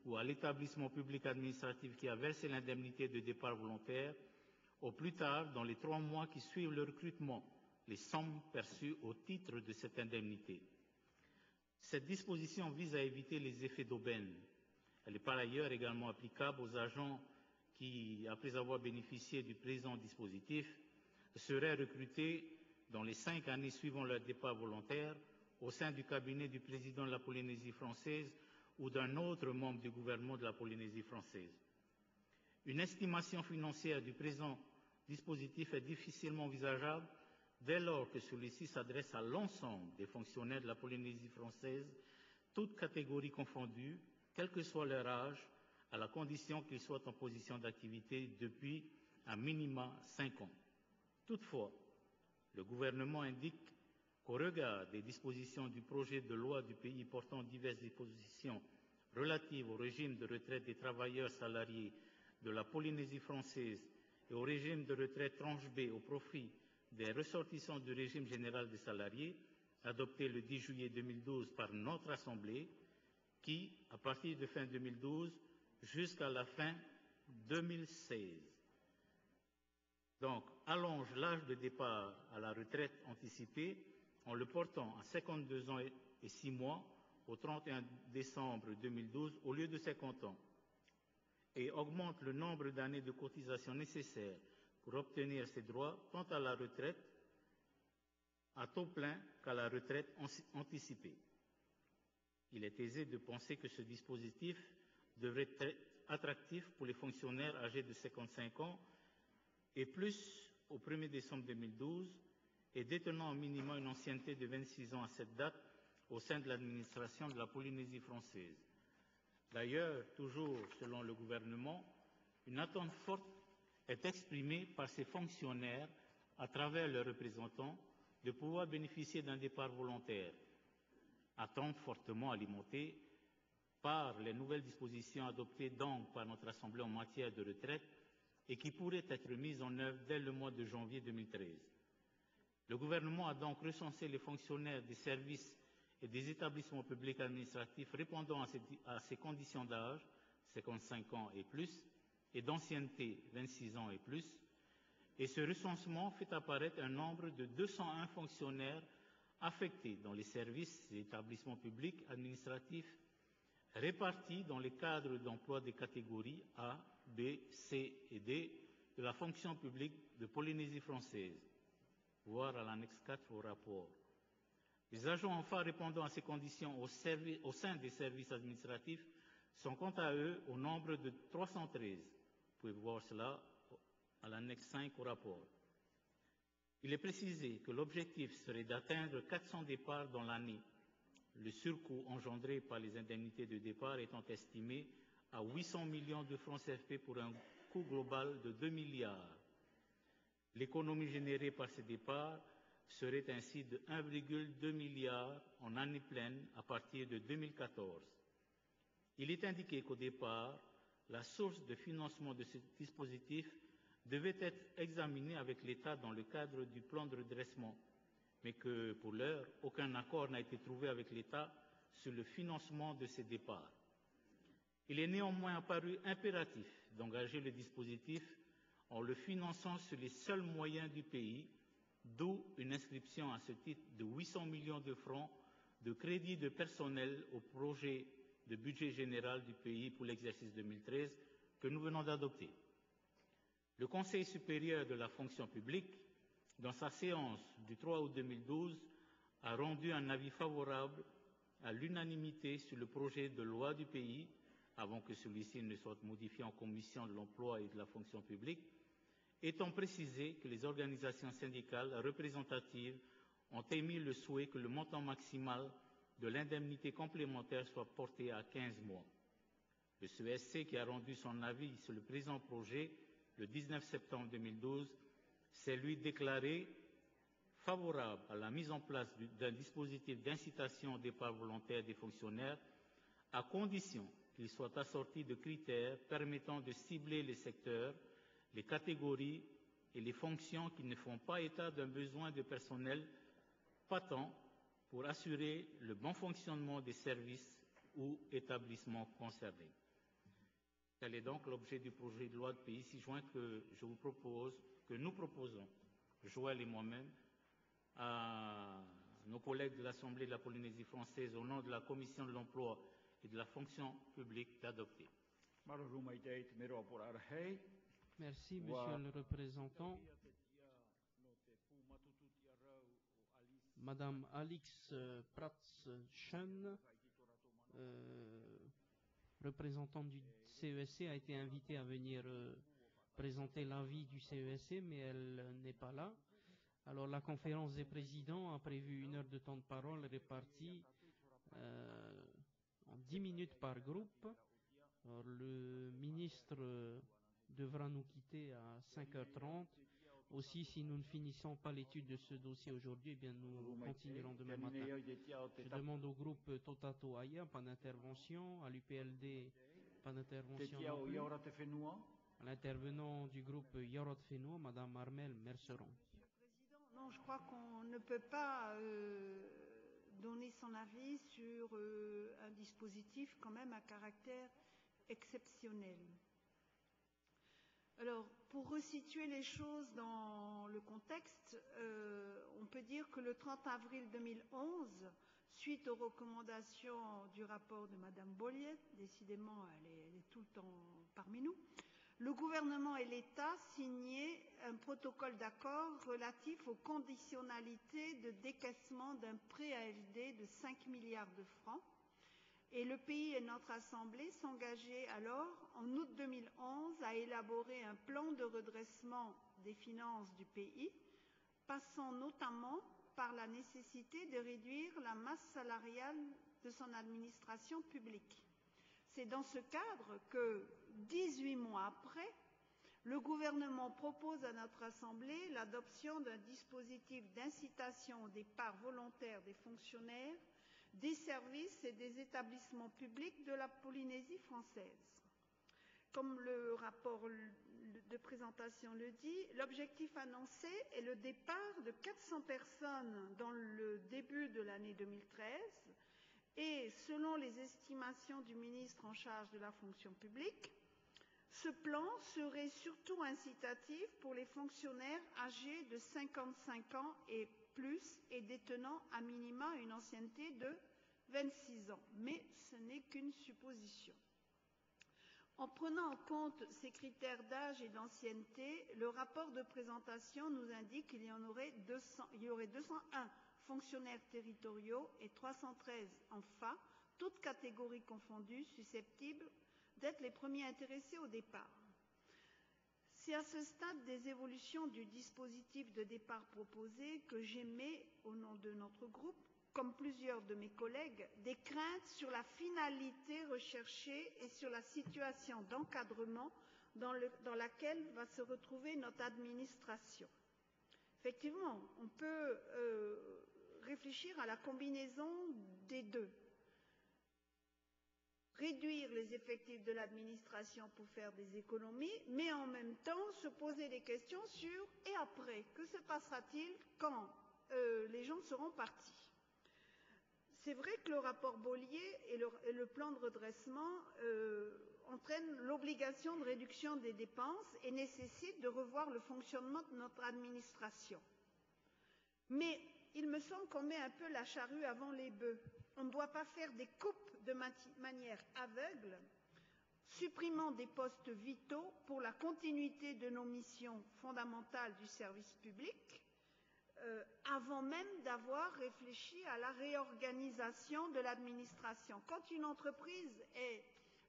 ou à l'établissement public administratif qui a versé l'indemnité de départ volontaire, au plus tard dans les trois mois qui suivent le recrutement, les sommes perçues au titre de cette indemnité. Cette disposition vise à éviter les effets d'aubaine. Elle est par ailleurs également applicable aux agents qui, après avoir bénéficié du présent dispositif, seraient recrutés dans les cinq années suivant leur départ volontaire au sein du cabinet du président de la Polynésie française ou d'un autre membre du gouvernement de la Polynésie française. Une estimation financière du présent dispositif est difficilement envisageable dès lors que celui-ci s'adresse à l'ensemble des fonctionnaires de la Polynésie française, toutes catégories confondues, quel que soit leur âge, à la condition qu'ils soient en position d'activité depuis un minima cinq ans. Toutefois, le gouvernement indique qu'au regard des dispositions du projet de loi du pays portant diverses dispositions relatives au régime de retraite des travailleurs salariés de la Polynésie française et au régime de retraite tranche B au profit des ressortissants du régime général des salariés, adopté le 10 juillet 2012 par notre Assemblée, qui, à partir de fin 2012, jusqu'à la fin 2016. Donc, allonge l'âge de départ à la retraite anticipée en le portant à 52 ans et 6 mois au 31 décembre 2012 au lieu de 50 ans et augmente le nombre d'années de cotisation nécessaires pour obtenir ces droits tant à la retraite à taux plein qu'à la retraite anticipée. Il est aisé de penser que ce dispositif devrait être attractif pour les fonctionnaires âgés de 55 ans et plus au 1er décembre 2012 et détenant au minimum une ancienneté de 26 ans à cette date au sein de l'administration de la Polynésie française. D'ailleurs, toujours selon le gouvernement, une attente forte est exprimée par ces fonctionnaires à travers leurs représentants de pouvoir bénéficier d'un départ volontaire, attente fortement alimentée par les nouvelles dispositions adoptées donc par notre Assemblée en matière de retraite et qui pourraient être mises en œuvre dès le mois de janvier 2013. Le gouvernement a donc recensé les fonctionnaires des services et des établissements publics administratifs répondant à à ces conditions d'âge, 55 ans et plus, et d'ancienneté, 26 ans et plus, et ce recensement fait apparaître un nombre de 201 fonctionnaires affectés dans les services et établissements publics administratifs répartis dans les cadres d'emploi des catégories A, B, C et D de la fonction publique de Polynésie française, voir à l'annexe 4 au rapport. Les agents enfin répondant à ces conditions au sein des services administratifs sont quant à eux au nombre de 313. Vous pouvez voir cela à l'annexe 5 au rapport. Il est précisé que l'objectif serait d'atteindre 400 départs dans l'année le surcoût engendré par les indemnités de départ étant estimé à 800 millions de francs CFP pour un coût global de 2 milliards. L'économie générée par ces départs serait ainsi de 1,2 milliard en année pleine à partir de 2014. Il est indiqué qu'au départ, la source de financement de ce dispositif devait être examinée avec l'État dans le cadre du plan de redressement, mais que, pour l'heure, aucun accord n'a été trouvé avec l'État sur le financement de ces départs. Il est néanmoins apparu impératif d'engager le dispositif en le finançant sur les seuls moyens du pays, d'où une inscription à ce titre de 800 millions de francs de crédit de personnel au projet de budget général du pays pour l'exercice 2013 que nous venons d'adopter. Le Conseil supérieur de la fonction publique, dans sa séance du 3 août 2012, a rendu un avis favorable à l'unanimité sur le projet de loi du pays, avant que celui-ci ne soit modifié en commission de l'emploi et de la fonction publique, étant précisé que les organisations syndicales représentatives ont émis le souhait que le montant maximal de l'indemnité complémentaire soit porté à 15 mois. Le CESC, qui a rendu son avis sur le présent projet le 19 septembre 2012, s'est lui déclaré favorable à la mise en place d'un dispositif d'incitation au départ volontaire des fonctionnaires, à condition qu'il soit assorti de critères permettant de cibler les secteurs les catégories et les fonctions qui ne font pas état d'un besoin de personnel patent pour assurer le bon fonctionnement des services ou établissements concernés. Tel est donc l'objet du projet de loi de pays si joint que je vous propose, que nous proposons, Joël et moi-même, à nos collègues de l'Assemblée de la Polynésie française au nom de la Commission de l'emploi et de la fonction publique d'adopter. Merci, Monsieur le représentant. Madame Alix Pratschen, euh, représentante du CESC, a été invitée à venir euh, présenter l'avis du CESC, mais elle n'est pas là. Alors la conférence des présidents a prévu une heure de temps de parole répartie euh, en dix minutes par groupe. Alors, le ministre devra nous quitter à 5h30. Aussi, si nous ne finissons pas l'étude de ce dossier aujourd'hui, eh bien nous continuerons demain matin. Je demande au groupe Totato Aya, pas d'intervention, à l'UPLD, pas d'intervention. À l'intervenant du groupe Yorot Fenua, Madame Armel Merceron. Non, je crois qu'on ne peut pas euh, donner son avis sur euh, un dispositif quand même à caractère exceptionnel. Alors, pour resituer les choses dans le contexte, euh, on peut dire que le 30 avril 2011, suite aux recommandations du rapport de Madame Bollier, décidément elle est, elle est tout le temps parmi nous, le gouvernement et l'État signaient un protocole d'accord relatif aux conditionnalités de décaissement d'un prêt AFD de 5 milliards de francs et le pays et notre Assemblée s'engageaient alors, en août 2011, à élaborer un plan de redressement des finances du pays, passant notamment par la nécessité de réduire la masse salariale de son administration publique. C'est dans ce cadre que, 18 mois après, le gouvernement propose à notre Assemblée l'adoption d'un dispositif d'incitation au départ volontaire des fonctionnaires des services et des établissements publics de la Polynésie française. Comme le rapport de présentation le dit, l'objectif annoncé est le départ de 400 personnes dans le début de l'année 2013 et, selon les estimations du ministre en charge de la fonction publique, ce plan serait surtout incitatif pour les fonctionnaires âgés de 55 ans et plus et détenant à minima une ancienneté de 26 ans. Mais ce n'est qu'une supposition. En prenant en compte ces critères d'âge et d'ancienneté, le rapport de présentation nous indique qu'il y aurait, 200, il y aurait 201 fonctionnaires territoriaux et 313 en FA, toutes catégories confondues, susceptibles d'être les premiers intéressés au départ. C'est à ce stade des évolutions du dispositif de départ proposé que j'émets, au nom de notre groupe, comme plusieurs de mes collègues, des craintes sur la finalité recherchée et sur la situation d'encadrement dans, laquelle va se retrouver notre administration. Effectivement, on peut euh, réfléchir à la combinaison des deux. Réduire les effectifs de l'administration pour faire des économies, mais en même temps se poser des questions sur et après, que se passera-t-il quand euh, les gens seront partis? C'est vrai que le rapport Bollier et le, plan de redressement euh, entraînent l'obligation de réduction des dépenses et nécessitent de revoir le fonctionnement de notre administration. Mais il me semble qu'on met un peu la charrue avant les bœufs. On ne doit pas faire des coupes de manière aveugle, supprimant des postes vitaux pour la continuité de nos missions fondamentales du service public, euh, avant même d'avoir réfléchi à la réorganisation de l'administration. Quand une entreprise est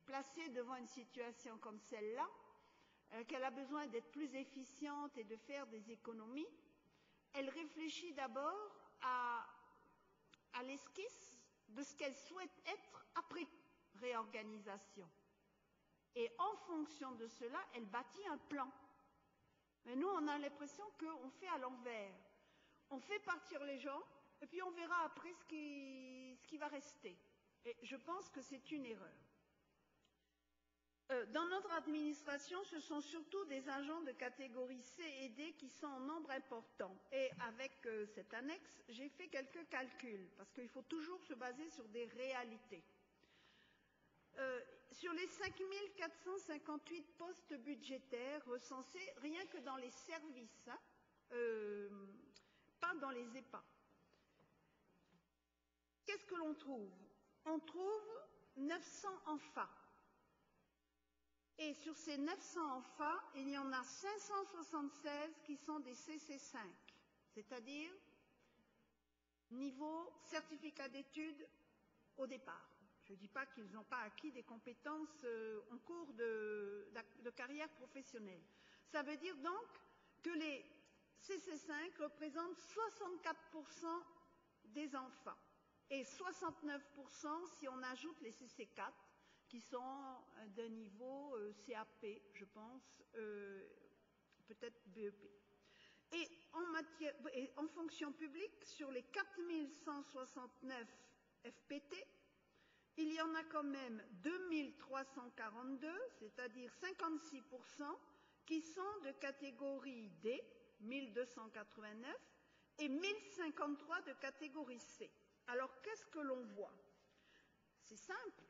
placée devant une situation comme celle-là, euh, qu'elle a besoin d'être plus efficiente et de faire des économies, elle réfléchit d'abord à, à l'esquisse de ce qu'elle souhaite être après réorganisation. Et en fonction de cela, elle bâtit un plan. Mais nous, on a l'impression qu'on fait à l'envers. On fait partir les gens, et puis on verra après ce qui, va rester. Et je pense que c'est une erreur. Euh, dans notre administration, ce sont surtout des agents de catégorie C et D qui sont en nombre important. Et avec euh, cette annexe, j'ai fait quelques calculs, parce qu'il faut toujours se baser sur des réalités. Euh, sur les 5 458 postes budgétaires recensés rien que dans les services, hein, pas dans les EPA, qu'est-ce que l'on trouve? On trouve 900 enfants et sur ces 900 enfants, il y en a 576 qui sont des CC5, c'est-à-dire niveau certificat d'études au départ. Je ne dis pas qu'ils n'ont pas acquis des compétences euh, en cours de, de, carrière professionnelle. Ça veut dire donc que les CC5 représentent 64% des enfants et 69% si on ajoute les CC4 qui sont d'un niveau euh, CAP, je pense, euh, peut-être BEP. Et en, matière, et en fonction publique, sur les 4169 FPT, il y en a quand même 2342, c'est-à-dire 56%, qui sont de catégorie D, 1289, et 1053 de catégorie C. Alors qu'est-ce que l'on voit? C'est simple,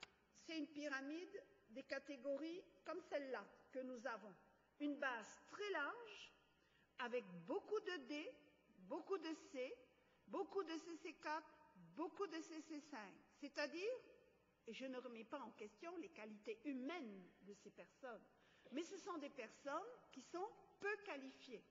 c'est une pyramide des catégories comme celle-là que nous avons. Une base très large, avec beaucoup de D, beaucoup de C, beaucoup de CC4, beaucoup de CC5. C'est-à-dire, et je ne remets pas en question les qualités humaines de ces personnes, mais ce sont des personnes qui sont peu qualifiées.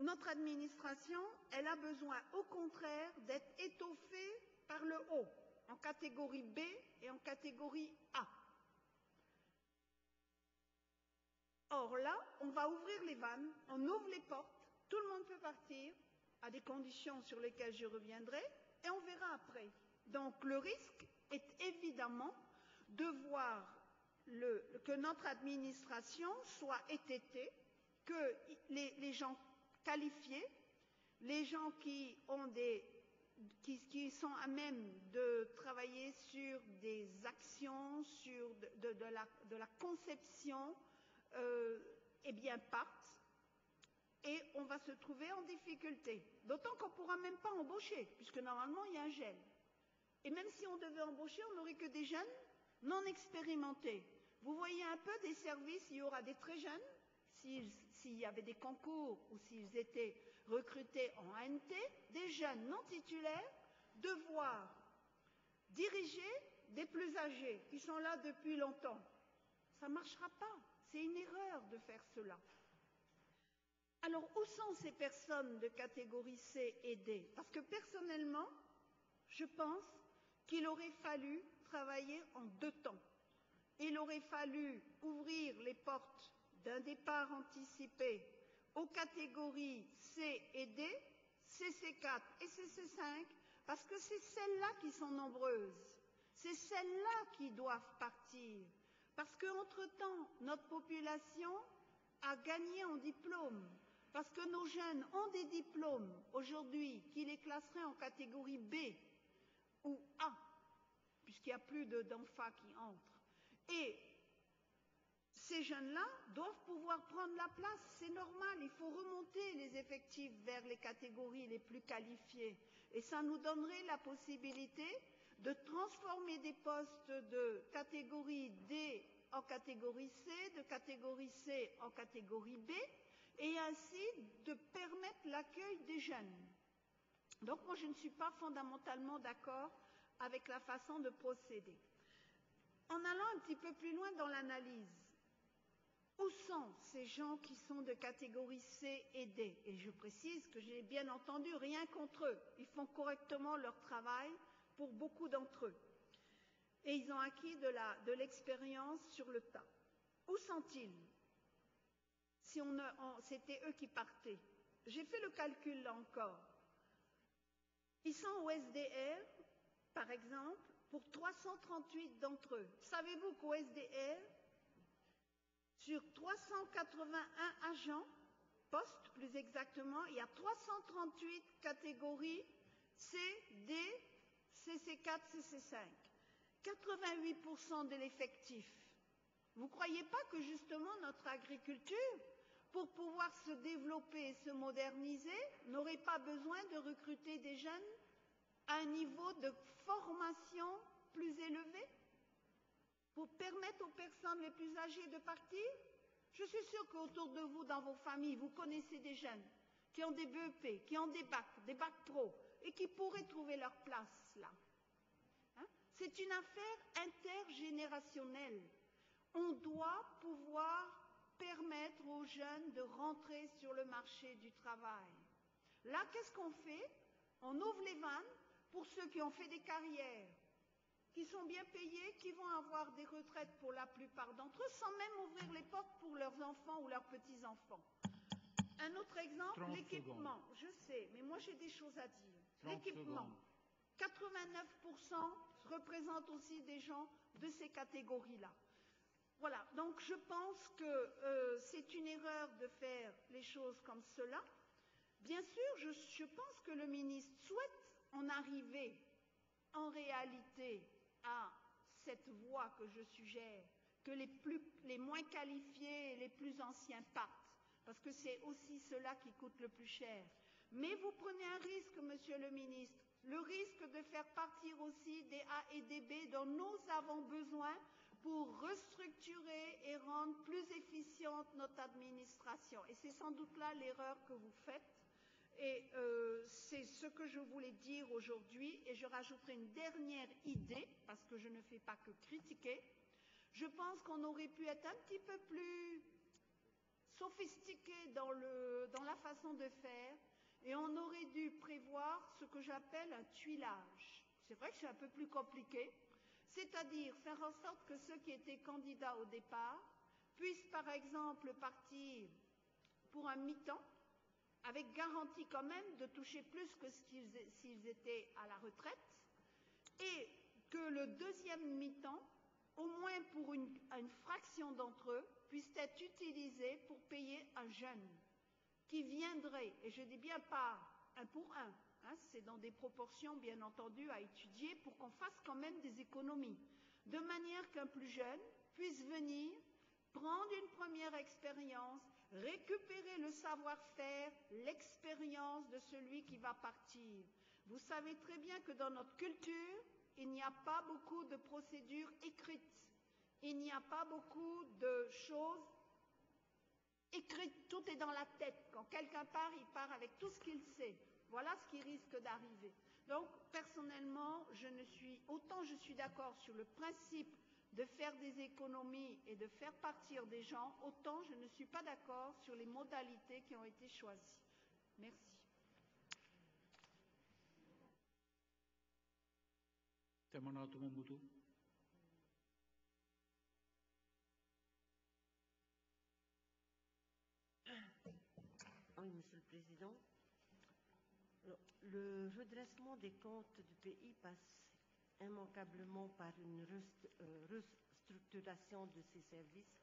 Notre administration, elle a besoin au contraire d'être étoffée par le haut, en catégorie B et en catégorie A. Or là, on va ouvrir les vannes, on ouvre les portes, tout le monde peut partir, à des conditions sur lesquelles je reviendrai, et on verra après. Donc le risque est évidemment de voir que notre administration soit ététée, que les gens qualifiés, les gens qui ont des qui, sont à même de travailler sur des actions, sur de, la, conception, euh, eh bien, partent et on va se trouver en difficulté. D'autant qu'on ne pourra même pas embaucher, puisque normalement il y a un gel. Et même si on devait embaucher, on n'aurait que des jeunes non expérimentés. Vous voyez un peu des services, il y aura des très jeunes, s'il y avait des concours ou s'ils étaient recrutés en ANT, des jeunes non titulaires devoir diriger des plus âgés qui sont là depuis longtemps. Ça ne marchera pas. C'est une erreur de faire cela. Alors, où sont ces personnes de catégorie C et D? Parce que personnellement, je pense qu'il aurait fallu travailler en deux temps. Il aurait fallu ouvrir les portes d'un départ anticipé aux catégories C et D, C CC4 et CC5 parce que c'est celles-là qui sont nombreuses. C'est celles-là qui doivent partir. Parce qu'entre-temps, notre population a gagné en diplôme. Parce que nos jeunes ont des diplômes aujourd'hui qui les classeraient en catégorie B ou A, puisqu'il n'y a plus d'enfants qui entrent. Ces jeunes-là doivent pouvoir prendre la place. C'est normal, il faut remonter les effectifs vers les catégories les plus qualifiées. Et ça nous donnerait la possibilité de transformer des postes de catégorie D en catégorie C, de catégorie C en catégorie B, et ainsi de permettre l'accueil des jeunes. Donc moi, je ne suis pas fondamentalement d'accord avec la façon de procéder. En allant un petit peu plus loin dans l'analyse, où sont ces gens qui sont de catégorie C et D? Et je précise que j'ai bien entendu rien contre eux. Ils font correctement leur travail pour beaucoup d'entre eux. Et ils ont acquis de l'expérience sur le tas. Où sont-ils? Si on, c'était eux qui partaient. J'ai fait le calcul là encore. Ils sont au SDR, par exemple, pour 338 d'entre eux. Savez-vous qu'au SDR, sur 381 agents, postes plus exactement, il y a 338 catégories C, D, CC4, CC5. 88% de l'effectif. Vous ne croyez pas que justement notre agriculture, pour pouvoir se développer et se moderniser, n'aurait pas besoin de recruter des jeunes à un niveau de formation plus élevé? Permettre aux personnes les plus âgées de partir Je suis sûre qu'autour de vous, dans vos familles, vous connaissez des jeunes qui ont des BEP, qui ont des bacs, des bacs pro, et qui pourraient trouver leur place là. Hein? C'est une affaire intergénérationnelle. On doit pouvoir permettre aux jeunes de rentrer sur le marché du travail. Là, qu'est-ce qu'on fait? On ouvre les vannes pour ceux qui ont fait des carrières, qui sont bien payés, qui vont avoir des retraites pour la plupart d'entre eux, sans même ouvrir les portes pour leurs enfants ou leurs petits-enfants. Un autre exemple, l'équipement. Je sais, mais moi j'ai des choses à dire. L'équipement. 89% représentent aussi des gens de ces catégories-là. Voilà, donc je pense que euh, c'est une erreur de faire les choses comme cela. Bien sûr, je, je pense que le ministre souhaite en arriver en réalité à cette voie que je suggère, que les, moins qualifiés et les plus anciens partent, parce que c'est aussi cela qui coûte le plus cher. Mais vous prenez un risque, Monsieur le ministre, le risque de faire partir aussi des A et des B dont nous avons besoin pour restructurer et rendre plus efficiente notre administration. Et c'est sans doute là l'erreur que vous faites et euh, c'est ce que je voulais dire aujourd'hui. Et je rajouterai une dernière idée, parce que je ne fais pas que critiquer. Je pense qu'on aurait pu être un petit peu plus sophistiqué dans, la façon de faire et on aurait dû prévoir ce que j'appelle un tuilage. C'est vrai que c'est un peu plus compliqué, c'est-à-dire faire en sorte que ceux qui étaient candidats au départ puissent par exemple partir pour un mi-temps avec garantie quand même de toucher plus que s'ils étaient à la retraite, et que le deuxième mi-temps, au moins pour une, fraction d'entre eux, puisse être utilisé pour payer un jeune qui viendrait, et je dis bien pas un pour un, hein, c'est dans des proportions bien entendu à étudier pour qu'on fasse quand même des économies, de manière qu'un plus jeune puisse venir prendre une première expérience, récupérer le savoir-faire, l'expérience de celui qui va partir. Vous savez très bien que dans notre culture, il n'y a pas beaucoup de procédures écrites. Il n'y a pas beaucoup de choses écrites. Tout est dans la tête. Quand quelqu'un part, il part avec tout ce qu'il sait. Voilà ce qui risque d'arriver. Donc, personnellement, je ne suis, autant je suis d'accord sur le principe de faire des économies et de faire partir des gens, autant je ne suis pas d'accord sur les modalités qui ont été choisies. Merci. Oui, Monsieur le Président. le redressement des comptes du pays passe immanquablement par une euh, restructuration de ses services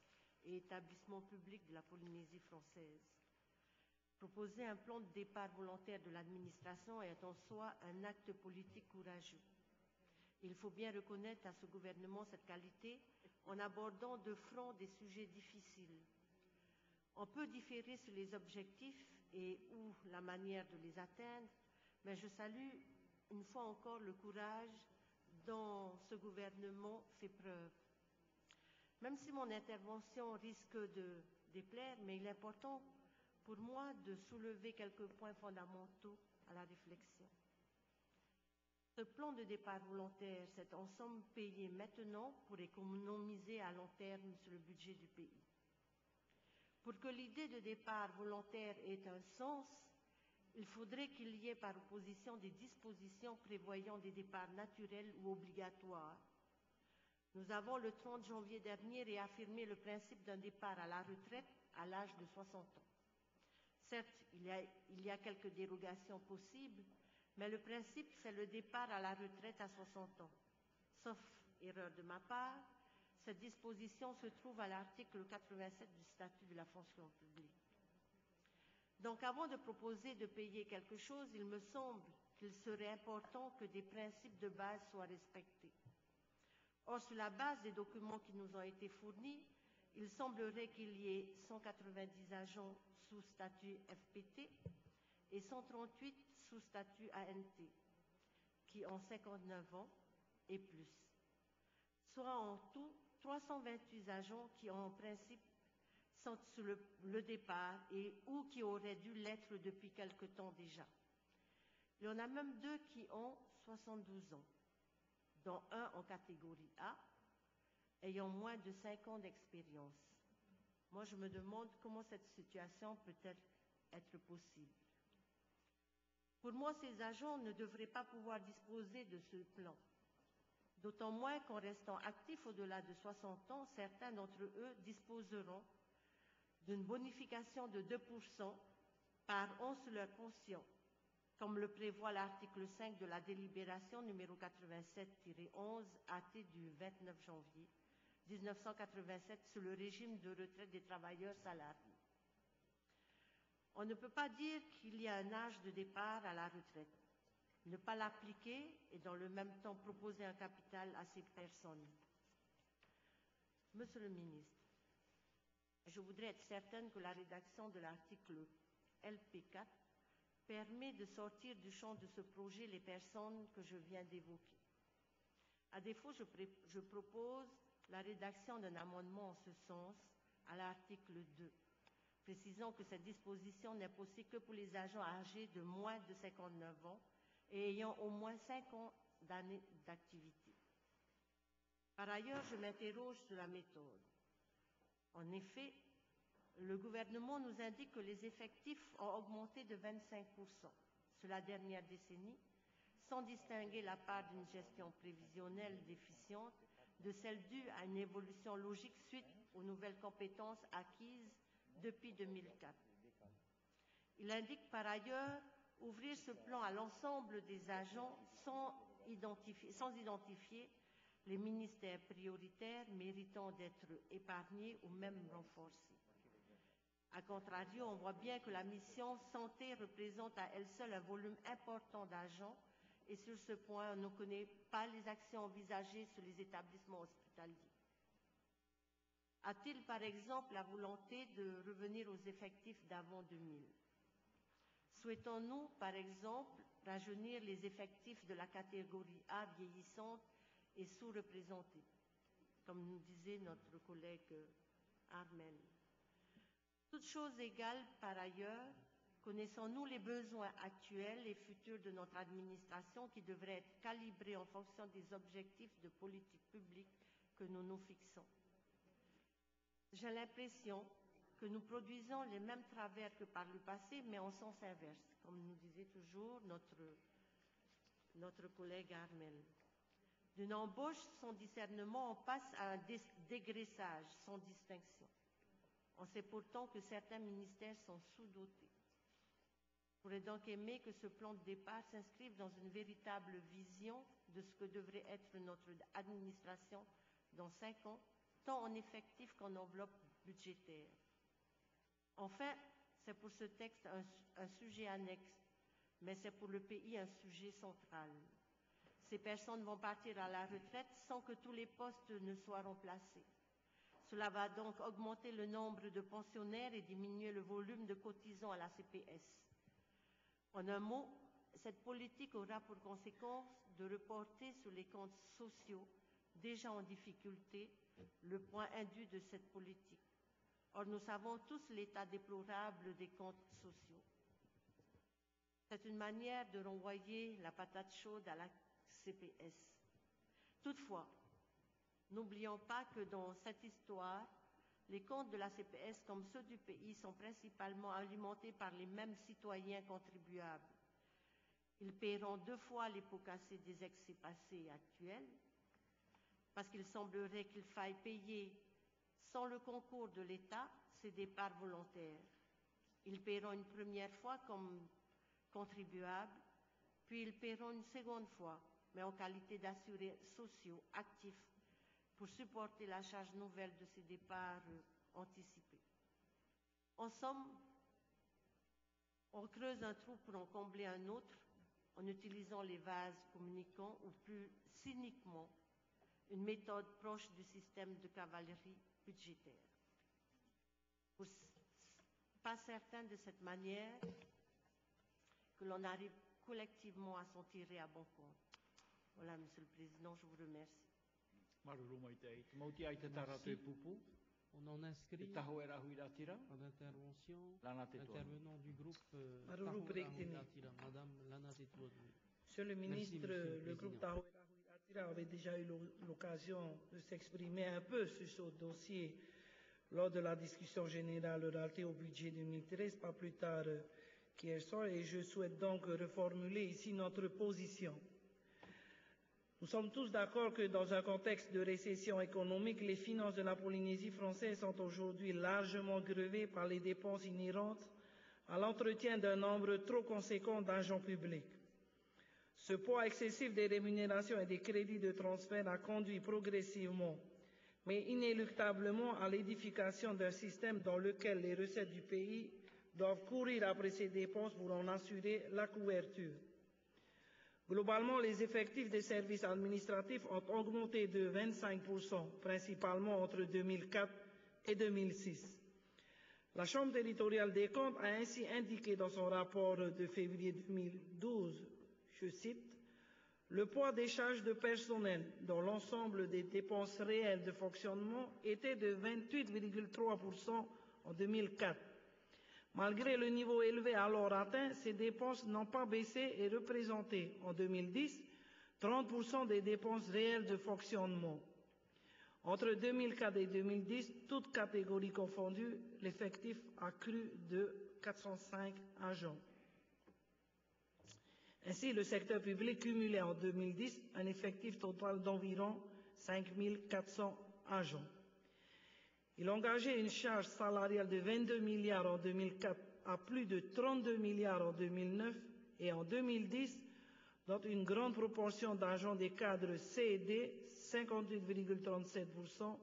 et établissements publics de la Polynésie française. Proposer un plan de départ volontaire de l'administration est en soi un acte politique courageux. Il faut bien reconnaître à ce gouvernement cette qualité en abordant de front des sujets difficiles. On peut différer sur les objectifs et ou la manière de les atteindre, mais je salue une fois encore le courage dont ce gouvernement fait preuve. Même si mon intervention risque de déplaire, mais il est important pour moi de soulever quelques points fondamentaux à la réflexion. Ce plan de départ volontaire, c'est en somme payé maintenant pour économiser à long terme sur le budget du pays. Pour que l'idée de départ volontaire ait un sens, il faudrait qu'il y ait par opposition des dispositions prévoyant des départs naturels ou obligatoires. Nous avons le 30 janvier dernier réaffirmé le principe d'un départ à la retraite à l'âge de 60 ans. Certes, il y, a, quelques dérogations possibles, mais le principe, c'est le départ à la retraite à 60 ans. Sauf erreur de ma part, cette disposition se trouve à l'article 87 du statut de la fonction publique. Donc avant de proposer de payer quelque chose, il me semble qu'il serait important que des principes de base soient respectés. Or, sur la base des documents qui nous ont été fournis, il semblerait qu'il y ait 190 agents sous statut FPT et 138 sous statut ANT, qui ont 59 ans et plus, soit en tout 328 agents qui ont en principe sont le, départ et ou qui auraient dû l'être depuis quelque temps déjà. Il y en a même deux qui ont 72 ans, dont un en catégorie A, ayant moins de 5 ans d'expérience. Moi, je me demande comment cette situation peut-elle être possible. Pour moi, ces agents ne devraient pas pouvoir disposer de ce plan. D'autant moins qu'en restant actifs au-delà de 60 ans, certains d'entre eux disposeront d'une bonification de 2% par an sur leur pension, comme le prévoit l'article 5 de la délibération numéro 87-11 AT du 29 janvier 1987 sur le régime de retraite des travailleurs salariés. On ne peut pas dire qu'il y a un âge de départ à la retraite. Ne pas l'appliquer et dans le même temps proposer un capital à ces personnes. Monsieur le ministre, je voudrais être certaine que la rédaction de l'article LP4 permet de sortir du champ de ce projet les personnes que je viens d'évoquer. À défaut, je, propose la rédaction d'un amendement en ce sens à l'article 2, précisant que cette disposition n'est possible que pour les agents âgés de moins de 59 ans et ayant au moins 5 ans d'activité. Par ailleurs, je m'interroge sur la méthode. En effet, le gouvernement nous indique que les effectifs ont augmenté de 25% sur la dernière décennie, sans distinguer la part d'une gestion prévisionnelle déficiente de celle due à une évolution logique suite aux nouvelles compétences acquises depuis 2004. Il indique par ailleurs ouvrir ce plan à l'ensemble des agents sans identifier, sans identifier les ministères prioritaires méritant d'être épargnés ou même renforcés. A contrario, on voit bien que la mission santé représente à elle seule un volume important d'agents et sur ce point, on ne connaît pas les actions envisagées sur les établissements hospitaliers. A-t-il par exemple la volonté de revenir aux effectifs d'avant 2000 Souhaitons-nous par exemple rajeunir les effectifs de la catégorie A vieillissante et sous-représentée, comme nous disait notre collègue Armel Toutes choses égales par ailleurs, Connaissons-nous les besoins actuels et futurs de notre administration qui devraient être calibrés en fonction des objectifs de politique publique que nous nous fixons? J'ai l'impression que nous produisons les mêmes travers que par le passé, mais en sens inverse, comme nous disait toujours notre, notre collègue Armel. D'une embauche sans discernement, on passe à un dégraissage sans distinction. On sait pourtant que certains ministères sont sous-dotés. pourrait donc aimer que ce plan de départ s'inscrive dans une véritable vision de ce que devrait être notre administration dans cinq ans, tant en effectif qu'en enveloppe budgétaire. Enfin, c'est pour ce texte un sujet annexe, mais c'est pour le pays un sujet central. Ces personnes vont partir à la retraite sans que tous les postes ne soient remplacés. Cela va donc augmenter le nombre de pensionnaires et diminuer le volume de cotisants à la CPS. En un mot, cette politique aura pour conséquence de reporter sur les comptes sociaux déjà en difficulté le point indu de cette politique. Or, nous savons tous l'état déplorable des comptes sociaux. C'est une manière de renvoyer la patate chaude à la Toutefois, n'oublions pas que dans cette histoire, les comptes de la CPS, comme ceux du pays, sont principalement alimentés par les mêmes citoyens contribuables. Ils paieront deux fois les pots cassés des excès passés actuels, parce qu'il semblerait qu'il faille payer sans le concours de l'État ces départs volontaires. Ils paieront une première fois comme contribuables, puis ils paieront une seconde fois, mais en qualité d'assurés sociaux actifs pour supporter la charge nouvelle de ces départs euh, anticipés. En somme, on creuse un trou pour en combler un autre en utilisant les vases communicants ou plus cyniquement une méthode proche du système de cavalerie budgétaire. Pour, pas certain de cette manière que l'on arrive collectivement à s'en tirer à bon compte. Voilà, Monsieur le Président, je vous remercie. On en inscrit en intervention l'intervenant du groupe euh, Madame Lana Monsieur le ministre, le groupe Tahouera avait déjà eu l'occasion de s'exprimer un peu sur ce dossier lors de la discussion générale relatée au budget 2013, pas plus tard qu'hier soir, et je souhaite donc reformuler ici notre position. Nous sommes tous d'accord que dans un contexte de récession économique, les finances de la Polynésie française sont aujourd'hui largement grevées par les dépenses inhérentes à l'entretien d'un nombre trop conséquent d'agents publics. Ce poids excessif des rémunérations et des crédits de transfert a conduit progressivement, mais inéluctablement, à l'édification d'un système dans lequel les recettes du pays doivent courir après ces dépenses pour en assurer la couverture. Globalement, les effectifs des services administratifs ont augmenté de 25%, principalement entre 2004 et 2006. La Chambre territoriale des comptes a ainsi indiqué dans son rapport de février 2012, je cite, le poids des charges de personnel dans l'ensemble des dépenses réelles de fonctionnement était de 28,3% en 2004 Malgré le niveau élevé alors atteint, ces dépenses n'ont pas baissé et représentaient en 2010 30% des dépenses réelles de fonctionnement. Entre 2004 et 2010, toutes catégories confondues, l'effectif a cru de 405 agents. Ainsi, le secteur public cumulait en 2010 un effectif total d'environ 5400 agents. Il engageait une charge salariale de 22 milliards en 2004 à plus de 32 milliards en 2009 et en 2010, dont une grande proportion d'agents des cadres C et D, 58,37%,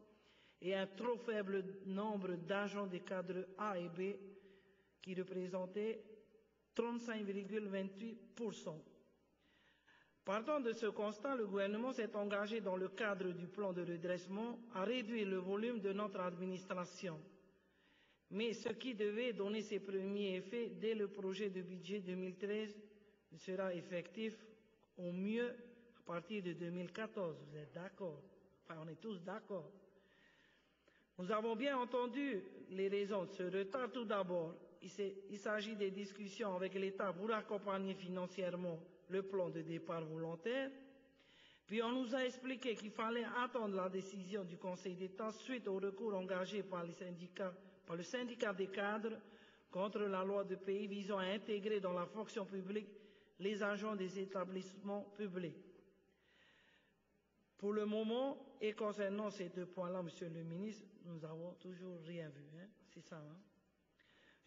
et un trop faible nombre d'agents des cadres A et B, qui représentaient 35,28%. Partant de ce constat, le gouvernement s'est engagé dans le cadre du plan de redressement à réduire le volume de notre administration. Mais ce qui devait donner ses premiers effets dès le projet de budget 2013 sera effectif au mieux à partir de 2014. Vous êtes d'accord? Enfin, on est tous d'accord. Nous avons bien entendu les raisons de ce retard. Tout d'abord, il s'agit des discussions avec l'État pour accompagner financièrement le plan de départ volontaire. Puis on nous a expliqué qu'il fallait attendre la décision du Conseil d'État suite au recours engagé par, le syndicat des cadres contre la loi de pays visant à intégrer dans la fonction publique les agents des établissements publics. Pour le moment, et concernant ces deux points-là, Monsieur le ministre, nous n'avons toujours rien vu. Hein C'est ça. Hein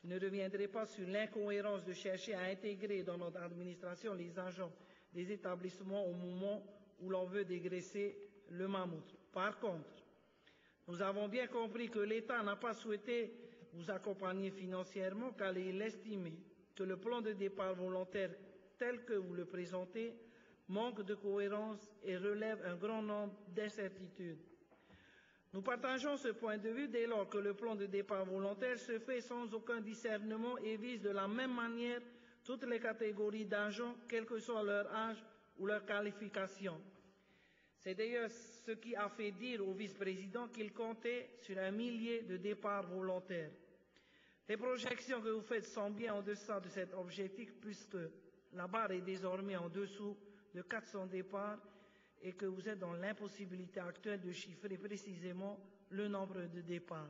Je ne reviendrai pas sur l'incohérence de chercher à intégrer dans notre administration les agents des établissements au moment où l'on veut dégraisser le mammouth. Par contre, nous avons bien compris que l'État n'a pas souhaité vous accompagner financièrement car il estimait que le plan de départ volontaire tel que vous le présentez manque de cohérence et relève un grand nombre d'incertitudes. Nous partageons ce point de vue dès lors que le plan de départ volontaire se fait sans aucun discernement et vise de la même manière toutes les catégories d'agents, quel que soit leur âge ou leur qualification. C'est d'ailleurs ce qui a fait dire au vice-président qu'il comptait sur un millier de départs volontaires. Les projections que vous faites sont bien en deçà de cet objectif puisque la barre est désormais en dessous de 400 départs et que vous êtes dans l'impossibilité actuelle de chiffrer précisément le nombre de départs.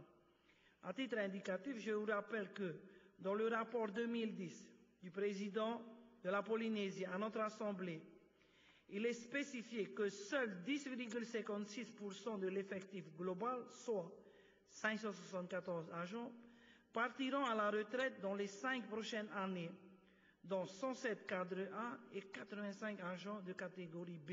À titre indicatif, je vous rappelle que dans le rapport 2010 du président de la Polynésie à notre Assemblée, il est spécifié que seuls 10,56% de l'effectif global, soit 574 agents, partiront à la retraite dans les cinq prochaines années, dont 107 cadres A et 85 agents de catégorie B.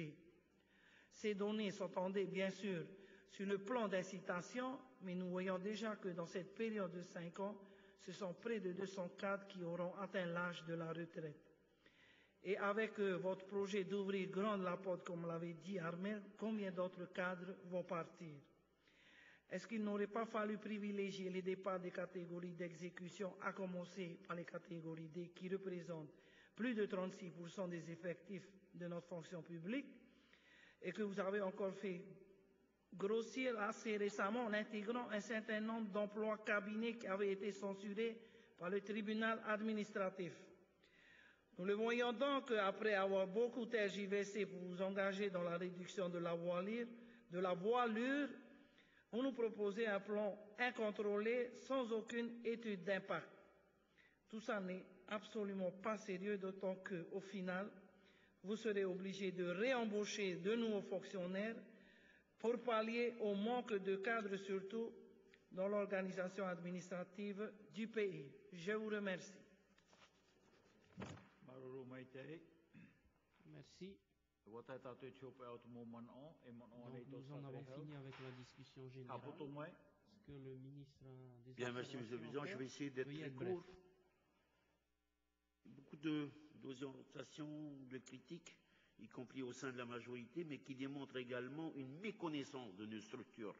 Ces données s'entendaient bien sûr sur le plan d'incitation, mais nous voyons déjà que dans cette période de cinq ans, ce sont près de 200 cadres qui auront atteint l'âge de la retraite. Et avec euh, votre projet d'ouvrir grande la porte, comme l'avait dit Armel, combien d'autres cadres vont partir? Est-ce qu'il n'aurait pas fallu privilégier les départs des catégories d'exécution, à commencer par les catégories D, qui représentent plus de 36% des effectifs de notre fonction publique? Et que vous avez encore fait grossir assez récemment en intégrant un certain nombre d'emplois cabinets qui avaient été censurés par le tribunal administratif. Nous le voyons donc après avoir beaucoup tergiversé pour vous engager dans la réduction de la voilure, de la voilure, vous nous proposez un plan incontrôlé sans aucune étude d'impact. Tout ça n'est absolument pas sérieux, d'autant qu'au final, vous serez obligé de réembaucher de nouveaux fonctionnaires pour pallier au manque de cadres, surtout dans l'organisation administrative du pays. Je vous remercie. Merci. Donc, nous en avons fini avec la discussion générale. Que le ministre des Bien, merci, Monsieur le Président. Je vais essayer d'être très court. Beaucoup de d'orientations, de critiques, y compris au sein de la majorité, mais qui démontrent également une méconnaissance de nos structures,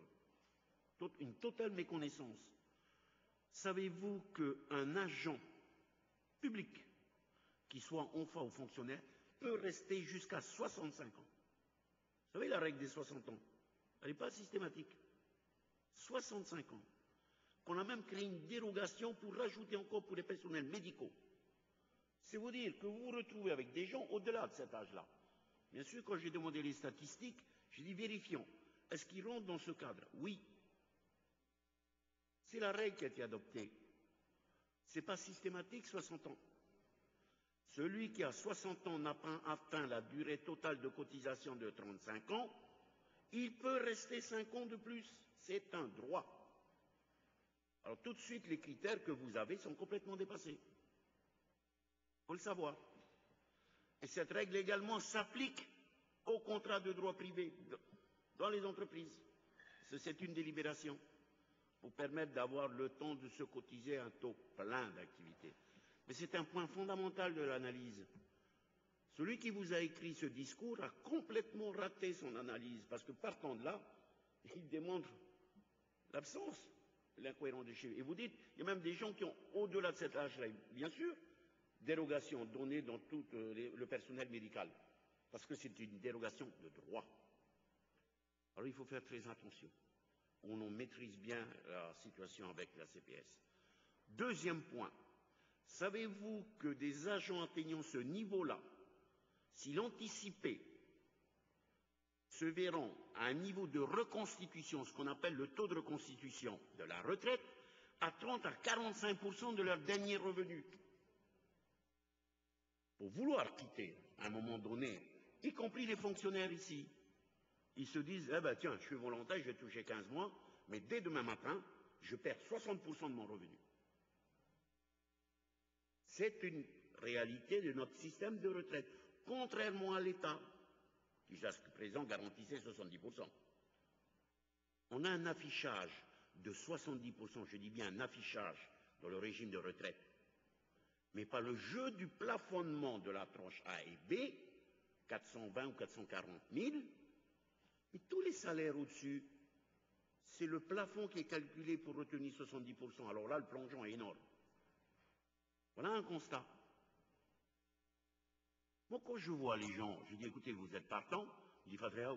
une totale méconnaissance. Savez-vous qu'un agent public, qui soit enfant ou fonctionnaire, peut rester jusqu'à 65 ans? Vous savez la règle des 60 ans? Elle n'est pas systématique. 65 ans. Qu'on a même créé une dérogation pour rajouter encore pour les personnels médicaux c'est vous dire que vous vous retrouvez avec des gens au-delà de cet âge-là. Bien sûr, quand j'ai demandé les statistiques, j'ai dit vérifions. Est-ce qu'ils rentrent dans ce cadre? Oui. C'est la règle qui a été adoptée. Ce n'est pas systématique, 60 ans. Celui qui a 60 ans n'a pas atteint la durée totale de cotisation de 35 ans, il peut rester 5 ans de plus. C'est un droit. Alors tout de suite, les critères que vous avez sont complètement dépassés faut le savoir. Et cette règle également s'applique aux contrats de droit privé dans les entreprises. C'est une délibération pour permettre d'avoir le temps de se cotiser un taux plein d'activité. Mais c'est un point fondamental de l'analyse. Celui qui vous a écrit ce discours a complètement raté son analyse, parce que partant de là, [laughs] il démontre l'absence, l'incohérence des chiffres. Et vous dites, il y a même des gens qui ont au-delà de cet âge-là, bien sûr, dérogation donnée dans tout euh, le personnel médical, parce que c'est une dérogation de droit. Alors il faut faire très attention. On en maîtrise bien la situation avec la CPS. Deuxième point, savez-vous que des agents atteignant ce niveau-là, s'ils anticipaient, se verront à un niveau de reconstitution, ce qu'on appelle le taux de reconstitution de la retraite, à 30 à 45% de leur dernier revenu pour vouloir quitter à un moment donné, y compris les fonctionnaires ici. Ils se disent, eh ben tiens, je suis volontaire, je vais toucher 15 mois, mais dès demain matin, je perds 60% de mon revenu. C'est une réalité de notre système de retraite, contrairement à l'État, qui jusqu'à présent garantissait 70%. On a un affichage de 70%, je dis bien un affichage dans le régime de retraite, mais pas le jeu du plafonnement de la tranche A et B, 420 ou 440 000, mais tous les salaires au-dessus, c'est le plafond qui est calculé pour retenir 70%. Alors là, le plongeon est énorme. Voilà un constat. Moi, quand je vois les gens, je dis, écoutez, vous êtes partant, je dis, Fadréa,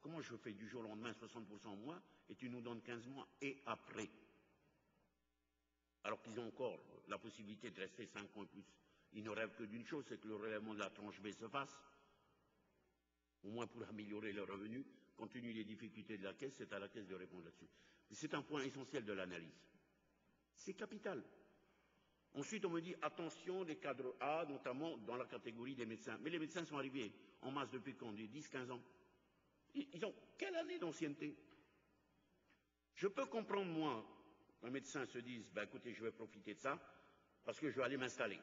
comment je fais du jour au lendemain 60% en mois et tu nous donnes 15 mois et après? Alors qu'ils ont encore la possibilité de rester 5 ans et plus. Ils ne rêvent que d'une chose, c'est que le relèvement de la tranche B se fasse, au moins pour améliorer leurs revenus. Compte tenu des difficultés de la caisse, c'est à la caisse de répondre là-dessus. C'est un point essentiel de l'analyse. C'est capital. Ensuite, on me dit attention, les cadres A, notamment dans la catégorie des médecins. Mais les médecins sont arrivés en masse depuis quand 10, 15 ans. Ils ont quelle année d'ancienneté? Je peux comprendre, moi, qu'un médecin se dise ben, écoutez, je vais profiter de ça parce que je vais aller m'installer.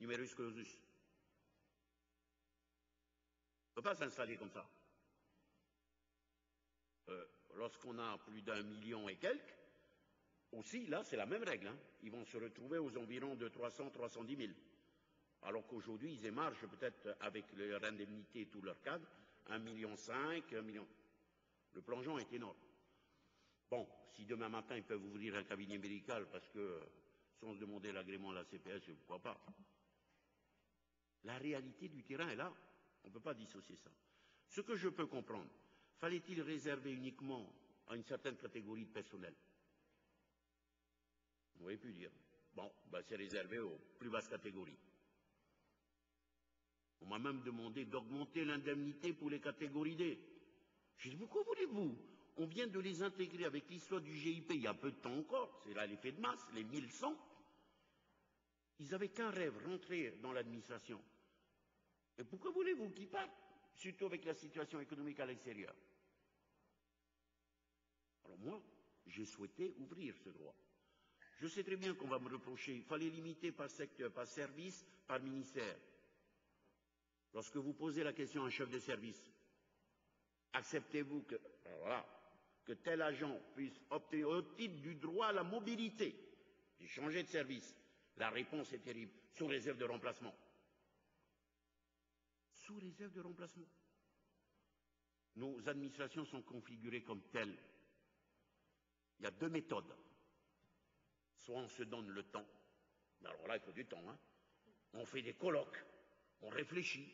Numerus clausus. On ne peut pas s'installer comme ça. Euh, lorsqu'on a plus d'un million et quelques, aussi, là, c'est la même règle. Hein. Ils vont se retrouver aux environs de 300, 310 000. Alors qu'aujourd'hui, ils émargent peut-être avec leur indemnité et tout leur cadre, 1,5 million, 1 million. Le plongeon est énorme. Bon, si demain matin ils peuvent ouvrir un cabinet médical parce que sans demander l'agrément à la CPS, pourquoi pas La réalité du terrain est là. On ne peut pas dissocier ça. Ce que je peux comprendre, fallait-il réserver uniquement à une certaine catégorie de personnel? Vous auriez pu dire. Bon, ben c'est réservé aux plus basses catégories. On m'a même demandé d'augmenter l'indemnité pour les catégories D. Je dis, pourquoi voulez-vous? On vient de les intégrer avec l'histoire du GIP il y a peu de temps encore. C'est là l'effet de masse, les 1100. Ils n'avaient qu'un rêve, rentrer dans l'administration. Et pourquoi voulez-vous qu'ils partent, surtout avec la situation économique à l'extérieur? Alors moi, j'ai souhaité ouvrir ce droit. Je sais très bien qu'on va me reprocher, il fallait limiter par secteur, par service, par ministère. Lorsque vous posez la question à un chef de service, acceptez-vous que, que tel agent puisse obtenir au titre du droit à la mobilité, de changer de service La réponse est terrible, sous réserve de remplacement sous réserve de remplacement. Nos administrations sont configurées comme telles. Il y a deux méthodes. Soit on se donne le temps, mais alors là, il faut du temps. Hein. On fait des colloques, on réfléchit.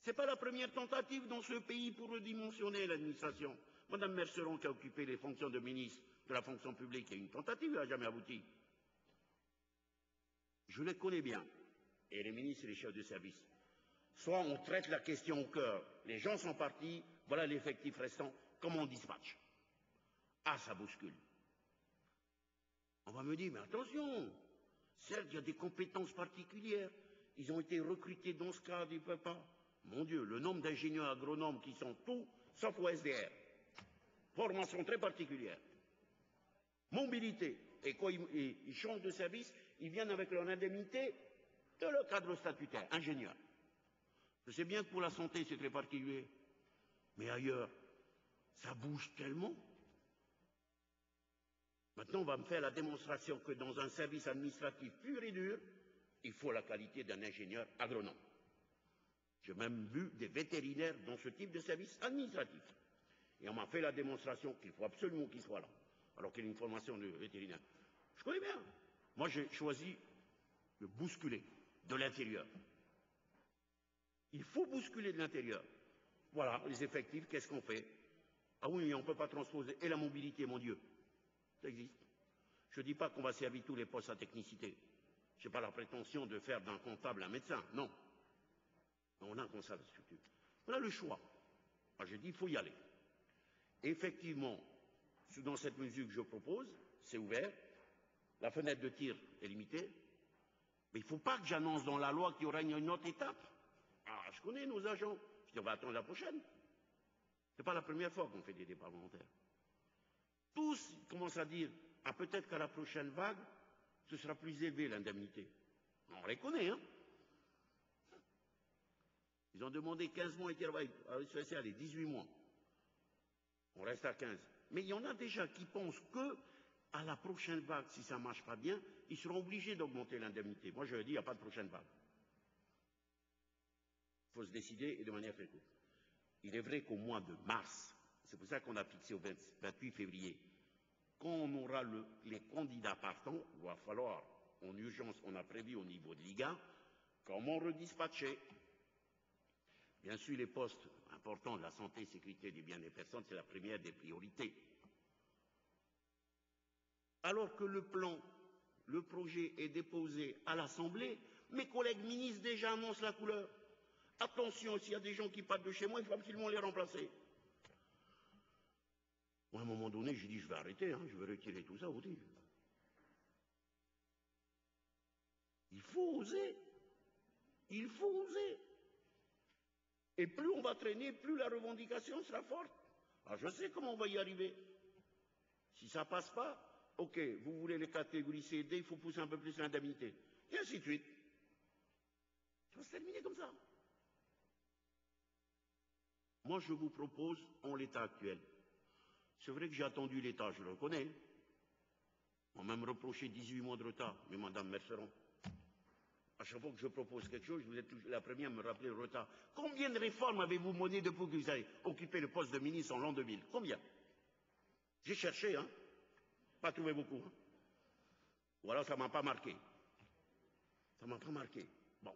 Ce n'est pas la première tentative dans ce pays pour redimensionner l'administration. Madame Merceron, qui a occupé les fonctions de ministre de la fonction publique, il a une tentative, elle n'a jamais abouti. Je les connais bien, et les ministres et les chefs de service soit on traite la question au cœur. Les gens sont partis, voilà l'effectif restant, comment on dispatche Ah, ça bouscule. On va me dire, mais attention, certes, il y a des compétences particulières. Ils ont été recrutés dans ce cadre, ils ne peuvent pas. Mon Dieu, le nombre d'ingénieurs agronomes qui sont tous, sauf au SDR. Formation très particulière. Mobilité. Et quand ils, changent de service, ils viennent avec leur indemnité de leur cadre statutaire, ingénieur. Je sais bien que pour la santé, c'est très particulier. Mais ailleurs, ça bouge tellement. Maintenant, on va me faire la démonstration que dans un service administratif pur et dur, il faut la qualité d'un ingénieur agronome. J'ai même vu des vétérinaires dans ce type de service administratif. Et on m'a fait la démonstration qu'il faut absolument qu'il soit là, alors qu'il a une formation de vétérinaire. Je connais bien. Moi, j'ai choisi de bousculer de l'intérieur. Il faut bousculer de l'intérieur. Voilà, les effectifs, qu'est-ce qu'on fait? Ah oui, on ne peut pas transposer. Et la mobilité, mon Dieu, ça existe. Je ne dis pas qu'on va servir tous les postes à technicité. Je n'ai pas la prétention de faire d'un comptable un médecin, non. On a un comptable de structure. On a le choix. Moi, je dis, il faut y aller. Effectivement, dans cette mesure que je propose, c'est ouvert. La fenêtre de tir est limitée. Mais il ne faut pas que j'annonce dans la loi qu'il y aura une autre étape. Ah, je connais nos agents. Je on va attendre la prochaine. Ce n'est pas la première fois qu'on fait des débats. Tous commencent à dire, ah, peut-être qu'à la prochaine vague, ce sera plus élevé l'indemnité. On les connaît, hein Ils ont demandé 15 mois et ah c'est allez, 18 mois. On reste à 15. Mais il y en a déjà qui pensent que, à la prochaine vague, si ça ne marche pas bien, ils seront obligés d'augmenter l'indemnité. Moi, je dis, il n'y a pas de prochaine vague. Il faut se décider et de manière très. Il est vrai qu'au mois de mars, c'est pour ça qu'on a fixé au 28 février, quand on aura le, les candidats partants, il va falloir, en urgence, on a prévu au niveau de l'IGA, comment redispatcher. Bien sûr, les postes importants de la santé et sécurité des biens des personnes, c'est la première des priorités. Alors que le plan, le projet est déposé à l'Assemblée, mes collègues ministres déjà annoncent la couleur. Attention, s'il y a des gens qui partent de chez moi, il faut absolument les remplacer. Moi, à un moment donné, j'ai dit, je vais arrêter, hein, je vais retirer tout ça aussi. Il faut oser. Il faut oser. Et plus on va traîner, plus la revendication sera forte. Alors je sais comment on va y arriver. Si ça passe pas, ok, vous voulez les catégories C et D, il faut pousser un peu plus l'indemnité. Et ainsi de suite. Ça va se terminer comme ça. Moi, je vous propose, en l'état actuel, c'est vrai que j'ai attendu l'État, je le reconnais. On m'a même reproché 18 mois de retard, mais Madame Merceron, à chaque fois que je propose quelque chose, vous êtes la première à me rappeler le retard. Combien de réformes avez-vous menées depuis que vous avez occupé le poste de ministre en l'an 2000 Combien? J'ai cherché, hein Pas trouvé beaucoup. Hein Ou alors ça ne m'a pas marqué. Ça ne m'a pas marqué. Bon.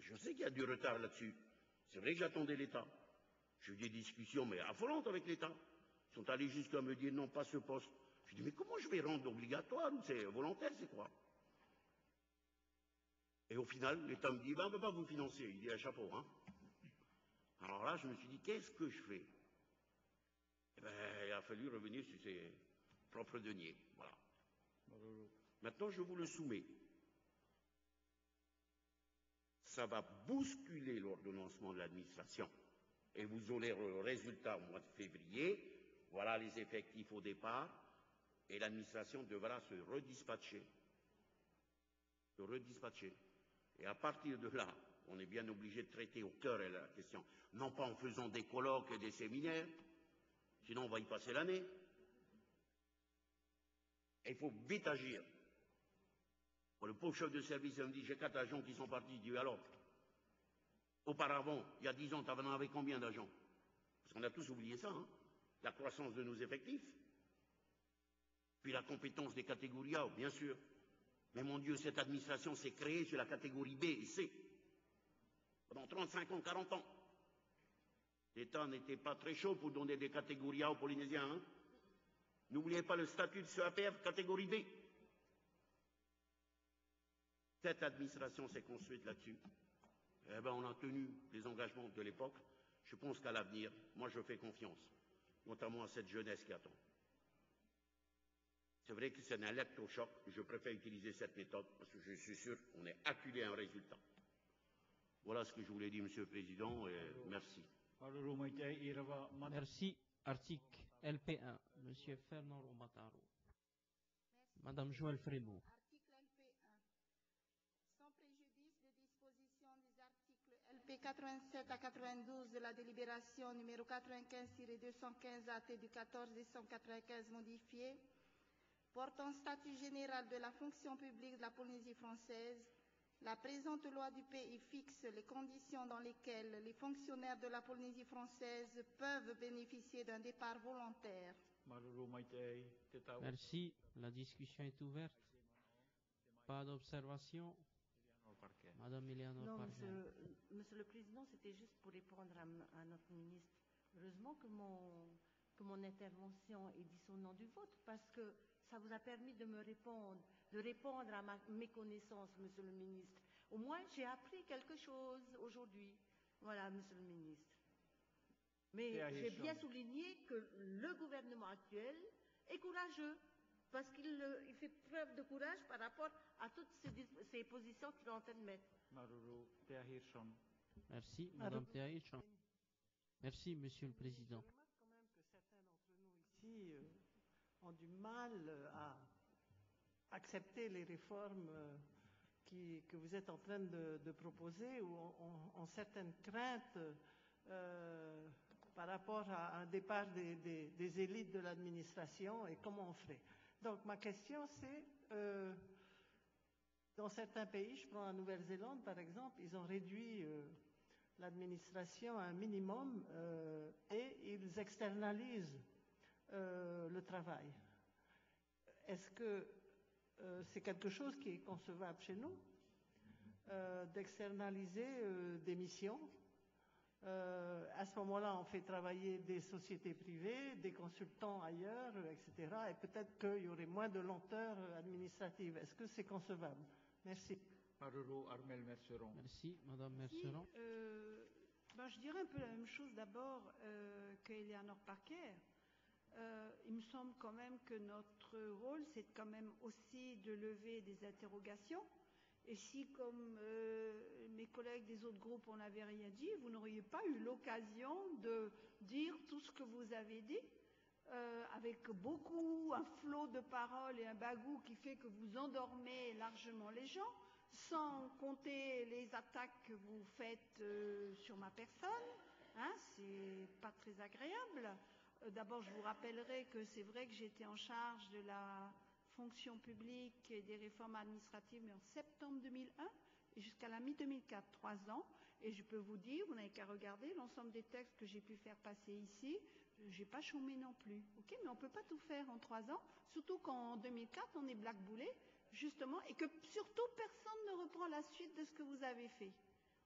Je sais qu'il y a du retard là-dessus. C'est vrai que j'attendais l'État. J'ai eu des discussions, mais affolantes avec l'État. Ils sont allés jusqu'à me dire non, pas ce poste. Je dis, mais comment je vais rendre obligatoire C'est volontaire, c'est quoi? Et au final, l'État me dit, ben, on ne peut pas vous financer. Il dit, un chapeau, hein. Alors là, je me suis dit, qu'est-ce que je fais? Eh ben, Il a fallu revenir sur ses propres deniers. Voilà. Maintenant, je vous le soumets. Ça va bousculer l'ordonnancement de l'administration et vous aurez le résultat au mois de février. Voilà les effectifs au départ et l'administration devra se redispatcher. Se redispatcher. Et à partir de là, on est bien obligé de traiter au cœur la question, non pas en faisant des colloques et des séminaires, sinon on va y passer l'année. Il faut vite agir. Le pauvre chef de service me dit, j'ai quatre agents qui sont partis. Il dit, alors, Auparavant, il y a dix ans, tu en avais combien d'agents? Parce qu'on a tous oublié ça, hein la croissance de nos effectifs. Puis la compétence des catégories A, bien sûr. Mais mon Dieu, cette administration s'est créée sur la catégorie B et C. Pendant 35 ans, 40 ans. L'État n'était pas très chaud pour donner des catégories A aux Polynésiens. Hein N'oubliez pas le statut de ce APF catégorie B. Cette administration s'est construite là-dessus eh ben, on a tenu les engagements de l'époque. Je pense qu'à l'avenir, moi je fais confiance, notamment à cette jeunesse qui attend. C'est vrai que c'est un électrochoc, je préfère utiliser cette méthode parce que je suis sûr qu'on est acculé à un résultat. Voilà ce que je voulais dire, Monsieur le Président, et merci. Merci. Article LP1, Monsieur Fernand Romataro. Madame Joël Frémaux. p 87 à 92 de la délibération numéro 95-215 AT du 14 décembre 95 modifié, portant statut général de la fonction publique de la Polynésie française, la présente loi du pays fixe les conditions dans lesquelles les fonctionnaires de la Polynésie française peuvent bénéficier d'un départ volontaire. Merci. La discussion est ouverte. Pas d'observation? Madame Non, monsieur, le Président, c'était juste pour répondre à, notre ministre. Heureusement que mon, que mon intervention est nom du vote, parce que ça vous a permis de me répondre, de répondre à ma, mes connaissances, monsieur le ministre. Au moins, j'ai appris quelque chose aujourd'hui. Voilà, monsieur le ministre. Mais j'ai bien souligné que le gouvernement actuel est courageux parce qu'il il fait preuve de courage par rapport à toutes ces, ces positions qu'il est en train de mettre. Merci, Madame Théa Merci, Monsieur le Président. Je remarque quand même que certains d'entre nous ici euh, ont du mal à, accepter les réformes qui, que vous êtes en train de, proposer ou ont, certaines craintes euh, par rapport à un départ des, élites de l'administration et comment on ferait. Donc ma question c'est, euh, dans certains pays, je prends la Nouvelle-Zélande par exemple, ils ont réduit euh, l'administration à un minimum euh, et ils externalisent euh, le travail. Est-ce que euh, c'est quelque chose qui est concevable chez nous, euh, d'externaliser euh, des missions? Euh, à ce moment-là, on fait travailler des sociétés privées, des consultants ailleurs, etc. Et peut-être qu'il y aurait moins de lenteur administrative. Est-ce que c'est concevable? Merci. Armel Merceron. Merci, Madame Merceron. Euh, ben, je dirais un peu la même chose d'abord euh, qu'Eleanor Parker. Euh, il me semble quand même que notre rôle, c'est quand même aussi de lever des interrogations. Et si, comme euh, mes collègues des autres groupes, on n'avait rien dit, vous n'auriez pas eu l'occasion de dire tout ce que vous avez dit, euh, avec beaucoup, un flot de paroles et un bagou qui fait que vous endormez largement les gens, sans compter les attaques que vous faites sur ma personne. Hein, c'est pas très agréable. Euh, d'abord, je vous rappellerai que c'est vrai que j'étais en charge de la fonction publique et des réformes administratives mais en septembre 2001 et jusqu'à la mi-2004, trois ans. Et je peux vous dire, vous n'avez qu'à regarder l'ensemble des textes que j'ai pu faire passer ici. J'ai pas chômé non plus. Ok, mais on peut pas tout faire en trois ans, surtout qu'en 2004 on est blackboulé, justement, et que surtout personne ne reprend la suite de ce que vous avez fait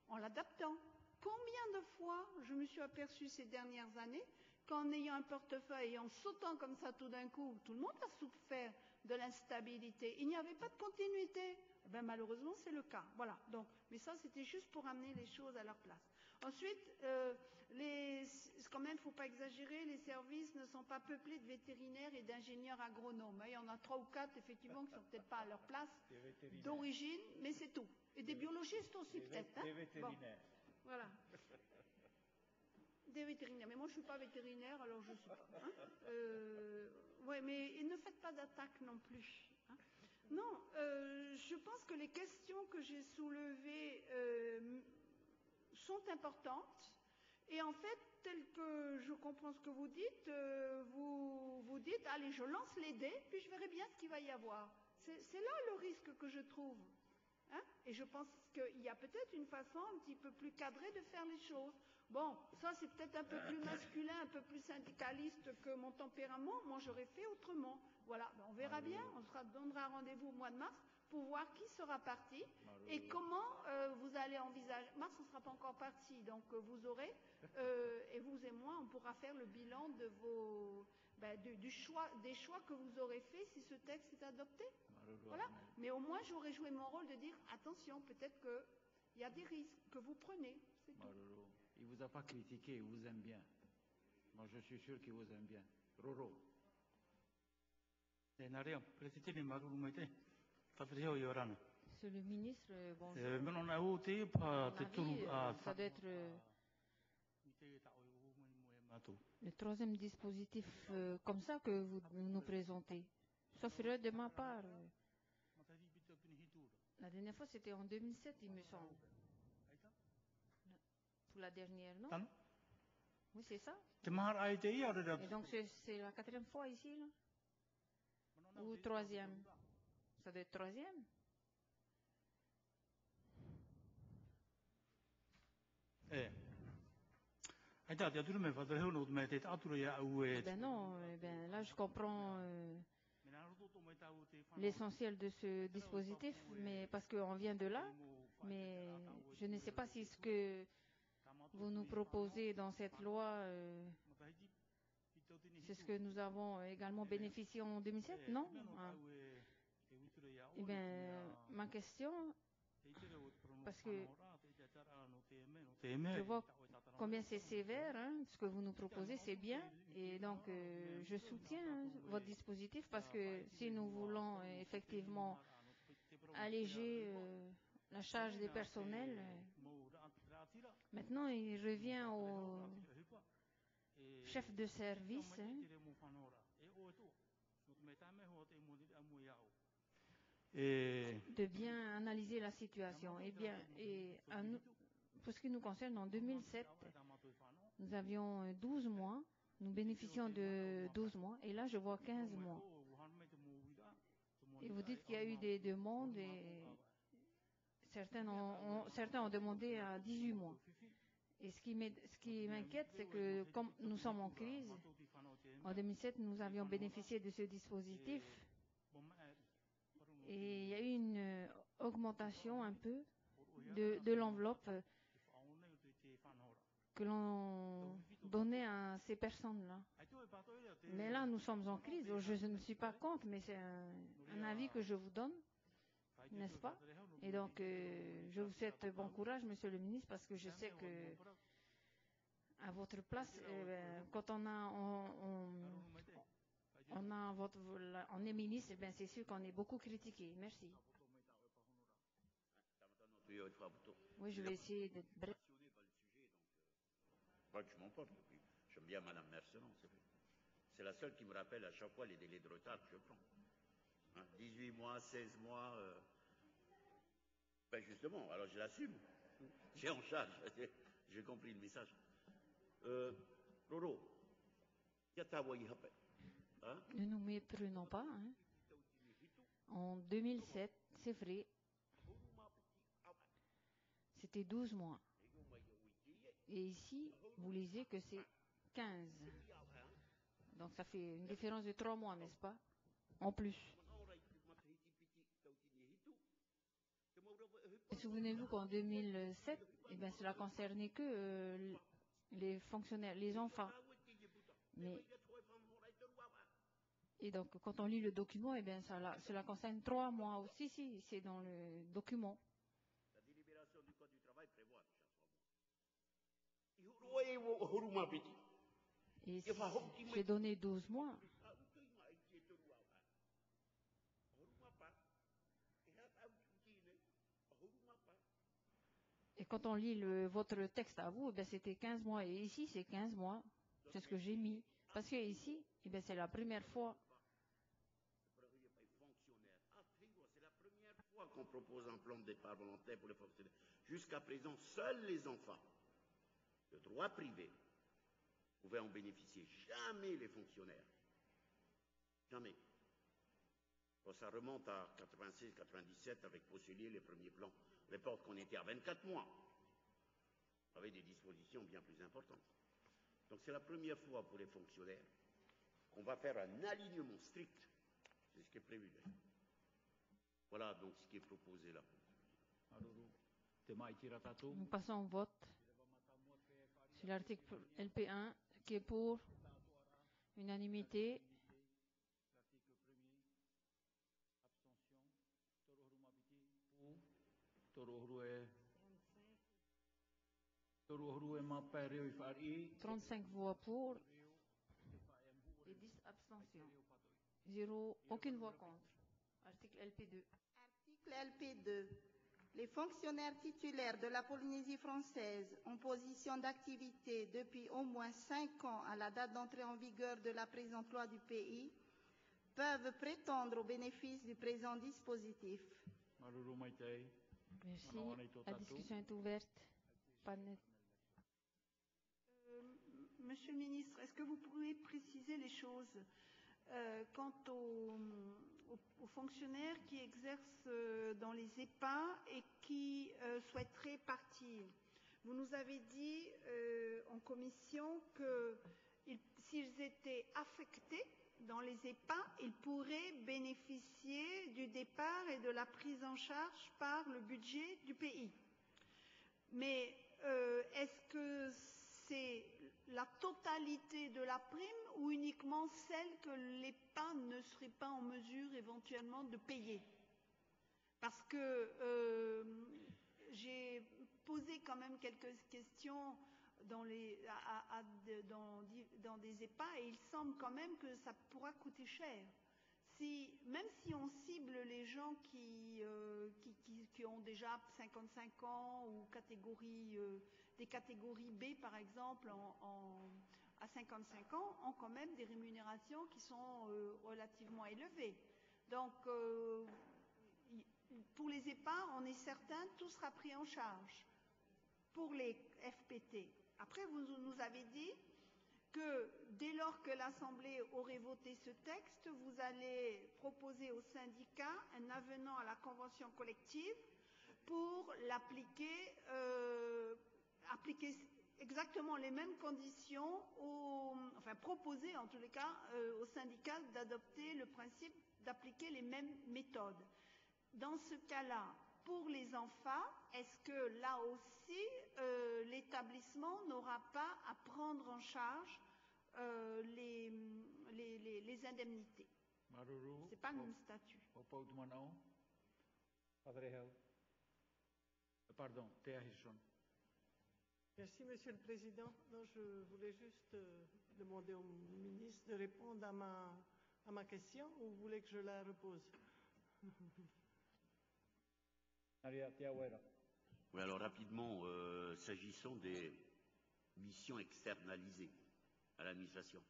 en l'adaptant. Combien de fois je me suis aperçue ces dernières années qu'en ayant un portefeuille et en sautant comme ça tout d'un coup, tout le monde a souffert de l'instabilité. Il n'y avait pas de continuité. Eh ben, malheureusement, c'est le cas. Voilà. Donc, mais ça, c'était juste pour amener les choses à leur place. Ensuite, euh, les, quand même, il ne faut pas exagérer, les services ne sont pas peuplés de vétérinaires et d'ingénieurs agronomes. Il y en a trois ou quatre, effectivement, qui ne sont peut-être pas à leur place d'origine, mais c'est tout. Et des biologistes aussi, peut-être. Hein des vétérinaires. Bon. Voilà des vétérinaires. Mais moi, je suis pas vétérinaire, alors je sais pas. Hein euh, oui, mais ne faites pas d'attaque non plus. Hein non, euh, je pense que les questions que j'ai soulevées euh, sont importantes. Et en fait, tel que je comprends ce que vous dites, vous, vous dites, allez, je lance les dés, puis je verrai bien ce qu'il va y avoir. C'est là le risque que je trouve. Hein Et je pense qu'il y a peut-être une façon un petit peu plus cadrée de faire les choses. Bon, ça c'est peut-être un peu plus masculin, un peu plus syndicaliste que mon tempérament. Moi j'aurais fait autrement. Voilà, ben, on verra bien. On sera, donnera rendez-vous au mois de mars pour voir qui sera parti et comment euh, vous allez envisager. Mars, on ne sera pas encore parti, donc euh, vous aurez, euh, et vous et moi, on pourra faire le bilan de vos, ben, de, du choix, des choix que vous aurez fait si ce texte est adopté. Voilà. Mais au moins, j'aurais joué mon rôle de dire attention, peut-être qu'il y a des risques que vous prenez. C'est tout. Il ne vous a pas critiqué, il vous aime bien. Moi, je suis sûr qu'il vous aime bien. Roro. Monsieur le ministre, bonjour. Avis, ça doit être le troisième dispositif euh, comme ça que vous nous présentez. Sauf erreur de ma part. La dernière fois, c'était en 2007, il me semble pour la dernière, non? Oui, c'est ça. Et donc, c'est la quatrième fois ici, là Ou troisième? Ça doit être troisième? Eh. Ben non, eh ben là je comprends euh, l'essentiel de ce dispositif, mais parce qu'on vient de là, mais je ne sais pas si ce que vous nous proposez dans cette loi, euh, c'est ce que nous avons également bénéficié en 2007, non? Ah. Eh bien, ma question, parce que je vois combien c'est sévère, hein, ce que vous nous proposez, c'est bien, et donc euh, je soutiens votre dispositif parce que si nous voulons euh, effectivement alléger la charge des personnels, Maintenant, il revient au chef de service. Hein. de bien analyser la situation. Et bien, et pour ce qui nous concerne, en 2007, nous avions 12 mois, nous bénéficions de 12 mois, et là, je vois 15 mois. Et vous dites qu'il y a eu des demandes et certains ont, certains ont demandé à 18 mois. Et ce qui m'inquiète, c'est que comme nous sommes en crise, en 2007, nous avions bénéficié de ce dispositif. Et il y a eu une augmentation un peu de, de l'enveloppe que l'on donnait à ces personnes-là. Mais là, nous sommes en crise. Je ne suis pas contre, mais c'est un, un, avis que je vous donne, n'est-ce pas Et donc, euh, je vous souhaite bon courage, Monsieur le ministre, parce que je sais que à votre place, quand on est ministre, eh bien c'est sûr qu'on est beaucoup critiqué. Merci. Oui, je vais essayer d'être bref. Pas que je m'emporte. J'aime bien Madame Merceron, c'est vrai. C'est la seule qui me rappelle à chaque fois les délais de retard que je prends. Hein, 18 mois, 16 mois. Euh... Ben justement, alors je l'assume. J'ai en charge. [laughs] J'ai compris le message. Euh, Roro, Hein? Ne nous méprenons pas. Hein. En 2007, c'est vrai, c'était 12 mois. Et ici, vous lisez que c'est 15. Donc ça fait une différence de 3 mois, n'est-ce pas? En plus. Souvenez-vous qu'en 2007, eh bien, cela concernait que euh, les fonctionnaires, les enfants. Et donc, quand on lit le document, eh cela concerne trois mois aussi, si, c'est dans le document. La délibération du Code du travail prévoit j'ai donné 12 mois. Et quand on lit le, votre texte à vous, eh c'était 15 mois. Et ici, c'est 15 mois. C'est ce que j'ai mis. Parce que ici, eh c'est la première fois qu'on propose un plan de départ volontaire pour les fonctionnaires. Jusqu'à présent, seuls les enfants de droit privé pouvaient en bénéficier. Jamais les fonctionnaires. Jamais. Bon, ça remonte à 86-97 avec Posselier, les premiers plans. Reporte qu'on était à 24 mois, avec des dispositions bien plus importantes. Donc c'est la première fois pour les fonctionnaires qu'on va faire un alignement strict. C'est ce qui est prévu d'ailleurs. Voilà donc ce qui est proposé là. Nous passons au vote sur l'article LP1 qui est pour unanimité. Trente-cinq voix pour et dix abstentions. Zéro, aucune voix contre. Article LP2. LP2. Les fonctionnaires titulaires de la Polynésie française en position d'activité depuis au moins cinq ans à la date d'entrée en vigueur de la présente loi du pays peuvent prétendre au bénéfice du présent dispositif. Merci. La discussion est ouverte. Euh, Monsieur le ministre, est-ce que vous pouvez préciser les choses euh, quant au aux, aux fonctionnaires qui exercent euh, dans les EHPAD et qui euh, souhaiteraient partir? Vous nous avez dit euh, en commission que s'ils étaient affectés dans les EHPAD, ils pourraient bénéficier du départ et de la prise en charge par le budget du pays. Mais euh, est-ce que c'est la totalité de la prime ou uniquement celle que l'EPA ne serait pas en mesure éventuellement de payer? Parce que euh, j'ai posé quand même quelques questions dans, les, dans, dans des EPA et il semble quand même que ça pourra coûter cher. Si, même si on cible les gens qui, euh, ont déjà 55 ans ou euh, des catégories B, par exemple, à 55 ans, ont quand même des rémunérations qui sont euh, relativement élevées. Donc, pour les EHPAD, on est certain, tout sera pris en charge pour les FPT. Après, vous nous avez dit que dès lors que l'Assemblée aurait voté ce texte, vous allez proposer aux syndicats un avenant à la convention collective pour l'appliquer, euh, appliquer exactement les mêmes conditions, enfin proposer en tous les cas euh, aux syndicats d'adopter le principe d'appliquer les mêmes méthodes. Dans ce cas-là, pour les enfants, est-ce que là aussi, euh, l'établissement n'aura pas à prendre en charge euh, les, les, les, les indemnités? Ce n'est pas le même statut. Pardon. Merci, Monsieur le Président. Non, je voulais juste euh, demander au ministre de répondre à ma, à ma question ou vous voulez que je la repose? [laughs] Oui, alors rapidement, euh, s'agissant des missions externalisées à l'administration,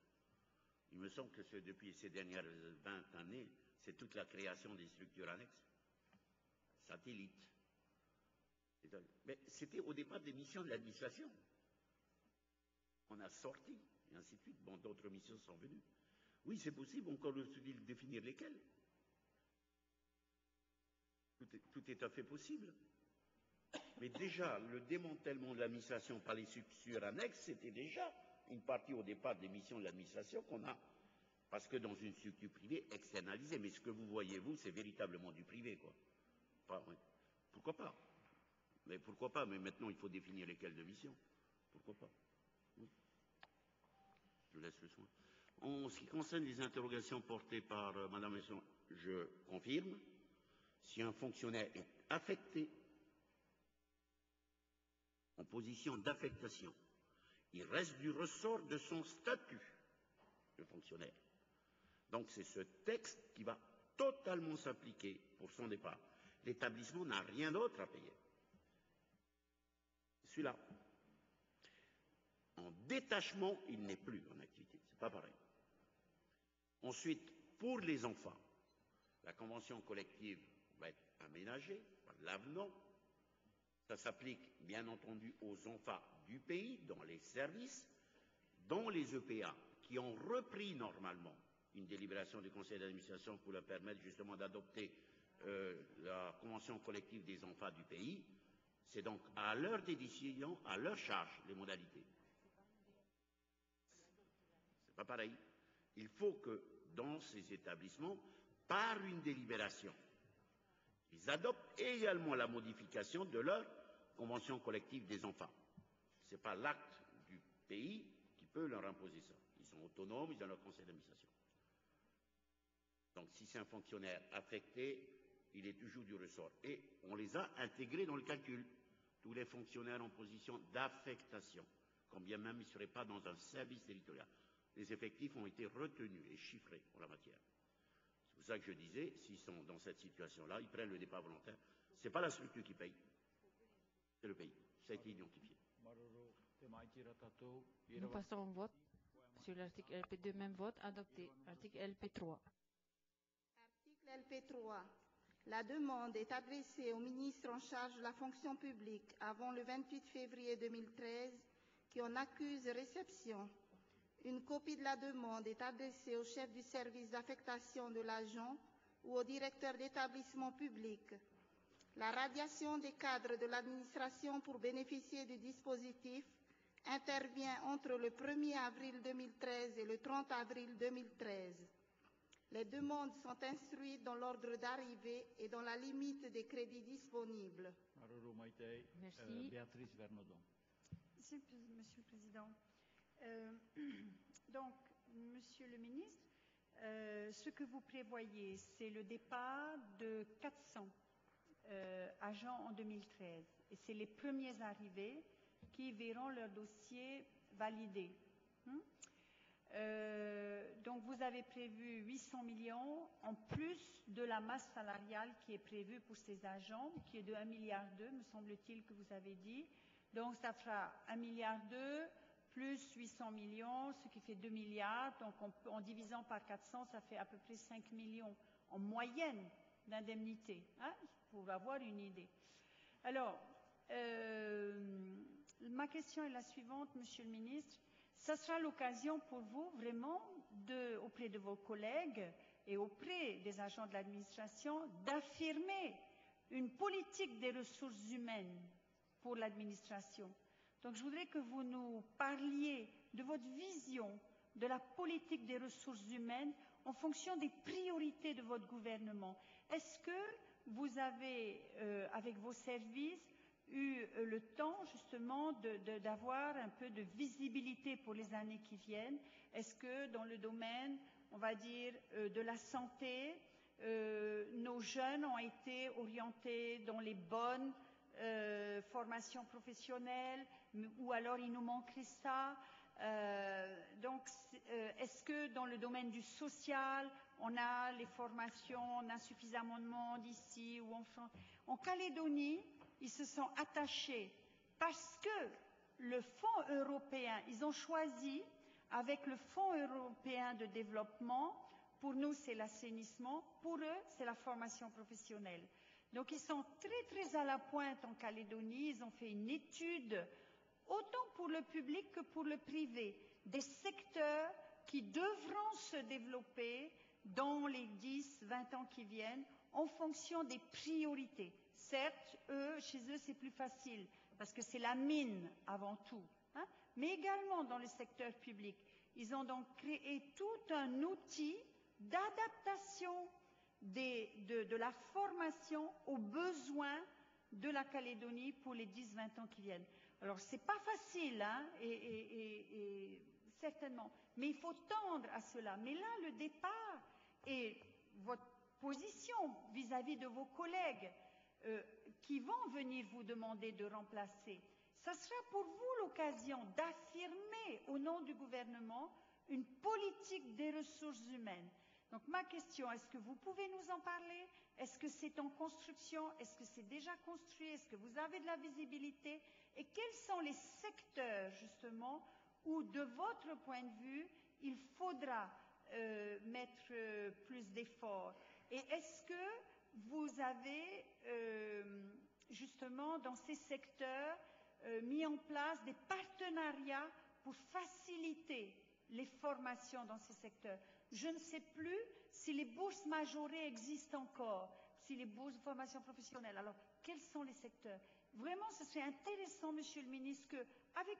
il me semble que depuis ces dernières 20 années, c'est toute la création des structures annexes, satellites. Mais c'était au départ des missions de l'administration. On a sorti, et ainsi de suite. Bon, d'autres missions sont venues. Oui, c'est possible, encore dit définir lesquelles. Tout est, à fait possible. Mais déjà, le démantèlement de l'administration par les structures annexes, c'était déjà une partie au départ des missions de l'administration qu'on a, parce que dans une structure privée, externalisée. Mais ce que vous voyez, vous, c'est véritablement du privé, quoi. Pourquoi pas? Mais pourquoi pas? Mais maintenant, il faut définir lesquelles de missions. Pourquoi pas? Oui. Je laisse le soin. En ce qui concerne les interrogations portées par euh, Mme Messon, je confirme, si un fonctionnaire est affecté en position d'affectation, il reste du ressort de son statut de fonctionnaire. Donc c'est ce texte qui va totalement s'appliquer pour son départ. L'établissement n'a rien d'autre à payer. Celui-là. En détachement, il n'est plus en activité. C'est pas pareil. Ensuite, pour les enfants, la convention collective être aménagée par l'avenant. Ça s'applique bien entendu aux enfants du pays, dans les services, dans les EPA, qui ont repris normalement une délibération du conseil d'administration pour leur permettre justement d'adopter euh, la convention collective des enfants du pays. C'est donc à leur décision, à leur charge, les modalités. C'est pas pareil. Il faut que dans ces établissements, par une délibération, ils adoptent également la modification de leur convention collective des enfants. Ce n'est pas l'acte du pays qui peut leur imposer ça. Ils sont autonomes, ils ont leur conseil d'administration. Donc si c'est un fonctionnaire affecté, il est toujours du ressort. Et on les a intégrés dans le calcul. Tous les fonctionnaires en position d'affectation, quand bien même ils ne seraient pas dans un service territorial. Les effectifs ont été retenus et chiffrés en la matière. C'est ça que je disais, s'ils sont dans cette situation-là, ils prennent le départ volontaire. Ce n'est pas la structure qui paye, c'est le pays. Ça a été identifié. Nous passons au vote sur l'article LP2, même vote adopté. Article LP3. Article LP3. La demande est adressée au ministre en charge de la fonction publique avant le 28 février 2013 qui en accuse réception. Une copie de la demande est adressée au chef du service d'affectation de l'agent ou au directeur d'établissement public. La radiation des cadres de l'administration pour bénéficier du dispositif intervient entre le 1er avril 2013 et le 30 avril 2013. Les demandes sont instruites dans l'ordre d'arrivée et dans la limite des crédits disponibles. Merci. Béatrice Vernodon. Monsieur, Monsieur le Président, euh, [clears throat] donc, Monsieur le Ministre, euh, ce que vous prévoyez, c'est le départ de 400 euh, agents en 2013. Et c'est les premiers arrivés qui verront leur dossier validé. Euh, donc vous avez prévu 800 millions en plus de la masse salariale qui est prévue pour ces agents, qui est de 1,2 milliard, me semble-t-il que vous avez dit. Donc ça fera 1,2 milliard plus 800 millions, ce qui fait 2 milliards. Donc en, divisant par 400, ça fait à peu près 5 millions en moyenne d'indemnités. Hein pour avoir une idée. Alors, euh, ma question est la suivante, Monsieur le ministre. Ce sera l'occasion pour vous vraiment, de, auprès de vos collègues et auprès des agents de l'administration, d'affirmer une politique des ressources humaines pour l'administration. Donc je voudrais que vous nous parliez de votre vision de la politique des ressources humaines en fonction des priorités de votre gouvernement. Est-ce que vous avez, euh, avec vos services, eu euh, le temps justement d'avoir un peu de visibilité pour les années qui viennent? Est-ce que dans le domaine, on va dire, euh, de la santé, nos jeunes ont été orientés dans les bonnes formations professionnelles ou alors il nous manquerait ça euh, donc, euh, est-ce que dans le domaine du social, on a les formations, on a suffisamment de monde ici ou en France En Calédonie, ils se sont attachés parce que le Fonds européen, ils ont choisi avec le Fonds européen de développement, pour nous c'est l'assainissement, pour eux c'est la formation professionnelle. Donc ils sont très très à la pointe en Calédonie, ils ont fait une étude autant pour le public que pour le privé, des secteurs qui devront se développer dans les 10, 20 ans qui viennent en fonction des priorités. Certes, eux, chez eux, c'est plus facile parce que c'est la mine avant tout, hein, mais également dans le secteur public. Ils ont donc créé tout un outil d'adaptation de, la formation aux besoins de la Calédonie pour les 10-20 ans qui viennent. Alors, ce n'est pas facile, hein, et, certainement, mais il faut tendre à cela. Mais là, le départ et votre position vis-à-vis de vos collègues euh, qui vont venir vous demander de remplacer, ce sera pour vous l'occasion d'affirmer au nom du gouvernement une politique des ressources humaines. Donc ma question, est-ce que vous pouvez nous en parler? Est-ce que c'est en construction? Est-ce que c'est déjà construit? Est-ce que vous avez de la visibilité? Et quels sont les secteurs, justement, où, de votre point de vue, il faudra euh, mettre euh, plus d'efforts? Et est-ce que vous avez, euh, justement, dans ces secteurs, mis en place des partenariats pour faciliter les formations dans ces secteurs? Je ne sais plus si les bourses majorées existent encore, si les bourses de formation professionnelle. Alors, quels sont les secteurs? Vraiment, ce serait intéressant, Monsieur le ministre, que, avec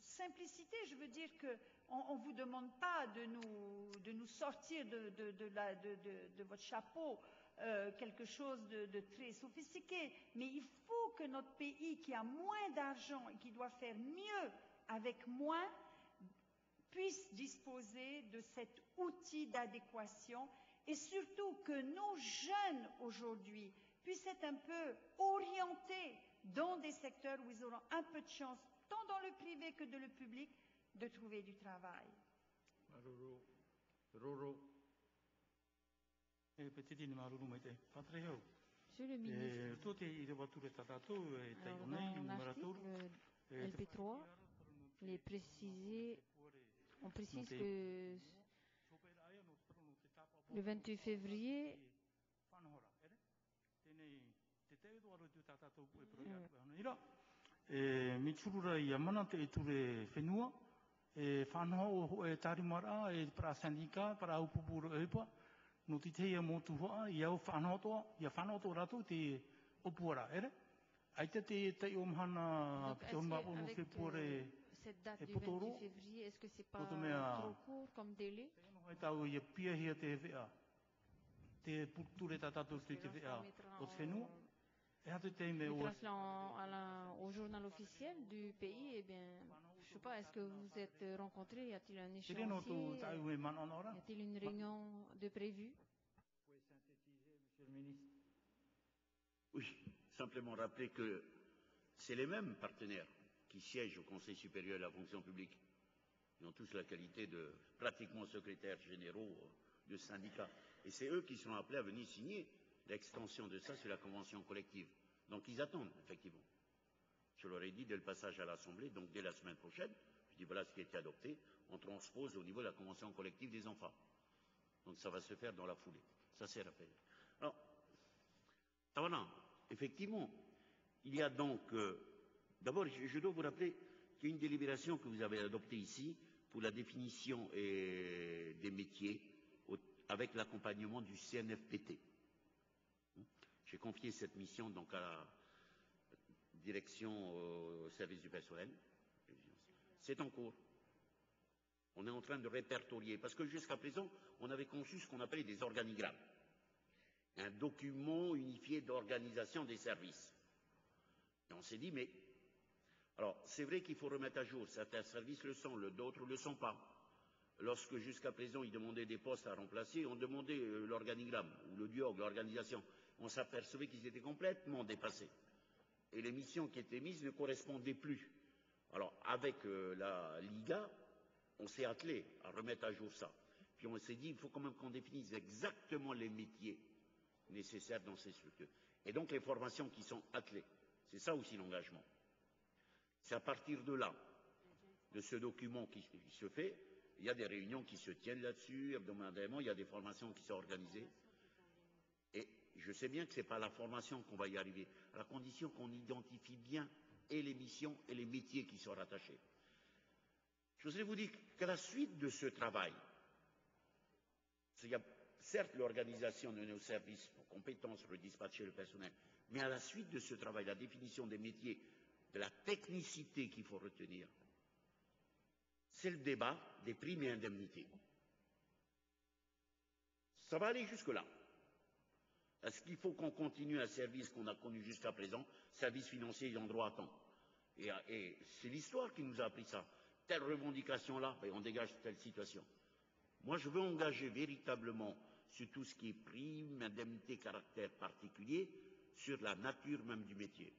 simplicité, je veux dire qu'on ne vous demande pas de nous, de nous sortir de, de, de, votre chapeau euh, quelque chose de, très sophistiqué, mais il faut que notre pays, qui a moins d'argent et qui doit faire mieux avec moins, puisse disposer de cet outil d'adéquation et surtout que nos jeunes aujourd'hui puissent être un peu orientés dans des secteurs où ils auront un peu de chance, tant dans le privé que dans le public, de trouver du travail. Monsieur le ministre, LP3, les précisé, on précise que le 28 février, e miturura ia mana te e ture whenua e whanau o e tarimara e para sandika para upupuro pa no te teia mō tuhoa i au whanau toa ia whanau toa rato te opuara ere ai te te te o mhana te on mapo no whepore cette date du 28 février, est-ce que c'est pas trop court comme délai? Hei tau ia pia hia te whea. Te puture tatatou te whea o te whenua? au journal officiel du pays, eh bien, je ne sais pas, est-ce que vous êtes rencontrés Y a-t-il un échange Y a-t-il une réunion de prévu Oui, simplement rappeler que c'est les mêmes partenaires qui siègent au Conseil supérieur de la fonction publique. Ils ont tous la qualité de pratiquement secrétaires généraux de syndicats. Et c'est eux qui sont appelés à venir signer l'extension de ça sur la convention collective. Donc ils attendent, effectivement. Je leur ai dit dès le passage à l'Assemblée, donc dès la semaine prochaine, je dis voilà ce qui a été adopté, on transpose au niveau de la convention collective des enfants. Donc ça va se faire dans la foulée. Ça c'est rappelé. Alors, Voilà, effectivement, il y a donc... Euh, d'abord, je, dois vous rappeler qu'il y a une délibération que vous avez adoptée ici pour la définition et, des métiers avec l'accompagnement du CNFPT. J'ai confié cette mission donc à la direction euh, au service du personnel. C'est en cours. On est en train de répertorier, parce que jusqu'à présent, on avait conçu ce qu'on appelait des organigrammes, un document unifié d'organisation des services. Et on s'est dit, mais alors c'est vrai qu'il faut remettre à jour. Certains services le sont, d'autres ne le sont pas. Lorsque jusqu'à présent ils demandaient des postes à remplacer, on demandait euh, l'organigramme ou le diog, l'organisation. On s'apercevait qu'ils étaient complètement dépassés. Et les missions qui étaient mises ne correspondaient plus. Alors avec euh, la Liga, on s'est attelé à remettre à jour ça. Puis on s'est dit, il faut quand même qu'on définisse exactement les métiers nécessaires dans ces structures. Et donc les formations qui sont attelées. C'est ça aussi l'engagement. C'est à partir de là, de ce document qui, se fait, il y a des réunions qui se tiennent là-dessus, hebdomadairement, il y a des formations qui sont organisées. Et je sais bien que ce n'est pas la formation qu'on va y arriver, à la condition qu'on identifie bien et les missions et les métiers qui sont rattachés. Je voudrais vous dire qu'à la suite de ce travail, il y a certes l'organisation de nos services pour compétences pour dispatcher le personnel, mais à la suite de ce travail, la définition des métiers, la technicité qu'il faut retenir, c'est le débat des primes et indemnités. Ça va aller jusque-là. Est-ce qu'il faut qu'on continue un service qu'on a connu jusqu'à présent, service financier ayant droit à temps? Et, et c'est l'histoire qui nous a appris ça telle revendication-là, ben on dégage telle situation. Moi, je veux engager véritablement sur tout ce qui est prime, indemnité, caractère particulier, sur la nature même du métier.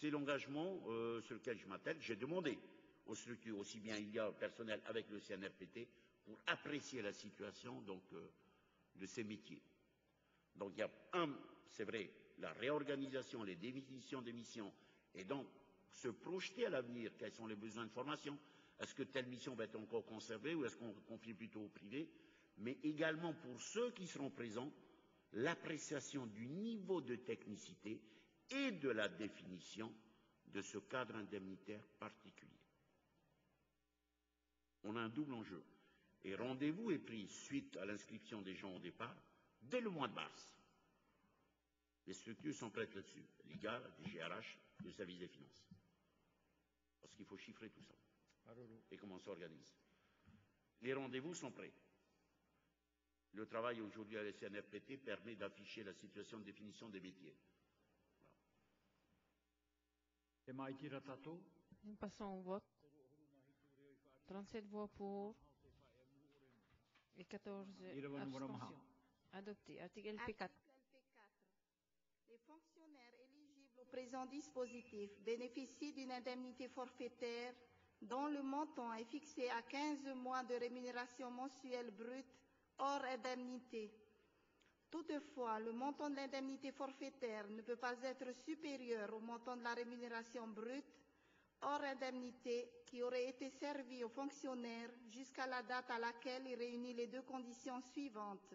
C'est l'engagement euh, sur lequel je m'attelle. J'ai demandé aux structures, aussi bien il y a personnel avec le CNRPT, pour apprécier la situation donc, euh, de ces métiers. Donc il y a un, c'est vrai, la réorganisation, les définitions des missions, et donc se projeter à l'avenir, quels sont les besoins de formation, est-ce que telle mission va être encore conservée ou est-ce qu'on confie plutôt au privé, mais également pour ceux qui seront présents, l'appréciation du niveau de technicité et de la définition de ce cadre indemnitaire particulier. On a un double enjeu. Et rendez-vous est pris suite à l'inscription des gens au départ dès le mois de mars. Les structures sont prêtes là-dessus. L'IGA, le GRH, le service des finances. Parce qu'il faut chiffrer tout ça. Et comment on s'organise. Les rendez-vous sont prêts. Le travail aujourd'hui à la CNRPT permet d'afficher la situation de définition des métiers. Nous passons au vote. 37 voix pour et 14 abstentions. Adopté. Article LP4. Les fonctionnaires éligibles au présent dispositif bénéficient d'une indemnité forfaitaire dont le montant est fixé à 15 mois de rémunération mensuelle brute hors indemnité. Toutefois, le montant de l'indemnité forfaitaire ne peut pas être supérieur au montant de la rémunération brute hors indemnité qui aurait été servi aux fonctionnaires jusqu'à la date à laquelle il réunit les deux conditions suivantes.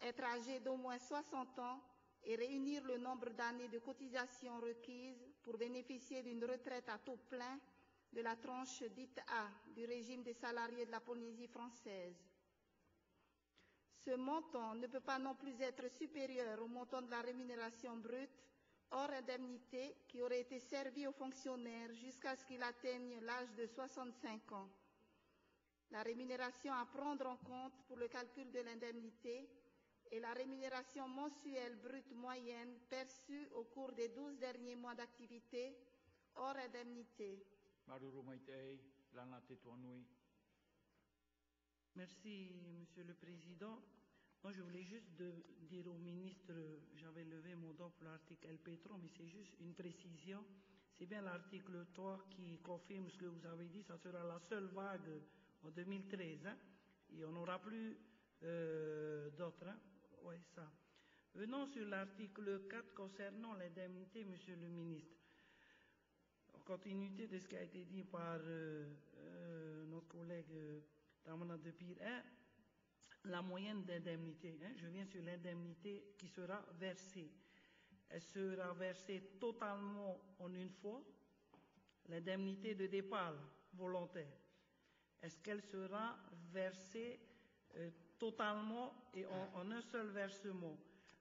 Être âgé d'au moins 60 ans et réunir le nombre d'années de cotisation requises pour bénéficier d'une retraite à taux plein de la tranche dite A du régime des salariés de la Polynésie française. Ce montant ne peut pas non plus être supérieur au montant de la rémunération brute hors indemnité qui aurait été servi aux fonctionnaires jusqu'à ce qu'il atteigne l'âge de 65 ans. La rémunération à prendre en compte pour le calcul de l'indemnité et la rémunération mensuelle brute moyenne perçue au cours des 12 derniers mois d'activité hors indemnité. Merci, Monsieur le Président. Moi, je voulais juste dire au ministre, j'avais levé mon don pour l'article LP3, mais c'est juste une précision. C'est bien l'article 3 qui confirme ce que vous avez dit. Ça sera la seule vague en 2013. Hein, et on n'aura plus euh, d'autres. Hein. Oui, ça. Venons sur l'article 4 concernant l'indemnité, Monsieur le ministre. En continuité de ce qui a été dit par euh, euh, notre collègue 1, la moyenne d'indemnité, hein, je viens sur l'indemnité qui sera versée. elle sera versée totalement en une fois, l'indemnité de départ volontaire. Est-ce qu'elle sera versée euh, totalement et en, un seul versement?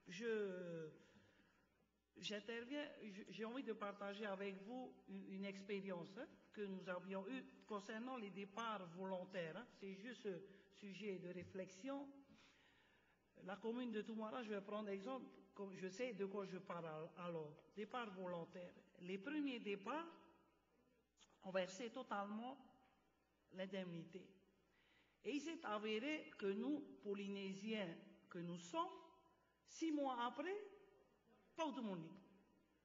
Je j'interviens, j'ai envie de partager avec vous une, expérience hein, que nous avions eue concernant les départs volontaires. Hein. C'est juste un sujet de réflexion. La commune de Toumara, je vais prendre exemple, je sais de quoi je parle alors. Départ volontaire. Les premiers départs ont versé totalement l'indemnité. Et il s'est avéré que nous, Polynésiens que nous sommes, six mois après,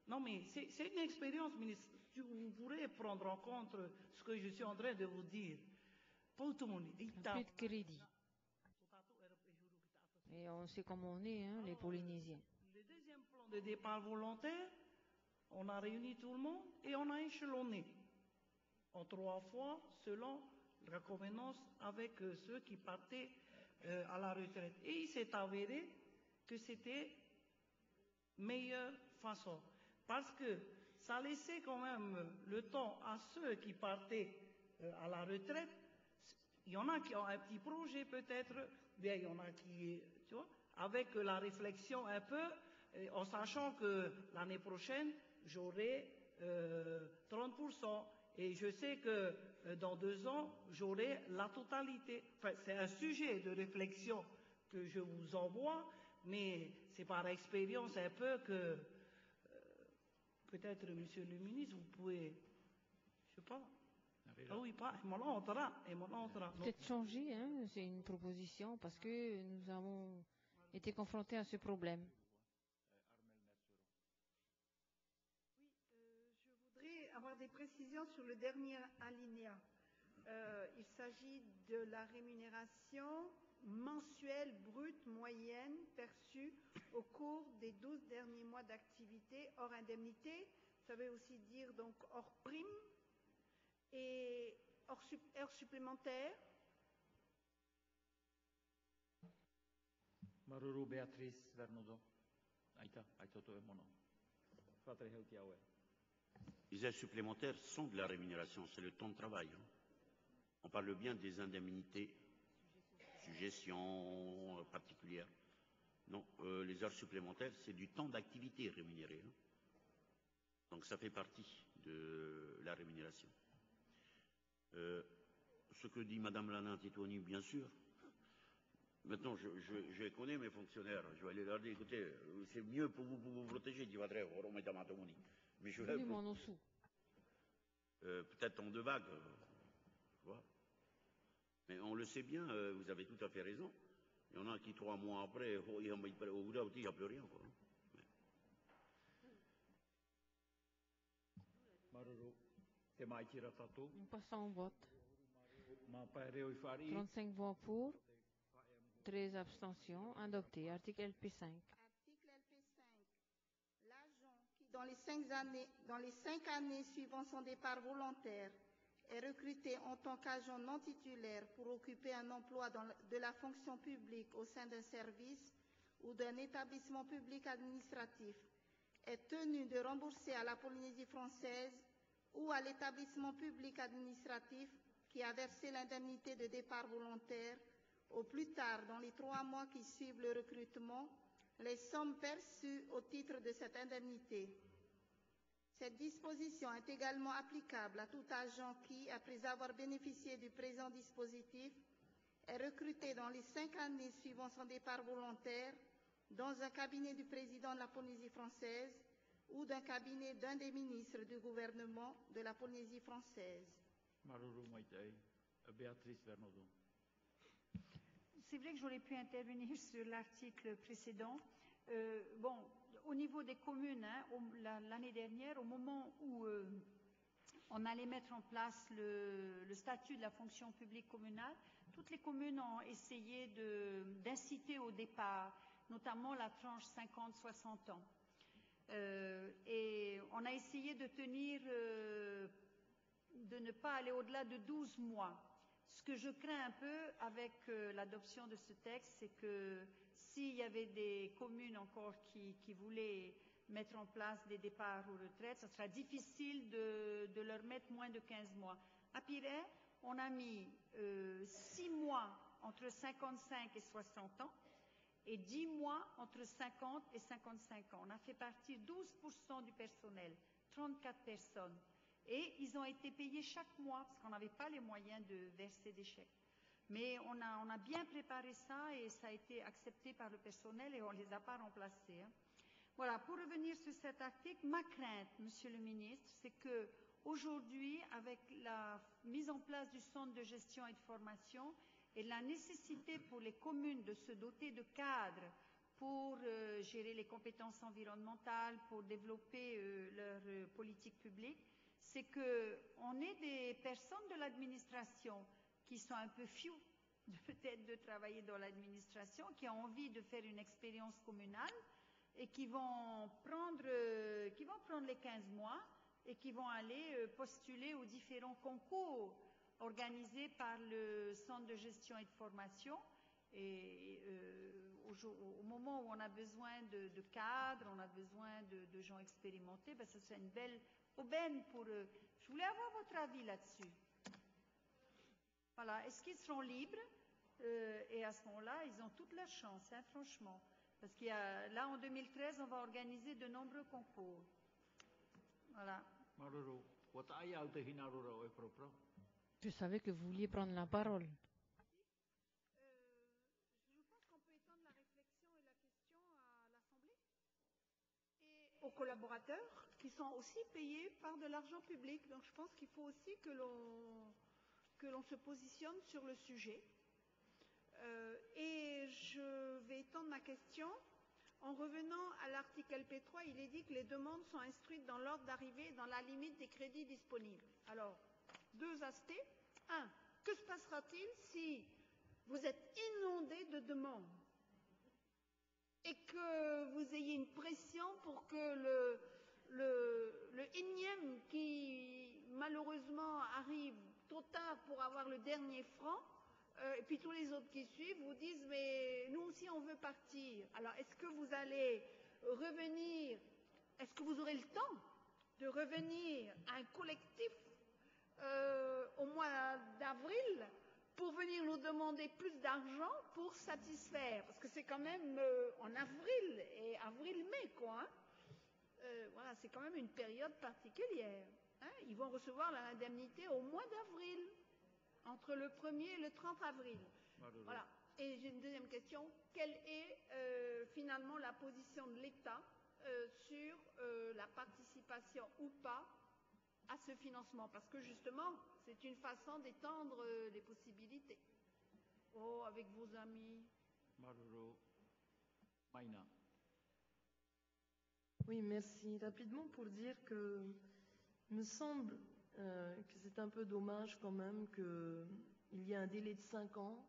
Non, mais c'est une expérience, ministre. Vous pourrez prendre en compte ce que je suis en train de vous dire. Le monde. Plus de crédit. Et on sait comment on est, hein, les Polynésiens. Le deuxième plan de départ volontaire, on a réuni tout le monde et on a échelonné en trois fois selon la convenance avec euh, ceux qui partaient euh, à la retraite. Et il s'est avéré que c'était meilleure façon. Parce que ça laissait quand même le temps à ceux qui partaient euh, à la retraite. Il y en a qui ont un petit projet peut-être, bien il y en a qui, tu vois, avec la réflexion un peu, en sachant que l'année prochaine, j'aurai 30%. Et je sais que euh, dans deux ans, j'aurai la totalité. Enfin, c'est un sujet de réflexion que je vous envoie, mais c'est par expérience un peu que euh, peut-être, monsieur le ministre, vous pouvez, je sais pas. Ah oui, pas, Peut-être changer, hein, c'est une proposition parce que nous avons été confrontés à ce problème. avoir des précisions sur le dernier alinéa. Euh, il s'agit de la rémunération mensuelle brute moyenne perçue au cours des 12 derniers mois d'activité hors indemnité. Ça veut aussi dire donc hors prime et hors heures supplémentaires. Maruru Beatrice Vernodo. Aita, aita to mono. Fatre heuki awe. Les aides supplémentaires sont de la rémunération, c'est le temps de travail. Hein. On parle bien des indemnités, suggestions euh, particulières. Non, euh, les heures supplémentaires, c'est du temps d'activité rémunéré. Hein. Donc ça fait partie de la rémunération. Euh, ce que dit Mme Lana Titoni, bien sûr. Maintenant, je, connais mes fonctionnaires. Je vais aller leur dire, écoutez, c'est mieux pour vous, pour vous protéger, dit Vadre, mais je vais. Euh, Peut-être en deux vagues. Mais on le sait bien, euh, vous avez tout à fait raison. Il y en a qui, trois mois après, au bout il n'y a plus rien. Quoi. Nous passons au vote. 35 voix pour, 13 abstentions, adopté. Article LP5 dans les cinq années, dans les cinq années suivant son départ volontaire, est recruté en tant qu'agent non titulaire pour occuper un emploi de la fonction publique au sein d'un service ou d'un établissement public administratif, est tenu de rembourser à la Polynésie française ou à l'établissement public administratif qui a versé l'indemnité de départ volontaire au plus tard dans les trois mois qui suivent le recrutement les sommes perçues au titre de cette indemnité. Cette disposition est également applicable à tout agent qui, après avoir bénéficié du présent dispositif, est recruté dans les cinq années suivant son départ volontaire dans un cabinet du président de la Polynésie française ou d'un cabinet d'un des ministres du gouvernement de la Polynésie française. C'est vrai que j'aurais pu intervenir [laughs] sur l'article précédent. Euh, bon, au niveau des communes, hein, l'année dernière, au moment où euh, on allait mettre en place le, statut de la fonction publique communale, toutes les communes ont essayé d'inciter au départ, notamment la tranche 50-60 ans. Euh, et on a essayé de tenir, de ne pas aller au-delà de 12 mois. Ce que je crains un peu avec euh, l'adoption de ce texte, c'est que s'il y avait des communes encore qui, voulaient mettre en place des départs aux retraites, ce sera difficile de, de, leur mettre moins de 15 mois. À Piret, on a mis euh, 6 mois entre 55 et 60 ans et 10 mois entre 50 et 55 ans. On a fait partir 12% du personnel, 34 personnes. Et ils ont été payés chaque mois parce qu'on n'avait pas les moyens de verser des chèques. Mais on a, bien préparé ça et ça a été accepté par le personnel et on ne les a pas remplacés. Hein. Voilà, pour revenir sur cet article, ma crainte, Monsieur le ministre, c'est que aujourd'hui, avec la mise en place du centre de gestion et de formation et la nécessité pour les communes de se doter de cadres pour euh, gérer les compétences environnementales, pour développer euh, leur euh, politique publique, c'est qu'on est des personnes de l'administration qui sont un peu fious [laughs] peut-être de travailler dans l'administration, qui ont envie de faire une expérience communale et qui vont prendre, euh, qui vont prendre les 15 mois et qui vont aller euh, postuler aux différents concours organisés par le Centre de gestion et de formation. Et euh, au, moment où on a besoin de, cadres, on a besoin de, de gens expérimentés, ben, ce serait une belle aubaine pour eux. Je voulais avoir votre avis là-dessus. Voilà. Est-ce qu'ils seront libres? Euh, Et à ce moment-là, ils ont toute leur chance, hein, franchement. Parce qu'il y a, là, en 2013, on va organiser de nombreux concours. Voilà. Je savais que vous vouliez prendre la parole. aux collaborateurs qui sont aussi payés par de l'argent public. Donc je pense qu'il faut aussi que l'on que l'on se positionne sur le sujet. Euh, et je vais étendre ma question. En revenant à l'article P3, il est dit que les demandes sont instruites dans l'ordre d'arrivée dans la limite des crédits disponibles. Alors, deux aspects. Un, que se passera-t-il si vous êtes inondé de demandes et que vous ayez une pression pour que le, le, le énième qui malheureusement arrive trop tard pour avoir le dernier franc, euh, et puis tous les autres qui suivent vous disent mais nous aussi on veut partir. Alors est-ce que vous allez revenir, est-ce que vous aurez le temps de revenir à un collectif euh, au mois d'avril pour venir nous demander plus d'argent pour satisfaire? Parce que c'est quand même euh, en avril et avril-mai quoi. Hein voilà, c'est quand même une période particulière. Hein Ils vont recevoir l'indemnité au mois d'avril, entre le 1er et le 30 avril. Voilà. Et j'ai une deuxième question. Quelle est euh, finalement la position de l'État euh, sur euh, la participation ou pas à ce financement? Parce que justement, c'est une façon d'étendre euh, les possibilités. Oh, avec vos amis. Maruro. Maïna. Oui, merci. Rapidement pour dire que il me semble euh, que c'est un peu dommage quand même qu'il y ait un délai de 5 ans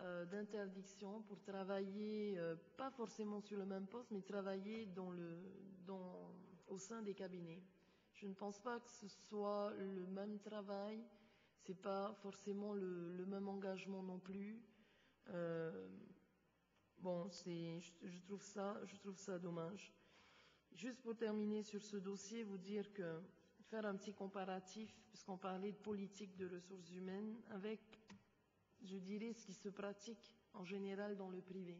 euh, d'interdiction pour travailler, euh, pas forcément sur le même poste, mais travailler au sein des cabinets. Je ne pense pas que ce soit le même travail, c'est pas forcément le, même engagement non plus. Bon, je trouve ça dommage. Juste pour terminer sur ce dossier, vous dire que faire un petit comparatif, puisqu'on parlait de politique de ressources humaines, avec, je dirais, ce qui se pratique en général dans le privé.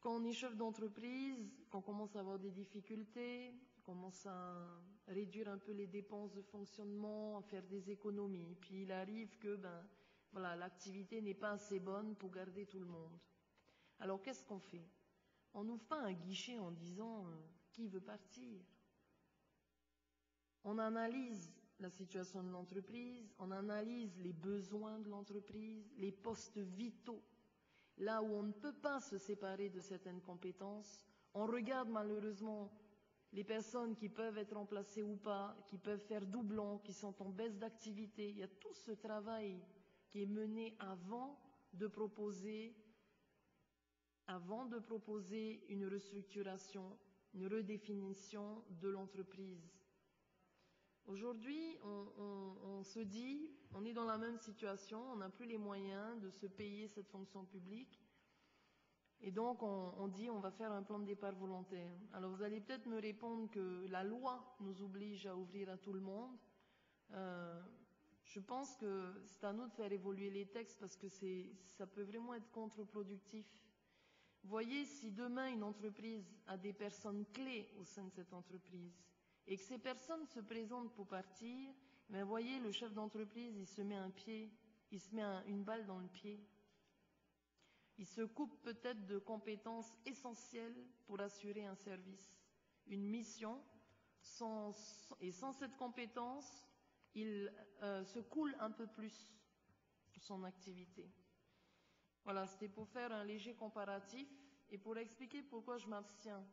Quand on est chef d'entreprise, qu'on commence à avoir des difficultés, on commence à réduire un peu les dépenses de fonctionnement, à faire des économies, puis il arrive que ben, voilà, l'activité n'est pas assez bonne pour garder tout le monde. Alors qu'est-ce qu'on fait? On n'ouvre pas un guichet en disant euh, qui veut partir? On analyse la situation de l'entreprise, on analyse les besoins de l'entreprise, les postes vitaux, là où on ne peut pas se séparer de certaines compétences. On regarde malheureusement les personnes qui peuvent être remplacées ou pas, qui peuvent faire doublon, qui sont en baisse d'activité. Il y a tout ce travail qui est mené avant de proposer, avant de proposer une restructuration, une redéfinition de l'entreprise. Aujourd'hui, on, se dit, on est dans la même situation, on n'a plus les moyens de se payer cette fonction publique. Et donc, on, on, dit on va faire un plan de départ volontaire. Alors, vous allez peut-être me répondre que la loi nous oblige à ouvrir à tout le monde. Euh, je pense que c'est à nous de faire évoluer les textes parce que ça peut vraiment être contre-productif. Voyez, si demain une entreprise a des personnes clés au sein de cette entreprise et que ces personnes se présentent pour partir, mais voyez, le chef d'entreprise, il se met un pied, il se met un, une balle dans le pied. Il se coupe peut-être de compétences essentielles pour assurer un service, une mission, et sans cette compétence, il euh, se coule un peu plus son activité. Voilà, c'était pour faire un léger comparatif et pour expliquer pourquoi je m'abstiens.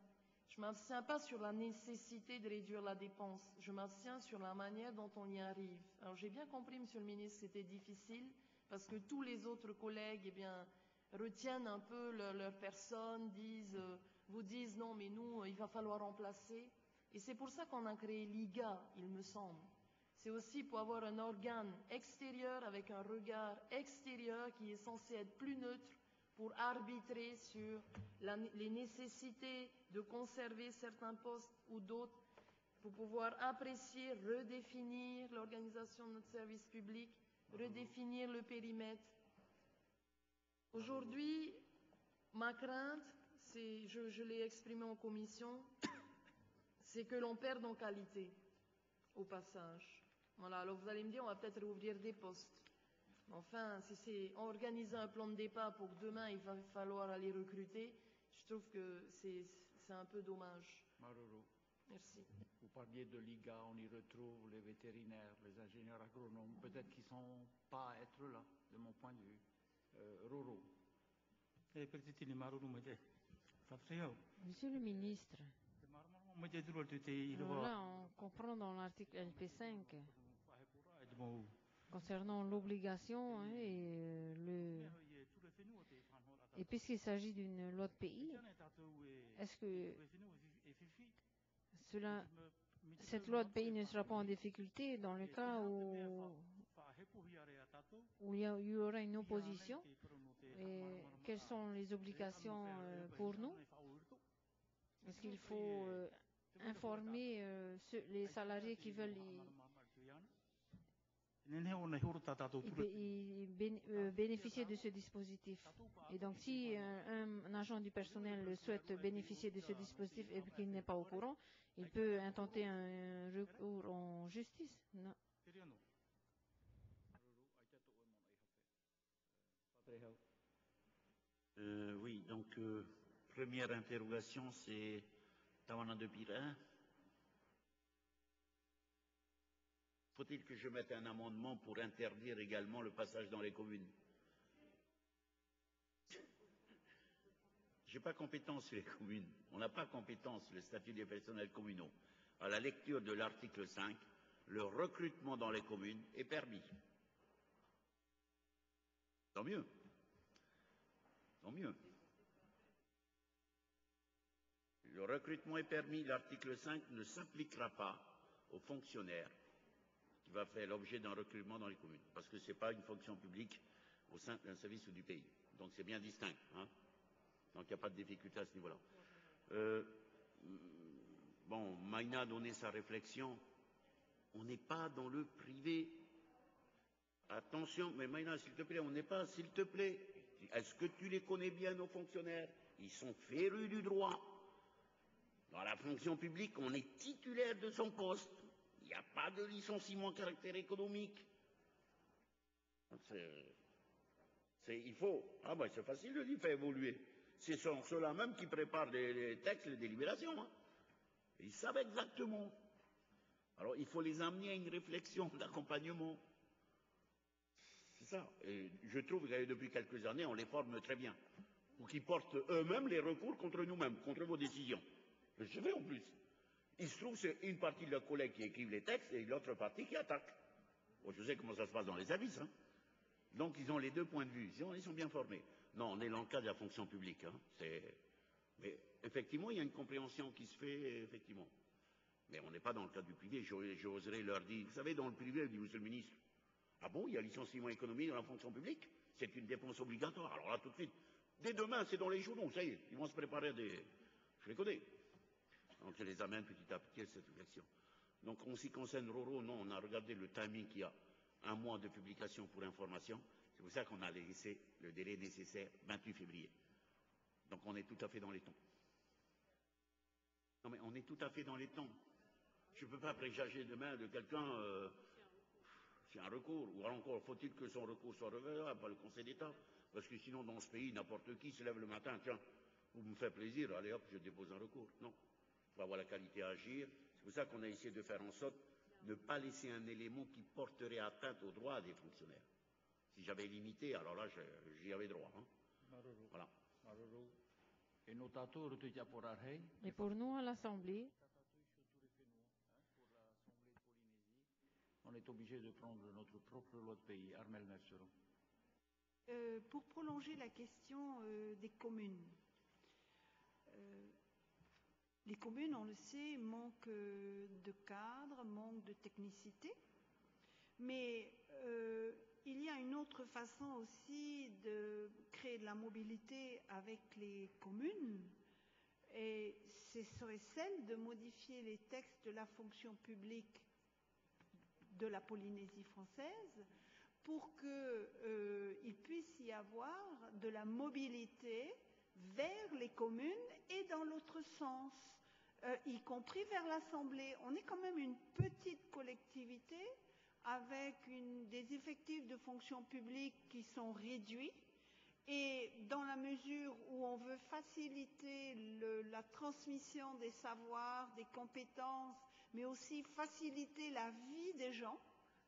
Je m'abstiens pas sur la nécessité de réduire la dépense, je m'abstiens sur la manière dont on y arrive. Alors j'ai bien compris, Monsieur le ministre, c'était difficile parce que tous les autres collègues, eh retiennent un peu leur, personne, disent, euh, vous disent non, mais nous, il va falloir remplacer. Et c'est pour ça qu'on a créé l'IGA, il me semble. C'est aussi pour avoir un organe extérieur avec un regard extérieur qui est censé être plus neutre pour arbitrer sur la, les nécessités de conserver certains postes ou d'autres, pour pouvoir apprécier, redéfinir l'organisation de notre service public, redéfinir le périmètre. Aujourd'hui, ma crainte, c'est, je, je l'ai exprimé en commission, [coughs] c'est que l'on perde en qualité au passage. Voilà, alors vous allez me dire, on va peut-être rouvrir des postes. Enfin, si c'est organiser un plan de départ pour que demain il va falloir aller recruter, je trouve que c'est un peu dommage. Maruru. Merci. Vous parliez de l'IGA, on y retrouve les vétérinaires, les ingénieurs agronomes, peut-être qu'ils ne sont pas à être là, de mon point de vue. Euh, Roro. Monsieur le ministre, alors là, on comprend dans l'article LP5 concernant l'obligation hein, et le et puisqu'il s'agit d'une loi de pays, est-ce que cela, cette loi de pays ne sera pas en difficulté dans le cas où, où il, y aura une opposition. et quelles sont les obligations euh, pour nous? Est-ce qu'il faut euh, informer euh, ceux, les salariés qui veulent y, bénéficier de ce dispositif. Et donc, si un, un, agent du personnel souhaite bénéficier de ce dispositif et qu'il n'est pas au courant, il peut intenter un recours en justice. Non. Euh, oui, donc euh, première interrogation, c'est Tawana de Pirin. Faut-il que je mette un amendement pour interdire également le passage dans les communes Je n'ai pas compétence sur les communes. On n'a pas compétence sur le statut des personnels communaux. À la lecture de l'article 5, le recrutement dans les communes est permis. Tant mieux. Tant mieux. Le recrutement est permis, l'article 5 ne s'appliquera pas aux fonctionnaires qui va faire l'objet d'un recrutement dans les communes, parce que ce n'est pas une fonction publique au sein d'un service ou du pays. Donc c'est bien distinct. Hein Donc il n'y a pas de difficulté à ce niveau-là. Euh, bon, Maïna a donné sa réflexion. On n'est pas dans le privé. Attention, mais Maïna, s'il te plaît, on n'est pas, s'il te plaît. Est-ce que tu les connais bien, nos fonctionnaires? Ils sont férus du droit. Dans la fonction publique, on est titulaire de son poste. Il n'y a pas de licenciement à caractère économique. C'est, il faut. Ah ben c'est facile de dire, faire évoluer. Ce sont ceux-là même qui préparent les, les textes, les délibérations. Hein. Ils savent exactement. Alors il faut les amener à une réflexion d'accompagnement. C'est ça. Et je trouve que depuis quelques années, on les forme très bien. Pour qu'ils portent eux-mêmes les recours contre nous-mêmes, contre vos décisions. Je fais en plus. Il se trouve c'est une partie de leurs collègues qui écrivent les textes et l'autre partie qui attaque. Bon, je sais comment ça se passe dans les services. Hein. Donc ils ont les deux points de vue. Ils sont bien formés. Non, on est dans le cas de la fonction publique. Hein. Mais effectivement, il y a une compréhension qui se fait, effectivement. Mais on n'est pas dans le cas du privé. J'oserais leur dire, vous savez, dans le privé, dit Monsieur le ministre, ah bon, il y a licenciement économique dans la fonction publique? C'est une dépense obligatoire. Alors là, tout de suite, Dès demain, c'est dans les journaux, ça y est, ils vont se préparer des... Je les connais. Donc je les amène petit à petit à cette réflexion. Donc en ce qui concerne Roro, non, on a regardé le timing qu'il y a un mois de publication pour information. C'est pour ça qu'on a laissé le délai nécessaire 28 février. Donc on est tout à fait dans les temps. Non mais on est tout à fait dans les temps. Je ne peux pas préjager demain de quelqu'un euh, c'est un recours. Ou encore faut-il que son recours soit reverable par le Conseil d'État? Parce que sinon, dans ce pays, n'importe qui se lève le matin, tiens, vous me faites plaisir, allez hop, je dépose un recours. Non. Faut avoir la qualité à agir. C'est pour ça qu'on a essayé de faire en sorte de ne pas laisser un élément qui porterait atteinte aux droits des fonctionnaires. Si j'avais limité, alors là, j'y avais droit. Hein. Voilà. Et pour nous, à l'Assemblée, on est obligé de prendre notre propre loi de pays. Armel Merceron. Euh, pour prolonger la question euh, des communes, euh, les communes, on le sait, manquent de cadres, manquent de technicité, mais il y a une autre façon aussi de créer de la mobilité avec les communes, et ce serait celle de modifier les textes de la fonction publique de la Polynésie française pour qu'il euh, puisse y avoir de la mobilité vers les communes et dans l'autre sens, euh, y compris vers l'Assemblée. On est quand même une petite collectivité avec des effectifs de fonction publique qui sont réduits. Et dans la mesure où on veut faciliter la transmission des savoirs, des compétences mais aussi faciliter la vie des gens,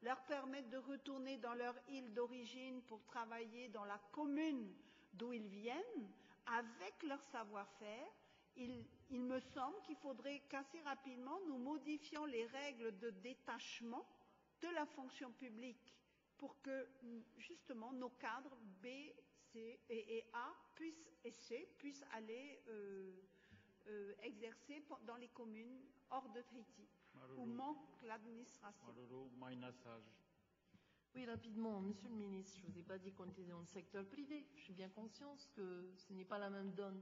leur permettre de retourner dans leur île d'origine pour travailler dans la commune d'où ils viennent, avec leur savoir-faire, il, il, me semble qu'il faudrait qu'assez rapidement nous modifions les règles de détachement de la fonction publique pour que justement nos cadres B, C et, A puissent, et C puissent aller euh, euh, exercer dans les communes hors de Tahiti où manque l'administration. Oui, rapidement, Monsieur le ministre, je ne vous ai pas dit qu'on était dans le secteur privé. Je suis bien consciente que ce n'est pas la même donne.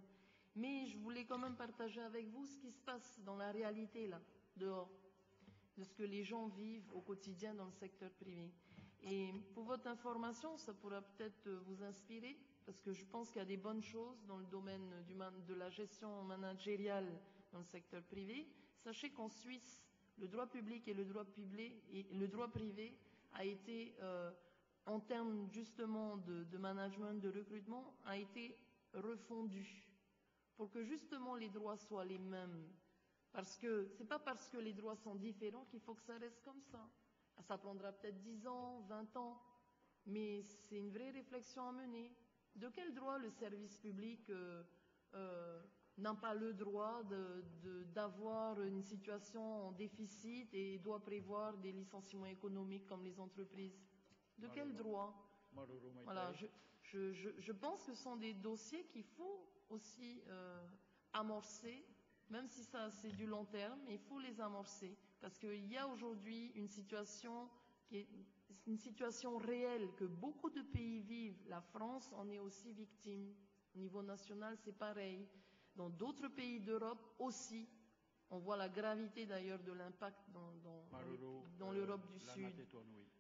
Mais je voulais quand même partager avec vous ce qui se passe dans la réalité, là, dehors, de ce que les gens vivent au quotidien dans le secteur privé. Et pour votre information, ça pourra peut-être vous inspirer, parce que je pense qu'il y a des bonnes choses dans le domaine de la gestion managériale dans le secteur privé. Sachez qu'en Suisse, le droit public et le droit, public, et le droit privé a été, euh, en termes justement de, de, management, de recrutement, a été refondu pour que justement les droits soient les mêmes. Parce que c'est pas parce que les droits sont différents qu'il faut que ça reste comme ça. Ça prendra peut-être 10 ans, 20 ans, mais c'est une vraie réflexion à mener. De quel droit le service public euh, euh, n'a pas le droit d'avoir une situation en déficit et doit prévoir des licenciements économiques comme les entreprises? De quel droit? Voilà, je, je, je, je, pense que ce sont des dossiers qu'il faut aussi euh, amorcer, même si ça c'est du long terme, il faut les amorcer parce qu'il y a aujourd'hui une situation qui est une situation réelle que beaucoup de pays vivent. La France en est aussi victime. Au niveau national, c'est pareil dans d'autres pays d'Europe aussi. On voit la gravité d'ailleurs de l'impact dans, dans, dans l'Europe du Sud.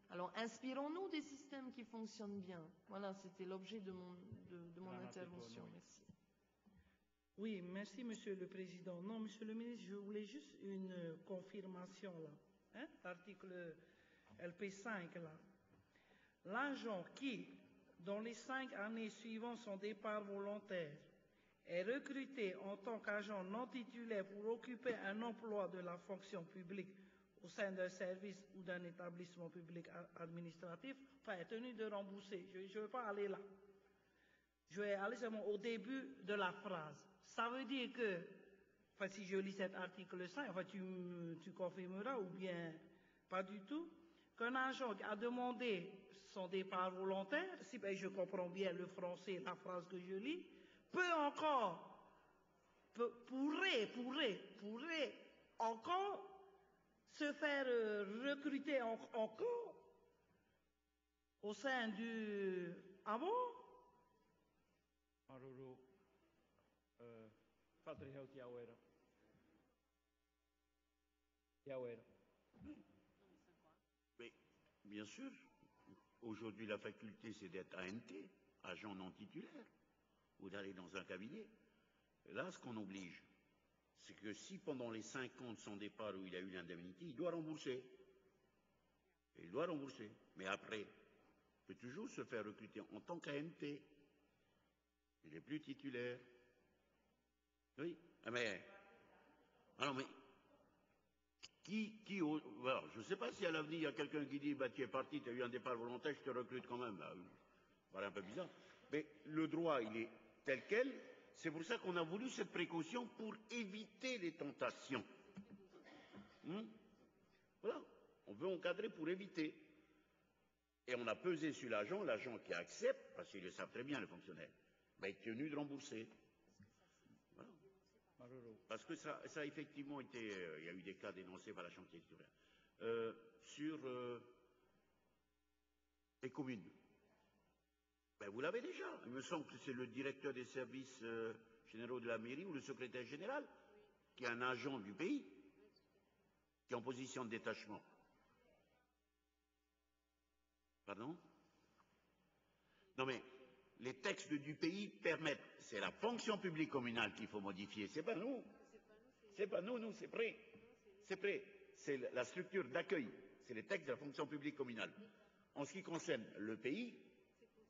Alors, inspirons-nous des systèmes qui fonctionnent bien. Voilà, c'était l'objet de mon, de, de mon intervention. Merci. Oui, merci, Monsieur le Président. Non, Monsieur le Ministre, je voulais juste une confirmation là. Hein? L'article LP5 là. L'agent qui, dans les cinq années suivantes son départ volontaire, est recruté en tant qu'agent non titulaire pour occuper un emploi de la fonction publique au sein d'un service ou d'un établissement public administratif, est tenu de rembourser. Je ne veux pas aller là. Je vais aller seulement au début de la phrase. Ça veut dire que, enfin, si je lis cet article 5, enfin, tu, confirmeras ou bien pas du tout, qu'un agent a demandé son départ volontaire, si ben, je comprends bien le français, la phrase que je lis, peut encore, peut, pourrait, pourrait, pourrait encore se faire euh, recruter en, encore au sein du... Ah bon Mais, bien sûr, aujourd'hui, la faculté, c'est d'être ANT, agent non titulaire, ou d'aller dans un cabinet. là, ce qu'on oblige, c'est que si pendant les cinq ans de son départ où il a eu l'indemnité, il doit rembourser. il doit rembourser. Mais après, il peut toujours se faire recruter en tant qu'ANT. Il n'est plus titulaire. Oui. Mais. Alors, mais. Qui, qui, je ne sais pas si à l'avenir il y a quelqu'un qui dit bah, tu es parti, tu as eu un départ volontaire, je te recrute quand même. Bah, voilà un peu bizarre. Mais le droit, il est tel quel. C'est pour ça qu'on a voulu cette précaution pour éviter les tentations. Hmm? Voilà. On veut encadrer pour éviter. Et on a pesé sur l'agent, l'agent qui accepte, parce qu'ils le savent très bien, les fonctionnaires, est tenu de rembourser. Parce que ça, a effectivement été, euh, il y a eu des cas dénoncés par la chantier euh, sur euh, les communes. Ben, vous l'avez déjà. Il me semble que c'est le directeur des services euh, généraux de la mairie ou le secrétaire général qui est un agent du pays, qui est en position de détachement. Pardon? Non mais les textes du pays permettent, c'est la fonction publique communale qu'il faut modifier, c'est pas nous. C'est pas nous, nous, c'est prêt. C'est prêt. C'est la structure d'accueil. C'est les textes de la fonction publique communale. En ce qui concerne le pays,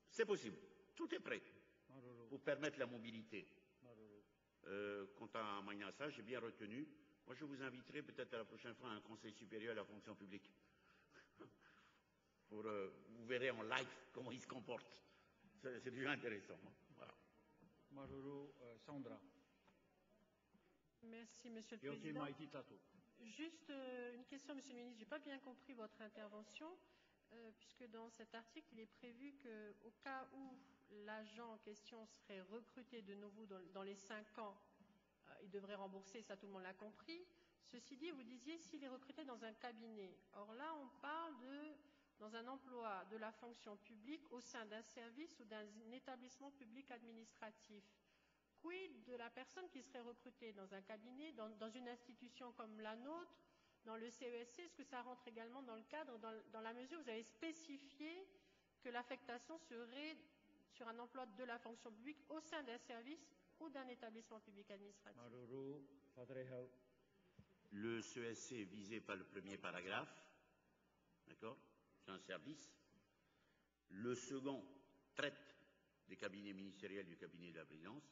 c'est possible. Tout est prêt pour permettre la mobilité. Euh, quant à Magnassa, j'ai bien retenu. Moi, je vous inviterai peut-être à la prochaine fois à un conseil supérieur à la fonction publique. [laughs] pour, euh, vous verrez en live comment il se comporte. C'est déjà intéressant. Voilà. Maruru, euh, Sandra. Merci, Monsieur le Président. Juste euh, une question, Monsieur le Ministre. Je n'ai pas bien compris votre intervention, euh, puisque dans cet article, il est prévu qu'au cas où l'agent en question serait recruté de nouveau dans, dans les cinq ans, euh, il devrait rembourser, ça tout le monde l'a compris. Ceci dit, vous disiez s'il est recruté dans un cabinet. Or là, on parle de dans un emploi de la fonction publique au sein d'un service ou d'un établissement public administratif. Quid de la personne qui serait recrutée dans un cabinet, dans, dans une institution comme la nôtre, dans le CESC Est-ce que ça rentre également dans le cadre, dans, dans la mesure où vous avez spécifié que l'affectation serait sur un emploi de la fonction publique au sein d'un service ou d'un établissement public administratif? Le CESC est visé par le premier paragraphe, d'accord? Un service. Le second traite des cabinets ministériels du cabinet de la présidence.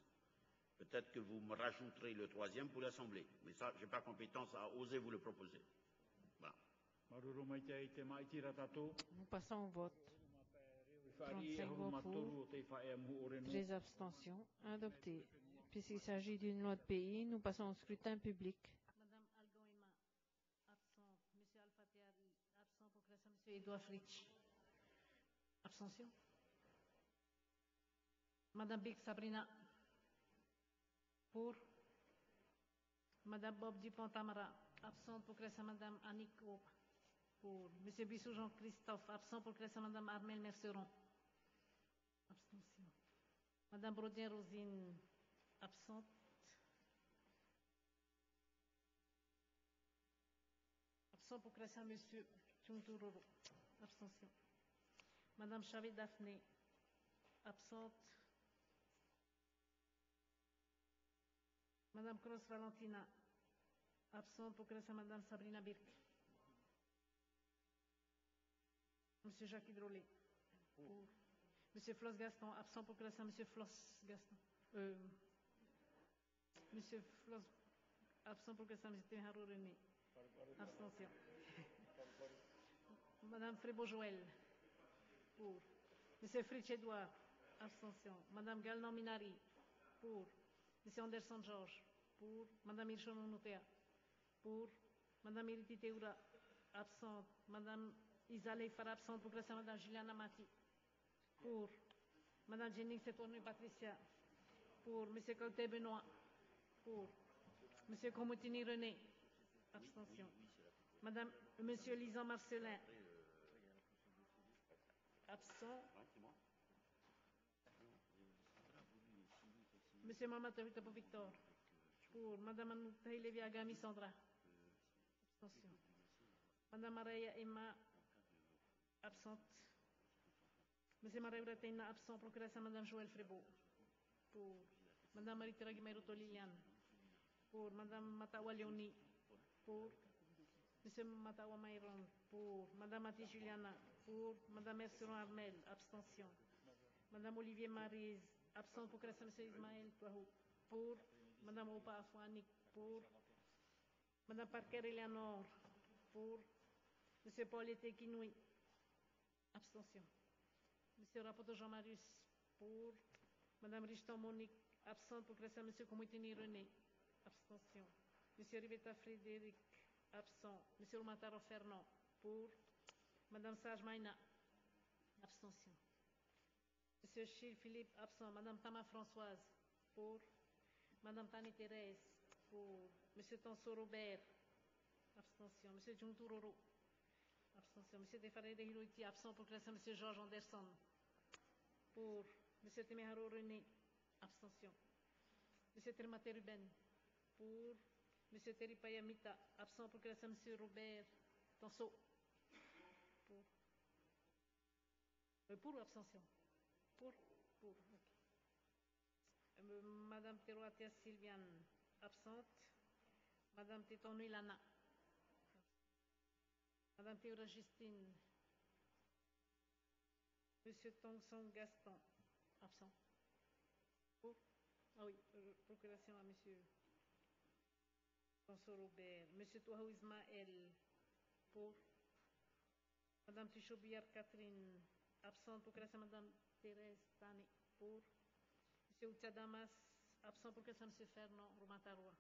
Peut-être que vous me rajouterez le troisième pour l'Assemblée. Mais ça, je n'ai pas compétence à oser vous le proposer. Voilà. Nous passons au vote. 35 votes pour, 13 abstentions. Adopté. Puisqu'il s'agit d'une loi de pays, nous passons au scrutin public. Monsieur Edouard Fritsch. Abstention. Madame Big Sabrina. Pour. Madame Bob Dupont-Tamara. Absent pour Cressa Madame Annick Pour. Monsieur Bissou Jean-Christophe. Absent pour Cressa Madame Armel Merceron. Abstention. Madame Brodien Rosine. Absente. Absent pour Cressa Monsieur Abstention. Madame Chavé Daphné. Absente. Madame Cross Valentina. Absente pour grâce à Madame Sabrina Birk? Monsieur Jacques Hidrolet. Pour. Monsieur Floss Gaston. Absent pour grâce à Monsieur Floss Gaston? Euh, Monsieur Floss. Absent pour grâce à Monsieur Théharo René? Abstention. Madame Frébeau-Joël. Pour. Monsieur Fritsch Edouard. Abstention. Madame Galnon Minari. Pour. Monsieur Anderson Georges. Pour. Madame Irchon Noutea. Pour. Madame Iriti Teura. Absente. Madame Isalé Farah absente pour Madame Juliana Mati. Pour. Madame Jennings Setourné Patricia. Pour. Monsieur Cauté Benoît. Pour. Monsieur Comotini René. Abstention. Madame, Monsieur Lisan Marcelin. Absent. Monsieur Mamata pour Victor. Pour Madame Levi Agami Sandra. Abstention. Madame Maria Emma, absente. Monsieur Maria Brateina, absent. Procuration Madame Joël Frébeau. Pour Madame Marie-Thérèse Guimairoto Liliane. Pour Madame Matawa Leoni. Pour Monsieur Matawa Mayron. Pour Madame Mati Juliana. Pour Madame Ersuron Armel. Abstention. Madame Olivier Marise. Absent. Procuration Monsieur Ismaël Pour Madame Opa Afouanik. Pour Madame Parker Eleanor. Pour Monsieur Paul Etekinoui. Abstention. Monsieur rapporteur Jean-Marius. Pour Madame Richton Monique. Absente pour classer Monsieur Comitini René. Abstention. Monsieur Rivetta Frédéric. Absent. Monsieur Romataro Fernand. Pour Madame Sage Maina. Abstention. Monsieur Chil Philippe. Absent. Madame Tama Françoise. Pour Madame Tani Thérèse. Pour Monsieur Tanso Robert. Abstention. Monsieur Junturoro. Abstention. Monsieur Defaré de Hiroiti. Absent pour classer Monsieur Georges Anderson. Pour Monsieur Temeharo René. Abstention. Monsieur Termaté Ruben. Pour Monsieur Terry Payamita. Absent pour classer Monsieur Robert Tanso. Pour. Euh, pour ou abstention Pour. Pour. Euh, Madame Teroatia Sylviane. Absente. Madame Tétonou Lana. Madame Théodore Justine. Monsieur Tongson Gaston. Absent. Pour Ah oui, procuration à Monsieur Tongson Robert. Monsieur Touahou Ismaël. Pour Madame Tichoubière Catherine. Absente. Procuration Madame Thérèse Tani. Pour Monsieur Ouchadamas. Absent. Procuration Monsieur Fernand Romatarwa.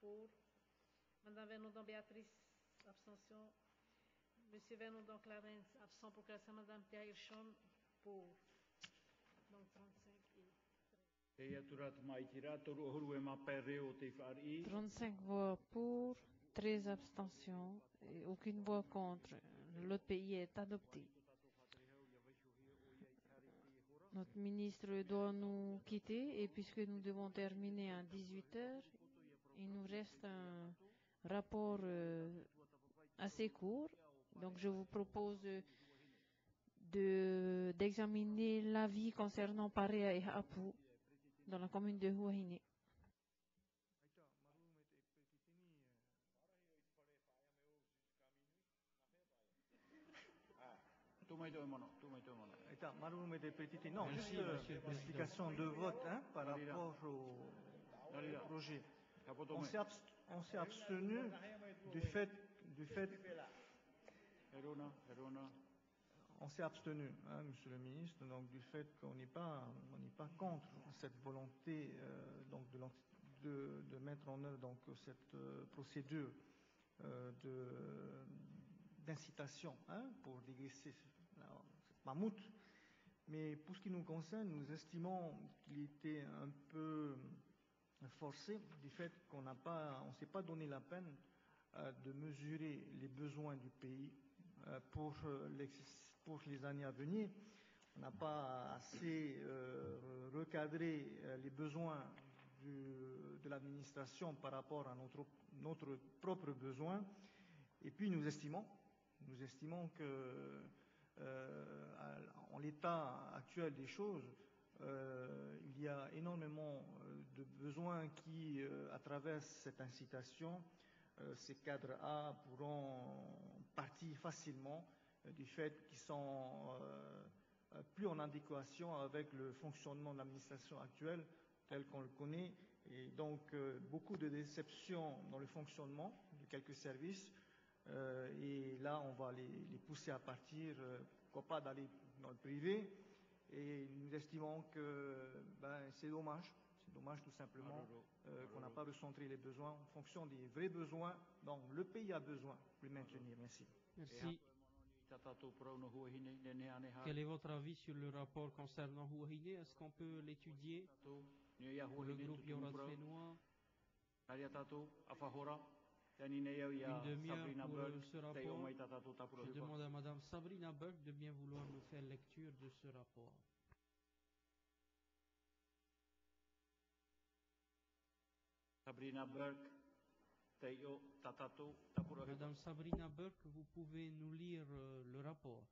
Pour Madame Vernodon Béatrice. Abstention. Monsieur Vernodon Clarence, absent pour classer Madame Tahir Chon pour. Donc 35 et 35 voix pour, 13 abstentions et aucune voix contre. L'autre pays est adopté. Notre ministre doit nous quitter et puisque nous devons terminer à 18 heures, il nous reste un rapport assez court donc, je vous propose d'examiner de, l'avis concernant Parea et Apu dans la commune de Huahine. Non, juste l'explication de vote hein, par rapport au, au projet. On s'est abstenu du fait, du fait on s'est abstenu, hein, Monsieur le Ministre, donc du fait qu'on n'est pas, on n'est pas contre cette volonté euh, donc de, de, de, mettre en œuvre donc cette euh, procédure euh, de d'incitation hein, pour dégraisser cette mammouth. Mais pour ce qui nous concerne, nous estimons qu'il était un peu forcé du fait qu'on on s'est pas donné la peine de mesurer les besoins du pays pour les, pour les années à venir. On n'a pas assez euh, recadré les besoins de l'administration par rapport à notre, notre propre besoin. Et puis nous estimons, nous estimons que euh, en l'état actuel des choses, euh, il y a énormément de besoins qui, euh, à travers cette incitation, euh, ces cadres A pourront partir facilement du fait qu'ils sont euh, plus en adéquation avec le fonctionnement de l'administration actuelle tel qu'on le connaît. Et donc euh, beaucoup de déceptions dans le fonctionnement de quelques services. euh, et là on va les, les pousser à partir euh, pourquoi pas d'aller dans le privé. Et nous estimons que ben, c'est dommage. C'est dommage tout simplement euh, qu'on n'a pas recentré les besoins en fonction des vrais besoins dont le pays a besoin. Pour les maintenir. Merci. Merci. Quel est votre avis sur le rapport concernant Houahine Est-ce qu'on peut l'étudier? Le groupe Yorat Fénois Une demi-heure pour ce rapport. Je demande à Madame Sabrina Buck de bien vouloir me faire lecture de ce rapport. Sabrina Burke, Madame Sabrina Burke, vous pouvez nous lire euh, le rapport.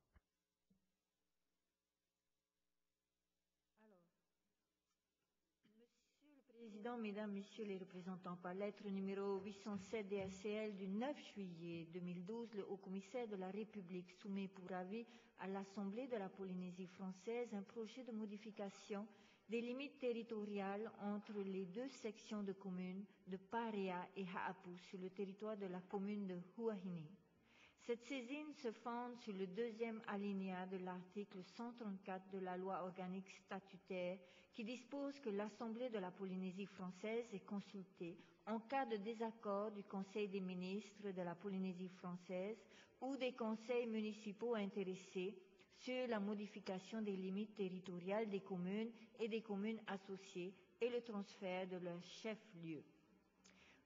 Président, Mesdames, Messieurs les représentants, par lettre numéro 807 DSCL du 9 juillet 2012, le Haut-Commissaire de la République soumet pour avis à l'Assemblée de la Polynésie française un projet de modification des limites territoriales entre les deux sections de communes de Parea et Haapu sur le territoire de la commune de Huahine. Cette saisine se fonde sur le deuxième alinéa de l'article 134 de la loi organique statutaire qui dispose que l'Assemblée de la Polynésie française est consultée en cas de désaccord du Conseil des ministres de la Polynésie française ou des conseils municipaux intéressés sur la modification des limites territoriales des communes et des communes associées et le transfert de leur chef-lieu.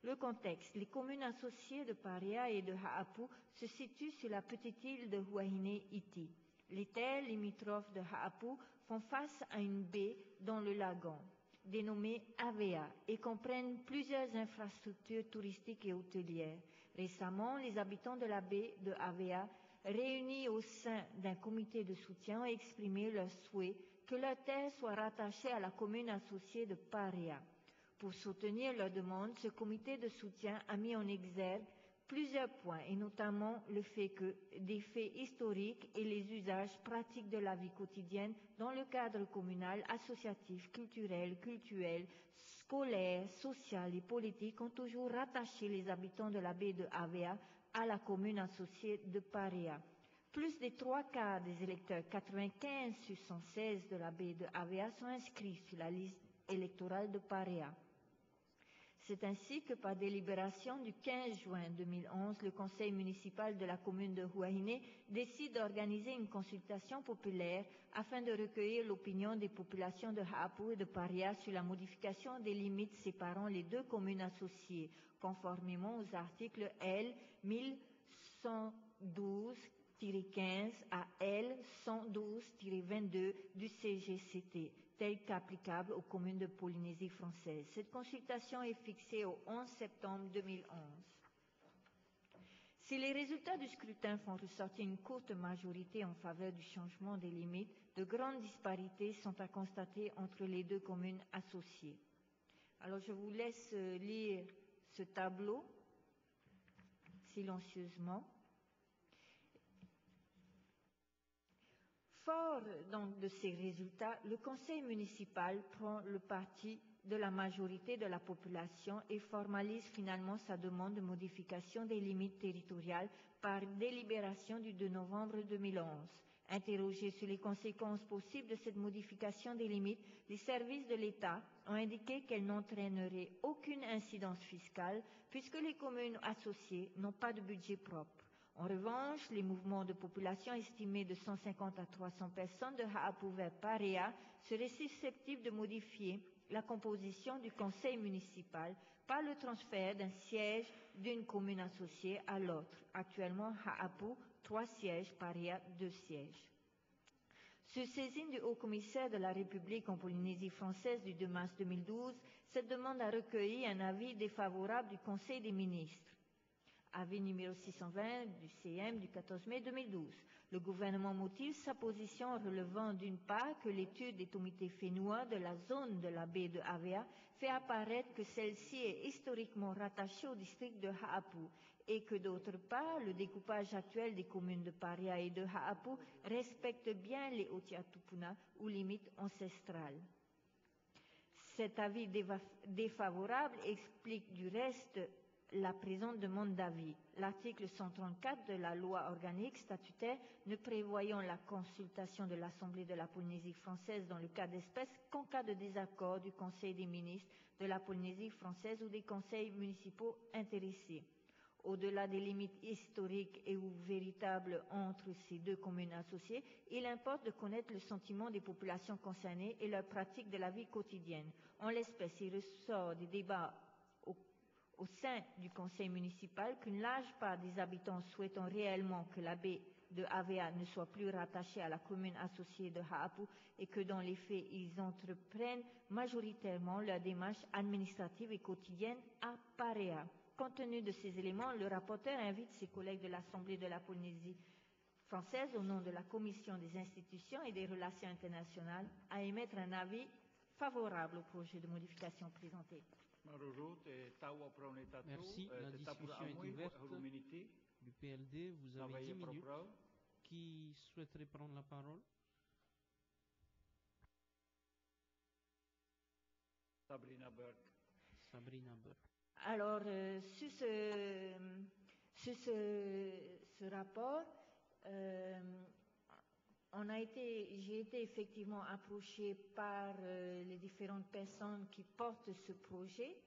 Le contexte. Les communes associées de Paria et de Haapu se situent sur la petite île de Huahine-Iti. Les terres limitrophes de Haapu font face à une baie dans le lagon, dénommée Avea, et comprennent plusieurs infrastructures touristiques et hôtelières. Récemment, les habitants de la baie de Avea, réunis au sein d'un comité de soutien, ont exprimé leur souhait que leurs terres soient rattachées à la commune associée de Paria. Pour soutenir leur demande, ce comité de soutien a mis en exergue plusieurs points, et notamment le fait que des faits historiques et les usages pratiques de la vie quotidienne dans le cadre communal, associatif, culturel, scolaire, social et politique ont toujours rattaché les habitants de la baie de Avea à la commune associée de Parea. Plus des trois quarts des électeurs, 95 sur 116 de la baie de Avea, sont inscrits sur la liste électorale de Parea. C'est ainsi que par délibération du 15 juin 2011, le conseil municipal de la commune de Huahine décide d'organiser une consultation populaire afin de recueillir l'opinion des populations de Haapu et de Paria sur la modification des limites séparant les deux communes associées, conformément aux articles L 1112-15 à L 112-22 du CGCT tel qu'applicable aux communes de Polynésie française. Cette consultation est fixée au 11 septembre 2011. Si les résultats du scrutin font ressortir une courte majorité en faveur du changement des limites, de grandes disparités sont à constater entre les deux communes associées. Alors je vous laisse lire ce tableau silencieusement. Fort de ces résultats, le conseil municipal prend le parti de la majorité de la population et formalise finalement sa demande de modification des limites territoriales par délibération du 2 novembre 2011. Interrogés sur les conséquences possibles de cette modification des limites, les services de l'État ont indiqué qu'elle n'entraînerait aucune incidence fiscale puisque les communes associées n'ont pas de budget propre. En revanche, les mouvements de population estimés de 150 à 300 personnes de Haapu vers Parea seraient susceptibles de modifier la composition du conseil municipal par le transfert d'un siège d'une commune associée à l'autre. Actuellement, Haapu, trois sièges, Parea, deux sièges. Sur saisine du haut-commissaire de la République en Polynésie française du 2 mars 2012, cette demande a recueilli un avis défavorable du Conseil des ministres avis numéro 620 du CM du 14 mai 2012. Le gouvernement motive sa position en relevant d'une part que l'étude des comités fénois de la zone de la baie de Avea fait apparaître que celle-ci est historiquement rattachée au district de Haapu et que d'autre part, le découpage actuel des communes de Paria et de Haapu respecte bien les Otiatupuna ou limites ancestrales. Cet avis défavorable explique du reste la présente demande d'avis. L'article 134 de la loi organique statutaire ne prévoyant la consultation de l'Assemblée de la Polynésie française dans le cas d'espèce qu'en cas de désaccord du Conseil des ministres de la Polynésie française ou des conseils municipaux intéressés. Au-delà des limites historiques et ou véritables entre ces deux communes associées, il importe de connaître le sentiment des populations concernées et leurs pratiques de la vie quotidienne. En l'espèce, il ressort des débats au sein du conseil municipal qu'une large part des habitants souhaitant réellement que la baie de AVA ne soient plus rattachés à la commune associée de Haapu et que dans les faits, ils entreprennent majoritairement leur démarche administrative et quotidienne à Parea. Compte tenu de ces éléments, le rapporteur invite ses collègues de l'Assemblée de la Polynésie française, au nom de la Commission des institutions et des relations internationales, à émettre un avis favorable au projet de modification présenté. Merci. La discussion est ouverte du PLD. Vous avez 10 minutes. Qui souhaiterait prendre la parole? Sabrina Burke. Sabrina Burke. Alors, euh, sur ce, sur ce, ce rapport, euh, on a été, j'ai été effectivement approchée par euh, les différentes personnes qui portent ce projet,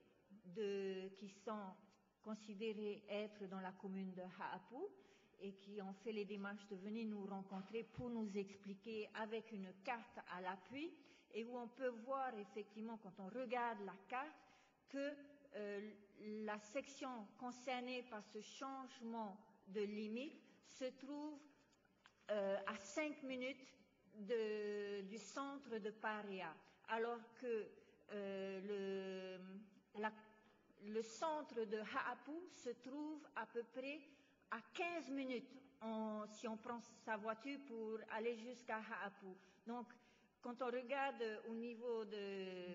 qui sont considérées être dans la commune de Haapu et qui ont fait les démarches de venir nous rencontrer pour nous expliquer avec une carte à l'appui et où on peut voir effectivement quand on regarde la carte que euh, la section concernée par ce changement de limite se trouve euh, à 5 minutes du centre de Paria, alors que euh, le, centre de Haapu se trouve à peu près à 15 minutes si on prend sa voiture pour aller jusqu'à Haapu. Donc, quand on regarde au niveau de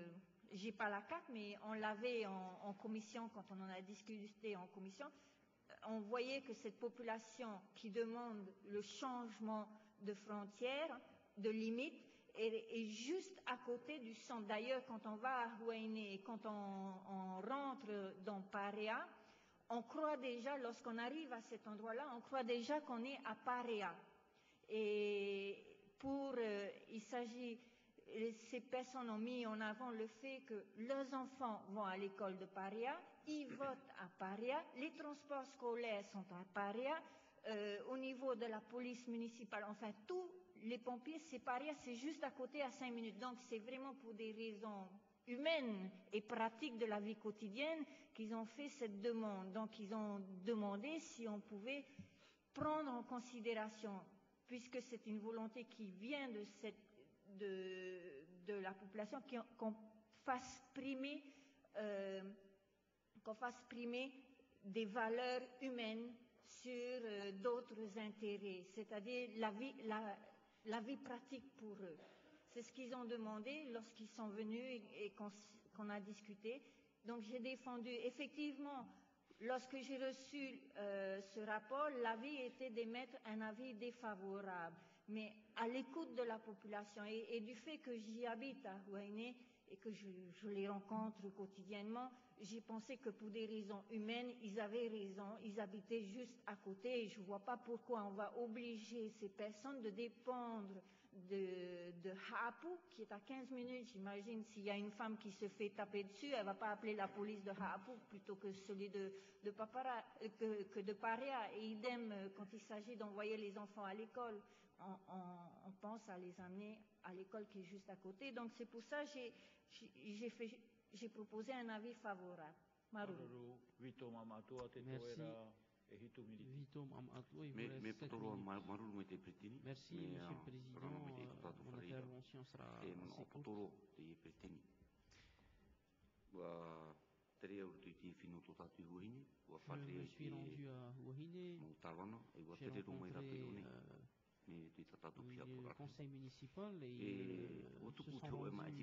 j'ai pas la carte, mais on l'avait en, en, commission, quand on en a discuté en commission, on voyait que cette population qui demande le changement de frontières, de limites, est, juste à côté du centre. D'ailleurs, quand on va à Huayne et quand on, rentre dans Parea, on croit déjà, lorsqu'on arrive à cet endroit-là, on croit déjà qu'on est à Parea. Et pour, euh, il s'agit ces personnes ont mis en avant le fait que leurs enfants vont à l'école de Paria, ils votent à Paria, les transports scolaires sont à Paria, euh, au niveau de la police municipale, enfin tous les pompiers, c'est Paria, c'est juste à côté à cinq minutes. Donc c'est vraiment pour des raisons humaines et pratiques de la vie quotidienne qu'ils ont fait cette demande. Donc ils ont demandé si on pouvait prendre en considération, puisque c'est une volonté qui vient de la population, qu'on fasse primer, euh, qu'on fasse primer des valeurs humaines sur euh, d'autres intérêts, c'est-à-dire la vie, pratique pour eux. C'est ce qu'ils ont demandé lorsqu'ils sont venus et, qu'on qu a discuté. Donc j'ai défendu, effectivement, lorsque j'ai reçu euh, ce rapport, l'avis était d'émettre un avis défavorable mais à l'écoute de la population et, du fait que j'y habite à Huayne et que je les rencontre quotidiennement, j'ai pensé que pour des raisons humaines, ils avaient raison, ils habitaient juste à côté je ne vois pas pourquoi on va obliger ces personnes de dépendre de, de qui est à 15 minutes. J'imagine s'il y a une femme qui se fait taper dessus, elle ne va pas appeler la police de Hapu plutôt que celui de, Papara, que, que de Paria. Et idem quand il s'agit d'envoyer les enfants à l'école on pense à les amener à l'école qui est juste à côté. Donc c'est pour ça que j'ai fait j'ai proposé un avis favorable. Maruru. Merci. Merci, Monsieur le euh, Président. Rano était euh, Mon intervention sera assez courte. Wa Je me suis rendu à Wahine. e J'ai rencontré euh, le conseil municipal et, E euh, tu se sont e ma rendus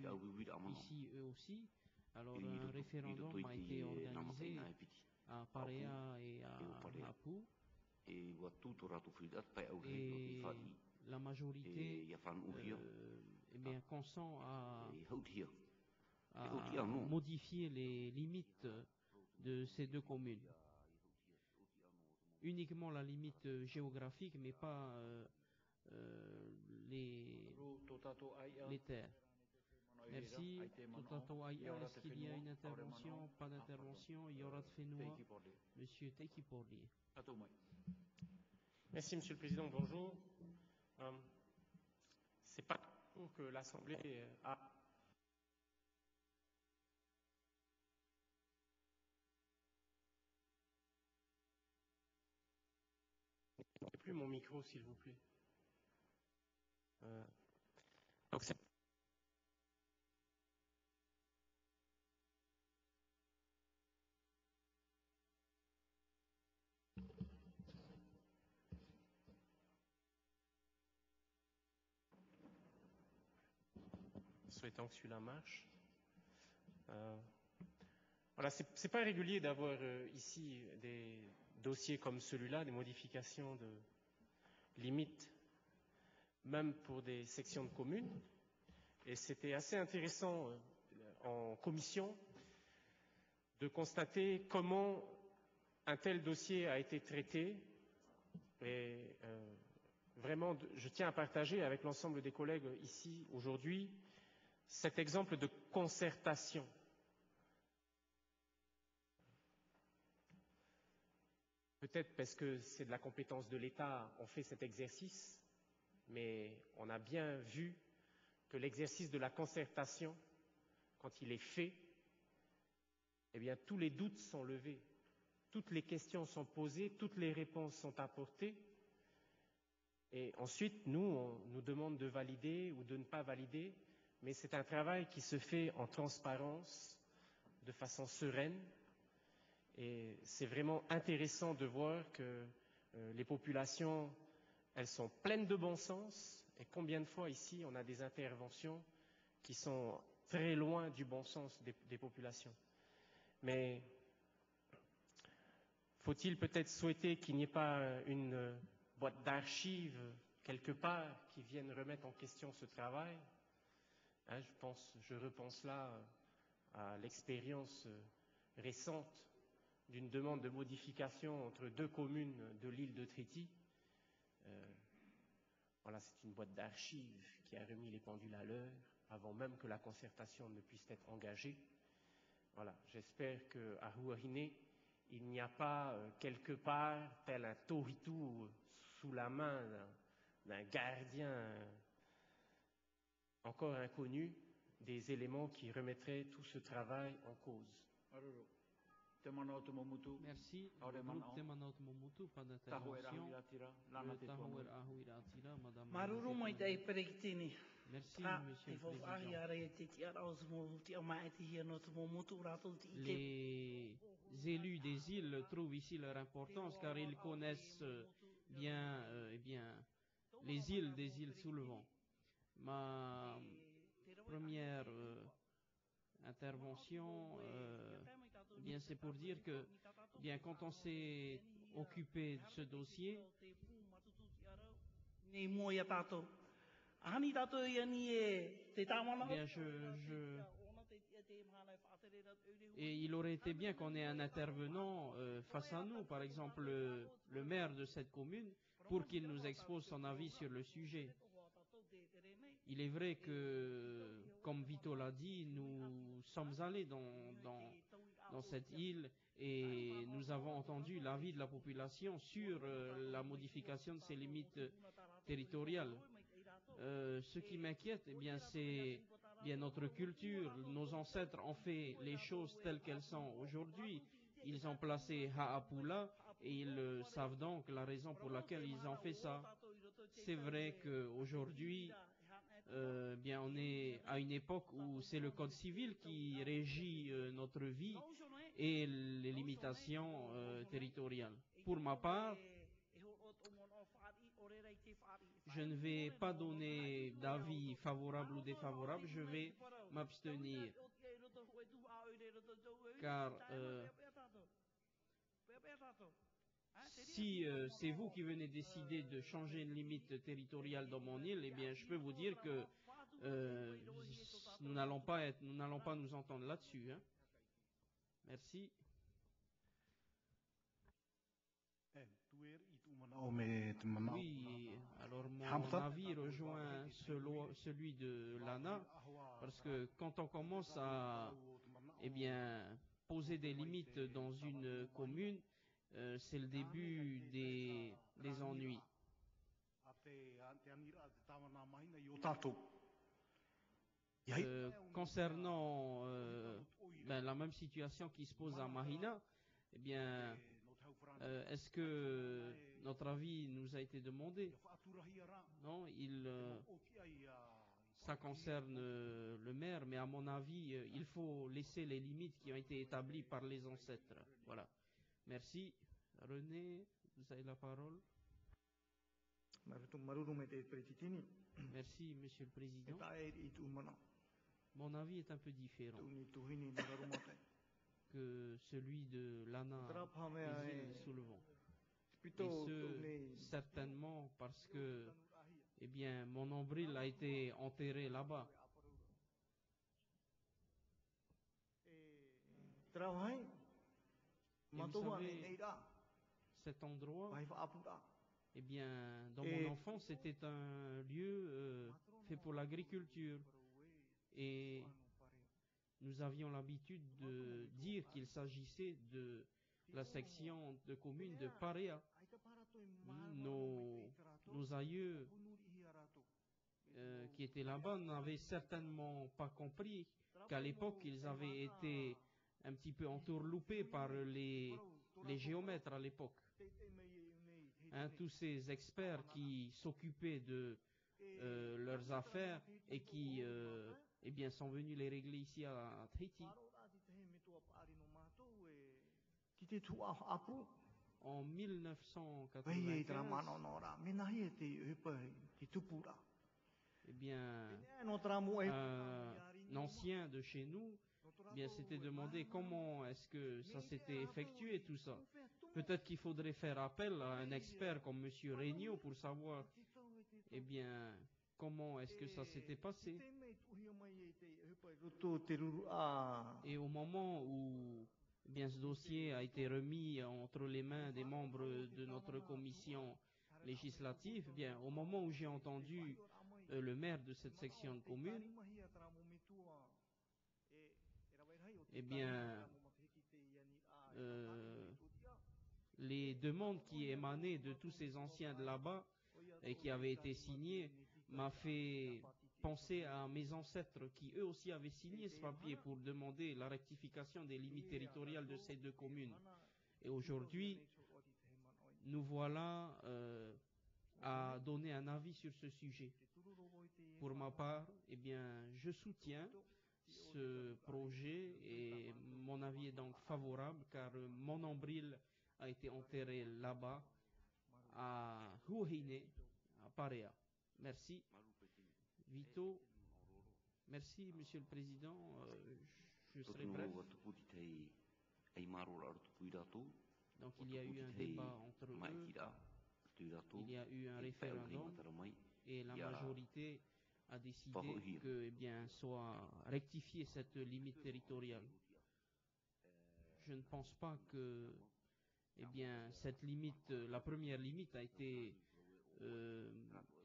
ici eux aussi. Alors un référendum a été organisé à Parea et à Apu et la majorité euh, eh bien, consent à, modifier les limites de ces deux communes. Uniquement la limite euh, géographique, mais pas euh, euh, les, les terres. Merci. Totato Aïa, est-ce qu'il y a une intervention Pas d'intervention. Yorat Fenoua. Monsieur Teki Porlier. Merci, Monsieur le Président. Bonjour. Euh, C'est pas pour que l'Assemblée a plus mon micro. micro, s'il vous plaît. Euh, donc souhaitant que celui-là marche. Euh, voilà, c'est pas régulier d'avoir euh, ici des dossiers comme celui-là, des modifications de limites, même pour des sections de communes. Et c'était assez intéressant euh, en commission de constater comment un tel dossier a été traité. Et vraiment, je tiens à partager avec l'ensemble des collègues ici aujourd'hui cet exemple de concertation. Peut-être parce que c'est de la compétence de l'État, on fait cet exercice, mais on a bien vu que l'exercice de la concertation, quand il est fait, eh bien, tous les doutes sont levés, toutes les questions sont posées, toutes les réponses sont apportées. Et ensuite, nous, on nous demande de valider ou de ne pas valider mais c'est un travail qui se fait en transparence, de façon sereine, et c'est vraiment intéressant de voir que euh, les populations, elles sont pleines de bon sens, et combien de fois ici on a des interventions qui sont très loin du bon sens des, des populations. Mais faut-il peut-être souhaiter qu'il n'y ait pas une boîte d'archives quelque part qui vienne remettre en question ce travail? Hein, je, pense, je repense là à l'expérience récente d'une demande de modification entre deux communes de l'île de Tréty. Euh, voilà, c'est une boîte d'archives qui a remis les pendules à l'heure avant même que la concertation ne puisse être engagée. Voilà, j'espère qu'à Rouariné, il n'y a pas euh, quelque part, tel un toritou sous la main d'un gardien encore inconnus des éléments qui remettraient tout ce travail en cause. Merci. pas d'intervention. Merci, Monsieur le Président. Les élus des îles trouvent ici leur importance car ils connaissent bien, euh, eh bien les îles des îles sous le vent ma première euh, intervention, euh, bien c'est pour dire que bien quand on s'est occupé de ce dossier, bien je, je et il aurait été bien qu'on ait un intervenant euh, face à nous, par exemple le, le maire de cette commune, pour qu'il nous expose son avis sur le sujet. Il est vrai que, comme Vito l'a dit, nous sommes allés dans, cette île et nous avons entendu l'avis de la population sur euh, la modification de ses limites territoriales. Euh, ce qui m'inquiète, eh bien, c'est bien notre culture. Nos ancêtres ont fait les choses telles qu'elles sont aujourd'hui. Ils ont placé Haapula et ils euh, savent donc la raison pour laquelle ils ont fait ça. C'est vrai qu'aujourd'hui, euh, bien, on est à une époque où c'est le code civil qui régit euh, notre vie et les limitations euh, territoriales. Pour ma part, je ne vais pas donner d'avis favorable ou défavorable, je vais m'abstenir. Car si euh, c'est vous qui venez décider de changer une limite territoriale dans mon île, eh bien, je peux vous dire que euh, nous n'allons pas être, nous n'allons pas nous entendre là-dessus. Hein. Merci. Oui, alors mon avis rejoint celui de Lana, parce que quand on commence à, eh bien, poser des limites dans une commune, euh, c'est le début des, des ennuis. Euh, concernant euh, ben, la même situation qui se pose à Mahina, eh bien, euh, est-ce que notre avis nous a été demandé? Non, il, ça concerne le maire, mais à mon avis, il faut laisser les limites qui ont été établies par les ancêtres. Voilà. Merci. René, vous avez la parole. Merci, Monsieur le Président. Mon avis est un peu différent que celui de l'ANA sous le vent. Et ce, certainement parce que, eh bien, mon nombril a été enterré là-bas. Et vous savez, cet endroit, eh bien, dans mon enfance, c'était un lieu euh, fait pour l'agriculture. Et nous avions l'habitude de dire qu'il s'agissait de la section de commune de Parea. Nos, nos aïeux euh, qui étaient là-bas n'avaient certainement pas compris qu'à l'époque, ils avaient été un petit peu entourloupés par les, les géomètres à l'époque. Hein, tous ces experts qui s'occupaient de euh, leurs affaires et qui euh, eh bien, sont venus les régler ici à, à Tahiti. En 1995, eh bien, un ancien de chez nous bien s'était demandé comment est-ce que ça s'était effectué tout ça. Peut-être qu'il faudrait faire appel à un expert comme Monsieur Regnault pour savoir, eh bien, comment est-ce que ça s'était passé. Et au moment où eh bien, ce dossier a été remis entre les mains des membres de notre commission législative, eh bien, au moment où j'ai entendu euh, le maire de cette section de commune, eh bien, euh, les demandes qui émanaient de tous ces anciens de là-bas et qui avaient été signées m'a fait penser à mes ancêtres qui eux aussi avaient signé ce papier pour demander la rectification des limites territoriales de ces deux communes. Et aujourd'hui, nous voilà euh, à donner un avis sur ce sujet. Pour ma part, eh bien, je soutiens ce projet et mon avis est donc favorable car mon nombril a été enterré là-bas à Huahine, à Parea. Merci. Vito. Merci, Monsieur le Président. Euh, je serai bref. Donc il y a eu un débat entre eux. Il y a eu un référendum et la majorité a décidé que, eh bien, soit rectifier cette limite territoriale. Je ne pense pas que, eh bien, cette limite, la première limite a été euh,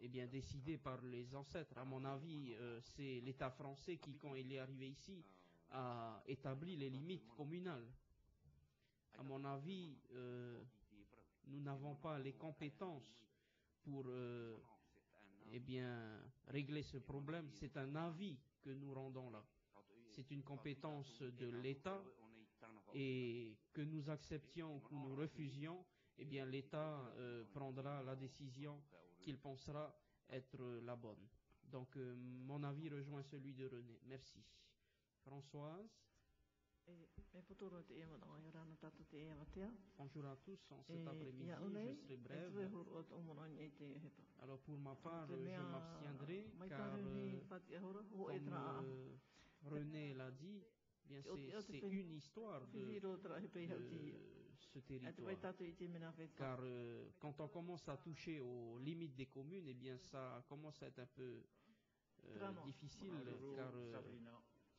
eh bien, décidée par les ancêtres. À mon avis, euh, c'est l'État français qui, quand il est arrivé ici, a établi les limites communales. À mon avis, euh, nous n'avons pas les compétences pour eh bien, régler ce problème. C'est un avis que nous rendons là. C'est une compétence de l'État et que nous acceptions ou que nous refusions, eh bien, l'État euh, prendra la décision qu'il pensera être la bonne. Donc, euh, mon avis rejoint celui de René. Merci. Françoise? Bonjour à tous, en cet après-midi, je serai brève. Alors pour ma part, je m'abstiendrai car, euh, comme euh, René l'a dit, bien c'est une histoire de, de ce territoire. Car euh, quand on commence à toucher aux limites des communes, eh bien ça commence à être un peu euh, difficile car euh,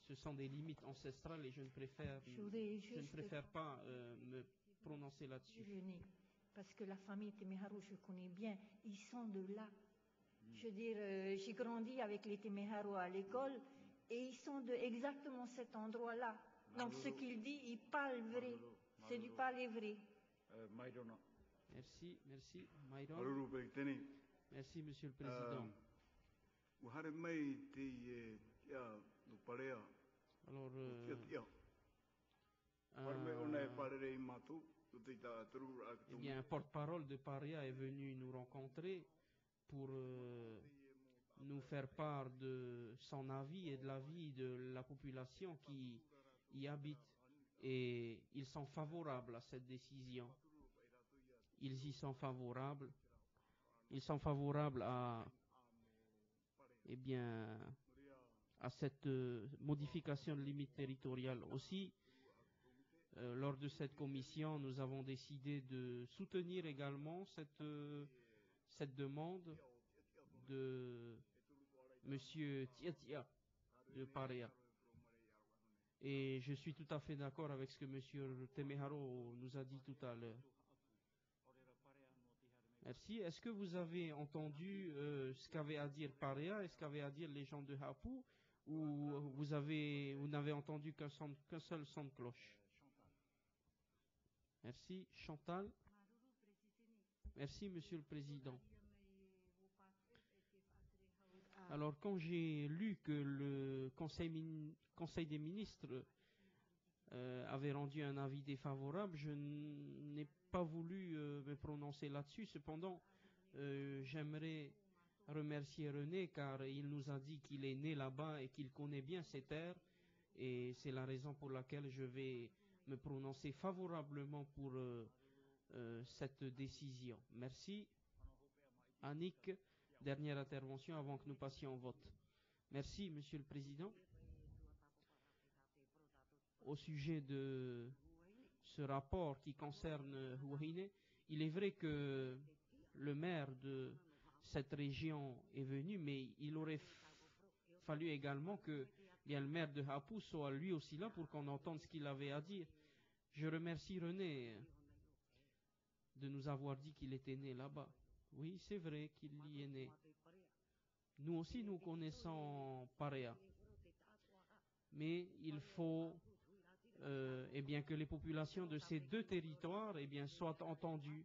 ce sont des limites ancestrales et je ne préfère, je, je ne préfère pas euh, me prononcer là-dessus. Parce que la famille Temeharu, je connais bien, ils sont de là. Mm. Je veux dire, euh, j'ai grandi avec les Temeharu à l'école et ils sont de exactement cet endroit-là. Donc ce qu'il dit, il parle vrai. C'est du parler vrai. Euh, merci, merci. Merci, Monsieur le Président. Alors, euh, eh bien, un porte-parole de Paria est venu nous rencontrer pour euh, nous faire part de son avis et de l'avis de la population qui y habite. Et ils sont favorables à cette décision. Ils y sont favorables. Ils sont favorables à, eh bien, à cette euh, modification de limite territoriale aussi. Euh, lors de cette commission, nous avons décidé de soutenir également cette, euh, demande de Monsieur Tiatia de Paria. Et je suis tout à fait d'accord avec ce que Monsieur Temeharo nous a dit tout à l'heure. Merci. Est-ce que vous avez entendu ce qu'avait à dire Paria et ce qu'avaient à dire les gens de Hapu ou vous avez vous n'avez entendu qu'un seul son de cloche Merci. Chantal Merci, Monsieur le Président. Alors, quand j'ai lu que le Conseil, conseil des ministres euh, avait rendu un avis défavorable, je n'ai pas voulu euh, me prononcer là-dessus. Cependant, euh, j'aimerais remercier René car il nous a dit qu'il est né là-bas et qu'il connaît bien ces terres. Et c'est la raison pour laquelle je vais me prononcer favorablement pour cette décision. Merci. Annick. Dernière intervention avant que nous passions au vote. Merci, Monsieur le Président. Au sujet de ce rapport qui concerne Houahine, il est vrai que le maire de cette région est venu, mais il aurait fallu également que le maire de Hapou soit lui aussi là pour qu'on entende ce qu'il avait à dire. Je remercie René de nous avoir dit qu'il était né là-bas. Oui, c'est vrai qu'il y est né. Nous aussi, nous connaissons Paréa. Mais il faut euh, eh bien, que les populations de ces deux territoires eh bien, soient entendues.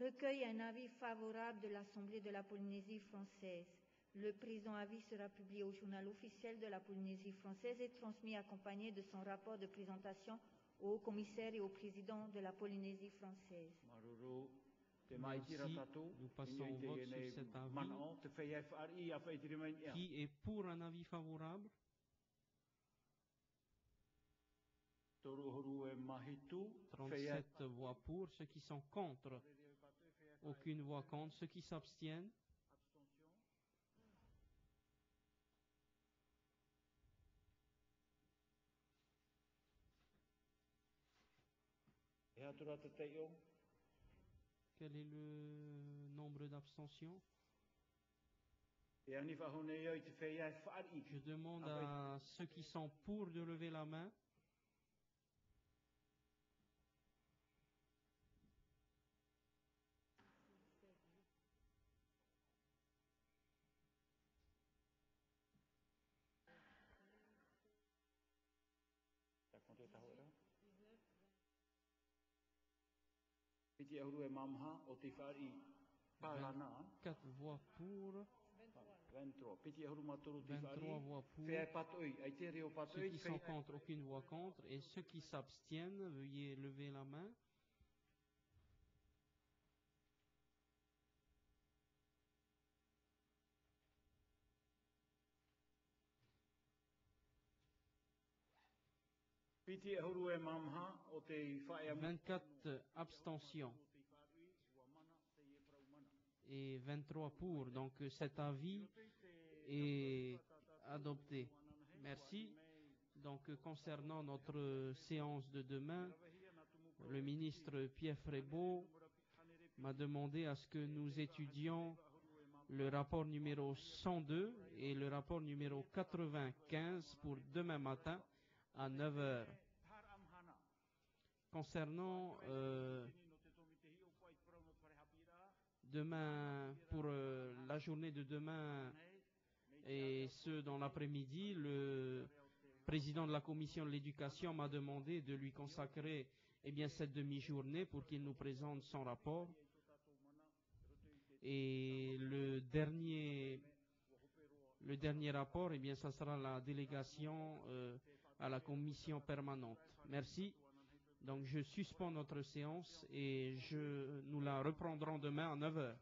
recueille un avis favorable de l'Assemblée de la Polynésie française. Le présent avis sera publié au journal officiel de la Polynésie française et transmis accompagné de son rapport de présentation au commissaire et au président de la Polynésie française. Merci. Nous passons au vote sur cet avis. Qui est pour un avis favorable? 37 voix pour, ceux qui sont contre, aucune voix contre, ceux qui s'abstiennent. Quel est le nombre d'abstentions? Je demande à ceux qui sont pour de lever la main. Quatre voix pour. 23 voix pour. Ceux qui sont contre, aucune voix contre. Et ceux qui s'abstiennent, veuillez lever la main. Vingt-quatre abstentions et 23 pour. Donc cet avis est adopté. Merci. Donc concernant notre séance de demain, le ministre Pierre Frébeau m'a demandé à ce que nous étudions le rapport numéro 102 et le rapport numéro 95 pour demain matin à 9 heures. Concernant euh, demain, pour euh, la journée de demain et ce dans l'après-midi, le président de la commission de l'éducation m'a demandé de lui consacrer eh bien, cette demi-journée pour qu'il nous présente son rapport. Et le dernier, le dernier rapport, eh bien, ça sera la délégation euh, à la commission permanente. Merci. Donc, je suspends notre séance et je, nous la reprendrons demain à 9 heures.